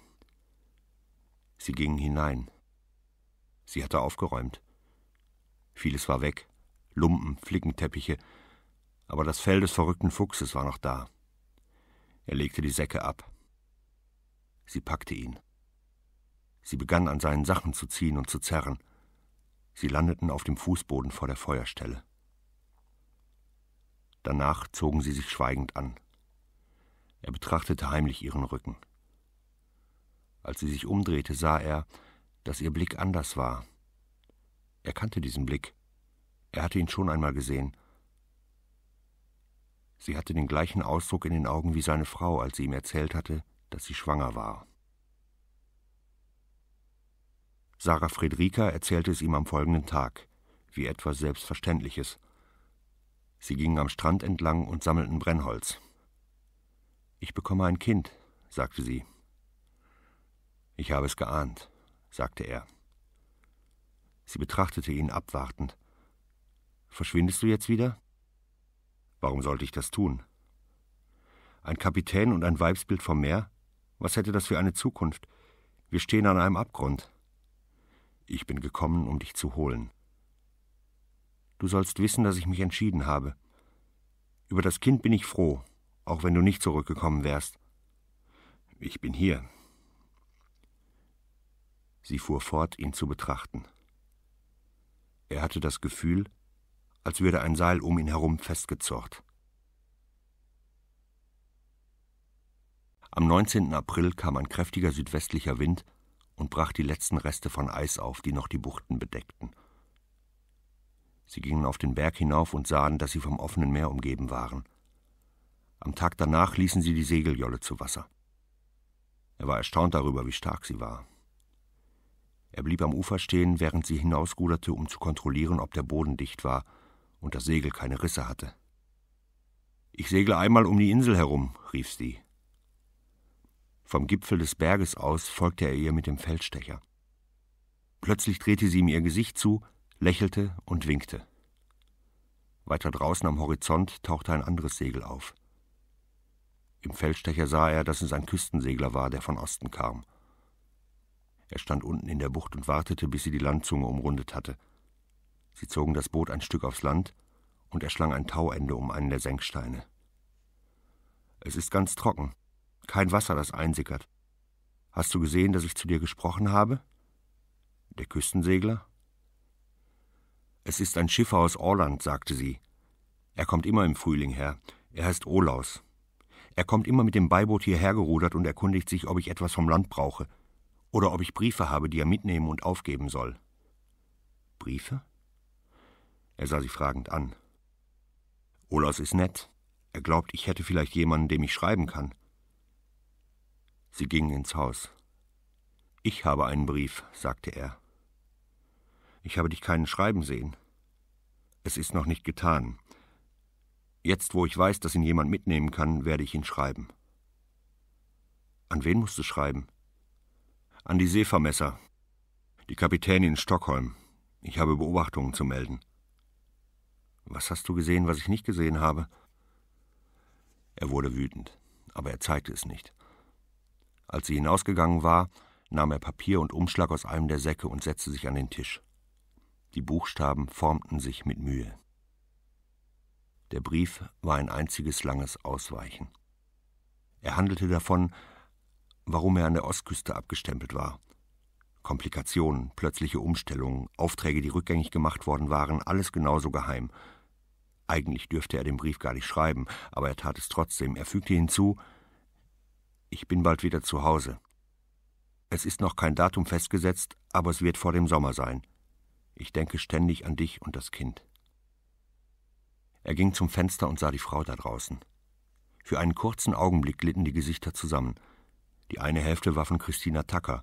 Sie gingen hinein. Sie hatte aufgeräumt. Vieles war weg. Lumpen, Flickenteppiche, aber das Fell des verrückten Fuchses war noch da. Er legte die Säcke ab. Sie packte ihn. Sie begann an seinen Sachen zu ziehen und zu zerren. Sie landeten auf dem Fußboden vor der Feuerstelle. Danach zogen sie sich schweigend an. Er betrachtete heimlich ihren Rücken. Als sie sich umdrehte, sah er, dass ihr Blick anders war. Er kannte diesen Blick. Er hatte ihn schon einmal gesehen. Sie hatte den gleichen Ausdruck in den Augen wie seine Frau, als sie ihm erzählt hatte, dass sie schwanger war. Sarah Friederika erzählte es ihm am folgenden Tag, wie etwas Selbstverständliches. Sie gingen am Strand entlang und sammelten Brennholz. Ich bekomme ein Kind, sagte sie. Ich habe es geahnt, sagte er. Sie betrachtete ihn abwartend. Verschwindest du jetzt wieder? Warum sollte ich das tun? Ein Kapitän und ein Weibsbild vom Meer? Was hätte das für eine Zukunft? Wir stehen an einem Abgrund. Ich bin gekommen, um dich zu holen. Du sollst wissen, dass ich mich entschieden habe. Über das Kind bin ich froh, auch wenn du nicht zurückgekommen wärst. Ich bin hier. Sie fuhr fort, ihn zu betrachten. Er hatte das Gefühl, als würde ein Seil um ihn herum festgezurrt. Am 19. April kam ein kräftiger südwestlicher Wind und brach die letzten Reste von Eis auf, die noch die Buchten bedeckten. Sie gingen auf den Berg hinauf und sahen, dass sie vom offenen Meer umgeben waren. Am Tag danach ließen sie die Segeljolle zu Wasser. Er war erstaunt darüber, wie stark sie war. Er blieb am Ufer stehen, während sie hinausruderte, um zu kontrollieren, ob der Boden dicht war und das Segel keine Risse hatte. Ich segle einmal um die Insel herum, rief sie. Vom Gipfel des Berges aus folgte er ihr mit dem Feldstecher. Plötzlich drehte sie ihm ihr Gesicht zu, lächelte und winkte. Weiter draußen am Horizont tauchte ein anderes Segel auf. Im Feldstecher sah er, dass es ein Küstensegler war, der von Osten kam. Er stand unten in der Bucht und wartete, bis sie die Landzunge umrundet hatte. Sie zogen das Boot ein Stück aufs Land, und er schlang ein Tauende um einen der Senksteine. Es ist ganz trocken, kein Wasser, das einsickert. Hast du gesehen, dass ich zu dir gesprochen habe? Der Küstensegler? Es ist ein Schiffer aus Orland, sagte sie. Er kommt immer im Frühling her. Er heißt Olaus. Er kommt immer mit dem Beiboot hierher gerudert und erkundigt sich, ob ich etwas vom Land brauche oder ob ich Briefe habe, die er mitnehmen und aufgeben soll. Briefe? Er sah sie fragend an. Olaus ist nett. Er glaubt, ich hätte vielleicht jemanden, dem ich schreiben kann. Sie gingen ins Haus. Ich habe einen Brief, sagte er. Ich habe dich keinen schreiben sehen. Es ist noch nicht getan. Jetzt, wo ich weiß, dass ihn jemand mitnehmen kann, werde ich ihn schreiben. An wen musst du schreiben? An die Seevermesser. Die Kapitänin in Stockholm. Ich habe Beobachtungen zu melden. Was hast du gesehen, was ich nicht gesehen habe? Er wurde wütend, aber er zeigte es nicht. Als sie hinausgegangen war, nahm er Papier und Umschlag aus einem der Säcke und setzte sich an den Tisch. Die Buchstaben formten sich mit Mühe. Der Brief war ein einziges langes Ausweichen. Er handelte davon, warum er an der Ostküste abgestempelt war. Komplikationen, plötzliche Umstellungen, Aufträge, die rückgängig gemacht worden waren, alles genauso geheim. Eigentlich dürfte er den Brief gar nicht schreiben, aber er tat es trotzdem. Er fügte hinzu Ich bin bald wieder zu Hause. Es ist noch kein Datum festgesetzt, aber es wird vor dem Sommer sein. Ich denke ständig an dich und das Kind. Er ging zum Fenster und sah die Frau da draußen. Für einen kurzen Augenblick glitten die Gesichter zusammen. Die eine Hälfte war von Christina Tacker,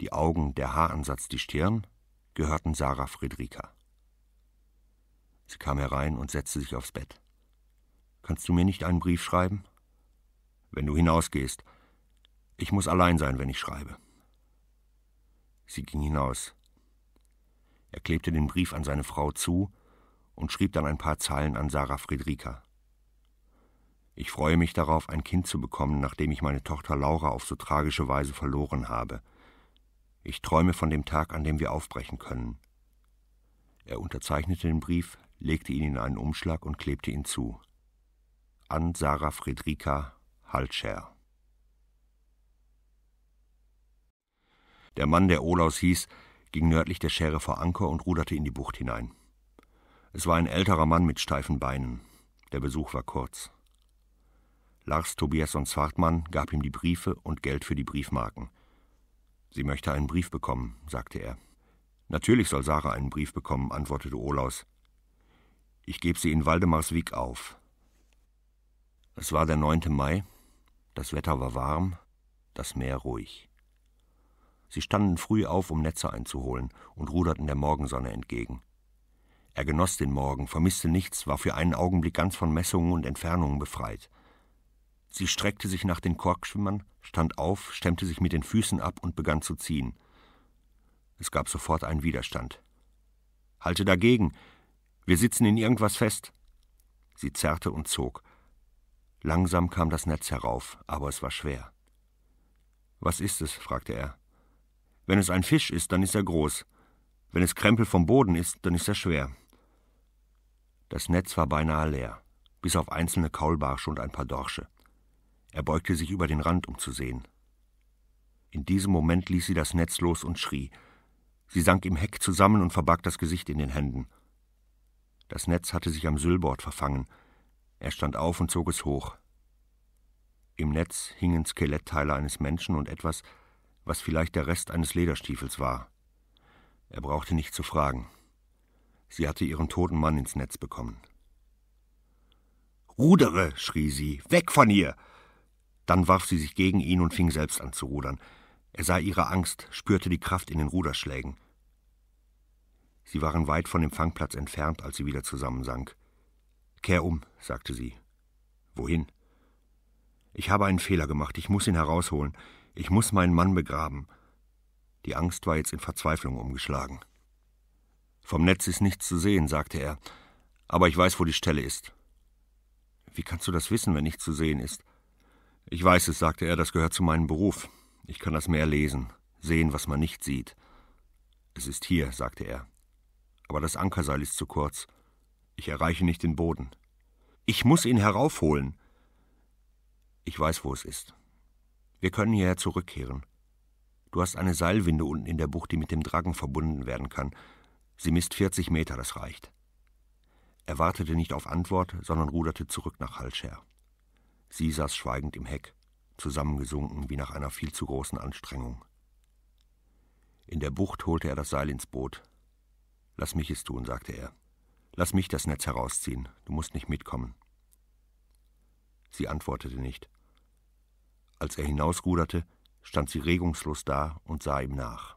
die Augen, der Haaransatz, die Stirn gehörten Sarah Friedrika. Sie kam herein und setzte sich aufs Bett. Kannst du mir nicht einen Brief schreiben? Wenn du hinausgehst. Ich muss allein sein, wenn ich schreibe. Sie ging hinaus. Er klebte den Brief an seine Frau zu und schrieb dann ein paar Zeilen an Sarah Friedrika. Ich freue mich darauf, ein Kind zu bekommen, nachdem ich meine Tochter Laura auf so tragische Weise verloren habe. Ich träume von dem Tag, an dem wir aufbrechen können. Er unterzeichnete den Brief, legte ihn in einen Umschlag und klebte ihn zu. An Sarah Friedrika Halscher. Der Mann, der Olaus hieß, ging nördlich der Schere vor Anker und ruderte in die Bucht hinein. Es war ein älterer Mann mit steifen Beinen. Der Besuch war kurz. Lars Tobiasson Zwartmann gab ihm die Briefe und Geld für die Briefmarken. Sie möchte einen Brief bekommen, sagte er. Natürlich soll Sarah einen Brief bekommen, antwortete Olaus. Ich gebe sie in Waldemarswijk auf. Es war der 9. Mai, das Wetter war warm, das Meer ruhig. Sie standen früh auf, um Netze einzuholen, und ruderten der Morgensonne entgegen. Er genoss den Morgen, vermisste nichts, war für einen Augenblick ganz von Messungen und Entfernungen befreit. Sie streckte sich nach den Korkschwimmern, stand auf, stemmte sich mit den Füßen ab und begann zu ziehen. Es gab sofort einen Widerstand. Halte dagegen! Wir sitzen in irgendwas fest! Sie zerrte und zog. Langsam kam das Netz herauf, aber es war schwer. Was ist es? fragte er. Wenn es ein Fisch ist, dann ist er groß. Wenn es Krempel vom Boden ist, dann ist er schwer. Das Netz war beinahe leer, bis auf einzelne Kaulbarsche und ein paar Dorsche. Er beugte sich über den Rand, um zu sehen. In diesem Moment ließ sie das Netz los und schrie. Sie sank im Heck zusammen und verbarg das Gesicht in den Händen. Das Netz hatte sich am Süllbord verfangen. Er stand auf und zog es hoch. Im Netz hingen Skelettteile eines Menschen und etwas, was vielleicht der Rest eines Lederstiefels war. Er brauchte nicht zu fragen. Sie hatte ihren toten Mann ins Netz bekommen. Rudere, schrie sie, weg von ihr! Dann warf sie sich gegen ihn und fing selbst an zu rudern. Er sah ihre Angst, spürte die Kraft in den Ruderschlägen. Sie waren weit von dem Fangplatz entfernt, als sie wieder zusammensank. Kehr um, sagte sie. Wohin? Ich habe einen Fehler gemacht, ich muss ihn herausholen. Ich muss meinen Mann begraben. Die Angst war jetzt in Verzweiflung umgeschlagen. Vom Netz ist nichts zu sehen, sagte er, aber ich weiß, wo die Stelle ist. Wie kannst du das wissen, wenn nichts zu sehen ist? Ich weiß es, sagte er, das gehört zu meinem Beruf. Ich kann das Meer lesen, sehen, was man nicht sieht. Es ist hier, sagte er. Aber das Ankerseil ist zu kurz. Ich erreiche nicht den Boden. Ich muss ihn heraufholen. Ich weiß, wo es ist. Wir können hierher zurückkehren. Du hast eine Seilwinde unten in der Bucht, die mit dem Drachen verbunden werden kann. Sie misst 40 Meter, das reicht. Er wartete nicht auf Antwort, sondern ruderte zurück nach Halscher. Sie saß schweigend im Heck, zusammengesunken wie nach einer viel zu großen Anstrengung. In der Bucht holte er das Seil ins Boot. Lass mich es tun, sagte er. Lass mich das Netz herausziehen, du musst nicht mitkommen. Sie antwortete nicht. Als er hinausruderte, stand sie regungslos da und sah ihm nach.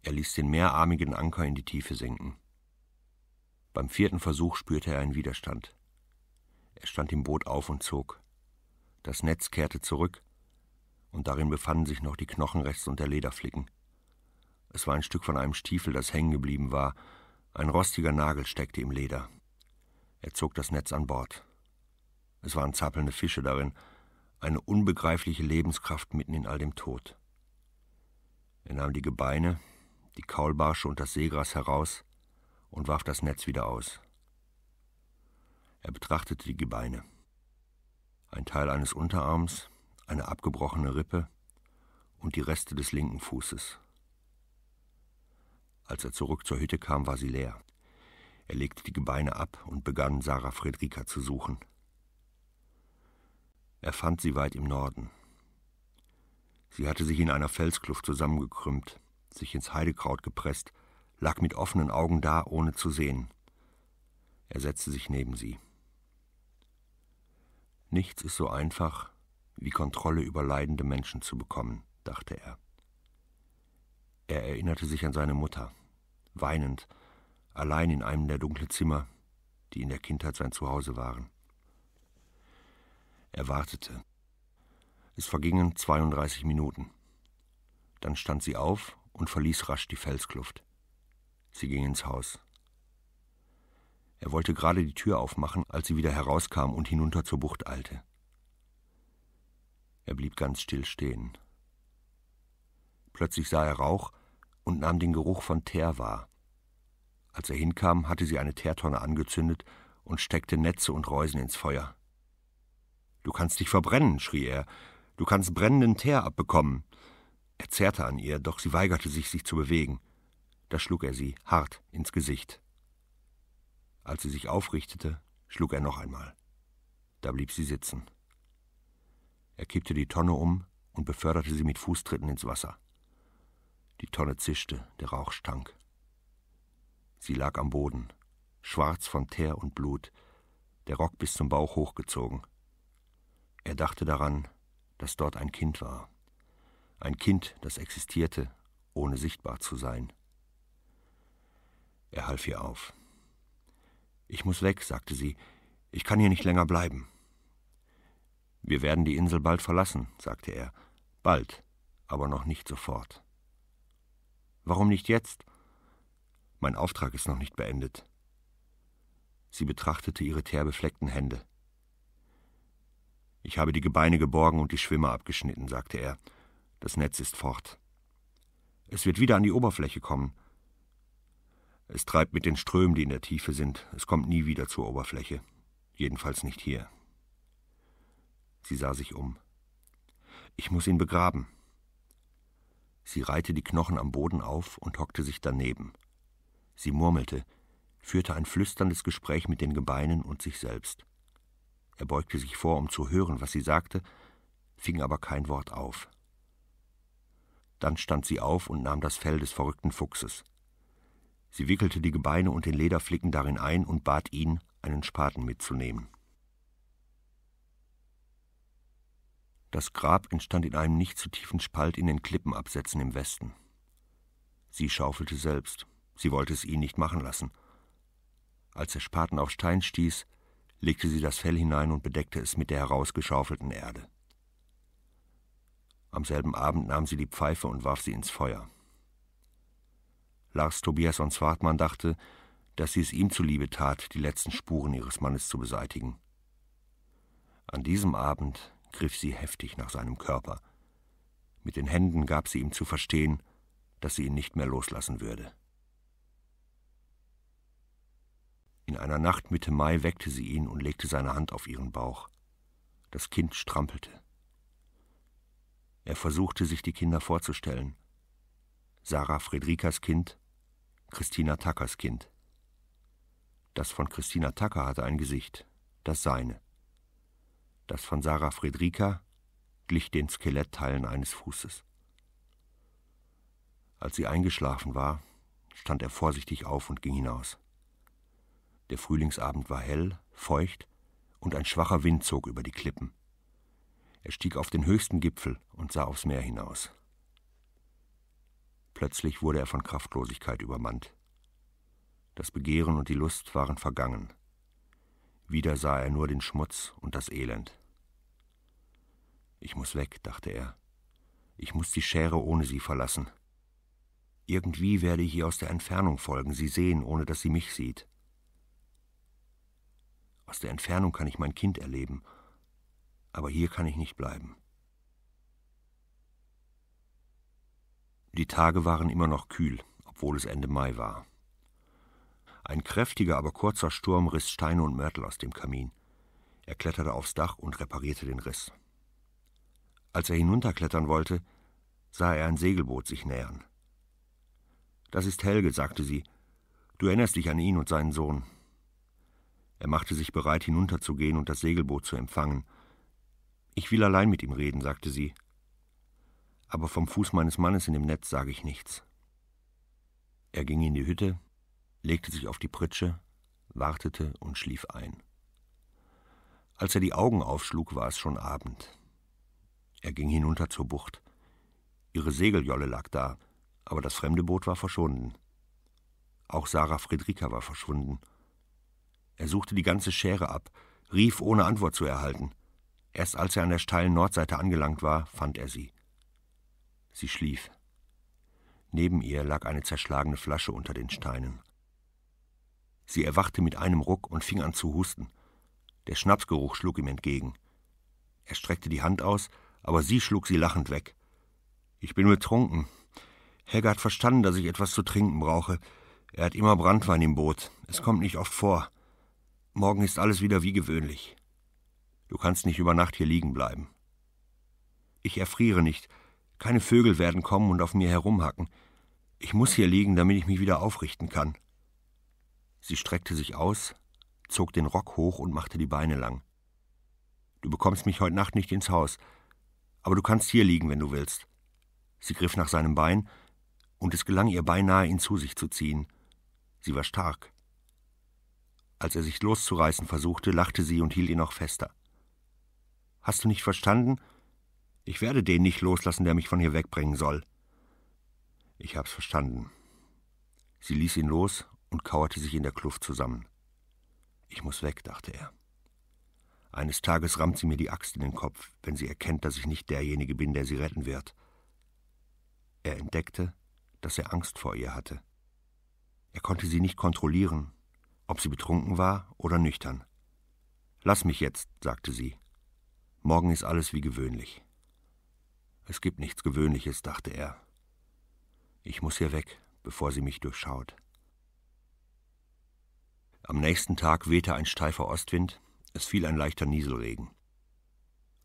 Er ließ den mehrarmigen Anker in die Tiefe sinken. Beim vierten Versuch spürte er einen Widerstand. Er stand im Boot auf und zog. Das Netz kehrte zurück, und darin befanden sich noch die Knochenreste und der Lederflicken. Es war ein Stück von einem Stiefel, das hängen geblieben war. Ein rostiger Nagel steckte im Leder. Er zog das Netz an Bord. Es waren zappelnde Fische darin, eine unbegreifliche Lebenskraft mitten in all dem Tod. Er nahm die Gebeine, die Kaulbarsche und das Seegras heraus und warf das Netz wieder aus. Er betrachtete die Gebeine. Ein Teil eines Unterarms, eine abgebrochene Rippe und die Reste des linken Fußes. Als er zurück zur Hütte kam, war sie leer. Er legte die Gebeine ab und begann, Sarah Friedrika zu suchen. Er fand sie weit im Norden. Sie hatte sich in einer Felskluft zusammengekrümmt, sich ins Heidekraut gepresst, lag mit offenen Augen da, ohne zu sehen. Er setzte sich neben sie. Nichts ist so einfach, wie Kontrolle über leidende Menschen zu bekommen, dachte er. Er erinnerte sich an seine Mutter, weinend, allein in einem der dunklen Zimmer, die in der Kindheit sein Zuhause waren. Er wartete. Es vergingen 32 Minuten. Dann stand sie auf und verließ rasch die Felskluft. Sie ging ins Haus. Er wollte gerade die Tür aufmachen, als sie wieder herauskam und hinunter zur Bucht eilte. Er blieb ganz still stehen. Plötzlich sah er Rauch und nahm den Geruch von Teer wahr. Als er hinkam, hatte sie eine Teertonne angezündet und steckte Netze und Reusen ins Feuer. Du kannst dich verbrennen, schrie er. Du kannst brennenden Teer abbekommen. Er zerrte an ihr, doch sie weigerte sich, sich zu bewegen. Da schlug er sie hart ins Gesicht. Als sie sich aufrichtete, schlug er noch einmal. Da blieb sie sitzen. Er kippte die Tonne um und beförderte sie mit Fußtritten ins Wasser. Die Tonne zischte, der Rauch stank. Sie lag am Boden, schwarz von Teer und Blut, der Rock bis zum Bauch hochgezogen. Er dachte daran, dass dort ein Kind war. Ein Kind, das existierte, ohne sichtbar zu sein. Er half ihr auf. Ich muss weg, sagte sie. Ich kann hier nicht länger bleiben. Wir werden die Insel bald verlassen, sagte er. Bald, aber noch nicht sofort. Warum nicht jetzt? Mein Auftrag ist noch nicht beendet. Sie betrachtete ihre teerbefleckten Hände. Ich habe die Gebeine geborgen und die Schwimmer abgeschnitten, sagte er. Das Netz ist fort. Es wird wieder an die Oberfläche kommen. Es treibt mit den Strömen, die in der Tiefe sind. Es kommt nie wieder zur Oberfläche. Jedenfalls nicht hier. Sie sah sich um. Ich muss ihn begraben. Sie reihte die Knochen am Boden auf und hockte sich daneben. Sie murmelte, führte ein flüsterndes Gespräch mit den Gebeinen und sich selbst. Er beugte sich vor, um zu hören, was sie sagte, fing aber kein Wort auf. Dann stand sie auf und nahm das Fell des verrückten Fuchses. Sie wickelte die Gebeine und den Lederflicken darin ein und bat ihn, einen Spaten mitzunehmen. Das Grab entstand in einem nicht zu tiefen Spalt in den Klippenabsätzen im Westen. Sie schaufelte selbst. Sie wollte es ihn nicht machen lassen. Als der Spaten auf Stein stieß, legte sie das Fell hinein und bedeckte es mit der herausgeschaufelten Erde. Am selben Abend nahm sie die Pfeife und warf sie ins Feuer. Lars Tobiasson Swartmann dachte, dass sie es ihm zuliebe tat, die letzten Spuren ihres Mannes zu beseitigen. An diesem Abend griff sie heftig nach seinem Körper. Mit den Händen gab sie ihm zu verstehen, dass sie ihn nicht mehr loslassen würde. In einer Nacht Mitte Mai weckte sie ihn und legte seine Hand auf ihren Bauch. Das Kind strampelte. Er versuchte sich die Kinder vorzustellen. Sarah Friedrikas Kind, Christina Tackers Kind. Das von Christina Tacker hatte ein Gesicht, das seine. Das von Sarah Friedrika glich den Skelettteilen eines Fußes. Als sie eingeschlafen war, stand er vorsichtig auf und ging hinaus. Der Frühlingsabend war hell, feucht, und ein schwacher Wind zog über die Klippen. Er stieg auf den höchsten Gipfel und sah aufs Meer hinaus. Plötzlich wurde er von Kraftlosigkeit übermannt. Das Begehren und die Lust waren vergangen. Wieder sah er nur den Schmutz und das Elend. Ich muss weg, dachte er. Ich muss die Schere ohne sie verlassen. Irgendwie werde ich ihr aus der Entfernung folgen, sie sehen, ohne dass sie mich sieht. Aus der Entfernung kann ich mein Kind erleben, aber hier kann ich nicht bleiben. Die Tage waren immer noch kühl, obwohl es Ende Mai war. Ein kräftiger, aber kurzer Sturm riss Steine und Mörtel aus dem Kamin. Er kletterte aufs Dach und reparierte den Riss. Als er hinunterklettern wollte, sah er ein Segelboot sich nähern. Das ist Helge, sagte sie. Du erinnerst dich an ihn und seinen Sohn. Er machte sich bereit, hinunterzugehen und das Segelboot zu empfangen. Ich will allein mit ihm reden, sagte sie aber vom Fuß meines Mannes in dem Netz sage ich nichts. Er ging in die Hütte, legte sich auf die Pritsche, wartete und schlief ein. Als er die Augen aufschlug, war es schon Abend. Er ging hinunter zur Bucht. Ihre Segeljolle lag da, aber das fremde Boot war verschwunden. Auch Sarah Friedrika war verschwunden. Er suchte die ganze Schere ab, rief ohne Antwort zu erhalten. Erst als er an der steilen Nordseite angelangt war, fand er sie. Sie schlief. Neben ihr lag eine zerschlagene Flasche unter den Steinen. Sie erwachte mit einem Ruck und fing an zu husten. Der Schnapsgeruch schlug ihm entgegen. Er streckte die Hand aus, aber sie schlug sie lachend weg. Ich bin betrunken. Helga hat verstanden, dass ich etwas zu trinken brauche. Er hat immer Brandwein im Boot. Es kommt nicht oft vor. Morgen ist alles wieder wie gewöhnlich. Du kannst nicht über Nacht hier liegen bleiben. Ich erfriere nicht, keine Vögel werden kommen und auf mir herumhacken. Ich muss hier liegen, damit ich mich wieder aufrichten kann. Sie streckte sich aus, zog den Rock hoch und machte die Beine lang. Du bekommst mich heute Nacht nicht ins Haus, aber du kannst hier liegen, wenn du willst. Sie griff nach seinem Bein, und es gelang ihr beinahe, ihn zu sich zu ziehen. Sie war stark. Als er sich loszureißen versuchte, lachte sie und hielt ihn noch fester. Hast du nicht verstanden? Ich werde den nicht loslassen, der mich von hier wegbringen soll. Ich hab's verstanden. Sie ließ ihn los und kauerte sich in der Kluft zusammen. Ich muss weg, dachte er. Eines Tages rammt sie mir die Axt in den Kopf, wenn sie erkennt, dass ich nicht derjenige bin, der sie retten wird. Er entdeckte, dass er Angst vor ihr hatte. Er konnte sie nicht kontrollieren, ob sie betrunken war oder nüchtern. Lass mich jetzt, sagte sie. Morgen ist alles wie gewöhnlich. Es gibt nichts Gewöhnliches, dachte er. Ich muss hier weg, bevor sie mich durchschaut. Am nächsten Tag wehte ein steifer Ostwind, es fiel ein leichter Nieselregen.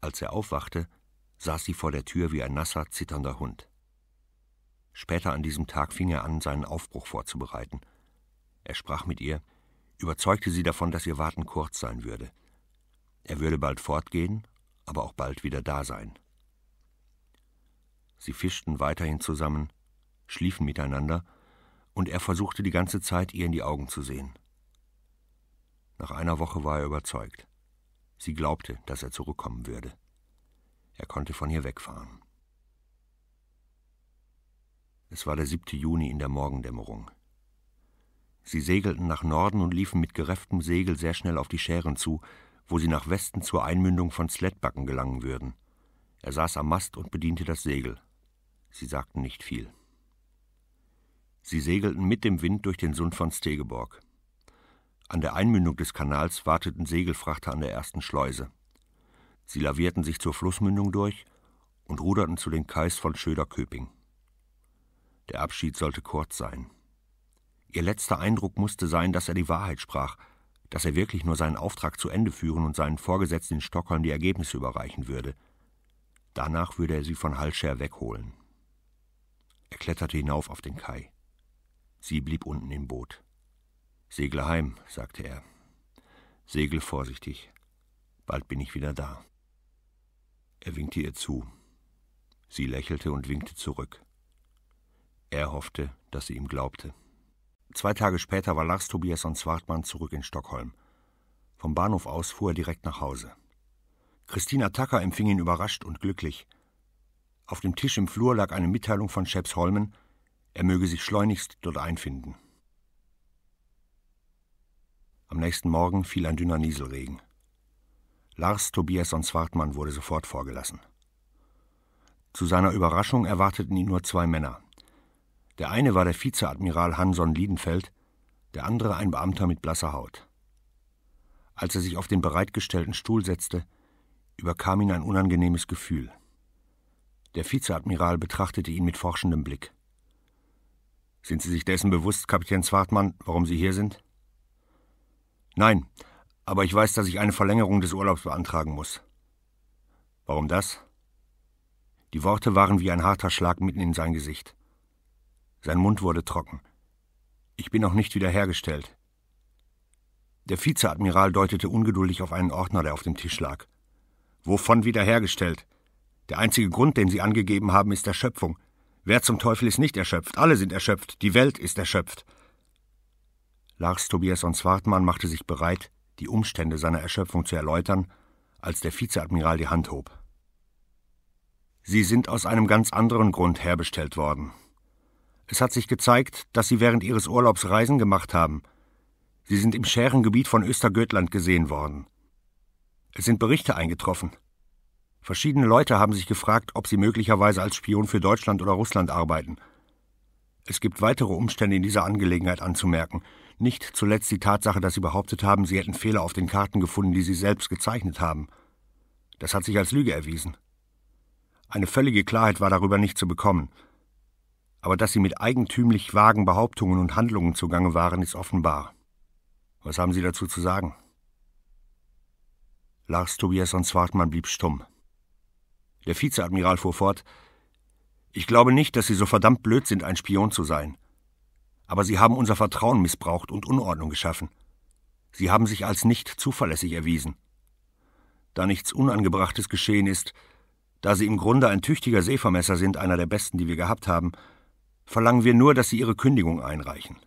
Als er aufwachte, saß sie vor der Tür wie ein nasser, zitternder Hund. Später an diesem Tag fing er an, seinen Aufbruch vorzubereiten. Er sprach mit ihr, überzeugte sie davon, dass ihr Warten kurz sein würde. Er würde bald fortgehen, aber auch bald wieder da sein. Sie fischten weiterhin zusammen, schliefen miteinander, und er versuchte die ganze Zeit, ihr in die Augen zu sehen. Nach einer Woche war er überzeugt. Sie glaubte, dass er zurückkommen würde. Er konnte von hier wegfahren. Es war der 7. Juni in der Morgendämmerung. Sie segelten nach Norden und liefen mit gerefftem Segel sehr schnell auf die Schären zu, wo sie nach Westen zur Einmündung von Sledbacken gelangen würden. Er saß am Mast und bediente das Segel. Sie sagten nicht viel. Sie segelten mit dem Wind durch den Sund von Stegeborg. An der Einmündung des Kanals warteten Segelfrachter an der ersten Schleuse. Sie lavierten sich zur Flussmündung durch und ruderten zu den Kais von Schöder-Köping. Der Abschied sollte kurz sein. Ihr letzter Eindruck musste sein, dass er die Wahrheit sprach, dass er wirklich nur seinen Auftrag zu Ende führen und seinen Vorgesetzten in Stockholm die Ergebnisse überreichen würde. Danach würde er sie von Hallscher wegholen. Er kletterte hinauf auf den Kai. Sie blieb unten im Boot. Segle heim, sagte er. Segel vorsichtig. Bald bin ich wieder da. Er winkte ihr zu. Sie lächelte und winkte zurück. Er hoffte, dass sie ihm glaubte. Zwei Tage später war Lars Tobias und Swartmann zurück in Stockholm. Vom Bahnhof aus fuhr er direkt nach Hause. Christina Tacker empfing ihn überrascht und glücklich. Auf dem Tisch im Flur lag eine Mitteilung von Scheps Holmen, er möge sich schleunigst dort einfinden. Am nächsten Morgen fiel ein dünner Nieselregen. Lars Tobias und Swartmann wurde sofort vorgelassen. Zu seiner Überraschung erwarteten ihn nur zwei Männer. Der eine war der Vizeadmiral Hanson Liedenfeld, der andere ein Beamter mit blasser Haut. Als er sich auf den bereitgestellten Stuhl setzte, überkam ihn ein unangenehmes Gefühl. Der Vizeadmiral betrachtete ihn mit forschendem Blick. Sind Sie sich dessen bewusst, Kapitän Zwartmann, warum Sie hier sind? Nein, aber ich weiß, dass ich eine Verlängerung des Urlaubs beantragen muss. Warum das? Die Worte waren wie ein harter Schlag mitten in sein Gesicht. Sein Mund wurde trocken. Ich bin noch nicht wiederhergestellt. Der Vizeadmiral deutete ungeduldig auf einen Ordner, der auf dem Tisch lag. Wovon wiederhergestellt? Der einzige Grund, den Sie angegeben haben, ist Erschöpfung. Wer zum Teufel ist nicht erschöpft? Alle sind erschöpft. Die Welt ist erschöpft. Lars Tobias und Swartmann machte sich bereit, die Umstände seiner Erschöpfung zu erläutern, als der Vizeadmiral die Hand hob. Sie sind aus einem ganz anderen Grund herbestellt worden. Es hat sich gezeigt, dass Sie während Ihres Urlaubs Reisen gemacht haben. Sie sind im Schärengebiet von Östergötland gesehen worden. Es sind Berichte eingetroffen. Verschiedene Leute haben sich gefragt, ob Sie möglicherweise als Spion für Deutschland oder Russland arbeiten. Es gibt weitere Umstände in dieser Angelegenheit anzumerken, nicht zuletzt die Tatsache, dass Sie behauptet haben, Sie hätten Fehler auf den Karten gefunden, die Sie selbst gezeichnet haben. Das hat sich als Lüge erwiesen. Eine völlige Klarheit war darüber nicht zu bekommen aber dass sie mit eigentümlich vagen Behauptungen und Handlungen zugange waren, ist offenbar. Was haben Sie dazu zu sagen? Lars Tobias und Swartmann blieb stumm. Der Vizeadmiral fuhr fort Ich glaube nicht, dass Sie so verdammt blöd sind, ein Spion zu sein. Aber Sie haben unser Vertrauen missbraucht und Unordnung geschaffen. Sie haben sich als nicht zuverlässig erwiesen. Da nichts Unangebrachtes geschehen ist, da Sie im Grunde ein tüchtiger Seevermesser sind, einer der besten, die wir gehabt haben, verlangen wir nur, dass Sie Ihre Kündigung einreichen.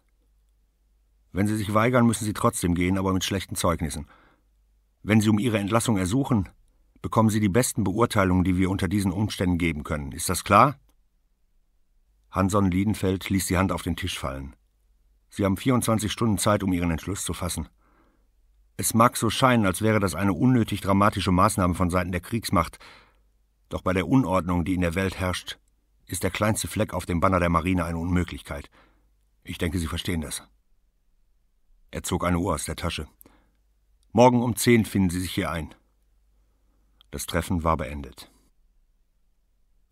Wenn Sie sich weigern, müssen Sie trotzdem gehen, aber mit schlechten Zeugnissen. Wenn Sie um Ihre Entlassung ersuchen, bekommen Sie die besten Beurteilungen, die wir unter diesen Umständen geben können. Ist das klar? Hanson Liedenfeld ließ die Hand auf den Tisch fallen. Sie haben 24 Stunden Zeit, um Ihren Entschluss zu fassen. Es mag so scheinen, als wäre das eine unnötig dramatische Maßnahme von Seiten der Kriegsmacht, doch bei der Unordnung, die in der Welt herrscht, ist der kleinste Fleck auf dem Banner der Marine eine Unmöglichkeit. Ich denke, Sie verstehen das. Er zog eine Uhr aus der Tasche. Morgen um zehn finden Sie sich hier ein. Das Treffen war beendet.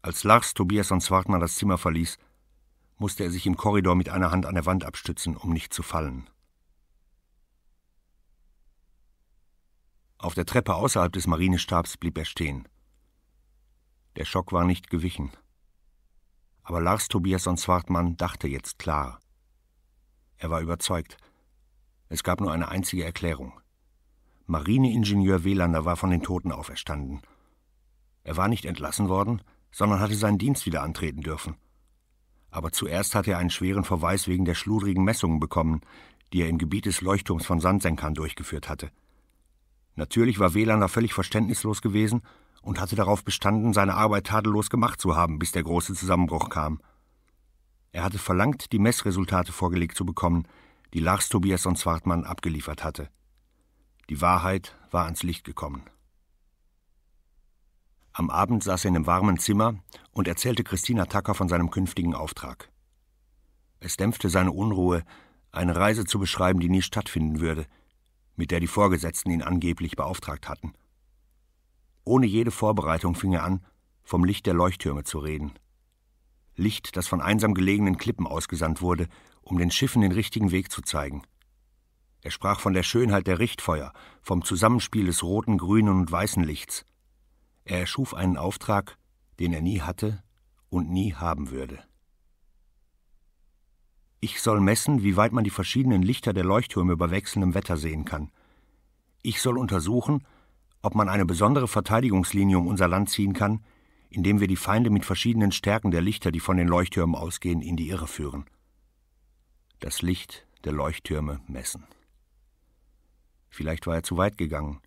Als Lars, Tobias und Swartner das Zimmer verließ, musste er sich im Korridor mit einer Hand an der Wand abstützen, um nicht zu fallen. Auf der Treppe außerhalb des Marinestabs blieb er stehen. Der Schock war nicht gewichen. Aber Lars Tobiasson Swartmann dachte jetzt klar. Er war überzeugt. Es gab nur eine einzige Erklärung. Marineingenieur Welander war von den Toten auferstanden. Er war nicht entlassen worden, sondern hatte seinen Dienst wieder antreten dürfen. Aber zuerst hatte er einen schweren Verweis wegen der schludrigen Messungen bekommen, die er im Gebiet des Leuchtturms von Sandsenkern durchgeführt hatte. Natürlich war Welander völlig verständnislos gewesen und hatte darauf bestanden, seine Arbeit tadellos gemacht zu haben, bis der große Zusammenbruch kam. Er hatte verlangt, die Messresultate vorgelegt zu bekommen, die Lars Tobias und Zwartmann abgeliefert hatte. Die Wahrheit war ans Licht gekommen. Am Abend saß er in einem warmen Zimmer und erzählte Christina Tacker von seinem künftigen Auftrag. Es dämpfte seine Unruhe, eine Reise zu beschreiben, die nie stattfinden würde, mit der die Vorgesetzten ihn angeblich beauftragt hatten. Ohne jede Vorbereitung fing er an, vom Licht der Leuchttürme zu reden. Licht, das von einsam gelegenen Klippen ausgesandt wurde, um den Schiffen den richtigen Weg zu zeigen. Er sprach von der Schönheit der Richtfeuer, vom Zusammenspiel des roten, grünen und weißen Lichts. Er erschuf einen Auftrag, den er nie hatte und nie haben würde. Ich soll messen, wie weit man die verschiedenen Lichter der Leuchttürme bei wechselndem Wetter sehen kann. Ich soll untersuchen, ob man eine besondere Verteidigungslinie um unser Land ziehen kann, indem wir die Feinde mit verschiedenen Stärken der Lichter, die von den Leuchttürmen ausgehen, in die Irre führen. Das Licht der Leuchttürme messen. Vielleicht war er zu weit gegangen.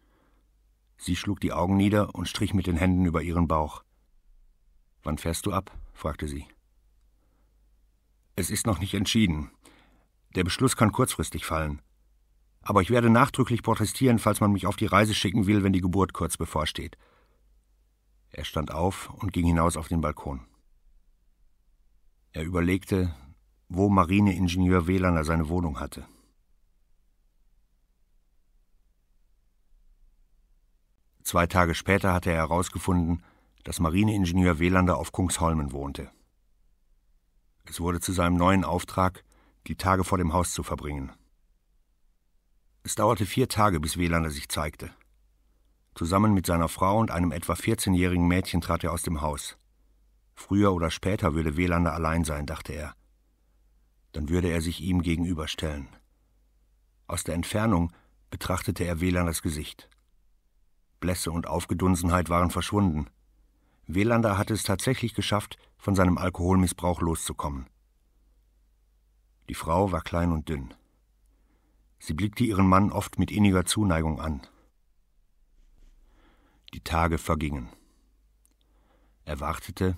Sie schlug die Augen nieder und strich mit den Händen über ihren Bauch. Wann fährst du ab? fragte sie. Es ist noch nicht entschieden. Der Beschluss kann kurzfristig fallen. Aber ich werde nachdrücklich protestieren, falls man mich auf die Reise schicken will, wenn die Geburt kurz bevorsteht. Er stand auf und ging hinaus auf den Balkon. Er überlegte, wo Marineingenieur Welander seine Wohnung hatte. Zwei Tage später hatte er herausgefunden, dass Marineingenieur Welander auf Kungsholmen wohnte. Es wurde zu seinem neuen Auftrag, die Tage vor dem Haus zu verbringen. Es dauerte vier Tage, bis Welander sich zeigte. Zusammen mit seiner Frau und einem etwa 14-jährigen Mädchen trat er aus dem Haus. Früher oder später würde Welander allein sein, dachte er. Dann würde er sich ihm gegenüberstellen. Aus der Entfernung betrachtete er Welanders Gesicht. Blässe und Aufgedunsenheit waren verschwunden. Welander hatte es tatsächlich geschafft, von seinem Alkoholmissbrauch loszukommen. Die Frau war klein und dünn. Sie blickte ihren Mann oft mit inniger Zuneigung an. Die Tage vergingen. Er wartete,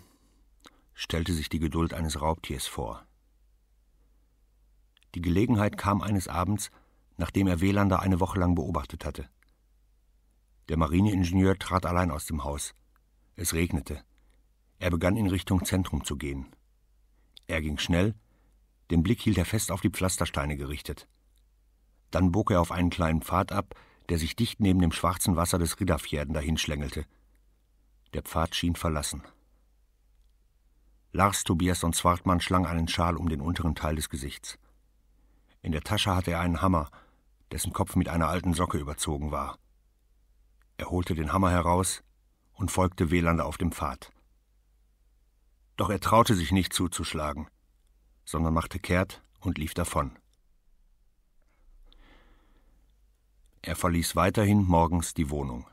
stellte sich die Geduld eines Raubtiers vor. Die Gelegenheit kam eines Abends, nachdem er Welander eine Woche lang beobachtet hatte. Der Marineingenieur trat allein aus dem Haus. Es regnete. Er begann in Richtung Zentrum zu gehen. Er ging schnell, den Blick hielt er fest auf die Pflastersteine gerichtet. Dann bog er auf einen kleinen Pfad ab, der sich dicht neben dem schwarzen Wasser des Ridderfjärden dahinschlängelte. Der Pfad schien verlassen. Lars Tobias und Zwartmann schlang einen Schal um den unteren Teil des Gesichts. In der Tasche hatte er einen Hammer, dessen Kopf mit einer alten Socke überzogen war. Er holte den Hammer heraus und folgte Welander auf dem Pfad. Doch er traute sich nicht zuzuschlagen, sondern machte kehrt und lief davon. Er verließ weiterhin morgens die Wohnung.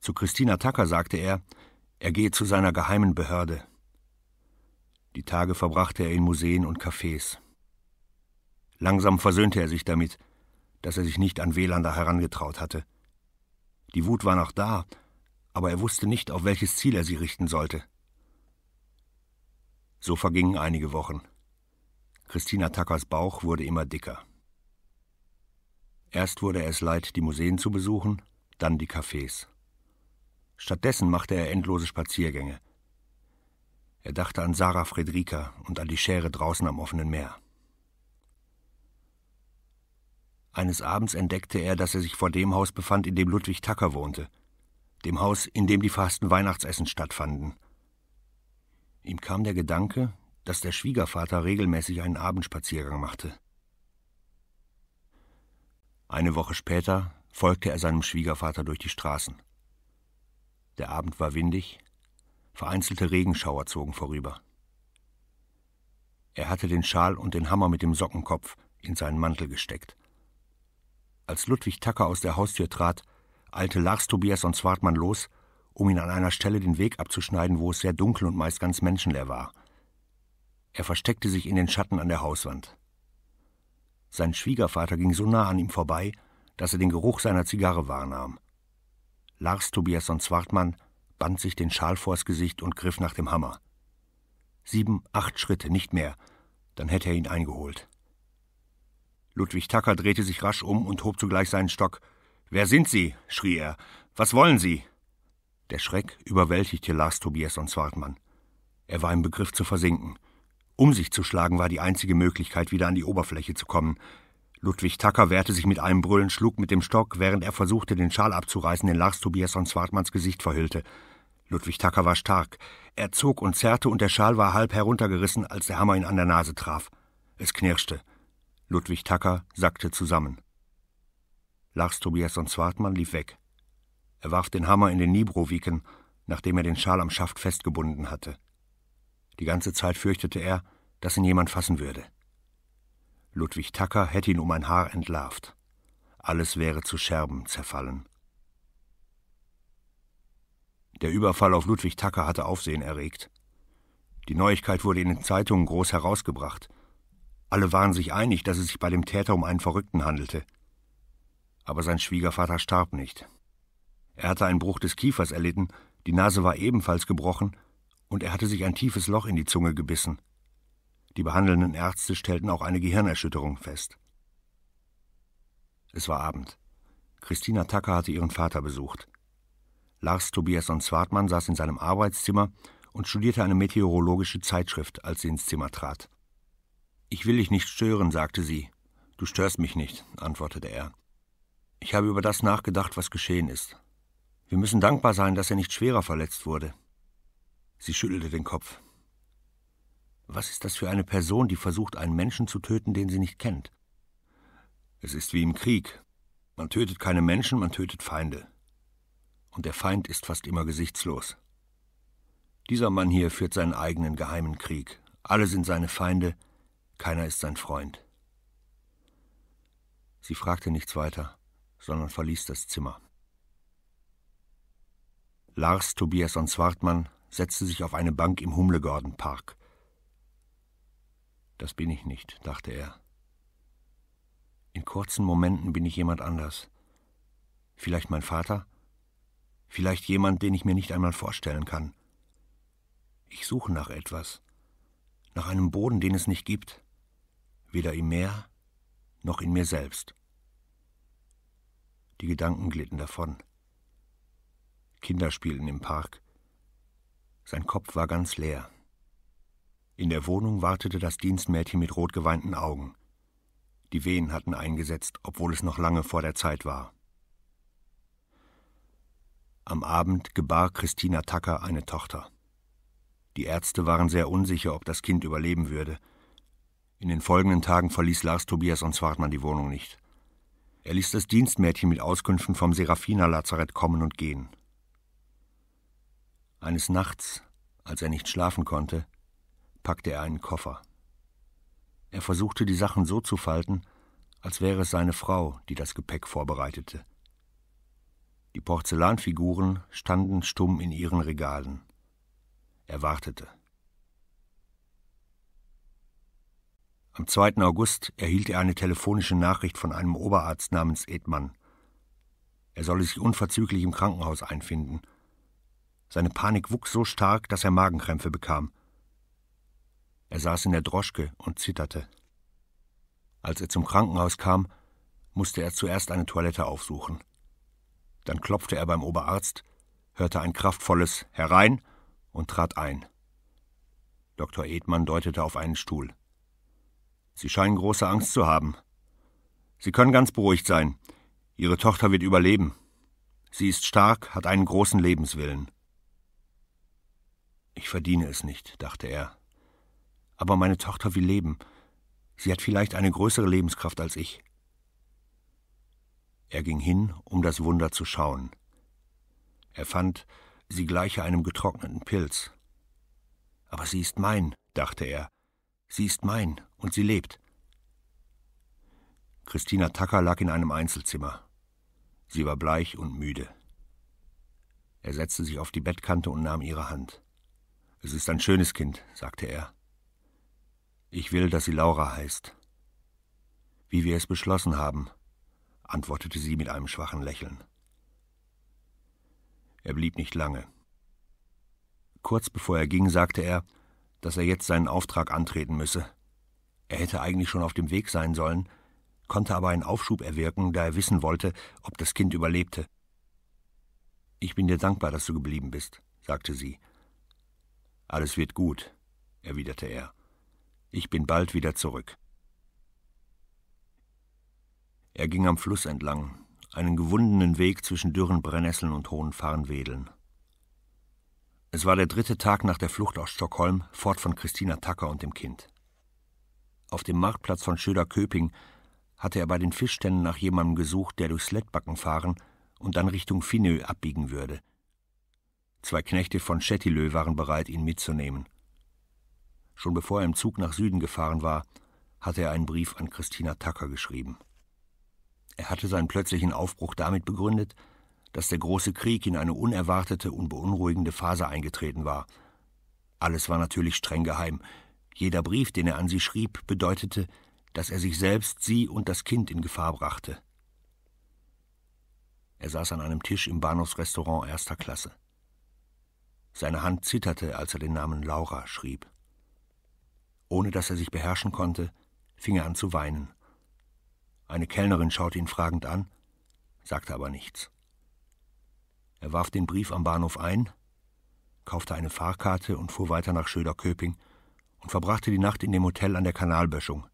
Zu Christina Tacker sagte er, er gehe zu seiner geheimen Behörde. Die Tage verbrachte er in Museen und Cafés. Langsam versöhnte er sich damit, dass er sich nicht an Welander herangetraut hatte. Die Wut war noch da, aber er wusste nicht, auf welches Ziel er sie richten sollte. So vergingen einige Wochen. Christina Tackers Bauch wurde immer dicker. Erst wurde er es leid, die Museen zu besuchen, dann die Cafés. Stattdessen machte er endlose Spaziergänge. Er dachte an Sarah Friedrika und an die Schere draußen am offenen Meer. Eines Abends entdeckte er, dass er sich vor dem Haus befand, in dem Ludwig Tacker wohnte, dem Haus, in dem die verhassten Weihnachtsessen stattfanden. Ihm kam der Gedanke, dass der Schwiegervater regelmäßig einen Abendspaziergang machte. Eine Woche später folgte er seinem Schwiegervater durch die Straßen. Der Abend war windig, vereinzelte Regenschauer zogen vorüber. Er hatte den Schal und den Hammer mit dem Sockenkopf in seinen Mantel gesteckt. Als Ludwig Tacker aus der Haustür trat, eilte Lars Tobias und Zwartmann los, um ihn an einer Stelle den Weg abzuschneiden, wo es sehr dunkel und meist ganz menschenleer war. Er versteckte sich in den Schatten an der Hauswand. Sein Schwiegervater ging so nah an ihm vorbei, dass er den Geruch seiner Zigarre wahrnahm. Lars Tobias und Zwartmann band sich den Schal vors Gesicht und griff nach dem Hammer. Sieben, acht Schritte, nicht mehr, dann hätte er ihn eingeholt. Ludwig Tacker drehte sich rasch um und hob zugleich seinen Stock. Wer sind Sie? schrie er. Was wollen Sie? Der Schreck überwältigte Lars Tobias und Zwartmann. Er war im Begriff zu versinken. Um sich zu schlagen war die einzige Möglichkeit, wieder an die Oberfläche zu kommen. Ludwig Tacker wehrte sich mit einem Brüllen, schlug mit dem Stock, während er versuchte, den Schal abzureißen, den Lars Tobias von Swartmanns Gesicht verhüllte. Ludwig Tacker war stark. Er zog und zerrte, und der Schal war halb heruntergerissen, als der Hammer ihn an der Nase traf. Es knirschte. Ludwig Tacker sackte zusammen. Lars Tobias von Swartmann lief weg. Er warf den Hammer in den Nibrowiken, nachdem er den Schal am Schaft festgebunden hatte. Die ganze Zeit fürchtete er, dass ihn jemand fassen würde. Ludwig Tacker hätte ihn um ein Haar entlarvt. Alles wäre zu Scherben zerfallen. Der Überfall auf Ludwig Tacker hatte Aufsehen erregt. Die Neuigkeit wurde in den Zeitungen groß herausgebracht. Alle waren sich einig, dass es sich bei dem Täter um einen Verrückten handelte. Aber sein Schwiegervater starb nicht. Er hatte einen Bruch des Kiefers erlitten, die Nase war ebenfalls gebrochen, und er hatte sich ein tiefes Loch in die Zunge gebissen. Die behandelnden Ärzte stellten auch eine Gehirnerschütterung fest. Es war Abend. Christina Tacker hatte ihren Vater besucht. Lars Tobias und Swartmann saß in seinem Arbeitszimmer und studierte eine meteorologische Zeitschrift, als sie ins Zimmer trat. Ich will dich nicht stören, sagte sie. Du störst mich nicht, antwortete er. Ich habe über das nachgedacht, was geschehen ist. Wir müssen dankbar sein, dass er nicht schwerer verletzt wurde. Sie schüttelte den Kopf. Was ist das für eine Person, die versucht, einen Menschen zu töten, den sie nicht kennt? Es ist wie im Krieg. Man tötet keine Menschen, man tötet Feinde. Und der Feind ist fast immer gesichtslos. Dieser Mann hier führt seinen eigenen geheimen Krieg. Alle sind seine Feinde, keiner ist sein Freund. Sie fragte nichts weiter, sondern verließ das Zimmer. Lars Tobias und Swartmann setzte sich auf eine Bank im Humlegorden Park. Das bin ich nicht, dachte er. In kurzen Momenten bin ich jemand anders. Vielleicht mein Vater? Vielleicht jemand, den ich mir nicht einmal vorstellen kann. Ich suche nach etwas, nach einem Boden, den es nicht gibt, weder im Meer noch in mir selbst. Die Gedanken glitten davon. Kinder spielten im Park. Sein Kopf war ganz leer. In der Wohnung wartete das Dienstmädchen mit rotgeweinten Augen. Die Wehen hatten eingesetzt, obwohl es noch lange vor der Zeit war. Am Abend gebar Christina Tacker eine Tochter. Die Ärzte waren sehr unsicher, ob das Kind überleben würde. In den folgenden Tagen verließ Lars Tobias und Swartmann die Wohnung nicht. Er ließ das Dienstmädchen mit Auskünften vom Serafina-Lazarett kommen und gehen. Eines Nachts, als er nicht schlafen konnte, packte er einen Koffer. Er versuchte die Sachen so zu falten, als wäre es seine Frau, die das Gepäck vorbereitete. Die Porzellanfiguren standen stumm in ihren Regalen. Er wartete. Am 2. August erhielt er eine telefonische Nachricht von einem Oberarzt namens Edmann. Er solle sich unverzüglich im Krankenhaus einfinden. Seine Panik wuchs so stark, dass er Magenkrämpfe bekam. Er saß in der Droschke und zitterte. Als er zum Krankenhaus kam, musste er zuerst eine Toilette aufsuchen. Dann klopfte er beim Oberarzt, hörte ein kraftvolles Herein und trat ein. Dr. Edmann deutete auf einen Stuhl. Sie scheinen große Angst zu haben. Sie können ganz beruhigt sein. Ihre Tochter wird überleben. Sie ist stark, hat einen großen Lebenswillen. Ich verdiene es nicht, dachte er. Aber meine Tochter will leben. Sie hat vielleicht eine größere Lebenskraft als ich. Er ging hin, um das Wunder zu schauen. Er fand, sie gleiche einem getrockneten Pilz. Aber sie ist mein, dachte er. Sie ist mein und sie lebt. Christina Tacker lag in einem Einzelzimmer. Sie war bleich und müde. Er setzte sich auf die Bettkante und nahm ihre Hand. Es ist ein schönes Kind, sagte er. Ich will, dass sie Laura heißt. Wie wir es beschlossen haben, antwortete sie mit einem schwachen Lächeln. Er blieb nicht lange. Kurz bevor er ging, sagte er, dass er jetzt seinen Auftrag antreten müsse. Er hätte eigentlich schon auf dem Weg sein sollen, konnte aber einen Aufschub erwirken, da er wissen wollte, ob das Kind überlebte. Ich bin dir dankbar, dass du geblieben bist, sagte sie. Alles wird gut, erwiderte er. Ich bin bald wieder zurück. Er ging am Fluss entlang, einen gewundenen Weg zwischen dürren Brennnesseln und hohen Farnwedeln. Es war der dritte Tag nach der Flucht aus Stockholm, fort von Christina Tacker und dem Kind. Auf dem Marktplatz von Schöderköping hatte er bei den Fischständen nach jemandem gesucht, der durch Slettbacken fahren und dann Richtung Finnö abbiegen würde. Zwei Knechte von Chettilö waren bereit, ihn mitzunehmen. Schon bevor er im Zug nach Süden gefahren war, hatte er einen Brief an Christina Tacker geschrieben. Er hatte seinen plötzlichen Aufbruch damit begründet, dass der große Krieg in eine unerwartete und beunruhigende Phase eingetreten war. Alles war natürlich streng geheim. Jeder Brief, den er an sie schrieb, bedeutete, dass er sich selbst, sie und das Kind in Gefahr brachte. Er saß an einem Tisch im Bahnhofsrestaurant erster Klasse. Seine Hand zitterte, als er den Namen Laura schrieb. Ohne dass er sich beherrschen konnte, fing er an zu weinen. Eine Kellnerin schaute ihn fragend an, sagte aber nichts. Er warf den Brief am Bahnhof ein, kaufte eine Fahrkarte und fuhr weiter nach Schöderköping und verbrachte die Nacht in dem Hotel an der Kanalböschung.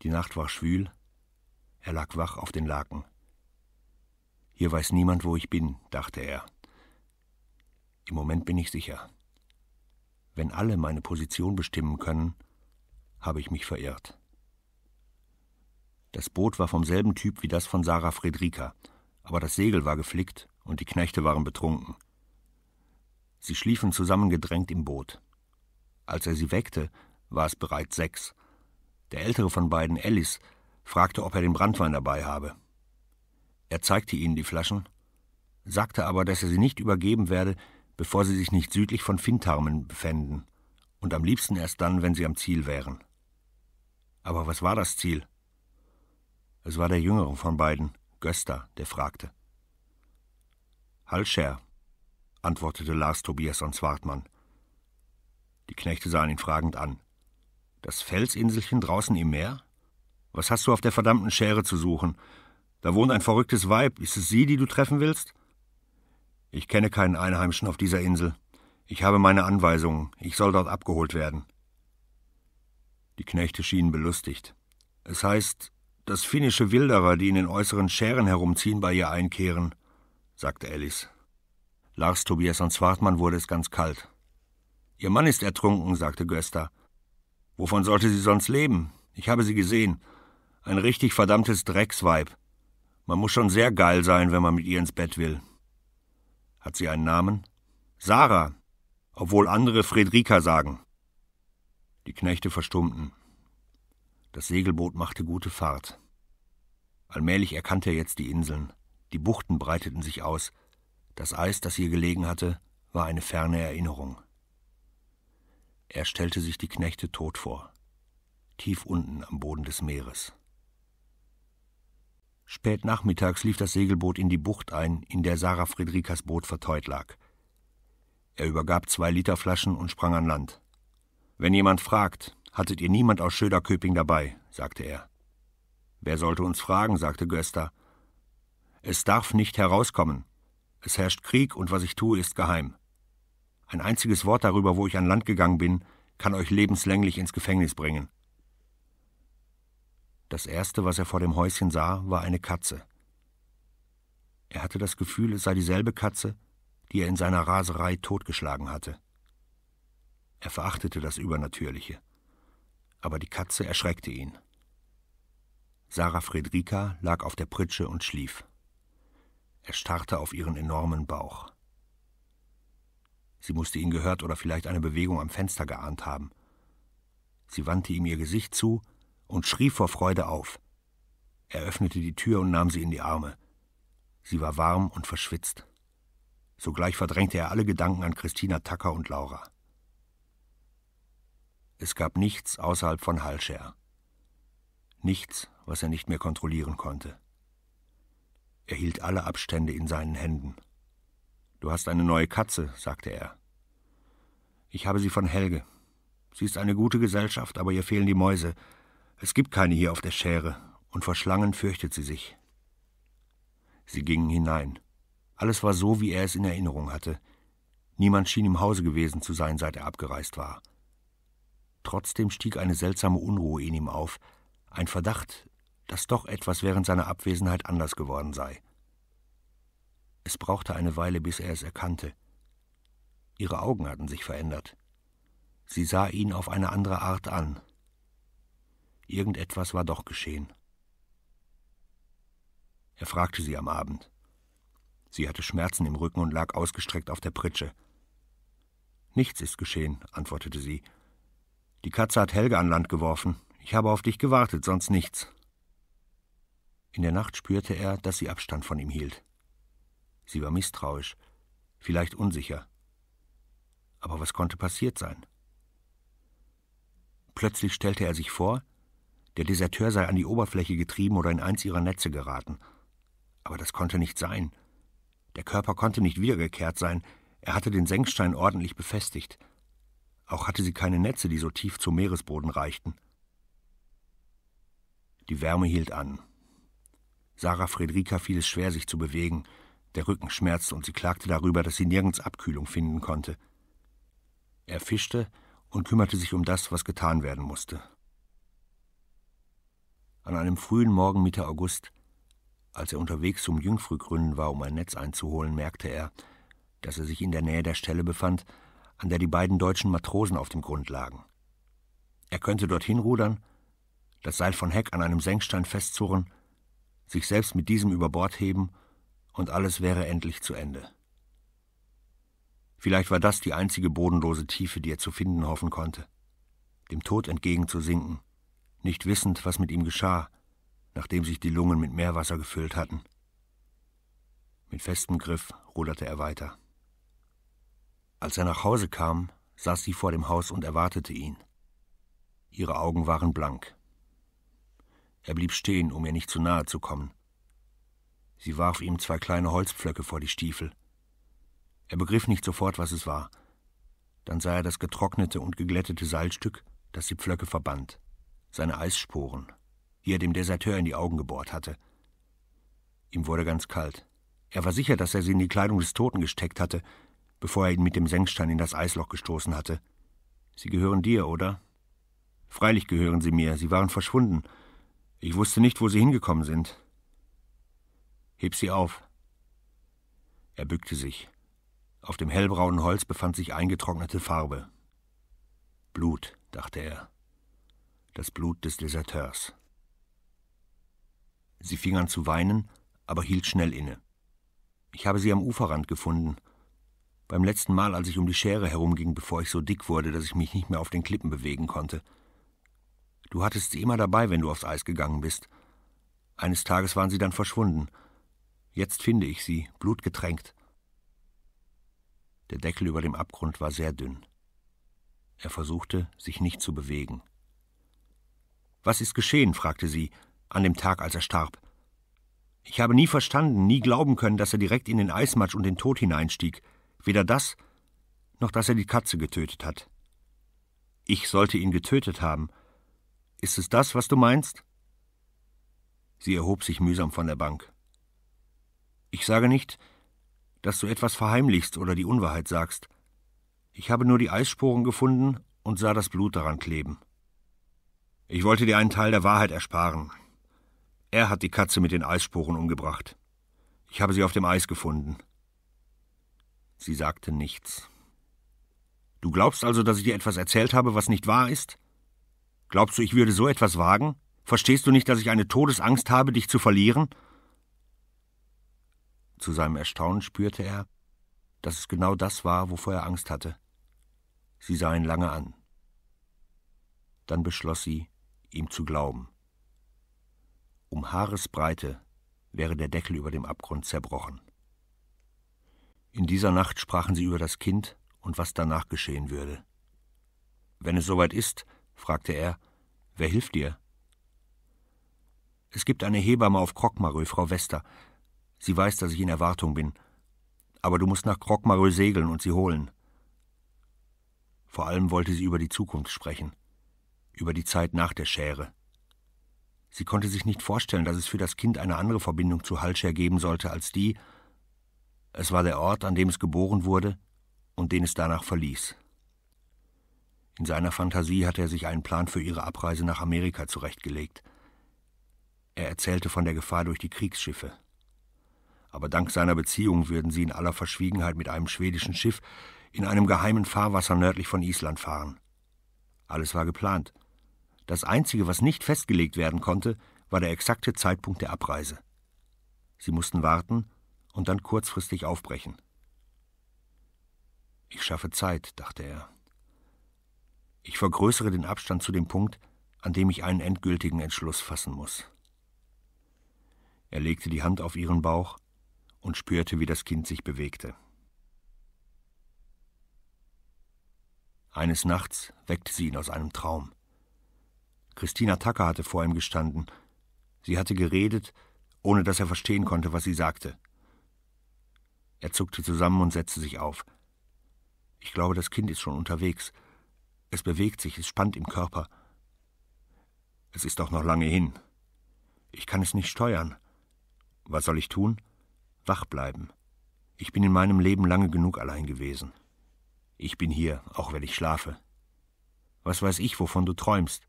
Die Nacht war schwül, er lag wach auf den Laken. Hier weiß niemand, wo ich bin, dachte er. Im Moment bin ich sicher. Wenn alle meine Position bestimmen können, habe ich mich verirrt. Das Boot war vom selben Typ wie das von Sarah Friedrika, aber das Segel war geflickt und die Knechte waren betrunken. Sie schliefen zusammengedrängt im Boot. Als er sie weckte, war es bereits sechs. Der ältere von beiden, Ellis, fragte, ob er den Brandwein dabei habe. Er zeigte ihnen die Flaschen, sagte aber, dass er sie nicht übergeben werde, bevor sie sich nicht südlich von Fintarmen befänden, und am liebsten erst dann, wenn sie am Ziel wären. Aber was war das Ziel? Es war der jüngere von beiden, Gösta, der fragte. Hallscher, antwortete Lars Tobiasson Swartmann. Die Knechte sahen ihn fragend an. Das Felsinselchen draußen im Meer? Was hast du auf der verdammten Schere zu suchen? Da wohnt ein verrücktes Weib. Ist es sie, die du treffen willst? Ich kenne keinen Einheimischen auf dieser Insel. Ich habe meine Anweisungen. Ich soll dort abgeholt werden. Die Knechte schienen belustigt. Es heißt, dass finnische Wilderer, die in den äußeren Schären herumziehen, bei ihr einkehren sagte Alice. Lars Tobias und Swartmann wurde es ganz kalt. Ihr Mann ist ertrunken, sagte Gösta. Wovon sollte sie sonst leben? Ich habe sie gesehen. Ein richtig verdammtes Drecksweib. Man muss schon sehr geil sein, wenn man mit ihr ins Bett will. Hat sie einen Namen? Sarah, obwohl andere Friedrika sagen. Die Knechte verstummten. Das Segelboot machte gute Fahrt. Allmählich erkannte er jetzt die Inseln. Die Buchten breiteten sich aus. Das Eis, das hier gelegen hatte, war eine ferne Erinnerung. Er stellte sich die Knechte tot vor, tief unten am Boden des Meeres. Spät nachmittags lief das Segelboot in die Bucht ein, in der Sarah Friedrikas Boot verteut lag. Er übergab zwei Literflaschen und sprang an Land. Wenn jemand fragt, hattet ihr niemand aus Schöderköping dabei, sagte er. Wer sollte uns fragen, sagte Gösta. Es darf nicht herauskommen. Es herrscht Krieg und was ich tue, ist geheim. Ein einziges Wort darüber, wo ich an Land gegangen bin, kann euch lebenslänglich ins Gefängnis bringen. Das Erste, was er vor dem Häuschen sah, war eine Katze. Er hatte das Gefühl, es sei dieselbe Katze, die er in seiner Raserei totgeschlagen hatte. Er verachtete das Übernatürliche. Aber die Katze erschreckte ihn. Sarah Friedrika lag auf der Pritsche und schlief. Er starrte auf ihren enormen Bauch. Sie musste ihn gehört oder vielleicht eine Bewegung am Fenster geahnt haben. Sie wandte ihm ihr Gesicht zu und schrie vor Freude auf. Er öffnete die Tür und nahm sie in die Arme. Sie war warm und verschwitzt. Sogleich verdrängte er alle Gedanken an Christina Tacker und Laura. Es gab nichts außerhalb von Hallscher. Nichts, was er nicht mehr kontrollieren konnte. Er hielt alle Abstände in seinen Händen. Du hast eine neue Katze, sagte er. Ich habe sie von Helge. Sie ist eine gute Gesellschaft, aber ihr fehlen die Mäuse. Es gibt keine hier auf der Schere, und vor Schlangen fürchtet sie sich. Sie gingen hinein. Alles war so, wie er es in Erinnerung hatte. Niemand schien im Hause gewesen zu sein, seit er abgereist war. Trotzdem stieg eine seltsame Unruhe in ihm auf, ein Verdacht, dass doch etwas während seiner Abwesenheit anders geworden sei. Es brauchte eine Weile, bis er es erkannte. Ihre Augen hatten sich verändert. Sie sah ihn auf eine andere Art an. Irgendetwas war doch geschehen. Er fragte sie am Abend. Sie hatte Schmerzen im Rücken und lag ausgestreckt auf der Pritsche. Nichts ist geschehen, antwortete sie. Die Katze hat Helge an Land geworfen. Ich habe auf dich gewartet, sonst nichts. In der Nacht spürte er, dass sie Abstand von ihm hielt. Sie war misstrauisch, vielleicht unsicher. Aber was konnte passiert sein? Plötzlich stellte er sich vor, der Deserteur sei an die Oberfläche getrieben oder in eins ihrer Netze geraten. Aber das konnte nicht sein. Der Körper konnte nicht wiedergekehrt sein, er hatte den Senkstein ordentlich befestigt. Auch hatte sie keine Netze, die so tief zum Meeresboden reichten. Die Wärme hielt an. Sarah Friedrika fiel es schwer, sich zu bewegen. Der Rücken schmerzte und sie klagte darüber, dass sie nirgends Abkühlung finden konnte. Er fischte und kümmerte sich um das, was getan werden musste. An einem frühen Morgen Mitte August, als er unterwegs zum Jungfrühgründen war, um ein Netz einzuholen, merkte er, dass er sich in der Nähe der Stelle befand, an der die beiden deutschen Matrosen auf dem Grund lagen. Er könnte dorthin rudern, das Seil von Heck an einem Senkstein festzurren sich selbst mit diesem über Bord heben, und alles wäre endlich zu Ende. Vielleicht war das die einzige bodenlose Tiefe, die er zu finden hoffen konnte, dem Tod entgegenzusinken, nicht wissend, was mit ihm geschah, nachdem sich die Lungen mit Meerwasser gefüllt hatten. Mit festem Griff ruderte er weiter. Als er nach Hause kam, saß sie vor dem Haus und erwartete ihn. Ihre Augen waren blank. Er blieb stehen, um ihr nicht zu nahe zu kommen. Sie warf ihm zwei kleine Holzpflöcke vor die Stiefel. Er begriff nicht sofort, was es war. Dann sah er das getrocknete und geglättete Seilstück, das die Pflöcke verband, seine Eissporen, die er dem Deserteur in die Augen gebohrt hatte. Ihm wurde ganz kalt. Er war sicher, dass er sie in die Kleidung des Toten gesteckt hatte, bevor er ihn mit dem Senkstein in das Eisloch gestoßen hatte. Sie gehören dir, oder? Freilich gehören sie mir, sie waren verschwunden, ich wusste nicht, wo Sie hingekommen sind. Heb sie auf. Er bückte sich. Auf dem hellbraunen Holz befand sich eingetrocknete Farbe. Blut, dachte er. Das Blut des Deserteurs. Sie fing an zu weinen, aber hielt schnell inne. Ich habe sie am Uferrand gefunden. Beim letzten Mal, als ich um die Schere herumging, bevor ich so dick wurde, dass ich mich nicht mehr auf den Klippen bewegen konnte. Du hattest sie immer dabei, wenn du aufs Eis gegangen bist. Eines Tages waren sie dann verschwunden. Jetzt finde ich sie, blutgetränkt. Der Deckel über dem Abgrund war sehr dünn. Er versuchte, sich nicht zu bewegen. Was ist geschehen? fragte sie, an dem Tag, als er starb. Ich habe nie verstanden, nie glauben können, dass er direkt in den Eismatsch und den Tod hineinstieg. Weder das, noch dass er die Katze getötet hat. Ich sollte ihn getötet haben, ist es das, was du meinst? Sie erhob sich mühsam von der Bank. Ich sage nicht, dass du etwas verheimlichst oder die Unwahrheit sagst. Ich habe nur die Eisspuren gefunden und sah das Blut daran kleben. Ich wollte dir einen Teil der Wahrheit ersparen. Er hat die Katze mit den Eisspuren umgebracht. Ich habe sie auf dem Eis gefunden. Sie sagte nichts. Du glaubst also, dass ich dir etwas erzählt habe, was nicht wahr ist? Glaubst du, ich würde so etwas wagen? Verstehst du nicht, dass ich eine Todesangst habe, dich zu verlieren? Zu seinem Erstaunen spürte er, dass es genau das war, wovor er Angst hatte. Sie sah ihn lange an. Dann beschloss sie, ihm zu glauben. Um Haaresbreite wäre der Deckel über dem Abgrund zerbrochen. In dieser Nacht sprachen sie über das Kind und was danach geschehen würde. Wenn es soweit ist, fragte er. Wer hilft dir? Es gibt eine Hebamme auf Krokmarö, Frau Wester. Sie weiß, dass ich in Erwartung bin. Aber du musst nach Krokmarö segeln und sie holen. Vor allem wollte sie über die Zukunft sprechen, über die Zeit nach der Schere. Sie konnte sich nicht vorstellen, dass es für das Kind eine andere Verbindung zu Halscher geben sollte als die, es war der Ort, an dem es geboren wurde und den es danach verließ. In seiner Fantasie hatte er sich einen Plan für ihre Abreise nach Amerika zurechtgelegt. Er erzählte von der Gefahr durch die Kriegsschiffe. Aber dank seiner Beziehung würden sie in aller Verschwiegenheit mit einem schwedischen Schiff in einem geheimen Fahrwasser nördlich von Island fahren. Alles war geplant. Das Einzige, was nicht festgelegt werden konnte, war der exakte Zeitpunkt der Abreise. Sie mussten warten und dann kurzfristig aufbrechen. Ich schaffe Zeit, dachte er. Ich vergrößere den Abstand zu dem Punkt, an dem ich einen endgültigen Entschluss fassen muss. Er legte die Hand auf ihren Bauch und spürte, wie das Kind sich bewegte. Eines Nachts weckte sie ihn aus einem Traum. Christina Tacker hatte vor ihm gestanden. Sie hatte geredet, ohne dass er verstehen konnte, was sie sagte. Er zuckte zusammen und setzte sich auf. Ich glaube, das Kind ist schon unterwegs. Es bewegt sich, es spannt im Körper. Es ist doch noch lange hin. Ich kann es nicht steuern. Was soll ich tun? Wach bleiben. Ich bin in meinem Leben lange genug allein gewesen. Ich bin hier, auch wenn ich schlafe. Was weiß ich, wovon du träumst?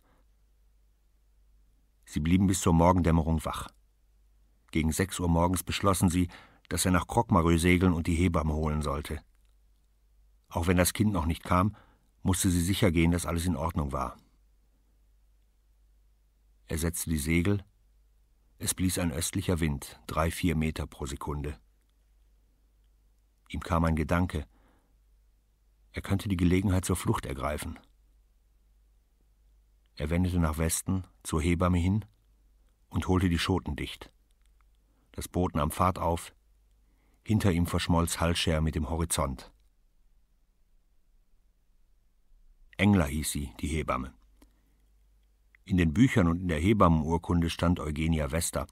Sie blieben bis zur Morgendämmerung wach. Gegen sechs Uhr morgens beschlossen sie, dass er nach Krokmarö segeln und die Hebamme holen sollte. Auch wenn das Kind noch nicht kam, musste sie sicher gehen, dass alles in Ordnung war. Er setzte die Segel. Es blies ein östlicher Wind, drei, vier Meter pro Sekunde. Ihm kam ein Gedanke. Er könnte die Gelegenheit zur Flucht ergreifen. Er wendete nach Westen, zur Hebamme hin und holte die Schoten dicht. Das Boot nahm Fahrt auf. Hinter ihm verschmolz Hallscher mit dem Horizont. Engler hieß sie, die Hebamme. In den Büchern und in der Hebammenurkunde stand Eugenia Wester,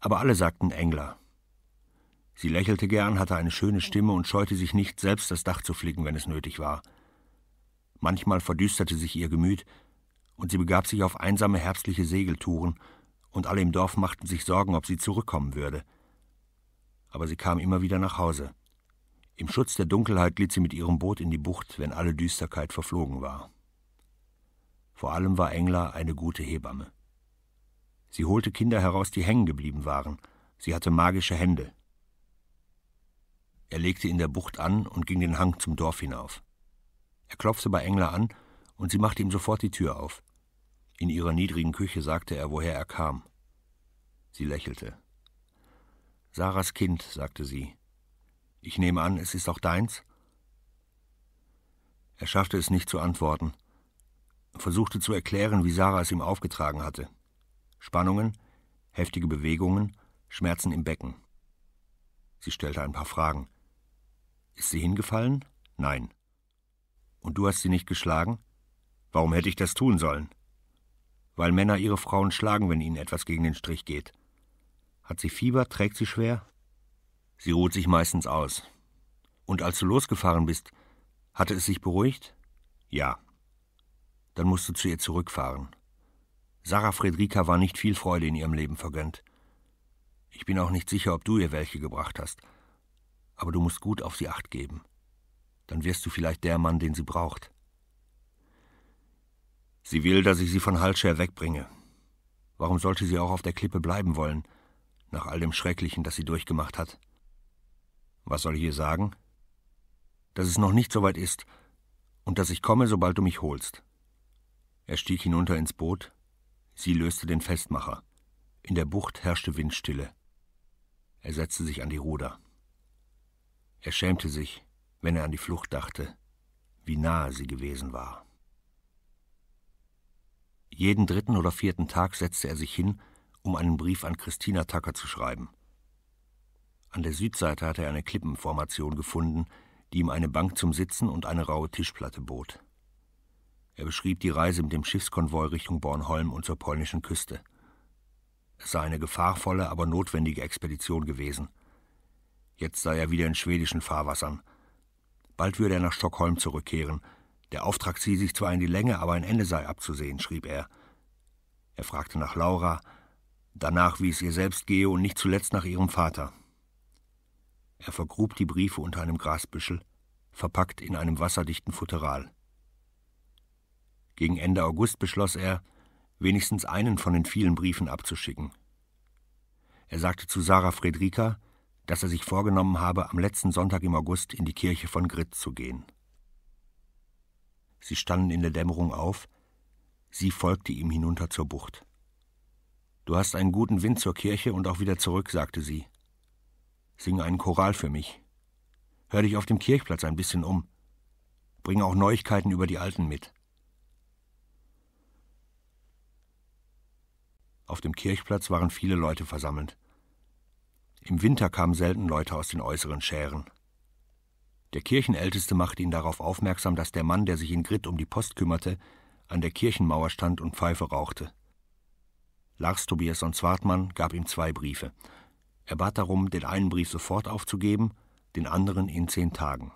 aber alle sagten Engler. Sie lächelte gern, hatte eine schöne Stimme und scheute sich nicht, selbst das Dach zu flicken, wenn es nötig war. Manchmal verdüsterte sich ihr Gemüt, und sie begab sich auf einsame herbstliche Segeltouren, und alle im Dorf machten sich Sorgen, ob sie zurückkommen würde. Aber sie kam immer wieder nach Hause. Im Schutz der Dunkelheit glitt sie mit ihrem Boot in die Bucht, wenn alle Düsterkeit verflogen war. Vor allem war Engler eine gute Hebamme. Sie holte Kinder heraus, die hängen geblieben waren. Sie hatte magische Hände. Er legte in der Bucht an und ging den Hang zum Dorf hinauf. Er klopfte bei Engler an, und sie machte ihm sofort die Tür auf. In ihrer niedrigen Küche sagte er, woher er kam. Sie lächelte. Sarahs Kind, sagte sie. Ich nehme an, es ist auch deins? Er schaffte es nicht zu antworten, versuchte zu erklären, wie Sarah es ihm aufgetragen hatte. Spannungen, heftige Bewegungen, Schmerzen im Becken. Sie stellte ein paar Fragen. Ist sie hingefallen? Nein. Und du hast sie nicht geschlagen? Warum hätte ich das tun sollen? Weil Männer ihre Frauen schlagen, wenn ihnen etwas gegen den Strich geht. Hat sie Fieber? Trägt sie schwer? Sie ruht sich meistens aus. Und als du losgefahren bist, hatte es sich beruhigt? Ja. Dann musst du zu ihr zurückfahren. Sarah Friedrika war nicht viel Freude in ihrem Leben vergönnt. Ich bin auch nicht sicher, ob du ihr welche gebracht hast. Aber du musst gut auf sie acht geben. Dann wirst du vielleicht der Mann, den sie braucht. Sie will, dass ich sie von Halscher wegbringe. Warum sollte sie auch auf der Klippe bleiben wollen, nach all dem Schrecklichen, das sie durchgemacht hat? Was soll ich ihr sagen? Dass es noch nicht so weit ist und dass ich komme, sobald du mich holst. Er stieg hinunter ins Boot, sie löste den Festmacher. In der Bucht herrschte Windstille. Er setzte sich an die Ruder. Er schämte sich, wenn er an die Flucht dachte, wie nahe sie gewesen war. Jeden dritten oder vierten Tag setzte er sich hin, um einen Brief an Christina Tucker zu schreiben. An der Südseite hatte er eine Klippenformation gefunden, die ihm eine Bank zum Sitzen und eine raue Tischplatte bot. Er beschrieb die Reise mit dem Schiffskonvoi Richtung Bornholm und zur polnischen Küste. Es sei eine gefahrvolle, aber notwendige Expedition gewesen. Jetzt sei er wieder in schwedischen Fahrwassern. Bald würde er nach Stockholm zurückkehren. Der Auftrag ziehe sich zwar in die Länge, aber ein Ende sei abzusehen, schrieb er. Er fragte nach Laura, danach, wie es ihr selbst gehe und nicht zuletzt nach ihrem Vater. Er vergrub die Briefe unter einem Grasbüschel, verpackt in einem wasserdichten Futteral. Gegen Ende August beschloss er, wenigstens einen von den vielen Briefen abzuschicken. Er sagte zu Sarah Friedrika, dass er sich vorgenommen habe, am letzten Sonntag im August in die Kirche von Grit zu gehen. Sie standen in der Dämmerung auf, sie folgte ihm hinunter zur Bucht. Du hast einen guten Wind zur Kirche und auch wieder zurück, sagte sie. Sing einen Choral für mich. Hör dich auf dem Kirchplatz ein bisschen um. Bring auch Neuigkeiten über die Alten mit. Auf dem Kirchplatz waren viele Leute versammelt. Im Winter kamen selten Leute aus den äußeren Schären. Der Kirchenälteste machte ihn darauf aufmerksam, dass der Mann, der sich in Grit um die Post kümmerte, an der Kirchenmauer stand und Pfeife rauchte. Lars Tobiasson Zwartmann gab ihm zwei Briefe. Er bat darum, den einen Brief sofort aufzugeben, den anderen in zehn Tagen.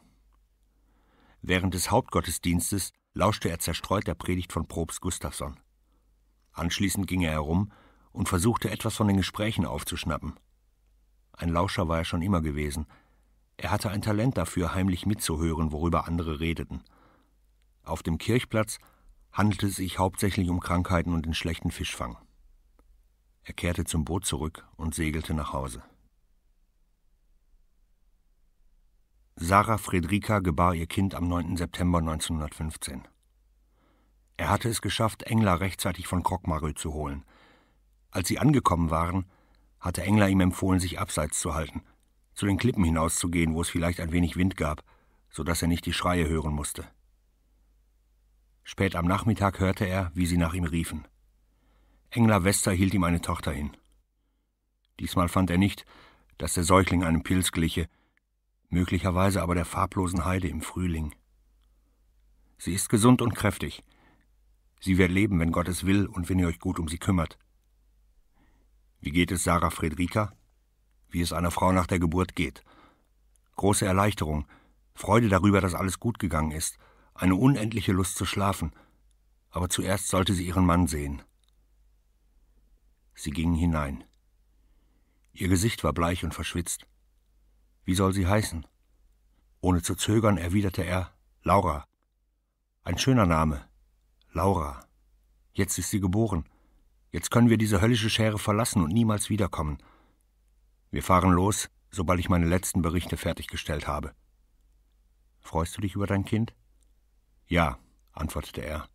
Während des Hauptgottesdienstes lauschte er zerstreut der Predigt von Probst Gustafsson. Anschließend ging er herum und versuchte etwas von den Gesprächen aufzuschnappen. Ein Lauscher war er schon immer gewesen. Er hatte ein Talent dafür, heimlich mitzuhören, worüber andere redeten. Auf dem Kirchplatz handelte es sich hauptsächlich um Krankheiten und den schlechten Fischfang. Er kehrte zum Boot zurück und segelte nach Hause. Sarah Friedrika gebar ihr Kind am 9. September 1915. Er hatte es geschafft, Engler rechtzeitig von Krokmarö zu holen. Als sie angekommen waren, hatte Engler ihm empfohlen, sich abseits zu halten, zu den Klippen hinauszugehen, wo es vielleicht ein wenig Wind gab, so dass er nicht die Schreie hören musste. Spät am Nachmittag hörte er, wie sie nach ihm riefen. Engler Wester hielt ihm eine Tochter hin. Diesmal fand er nicht, dass der Säugling einem Pilz gliche, möglicherweise aber der farblosen Heide im Frühling. Sie ist gesund und kräftig, Sie wird leben, wenn Gott es will und wenn ihr euch gut um sie kümmert. Wie geht es Sarah Friedrika? Wie es einer Frau nach der Geburt geht. Große Erleichterung, Freude darüber, dass alles gut gegangen ist, eine unendliche Lust zu schlafen. Aber zuerst sollte sie ihren Mann sehen. Sie gingen hinein. Ihr Gesicht war bleich und verschwitzt. Wie soll sie heißen? Ohne zu zögern erwiderte er Laura. Ein schöner Name, Laura. Jetzt ist sie geboren. Jetzt können wir diese höllische Schere verlassen und niemals wiederkommen. Wir fahren los, sobald ich meine letzten Berichte fertiggestellt habe. Freust du dich über dein Kind? Ja, antwortete er.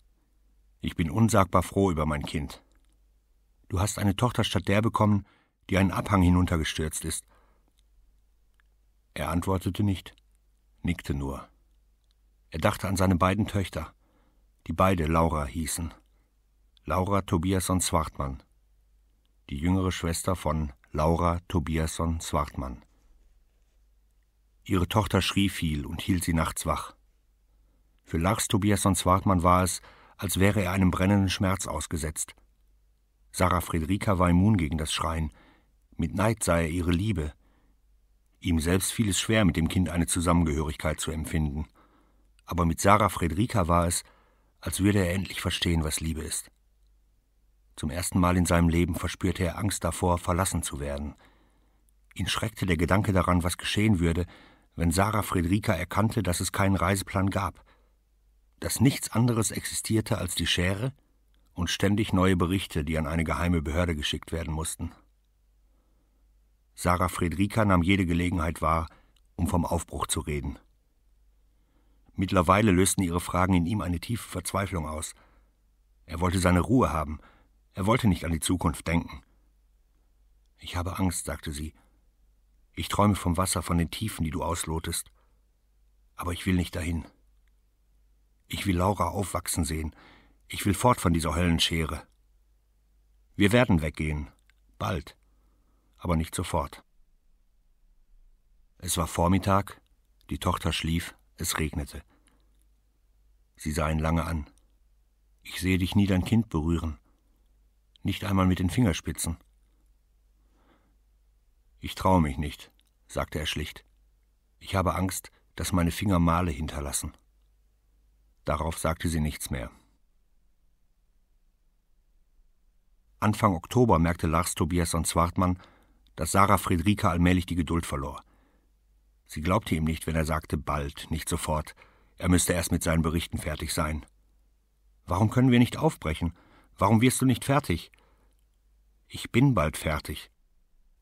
Ich bin unsagbar froh über mein Kind. Du hast eine Tochter statt der bekommen, die einen Abhang hinuntergestürzt ist. Er antwortete nicht, nickte nur. Er dachte an seine beiden Töchter die beide Laura hießen. Laura Tobiasson Zwartmann, die jüngere Schwester von Laura Tobiasson Zwartmann. Ihre Tochter schrie viel und hielt sie nachts wach. Für Lars Tobiasson Zwartmann war es, als wäre er einem brennenden Schmerz ausgesetzt. Sarah Friedrika war immun gegen das Schreien. Mit Neid sah er ihre Liebe. Ihm selbst fiel es schwer, mit dem Kind eine Zusammengehörigkeit zu empfinden. Aber mit Sarah Friedrika war es, als würde er endlich verstehen, was Liebe ist. Zum ersten Mal in seinem Leben verspürte er Angst davor, verlassen zu werden. Ihn schreckte der Gedanke daran, was geschehen würde, wenn Sarah Friedrika erkannte, dass es keinen Reiseplan gab, dass nichts anderes existierte als die Schere und ständig neue Berichte, die an eine geheime Behörde geschickt werden mussten. Sarah Friedrika nahm jede Gelegenheit wahr, um vom Aufbruch zu reden. Mittlerweile lösten ihre Fragen in ihm eine tiefe Verzweiflung aus. Er wollte seine Ruhe haben. Er wollte nicht an die Zukunft denken. Ich habe Angst, sagte sie. Ich träume vom Wasser, von den Tiefen, die du auslotest. Aber ich will nicht dahin. Ich will Laura aufwachsen sehen. Ich will fort von dieser Höllenschere. Wir werden weggehen. Bald. Aber nicht sofort. Es war Vormittag, die Tochter schlief, es regnete. Sie sah ihn lange an. Ich sehe dich nie dein Kind berühren. Nicht einmal mit den Fingerspitzen. Ich traue mich nicht, sagte er schlicht. Ich habe Angst, dass meine Finger Male hinterlassen. Darauf sagte sie nichts mehr. Anfang Oktober merkte Lars Tobias und Zwartmann, dass Sarah Friedrika allmählich die Geduld verlor. Sie glaubte ihm nicht, wenn er sagte bald, nicht sofort. Er müsste erst mit seinen Berichten fertig sein. Warum können wir nicht aufbrechen? Warum wirst du nicht fertig? Ich bin bald fertig.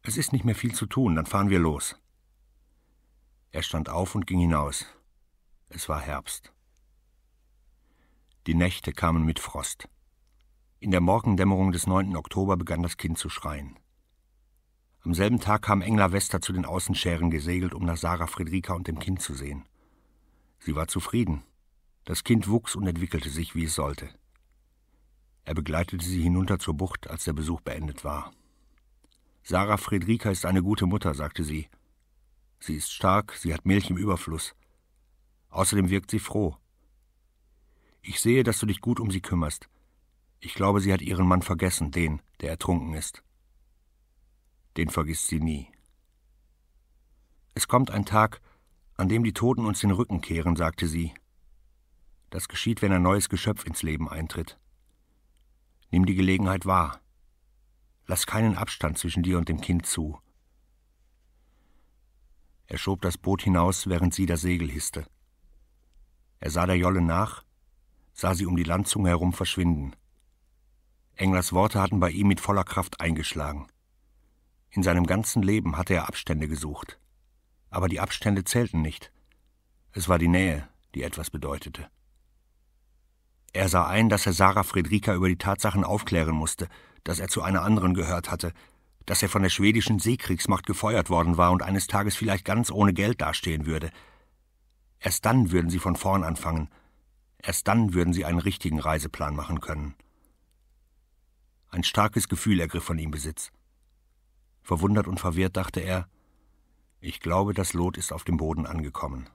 Es ist nicht mehr viel zu tun, dann fahren wir los. Er stand auf und ging hinaus. Es war Herbst. Die Nächte kamen mit Frost. In der Morgendämmerung des 9. Oktober begann das Kind zu schreien. Am selben Tag kam Engler Wester zu den Außenschären gesegelt, um nach Sarah Friedrika und dem Kind zu sehen. Sie war zufrieden. Das Kind wuchs und entwickelte sich, wie es sollte. Er begleitete sie hinunter zur Bucht, als der Besuch beendet war. Sarah Friedrika ist eine gute Mutter, sagte sie. Sie ist stark, sie hat Milch im Überfluss. Außerdem wirkt sie froh. Ich sehe, dass du dich gut um sie kümmerst. Ich glaube, sie hat ihren Mann vergessen, den, der ertrunken ist. Den vergisst sie nie. Es kommt ein Tag, an dem die Toten uns den Rücken kehren, sagte sie. Das geschieht, wenn ein neues Geschöpf ins Leben eintritt. Nimm die Gelegenheit wahr. Lass keinen Abstand zwischen dir und dem Kind zu. Er schob das Boot hinaus, während sie das Segel hisste. Er sah der Jolle nach, sah sie um die Landzunge herum verschwinden. Englers Worte hatten bei ihm mit voller Kraft eingeschlagen. In seinem ganzen Leben hatte er Abstände gesucht. Aber die Abstände zählten nicht. Es war die Nähe, die etwas bedeutete. Er sah ein, dass er Sarah Friedrika über die Tatsachen aufklären musste, dass er zu einer anderen gehört hatte, dass er von der schwedischen Seekriegsmacht gefeuert worden war und eines Tages vielleicht ganz ohne Geld dastehen würde. Erst dann würden sie von vorn anfangen. Erst dann würden sie einen richtigen Reiseplan machen können. Ein starkes Gefühl ergriff von ihm Besitz. Verwundert und verwirrt dachte er, ich glaube, das Lot ist auf dem Boden angekommen.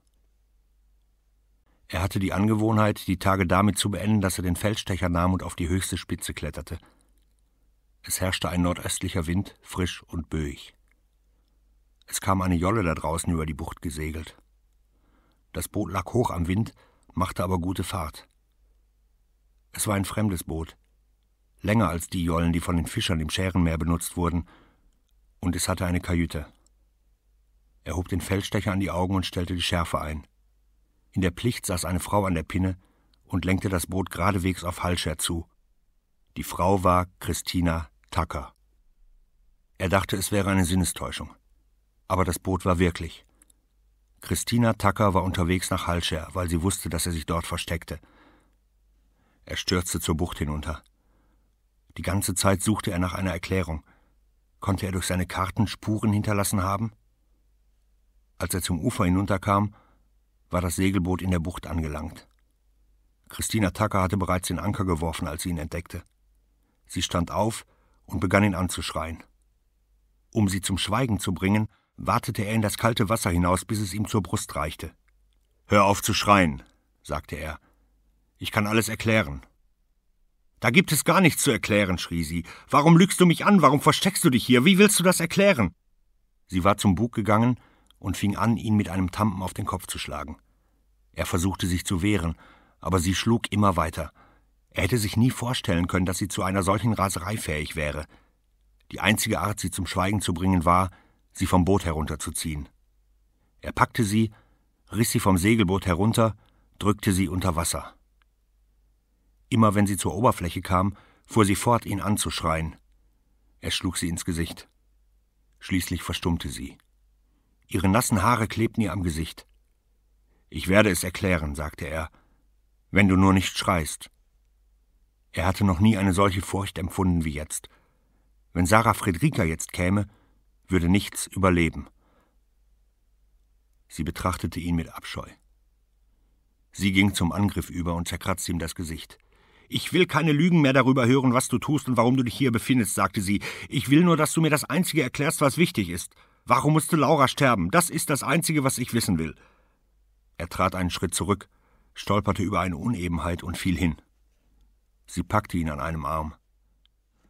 Er hatte die Angewohnheit, die Tage damit zu beenden, dass er den Feldstecher nahm und auf die höchste Spitze kletterte. Es herrschte ein nordöstlicher Wind, frisch und böig. Es kam eine Jolle da draußen über die Bucht gesegelt. Das Boot lag hoch am Wind, machte aber gute Fahrt. Es war ein fremdes Boot, länger als die Jollen, die von den Fischern im Schärenmeer benutzt wurden, und es hatte eine Kajüte. Er hob den Feldstecher an die Augen und stellte die Schärfe ein. In der Plicht saß eine Frau an der Pinne und lenkte das Boot geradewegs auf Halscher zu. Die Frau war Christina Tucker. Er dachte, es wäre eine Sinnestäuschung. Aber das Boot war wirklich. Christina Tucker war unterwegs nach Halscher, weil sie wusste, dass er sich dort versteckte. Er stürzte zur Bucht hinunter. Die ganze Zeit suchte er nach einer Erklärung. Konnte er durch seine Karten Spuren hinterlassen haben? Als er zum Ufer hinunterkam, war das Segelboot in der Bucht angelangt. Christina Tucker hatte bereits den Anker geworfen, als sie ihn entdeckte. Sie stand auf und begann ihn anzuschreien. Um sie zum Schweigen zu bringen, wartete er in das kalte Wasser hinaus, bis es ihm zur Brust reichte. Hör auf zu schreien, sagte er. Ich kann alles erklären. Da gibt es gar nichts zu erklären, schrie sie. Warum lügst du mich an? Warum versteckst du dich hier? Wie willst du das erklären? Sie war zum Bug gegangen und fing an, ihn mit einem Tampen auf den Kopf zu schlagen. Er versuchte sich zu wehren, aber sie schlug immer weiter. Er hätte sich nie vorstellen können, dass sie zu einer solchen Raserei fähig wäre. Die einzige Art, sie zum Schweigen zu bringen, war, sie vom Boot herunterzuziehen. Er packte sie, riss sie vom Segelboot herunter, drückte sie unter Wasser. Immer wenn sie zur Oberfläche kam, fuhr sie fort, ihn anzuschreien. Er schlug sie ins Gesicht. Schließlich verstummte sie. Ihre nassen Haare klebten ihr am Gesicht. Ich werde es erklären, sagte er, wenn du nur nicht schreist. Er hatte noch nie eine solche Furcht empfunden wie jetzt. Wenn Sarah Friedrika jetzt käme, würde nichts überleben. Sie betrachtete ihn mit Abscheu. Sie ging zum Angriff über und zerkratzte ihm das Gesicht. Ich will keine Lügen mehr darüber hören, was du tust und warum du dich hier befindest, sagte sie. Ich will nur, dass du mir das Einzige erklärst, was wichtig ist. Warum musste Laura sterben? Das ist das Einzige, was ich wissen will. Er trat einen Schritt zurück, stolperte über eine Unebenheit und fiel hin. Sie packte ihn an einem Arm.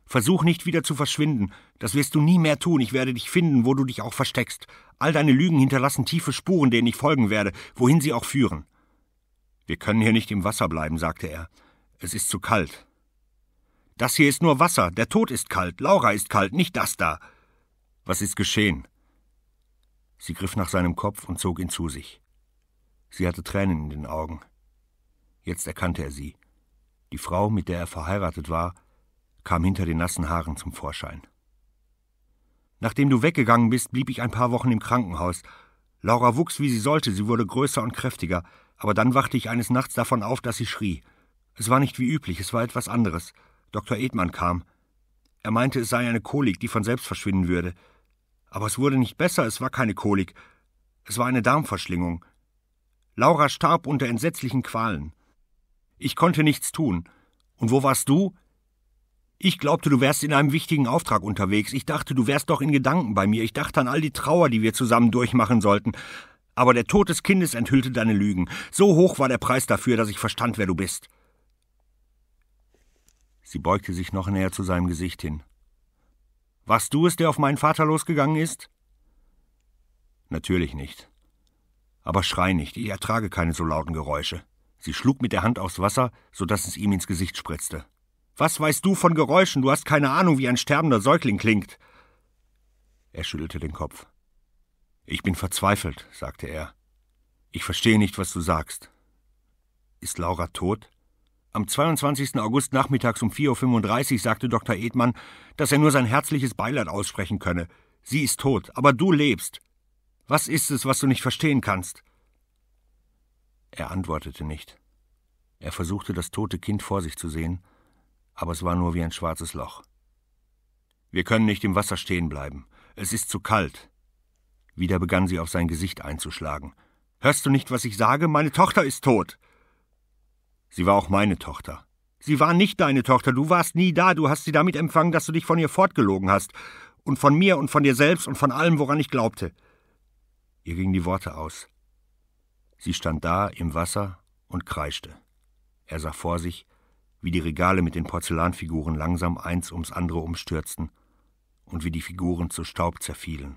Versuch nicht wieder zu verschwinden. Das wirst du nie mehr tun. Ich werde dich finden, wo du dich auch versteckst. All deine Lügen hinterlassen tiefe Spuren, denen ich folgen werde, wohin sie auch führen. Wir können hier nicht im Wasser bleiben, sagte er. Es ist zu kalt. Das hier ist nur Wasser. Der Tod ist kalt. Laura ist kalt, nicht das da. Was ist geschehen? Sie griff nach seinem Kopf und zog ihn zu sich. Sie hatte Tränen in den Augen. Jetzt erkannte er sie. Die Frau, mit der er verheiratet war, kam hinter den nassen Haaren zum Vorschein. Nachdem du weggegangen bist, blieb ich ein paar Wochen im Krankenhaus. Laura wuchs, wie sie sollte, sie wurde größer und kräftiger, aber dann wachte ich eines Nachts davon auf, dass sie schrie. Es war nicht wie üblich, es war etwas anderes. Dr. Edmann kam. Er meinte, es sei eine Kolik, die von selbst verschwinden würde. Aber es wurde nicht besser, es war keine Kolik. Es war eine Darmverschlingung. Laura starb unter entsetzlichen Qualen. Ich konnte nichts tun. Und wo warst du? Ich glaubte, du wärst in einem wichtigen Auftrag unterwegs. Ich dachte, du wärst doch in Gedanken bei mir. Ich dachte an all die Trauer, die wir zusammen durchmachen sollten. Aber der Tod des Kindes enthüllte deine Lügen. So hoch war der Preis dafür, dass ich verstand, wer du bist. Sie beugte sich noch näher zu seinem Gesicht hin. Warst du es, der auf meinen Vater losgegangen ist? Natürlich nicht. Aber schrei nicht, ich ertrage keine so lauten Geräusche. Sie schlug mit der Hand aufs Wasser, so dass es ihm ins Gesicht spritzte. Was weißt du von Geräuschen? Du hast keine Ahnung, wie ein sterbender Säugling klingt. Er schüttelte den Kopf. Ich bin verzweifelt, sagte er. Ich verstehe nicht, was du sagst. Ist Laura tot? Am 22. August nachmittags um 4.35 Uhr sagte Dr. Edmann, dass er nur sein herzliches Beileid aussprechen könne. Sie ist tot, aber du lebst. Was ist es, was du nicht verstehen kannst? Er antwortete nicht. Er versuchte, das tote Kind vor sich zu sehen, aber es war nur wie ein schwarzes Loch. Wir können nicht im Wasser stehen bleiben. Es ist zu kalt. Wieder begann sie auf sein Gesicht einzuschlagen. Hörst du nicht, was ich sage? Meine Tochter ist tot. Sie war auch meine Tochter. Sie war nicht deine Tochter, du warst nie da, du hast sie damit empfangen, dass du dich von ihr fortgelogen hast. Und von mir und von dir selbst und von allem, woran ich glaubte. Ihr gingen die Worte aus. Sie stand da im Wasser und kreischte. Er sah vor sich, wie die Regale mit den Porzellanfiguren langsam eins ums andere umstürzten und wie die Figuren zu Staub zerfielen.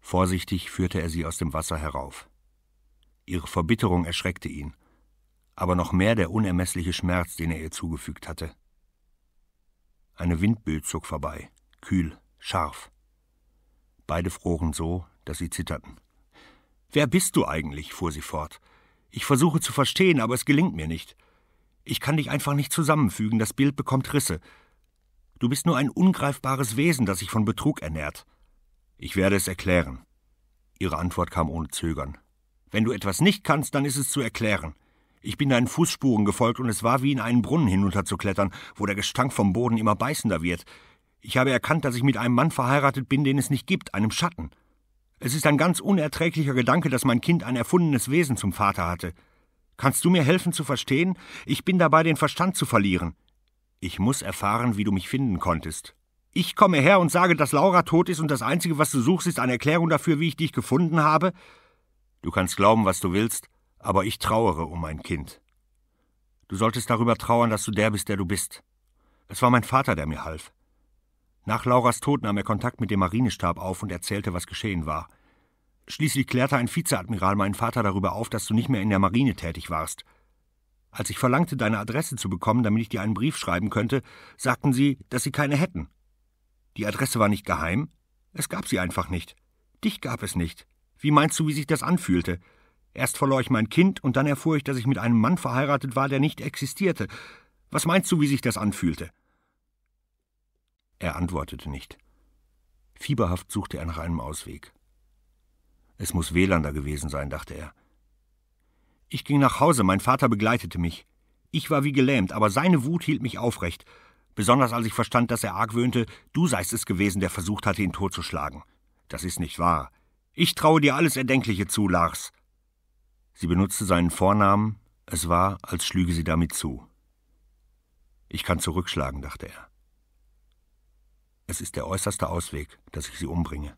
Vorsichtig führte er sie aus dem Wasser herauf. Ihre Verbitterung erschreckte ihn, aber noch mehr der unermessliche Schmerz, den er ihr zugefügt hatte. Eine Windböe zog vorbei, kühl, scharf. Beide froren so, dass sie zitterten. Wer bist du eigentlich? fuhr sie fort. Ich versuche zu verstehen, aber es gelingt mir nicht. Ich kann dich einfach nicht zusammenfügen, das Bild bekommt Risse. Du bist nur ein ungreifbares Wesen, das sich von Betrug ernährt. Ich werde es erklären. Ihre Antwort kam ohne Zögern. Wenn du etwas nicht kannst, dann ist es zu erklären. Ich bin deinen Fußspuren gefolgt und es war wie in einen Brunnen hinunterzuklettern, wo der Gestank vom Boden immer beißender wird. Ich habe erkannt, dass ich mit einem Mann verheiratet bin, den es nicht gibt, einem Schatten. Es ist ein ganz unerträglicher Gedanke, dass mein Kind ein erfundenes Wesen zum Vater hatte. Kannst du mir helfen zu verstehen? Ich bin dabei, den Verstand zu verlieren. Ich muss erfahren, wie du mich finden konntest. Ich komme her und sage, dass Laura tot ist und das Einzige, was du suchst, ist eine Erklärung dafür, wie ich dich gefunden habe? Du kannst glauben, was du willst, aber ich trauere um mein Kind. Du solltest darüber trauern, dass du der bist, der du bist. Es war mein Vater, der mir half. Nach Lauras Tod nahm er Kontakt mit dem Marinestab auf und erzählte, was geschehen war. Schließlich klärte ein Vizeadmiral meinen Vater darüber auf, dass du nicht mehr in der Marine tätig warst. Als ich verlangte, deine Adresse zu bekommen, damit ich dir einen Brief schreiben könnte, sagten sie, dass sie keine hätten. Die Adresse war nicht geheim, es gab sie einfach nicht. Dich gab es nicht. Wie meinst du, wie sich das anfühlte? Erst verlor ich mein Kind und dann erfuhr ich, dass ich mit einem Mann verheiratet war, der nicht existierte. Was meinst du, wie sich das anfühlte? Er antwortete nicht. Fieberhaft suchte er nach einem Ausweg. Es muss Welander gewesen sein, dachte er. Ich ging nach Hause, mein Vater begleitete mich. Ich war wie gelähmt, aber seine Wut hielt mich aufrecht, besonders als ich verstand, dass er argwöhnte, du seist es gewesen, der versucht hatte, ihn totzuschlagen. Das ist nicht wahr. Ich traue dir alles Erdenkliche zu, Lars. Sie benutzte seinen Vornamen, es war, als schlüge sie damit zu. Ich kann zurückschlagen, dachte er. Es ist der äußerste Ausweg, dass ich sie umbringe.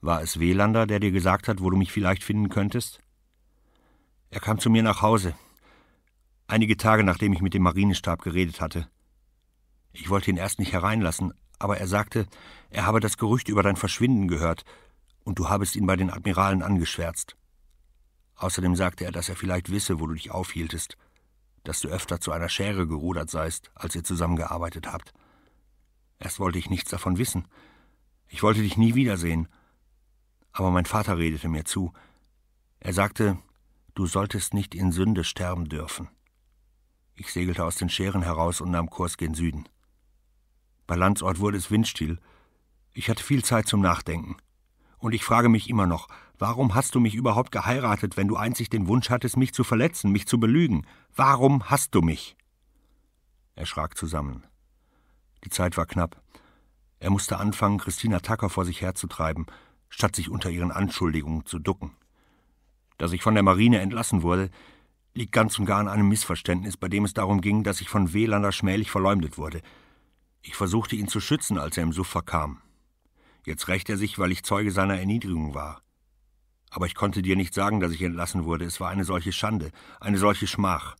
War es Welander, der dir gesagt hat, wo du mich vielleicht finden könntest? Er kam zu mir nach Hause, einige Tage nachdem ich mit dem Marinestab geredet hatte. Ich wollte ihn erst nicht hereinlassen, aber er sagte, er habe das Gerücht über dein Verschwinden gehört, und du habest ihn bei den Admiralen angeschwärzt. Außerdem sagte er, dass er vielleicht wisse, wo du dich aufhieltest, dass du öfter zu einer Schere gerudert seist, als ihr zusammengearbeitet habt. Erst wollte ich nichts davon wissen. Ich wollte dich nie wiedersehen, aber mein Vater redete mir zu. Er sagte, du solltest nicht in Sünde sterben dürfen. Ich segelte aus den Scheren heraus und nahm Kurs gen Süden. Bei Landsort wurde es windstill. Ich hatte viel Zeit zum Nachdenken. Und ich frage mich immer noch, warum hast du mich überhaupt geheiratet, wenn du einzig den Wunsch hattest, mich zu verletzen, mich zu belügen? Warum hast du mich? Er schrak zusammen. Die Zeit war knapp. Er musste anfangen, Christina Tucker vor sich herzutreiben, statt sich unter ihren Anschuldigungen zu ducken. Dass ich von der Marine entlassen wurde, liegt ganz und gar an einem Missverständnis, bei dem es darum ging, dass ich von Welander schmählich verleumdet wurde. Ich versuchte ihn zu schützen, als er im Suff verkam. Jetzt rächt er sich, weil ich Zeuge seiner Erniedrigung war. Aber ich konnte dir nicht sagen, dass ich entlassen wurde. Es war eine solche Schande, eine solche Schmach.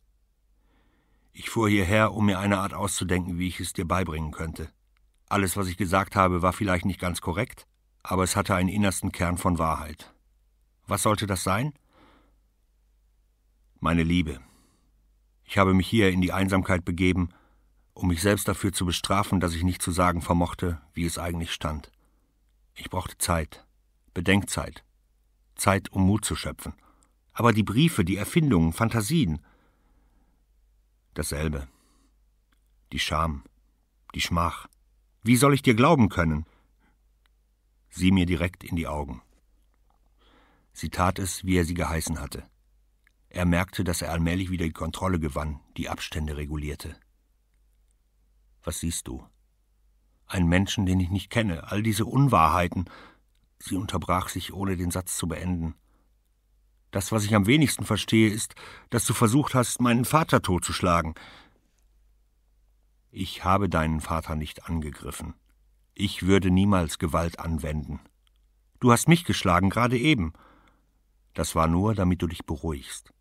Ich fuhr hierher, um mir eine Art auszudenken, wie ich es dir beibringen könnte. Alles, was ich gesagt habe, war vielleicht nicht ganz korrekt, aber es hatte einen innersten Kern von Wahrheit. Was sollte das sein? Meine Liebe. Ich habe mich hier in die Einsamkeit begeben, um mich selbst dafür zu bestrafen, dass ich nicht zu sagen vermochte, wie es eigentlich stand. Ich brauchte Zeit, Bedenkzeit, Zeit, um Mut zu schöpfen. Aber die Briefe, die Erfindungen, Fantasien, dasselbe. Die Scham, die Schmach, wie soll ich dir glauben können? Sieh mir direkt in die Augen. Sie tat es, wie er sie geheißen hatte. Er merkte, dass er allmählich wieder die Kontrolle gewann, die Abstände regulierte. Was siehst du? Ein Menschen, den ich nicht kenne, all diese Unwahrheiten. Sie unterbrach sich, ohne den Satz zu beenden. Das, was ich am wenigsten verstehe, ist, dass du versucht hast, meinen Vater totzuschlagen. Ich habe deinen Vater nicht angegriffen. Ich würde niemals Gewalt anwenden. Du hast mich geschlagen, gerade eben. Das war nur, damit du dich beruhigst.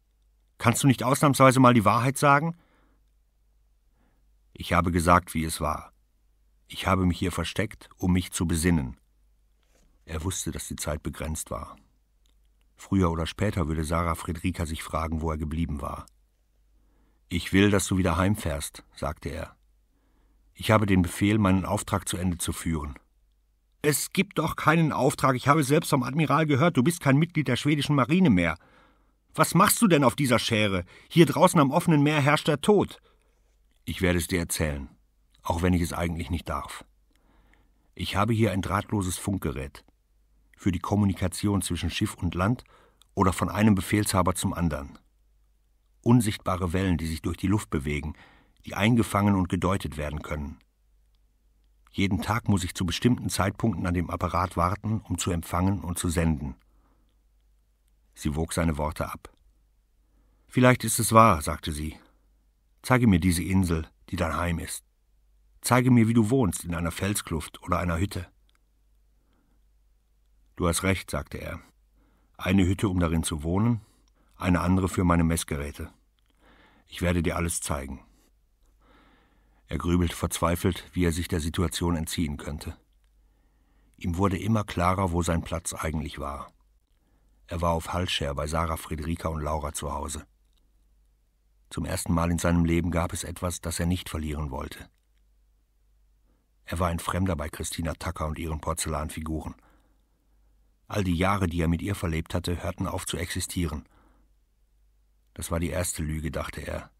Kannst du nicht ausnahmsweise mal die Wahrheit sagen? Ich habe gesagt, wie es war. Ich habe mich hier versteckt, um mich zu besinnen. Er wusste, dass die Zeit begrenzt war. Früher oder später würde Sarah Friedrika sich fragen, wo er geblieben war. Ich will, dass du wieder heimfährst, sagte er. Ich habe den Befehl, meinen Auftrag zu Ende zu führen. Es gibt doch keinen Auftrag. Ich habe selbst vom Admiral gehört, du bist kein Mitglied der schwedischen Marine mehr. Was machst du denn auf dieser Schäre? Hier draußen am offenen Meer herrscht der Tod. Ich werde es dir erzählen, auch wenn ich es eigentlich nicht darf. Ich habe hier ein drahtloses Funkgerät für die Kommunikation zwischen Schiff und Land oder von einem Befehlshaber zum anderen. Unsichtbare Wellen, die sich durch die Luft bewegen, die eingefangen und gedeutet werden können. Jeden Tag muss ich zu bestimmten Zeitpunkten an dem Apparat warten, um zu empfangen und zu senden. Sie wog seine Worte ab. Vielleicht ist es wahr, sagte sie. Zeige mir diese Insel, die dein Heim ist. Zeige mir, wie du wohnst, in einer Felskluft oder einer Hütte. Du hast recht, sagte er. Eine Hütte, um darin zu wohnen, eine andere für meine Messgeräte. Ich werde dir alles zeigen. Er grübelte verzweifelt, wie er sich der Situation entziehen könnte. Ihm wurde immer klarer, wo sein Platz eigentlich war. Er war auf Hallscher bei Sarah Friederika und Laura zu Hause. Zum ersten Mal in seinem Leben gab es etwas, das er nicht verlieren wollte. Er war ein Fremder bei Christina Tucker und ihren Porzellanfiguren. All die Jahre, die er mit ihr verlebt hatte, hörten auf zu existieren. Das war die erste Lüge, dachte er,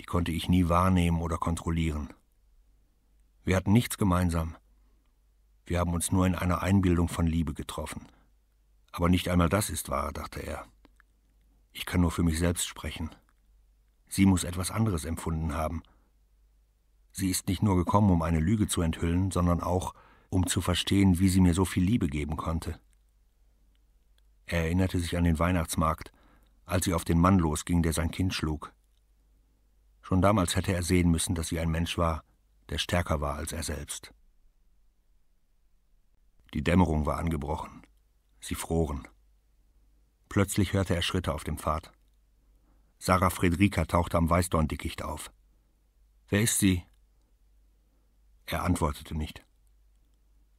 die konnte ich nie wahrnehmen oder kontrollieren. Wir hatten nichts gemeinsam. Wir haben uns nur in einer Einbildung von Liebe getroffen. Aber nicht einmal das ist wahr, dachte er. Ich kann nur für mich selbst sprechen. Sie muss etwas anderes empfunden haben. Sie ist nicht nur gekommen, um eine Lüge zu enthüllen, sondern auch, um zu verstehen, wie sie mir so viel Liebe geben konnte. Er erinnerte sich an den Weihnachtsmarkt, als sie auf den Mann losging, der sein Kind schlug. Schon damals hätte er sehen müssen, dass sie ein Mensch war, der stärker war als er selbst. Die Dämmerung war angebrochen. Sie froren. Plötzlich hörte er Schritte auf dem Pfad. Sarah Friedrika tauchte am Weißdorndickicht auf. Wer ist sie? Er antwortete nicht.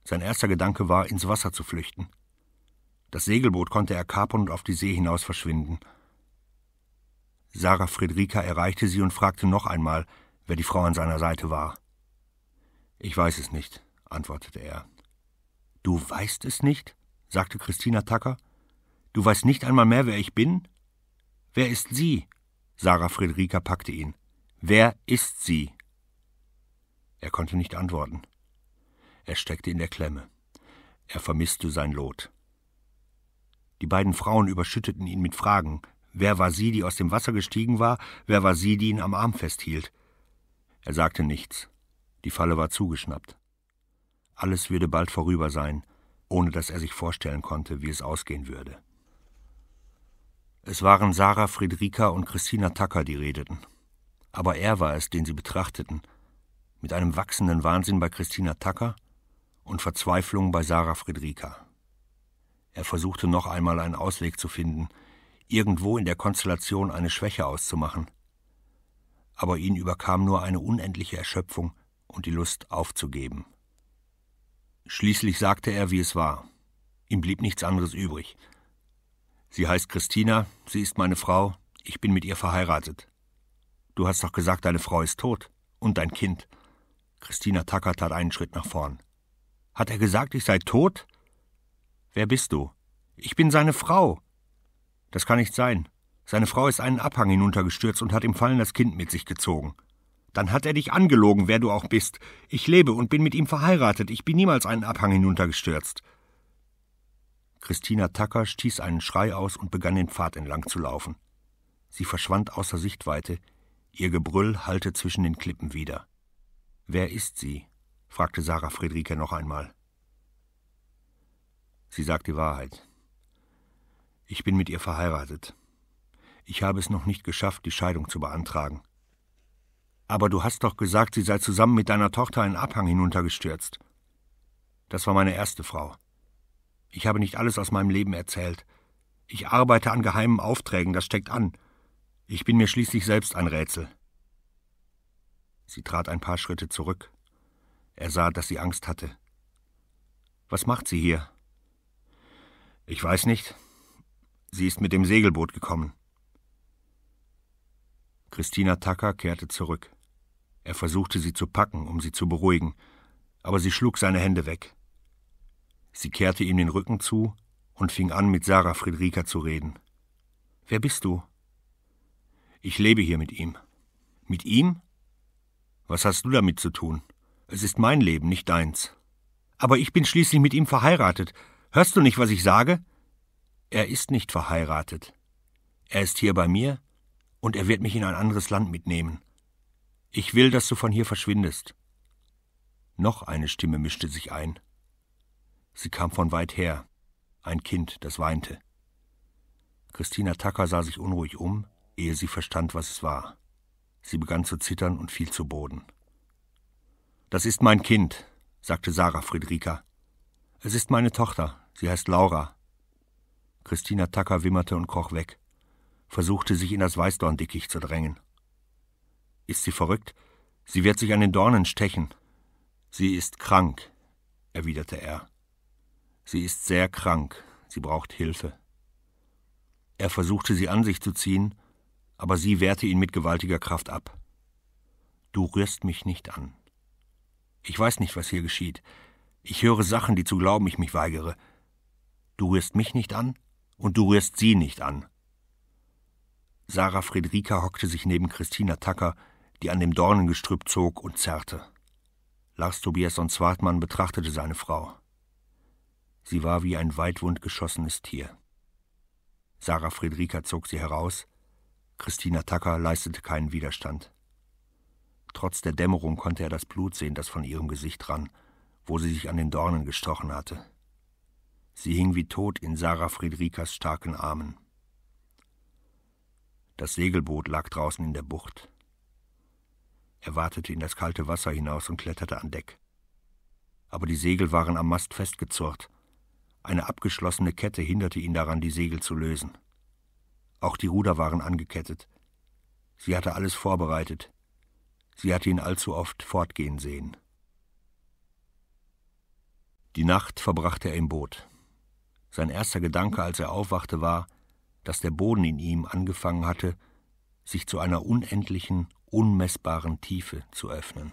Sein erster Gedanke war, ins Wasser zu flüchten. Das Segelboot konnte er kapern und auf die See hinaus verschwinden. Sarah Friedrika erreichte sie und fragte noch einmal, wer die Frau an seiner Seite war. Ich weiß es nicht, antwortete er. Du weißt es nicht? sagte Christina Tucker. Du weißt nicht einmal mehr, wer ich bin? Wer ist sie? Sarah Friedrika packte ihn. Wer ist sie? Er konnte nicht antworten. Er steckte in der Klemme. Er vermisste sein Lot. Die beiden Frauen überschütteten ihn mit Fragen. Wer war sie, die aus dem Wasser gestiegen war? Wer war sie, die ihn am Arm festhielt? Er sagte nichts. Die Falle war zugeschnappt. Alles würde bald vorüber sein, ohne dass er sich vorstellen konnte, wie es ausgehen würde. Es waren Sarah Friedrika und Christina Tucker, die redeten. Aber er war es, den sie betrachteten, mit einem wachsenden Wahnsinn bei Christina Tucker und Verzweiflung bei Sarah Friedrika. Er versuchte noch einmal einen Ausweg zu finden, irgendwo in der Konstellation eine Schwäche auszumachen. Aber ihn überkam nur eine unendliche Erschöpfung und die Lust aufzugeben. Schließlich sagte er, wie es war. Ihm blieb nichts anderes übrig. Sie heißt Christina, sie ist meine Frau, ich bin mit ihr verheiratet. Du hast doch gesagt, deine Frau ist tot und dein Kind. Christina Tucker tat einen Schritt nach vorn. Hat er gesagt, ich sei tot? Wer bist du? Ich bin seine Frau. Das kann nicht sein. Seine Frau ist einen Abhang hinuntergestürzt und hat im Fallen das Kind mit sich gezogen. Dann hat er dich angelogen, wer du auch bist. Ich lebe und bin mit ihm verheiratet. Ich bin niemals einen Abhang hinuntergestürzt. Christina Tucker stieß einen Schrei aus und begann den Pfad entlang zu laufen. Sie verschwand außer Sichtweite. Ihr Gebrüll hallte zwischen den Klippen wieder. Wer ist sie? fragte Sarah Friederike noch einmal. Sie sagt die Wahrheit. Ich bin mit ihr verheiratet. Ich habe es noch nicht geschafft, die Scheidung zu beantragen. Aber du hast doch gesagt, sie sei zusammen mit deiner Tochter einen Abhang hinuntergestürzt. Das war meine erste Frau. Ich habe nicht alles aus meinem Leben erzählt. Ich arbeite an geheimen Aufträgen, das steckt an. Ich bin mir schließlich selbst ein Rätsel. Sie trat ein paar Schritte zurück. Er sah, dass sie Angst hatte. Was macht sie hier? Ich weiß nicht. Sie ist mit dem Segelboot gekommen. Christina Tucker kehrte zurück. Er versuchte sie zu packen, um sie zu beruhigen, aber sie schlug seine Hände weg. Sie kehrte ihm den Rücken zu und fing an, mit Sarah Friedrika zu reden. Wer bist du? Ich lebe hier mit ihm. Mit ihm? Was hast du damit zu tun? Es ist mein Leben, nicht deins. Aber ich bin schließlich mit ihm verheiratet. Hörst du nicht, was ich sage? Er ist nicht verheiratet. Er ist hier bei mir und er wird mich in ein anderes Land mitnehmen. Ich will, dass du von hier verschwindest. Noch eine Stimme mischte sich ein. Sie kam von weit her, ein Kind, das weinte. Christina Tucker sah sich unruhig um, ehe sie verstand, was es war. Sie begann zu zittern und fiel zu Boden. Das ist mein Kind, sagte Sarah Friedrika. Es ist meine Tochter, sie heißt Laura. Christina Tucker wimmerte und kroch weg, versuchte sich in das Weißdorndickicht zu drängen. Ist sie verrückt? Sie wird sich an den Dornen stechen. Sie ist krank, erwiderte er. Sie ist sehr krank, sie braucht Hilfe. Er versuchte sie an sich zu ziehen, aber sie wehrte ihn mit gewaltiger Kraft ab. Du rührst mich nicht an. Ich weiß nicht, was hier geschieht. Ich höre Sachen, die zu glauben ich mich weigere. Du rührst mich nicht an und du rührst sie nicht an. Sarah Friedrika hockte sich neben Christina Tucker, die an dem Dornengestrüpp zog und zerrte. Lars Tobias und Swartmann betrachtete seine Frau. Sie war wie ein weitwund geschossenes Tier. Sarah Friedrika zog sie heraus, Christina Tucker leistete keinen Widerstand. Trotz der Dämmerung konnte er das Blut sehen, das von ihrem Gesicht rann, wo sie sich an den Dornen gestochen hatte. Sie hing wie tot in Sarah Friedrikas starken Armen. Das Segelboot lag draußen in der Bucht. Er wartete in das kalte Wasser hinaus und kletterte an Deck. Aber die Segel waren am Mast festgezurrt. Eine abgeschlossene Kette hinderte ihn daran, die Segel zu lösen. Auch die Ruder waren angekettet. Sie hatte alles vorbereitet. Sie hatte ihn allzu oft fortgehen sehen. Die Nacht verbrachte er im Boot. Sein erster Gedanke, als er aufwachte, war, dass der Boden in ihm angefangen hatte, sich zu einer unendlichen, unmessbaren Tiefe zu öffnen.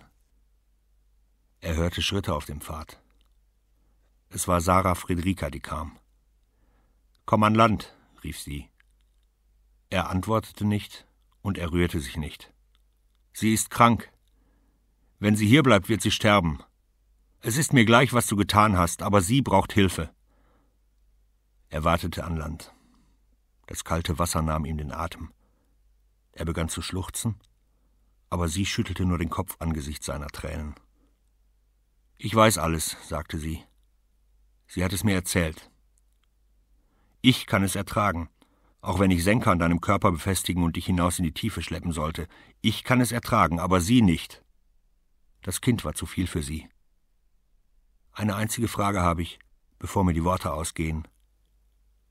Er hörte Schritte auf dem Pfad. Es war Sarah Friedrika, die kam. Komm an Land, rief sie. Er antwortete nicht und er rührte sich nicht. Sie ist krank. Wenn sie hier bleibt, wird sie sterben. Es ist mir gleich, was du getan hast, aber sie braucht Hilfe. Er wartete an Land. Das kalte Wasser nahm ihm den Atem. Er begann zu schluchzen, aber sie schüttelte nur den Kopf angesichts seiner Tränen. Ich weiß alles, sagte sie. Sie hat es mir erzählt. Ich kann es ertragen, auch wenn ich Senker an deinem Körper befestigen und dich hinaus in die Tiefe schleppen sollte. Ich kann es ertragen, aber sie nicht. Das Kind war zu viel für sie. Eine einzige Frage habe ich, bevor mir die Worte ausgehen.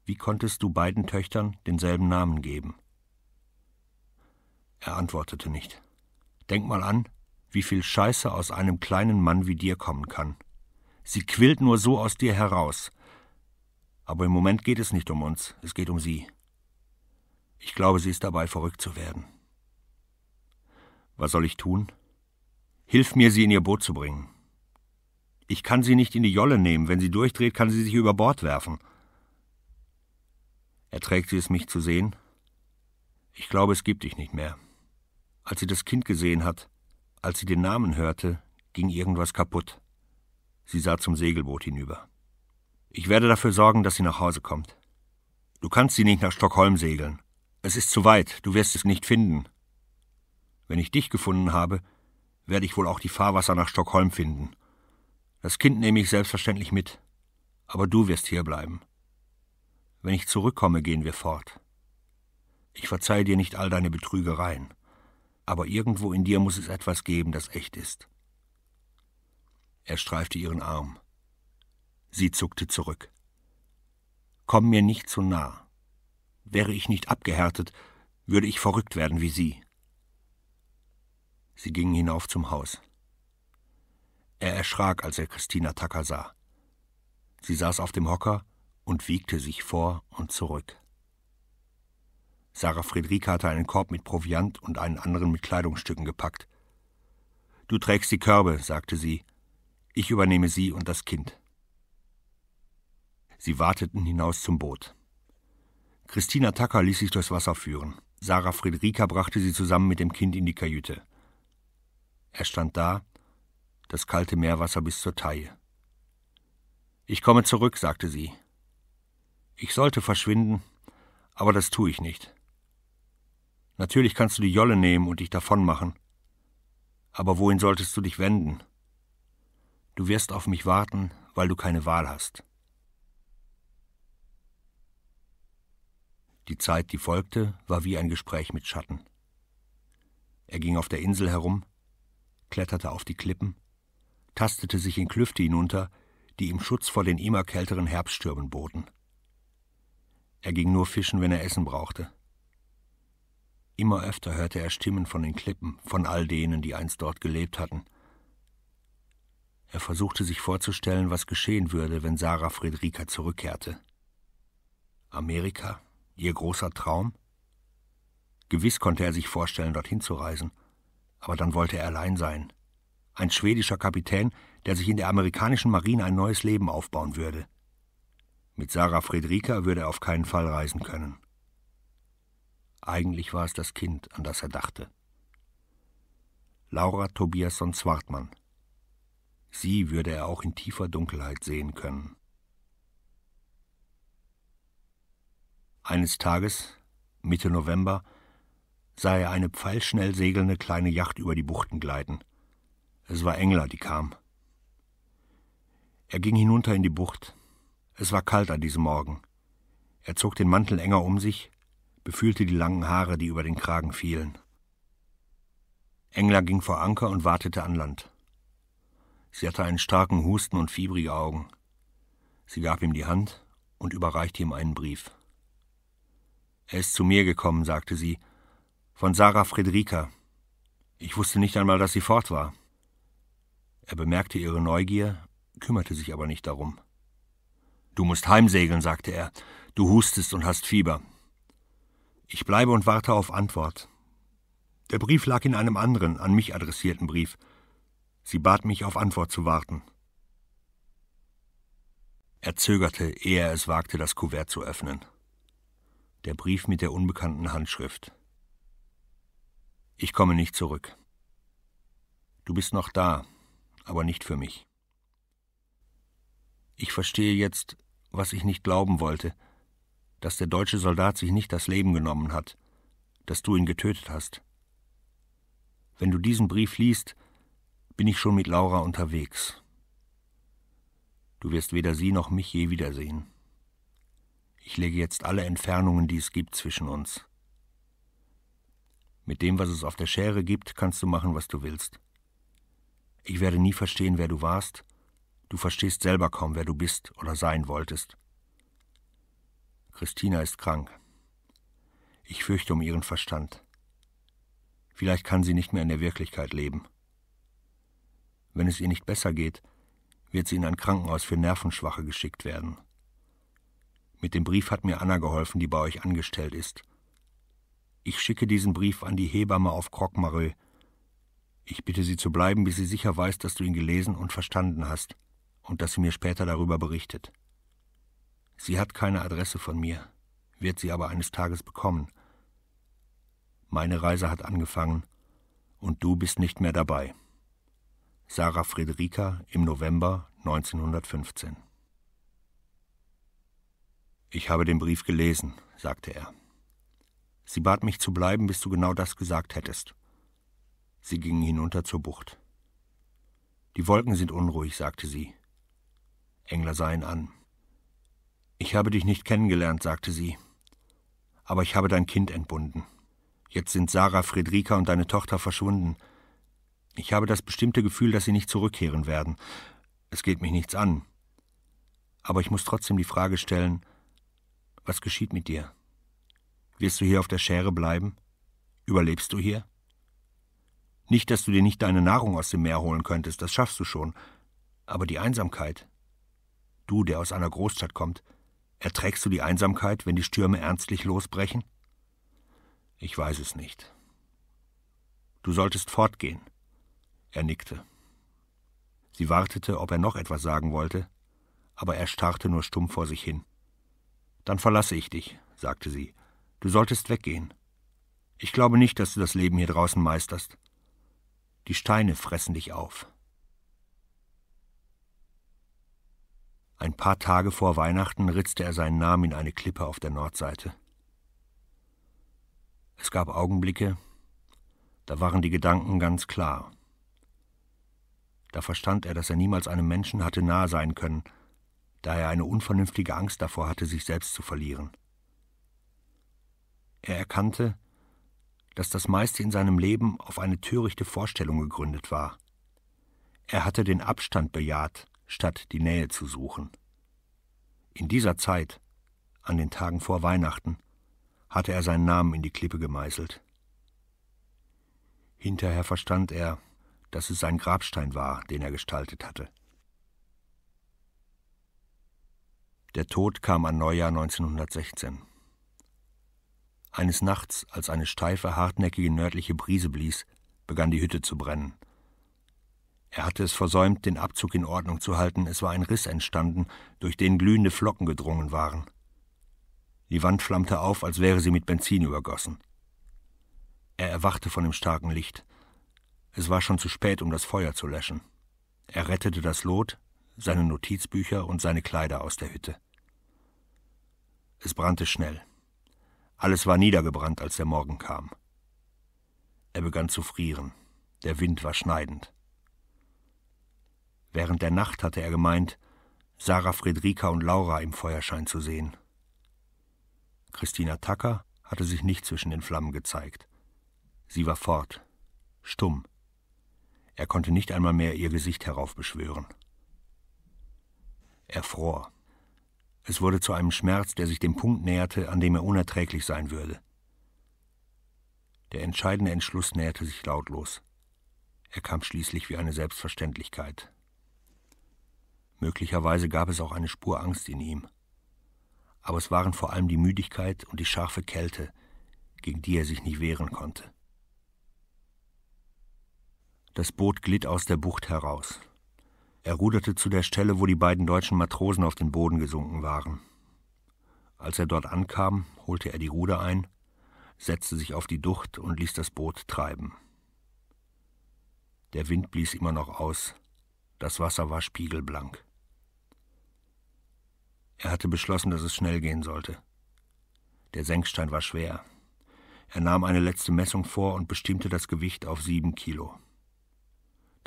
Wie konntest du beiden Töchtern denselben Namen geben? Er antwortete nicht. Denk mal an, wie viel Scheiße aus einem kleinen Mann wie dir kommen kann. Sie quillt nur so aus dir heraus. Aber im Moment geht es nicht um uns, es geht um sie. Ich glaube, sie ist dabei, verrückt zu werden. Was soll ich tun? Hilf mir, sie in ihr Boot zu bringen. Ich kann sie nicht in die Jolle nehmen. Wenn sie durchdreht, kann sie sich über Bord werfen. Erträgt sie es, mich zu sehen? Ich glaube, es gibt dich nicht mehr. Als sie das Kind gesehen hat, als sie den Namen hörte, ging irgendwas kaputt. Sie sah zum Segelboot hinüber. Ich werde dafür sorgen, dass sie nach Hause kommt. Du kannst sie nicht nach Stockholm segeln. Es ist zu weit, du wirst es nicht finden. Wenn ich dich gefunden habe, werde ich wohl auch die Fahrwasser nach Stockholm finden. Das Kind nehme ich selbstverständlich mit, aber du wirst hier bleiben. Wenn ich zurückkomme, gehen wir fort. Ich verzeihe dir nicht all deine Betrügereien, aber irgendwo in dir muss es etwas geben, das echt ist. Er streifte ihren Arm. Sie zuckte zurück. Komm mir nicht zu nah. Wäre ich nicht abgehärtet, würde ich verrückt werden wie Sie. Sie gingen hinauf zum Haus. Er erschrak, als er Christina Tacker sah. Sie saß auf dem Hocker und wiegte sich vor und zurück. Sarah Friederike hatte einen Korb mit Proviant und einen anderen mit Kleidungsstücken gepackt. Du trägst die Körbe, sagte sie. Ich übernehme sie und das Kind. Sie warteten hinaus zum Boot. Christina Tacker ließ sich durchs Wasser führen. Sarah Friederika brachte sie zusammen mit dem Kind in die Kajüte. Er stand da, das kalte Meerwasser bis zur Taille. Ich komme zurück, sagte sie. Ich sollte verschwinden, aber das tue ich nicht. Natürlich kannst du die Jolle nehmen und dich davonmachen. Aber wohin solltest du dich wenden? Du wirst auf mich warten, weil du keine Wahl hast. Die Zeit, die folgte, war wie ein Gespräch mit Schatten. Er ging auf der Insel herum, kletterte auf die Klippen, tastete sich in Klüfte hinunter, die ihm Schutz vor den immer kälteren Herbststürmen boten. Er ging nur fischen, wenn er Essen brauchte. Immer öfter hörte er Stimmen von den Klippen, von all denen, die einst dort gelebt hatten. Er versuchte sich vorzustellen, was geschehen würde, wenn Sarah Friederika zurückkehrte. Amerika? Ihr großer Traum? Gewiss konnte er sich vorstellen, dorthin zu reisen, aber dann wollte er allein sein. Ein schwedischer Kapitän, der sich in der amerikanischen Marine ein neues Leben aufbauen würde. Mit Sarah Friederika würde er auf keinen Fall reisen können. Eigentlich war es das Kind, an das er dachte. Laura Tobiasson Zwartmann. Sie würde er auch in tiefer Dunkelheit sehen können. Eines Tages, Mitte November, sah er eine pfeilschnell segelnde kleine Yacht über die Buchten gleiten. Es war Engler, die kam. Er ging hinunter in die Bucht. Es war kalt an diesem Morgen. Er zog den Mantel enger um sich, befühlte die langen Haare, die über den Kragen fielen. Engler ging vor Anker und wartete an Land. Sie hatte einen starken Husten und fiebrige Augen. Sie gab ihm die Hand und überreichte ihm einen Brief. Er ist zu mir gekommen, sagte sie, von Sarah Friederika. Ich wusste nicht einmal, dass sie fort war. Er bemerkte ihre Neugier, kümmerte sich aber nicht darum. Du musst heimsegeln, sagte er. Du hustest und hast Fieber. Ich bleibe und warte auf Antwort. Der Brief lag in einem anderen, an mich adressierten Brief. Sie bat mich, auf Antwort zu warten. Er zögerte, ehe er es wagte, das Kuvert zu öffnen der Brief mit der unbekannten Handschrift. Ich komme nicht zurück. Du bist noch da, aber nicht für mich. Ich verstehe jetzt, was ich nicht glauben wollte, dass der deutsche Soldat sich nicht das Leben genommen hat, dass du ihn getötet hast. Wenn du diesen Brief liest, bin ich schon mit Laura unterwegs. Du wirst weder sie noch mich je wiedersehen. Ich lege jetzt alle Entfernungen, die es gibt, zwischen uns. Mit dem, was es auf der Schere gibt, kannst du machen, was du willst. Ich werde nie verstehen, wer du warst. Du verstehst selber kaum, wer du bist oder sein wolltest. Christina ist krank. Ich fürchte um ihren Verstand. Vielleicht kann sie nicht mehr in der Wirklichkeit leben. Wenn es ihr nicht besser geht, wird sie in ein Krankenhaus für Nervenschwache geschickt werden. Mit dem Brief hat mir Anna geholfen, die bei euch angestellt ist. Ich schicke diesen Brief an die Hebamme auf Croque-Mareux. Ich bitte sie zu bleiben, bis sie sicher weiß, dass du ihn gelesen und verstanden hast und dass sie mir später darüber berichtet. Sie hat keine Adresse von mir, wird sie aber eines Tages bekommen. Meine Reise hat angefangen und du bist nicht mehr dabei. Sarah Friederika im November 1915. Ich habe den Brief gelesen, sagte er. Sie bat mich zu bleiben, bis du genau das gesagt hättest. Sie gingen hinunter zur Bucht. Die Wolken sind unruhig, sagte sie. Engler sah ihn an. Ich habe dich nicht kennengelernt, sagte sie. Aber ich habe dein Kind entbunden. Jetzt sind Sarah, Friedrika und deine Tochter verschwunden. Ich habe das bestimmte Gefühl, dass sie nicht zurückkehren werden. Es geht mich nichts an. Aber ich muss trotzdem die Frage stellen, was geschieht mit dir? Wirst du hier auf der Schere bleiben? Überlebst du hier? Nicht, dass du dir nicht deine Nahrung aus dem Meer holen könntest, das schaffst du schon. Aber die Einsamkeit. Du, der aus einer Großstadt kommt, erträgst du die Einsamkeit, wenn die Stürme ernstlich losbrechen? Ich weiß es nicht. Du solltest fortgehen. Er nickte. Sie wartete, ob er noch etwas sagen wollte, aber er starrte nur stumm vor sich hin. Dann verlasse ich dich, sagte sie. Du solltest weggehen. Ich glaube nicht, dass du das Leben hier draußen meisterst. Die Steine fressen dich auf. Ein paar Tage vor Weihnachten ritzte er seinen Namen in eine Klippe auf der Nordseite. Es gab Augenblicke, da waren die Gedanken ganz klar. Da verstand er, dass er niemals einem Menschen hatte nahe sein können, da er eine unvernünftige Angst davor hatte, sich selbst zu verlieren. Er erkannte, dass das meiste in seinem Leben auf eine törichte Vorstellung gegründet war. Er hatte den Abstand bejaht, statt die Nähe zu suchen. In dieser Zeit, an den Tagen vor Weihnachten, hatte er seinen Namen in die Klippe gemeißelt. Hinterher verstand er, dass es sein Grabstein war, den er gestaltet hatte. Der Tod kam an Neujahr 1916. Eines Nachts, als eine steife, hartnäckige nördliche Brise blies, begann die Hütte zu brennen. Er hatte es versäumt, den Abzug in Ordnung zu halten, es war ein Riss entstanden, durch den glühende Flocken gedrungen waren. Die Wand flammte auf, als wäre sie mit Benzin übergossen. Er erwachte von dem starken Licht. Es war schon zu spät, um das Feuer zu löschen. Er rettete das Lot, seine Notizbücher und seine Kleider aus der Hütte. Es brannte schnell. Alles war niedergebrannt, als der Morgen kam. Er begann zu frieren. Der Wind war schneidend. Während der Nacht hatte er gemeint, Sarah Friedrika und Laura im Feuerschein zu sehen. Christina Tacker hatte sich nicht zwischen den Flammen gezeigt. Sie war fort, stumm. Er konnte nicht einmal mehr ihr Gesicht heraufbeschwören. Er fror. Es wurde zu einem Schmerz, der sich dem Punkt näherte, an dem er unerträglich sein würde. Der entscheidende Entschluss näherte sich lautlos. Er kam schließlich wie eine Selbstverständlichkeit. Möglicherweise gab es auch eine Spur Angst in ihm aber es waren vor allem die Müdigkeit und die scharfe Kälte, gegen die er sich nicht wehren konnte. Das Boot glitt aus der Bucht heraus. Er ruderte zu der Stelle, wo die beiden deutschen Matrosen auf den Boden gesunken waren. Als er dort ankam, holte er die Ruder ein, setzte sich auf die Ducht und ließ das Boot treiben. Der Wind blies immer noch aus, das Wasser war spiegelblank. Er hatte beschlossen, dass es schnell gehen sollte. Der Senkstein war schwer. Er nahm eine letzte Messung vor und bestimmte das Gewicht auf sieben Kilo.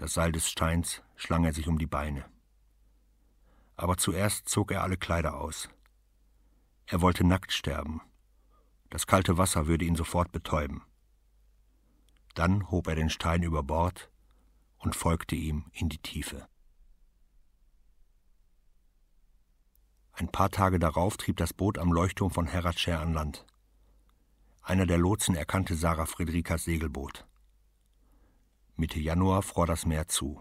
Das Seil des Steins schlang er sich um die Beine. Aber zuerst zog er alle Kleider aus. Er wollte nackt sterben. Das kalte Wasser würde ihn sofort betäuben. Dann hob er den Stein über Bord und folgte ihm in die Tiefe. Ein paar Tage darauf trieb das Boot am Leuchtturm von Heratschär an Land. Einer der Lotsen erkannte Sarah Friedrikas Segelboot. Mitte Januar fror das Meer zu.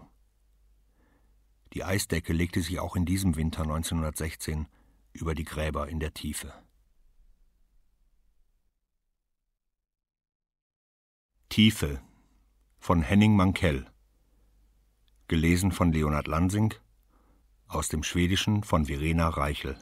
Die Eisdecke legte sich auch in diesem Winter 1916 über die Gräber in der Tiefe. Tiefe von Henning Mankell Gelesen von Leonhard Lansing aus dem Schwedischen von Verena Reichel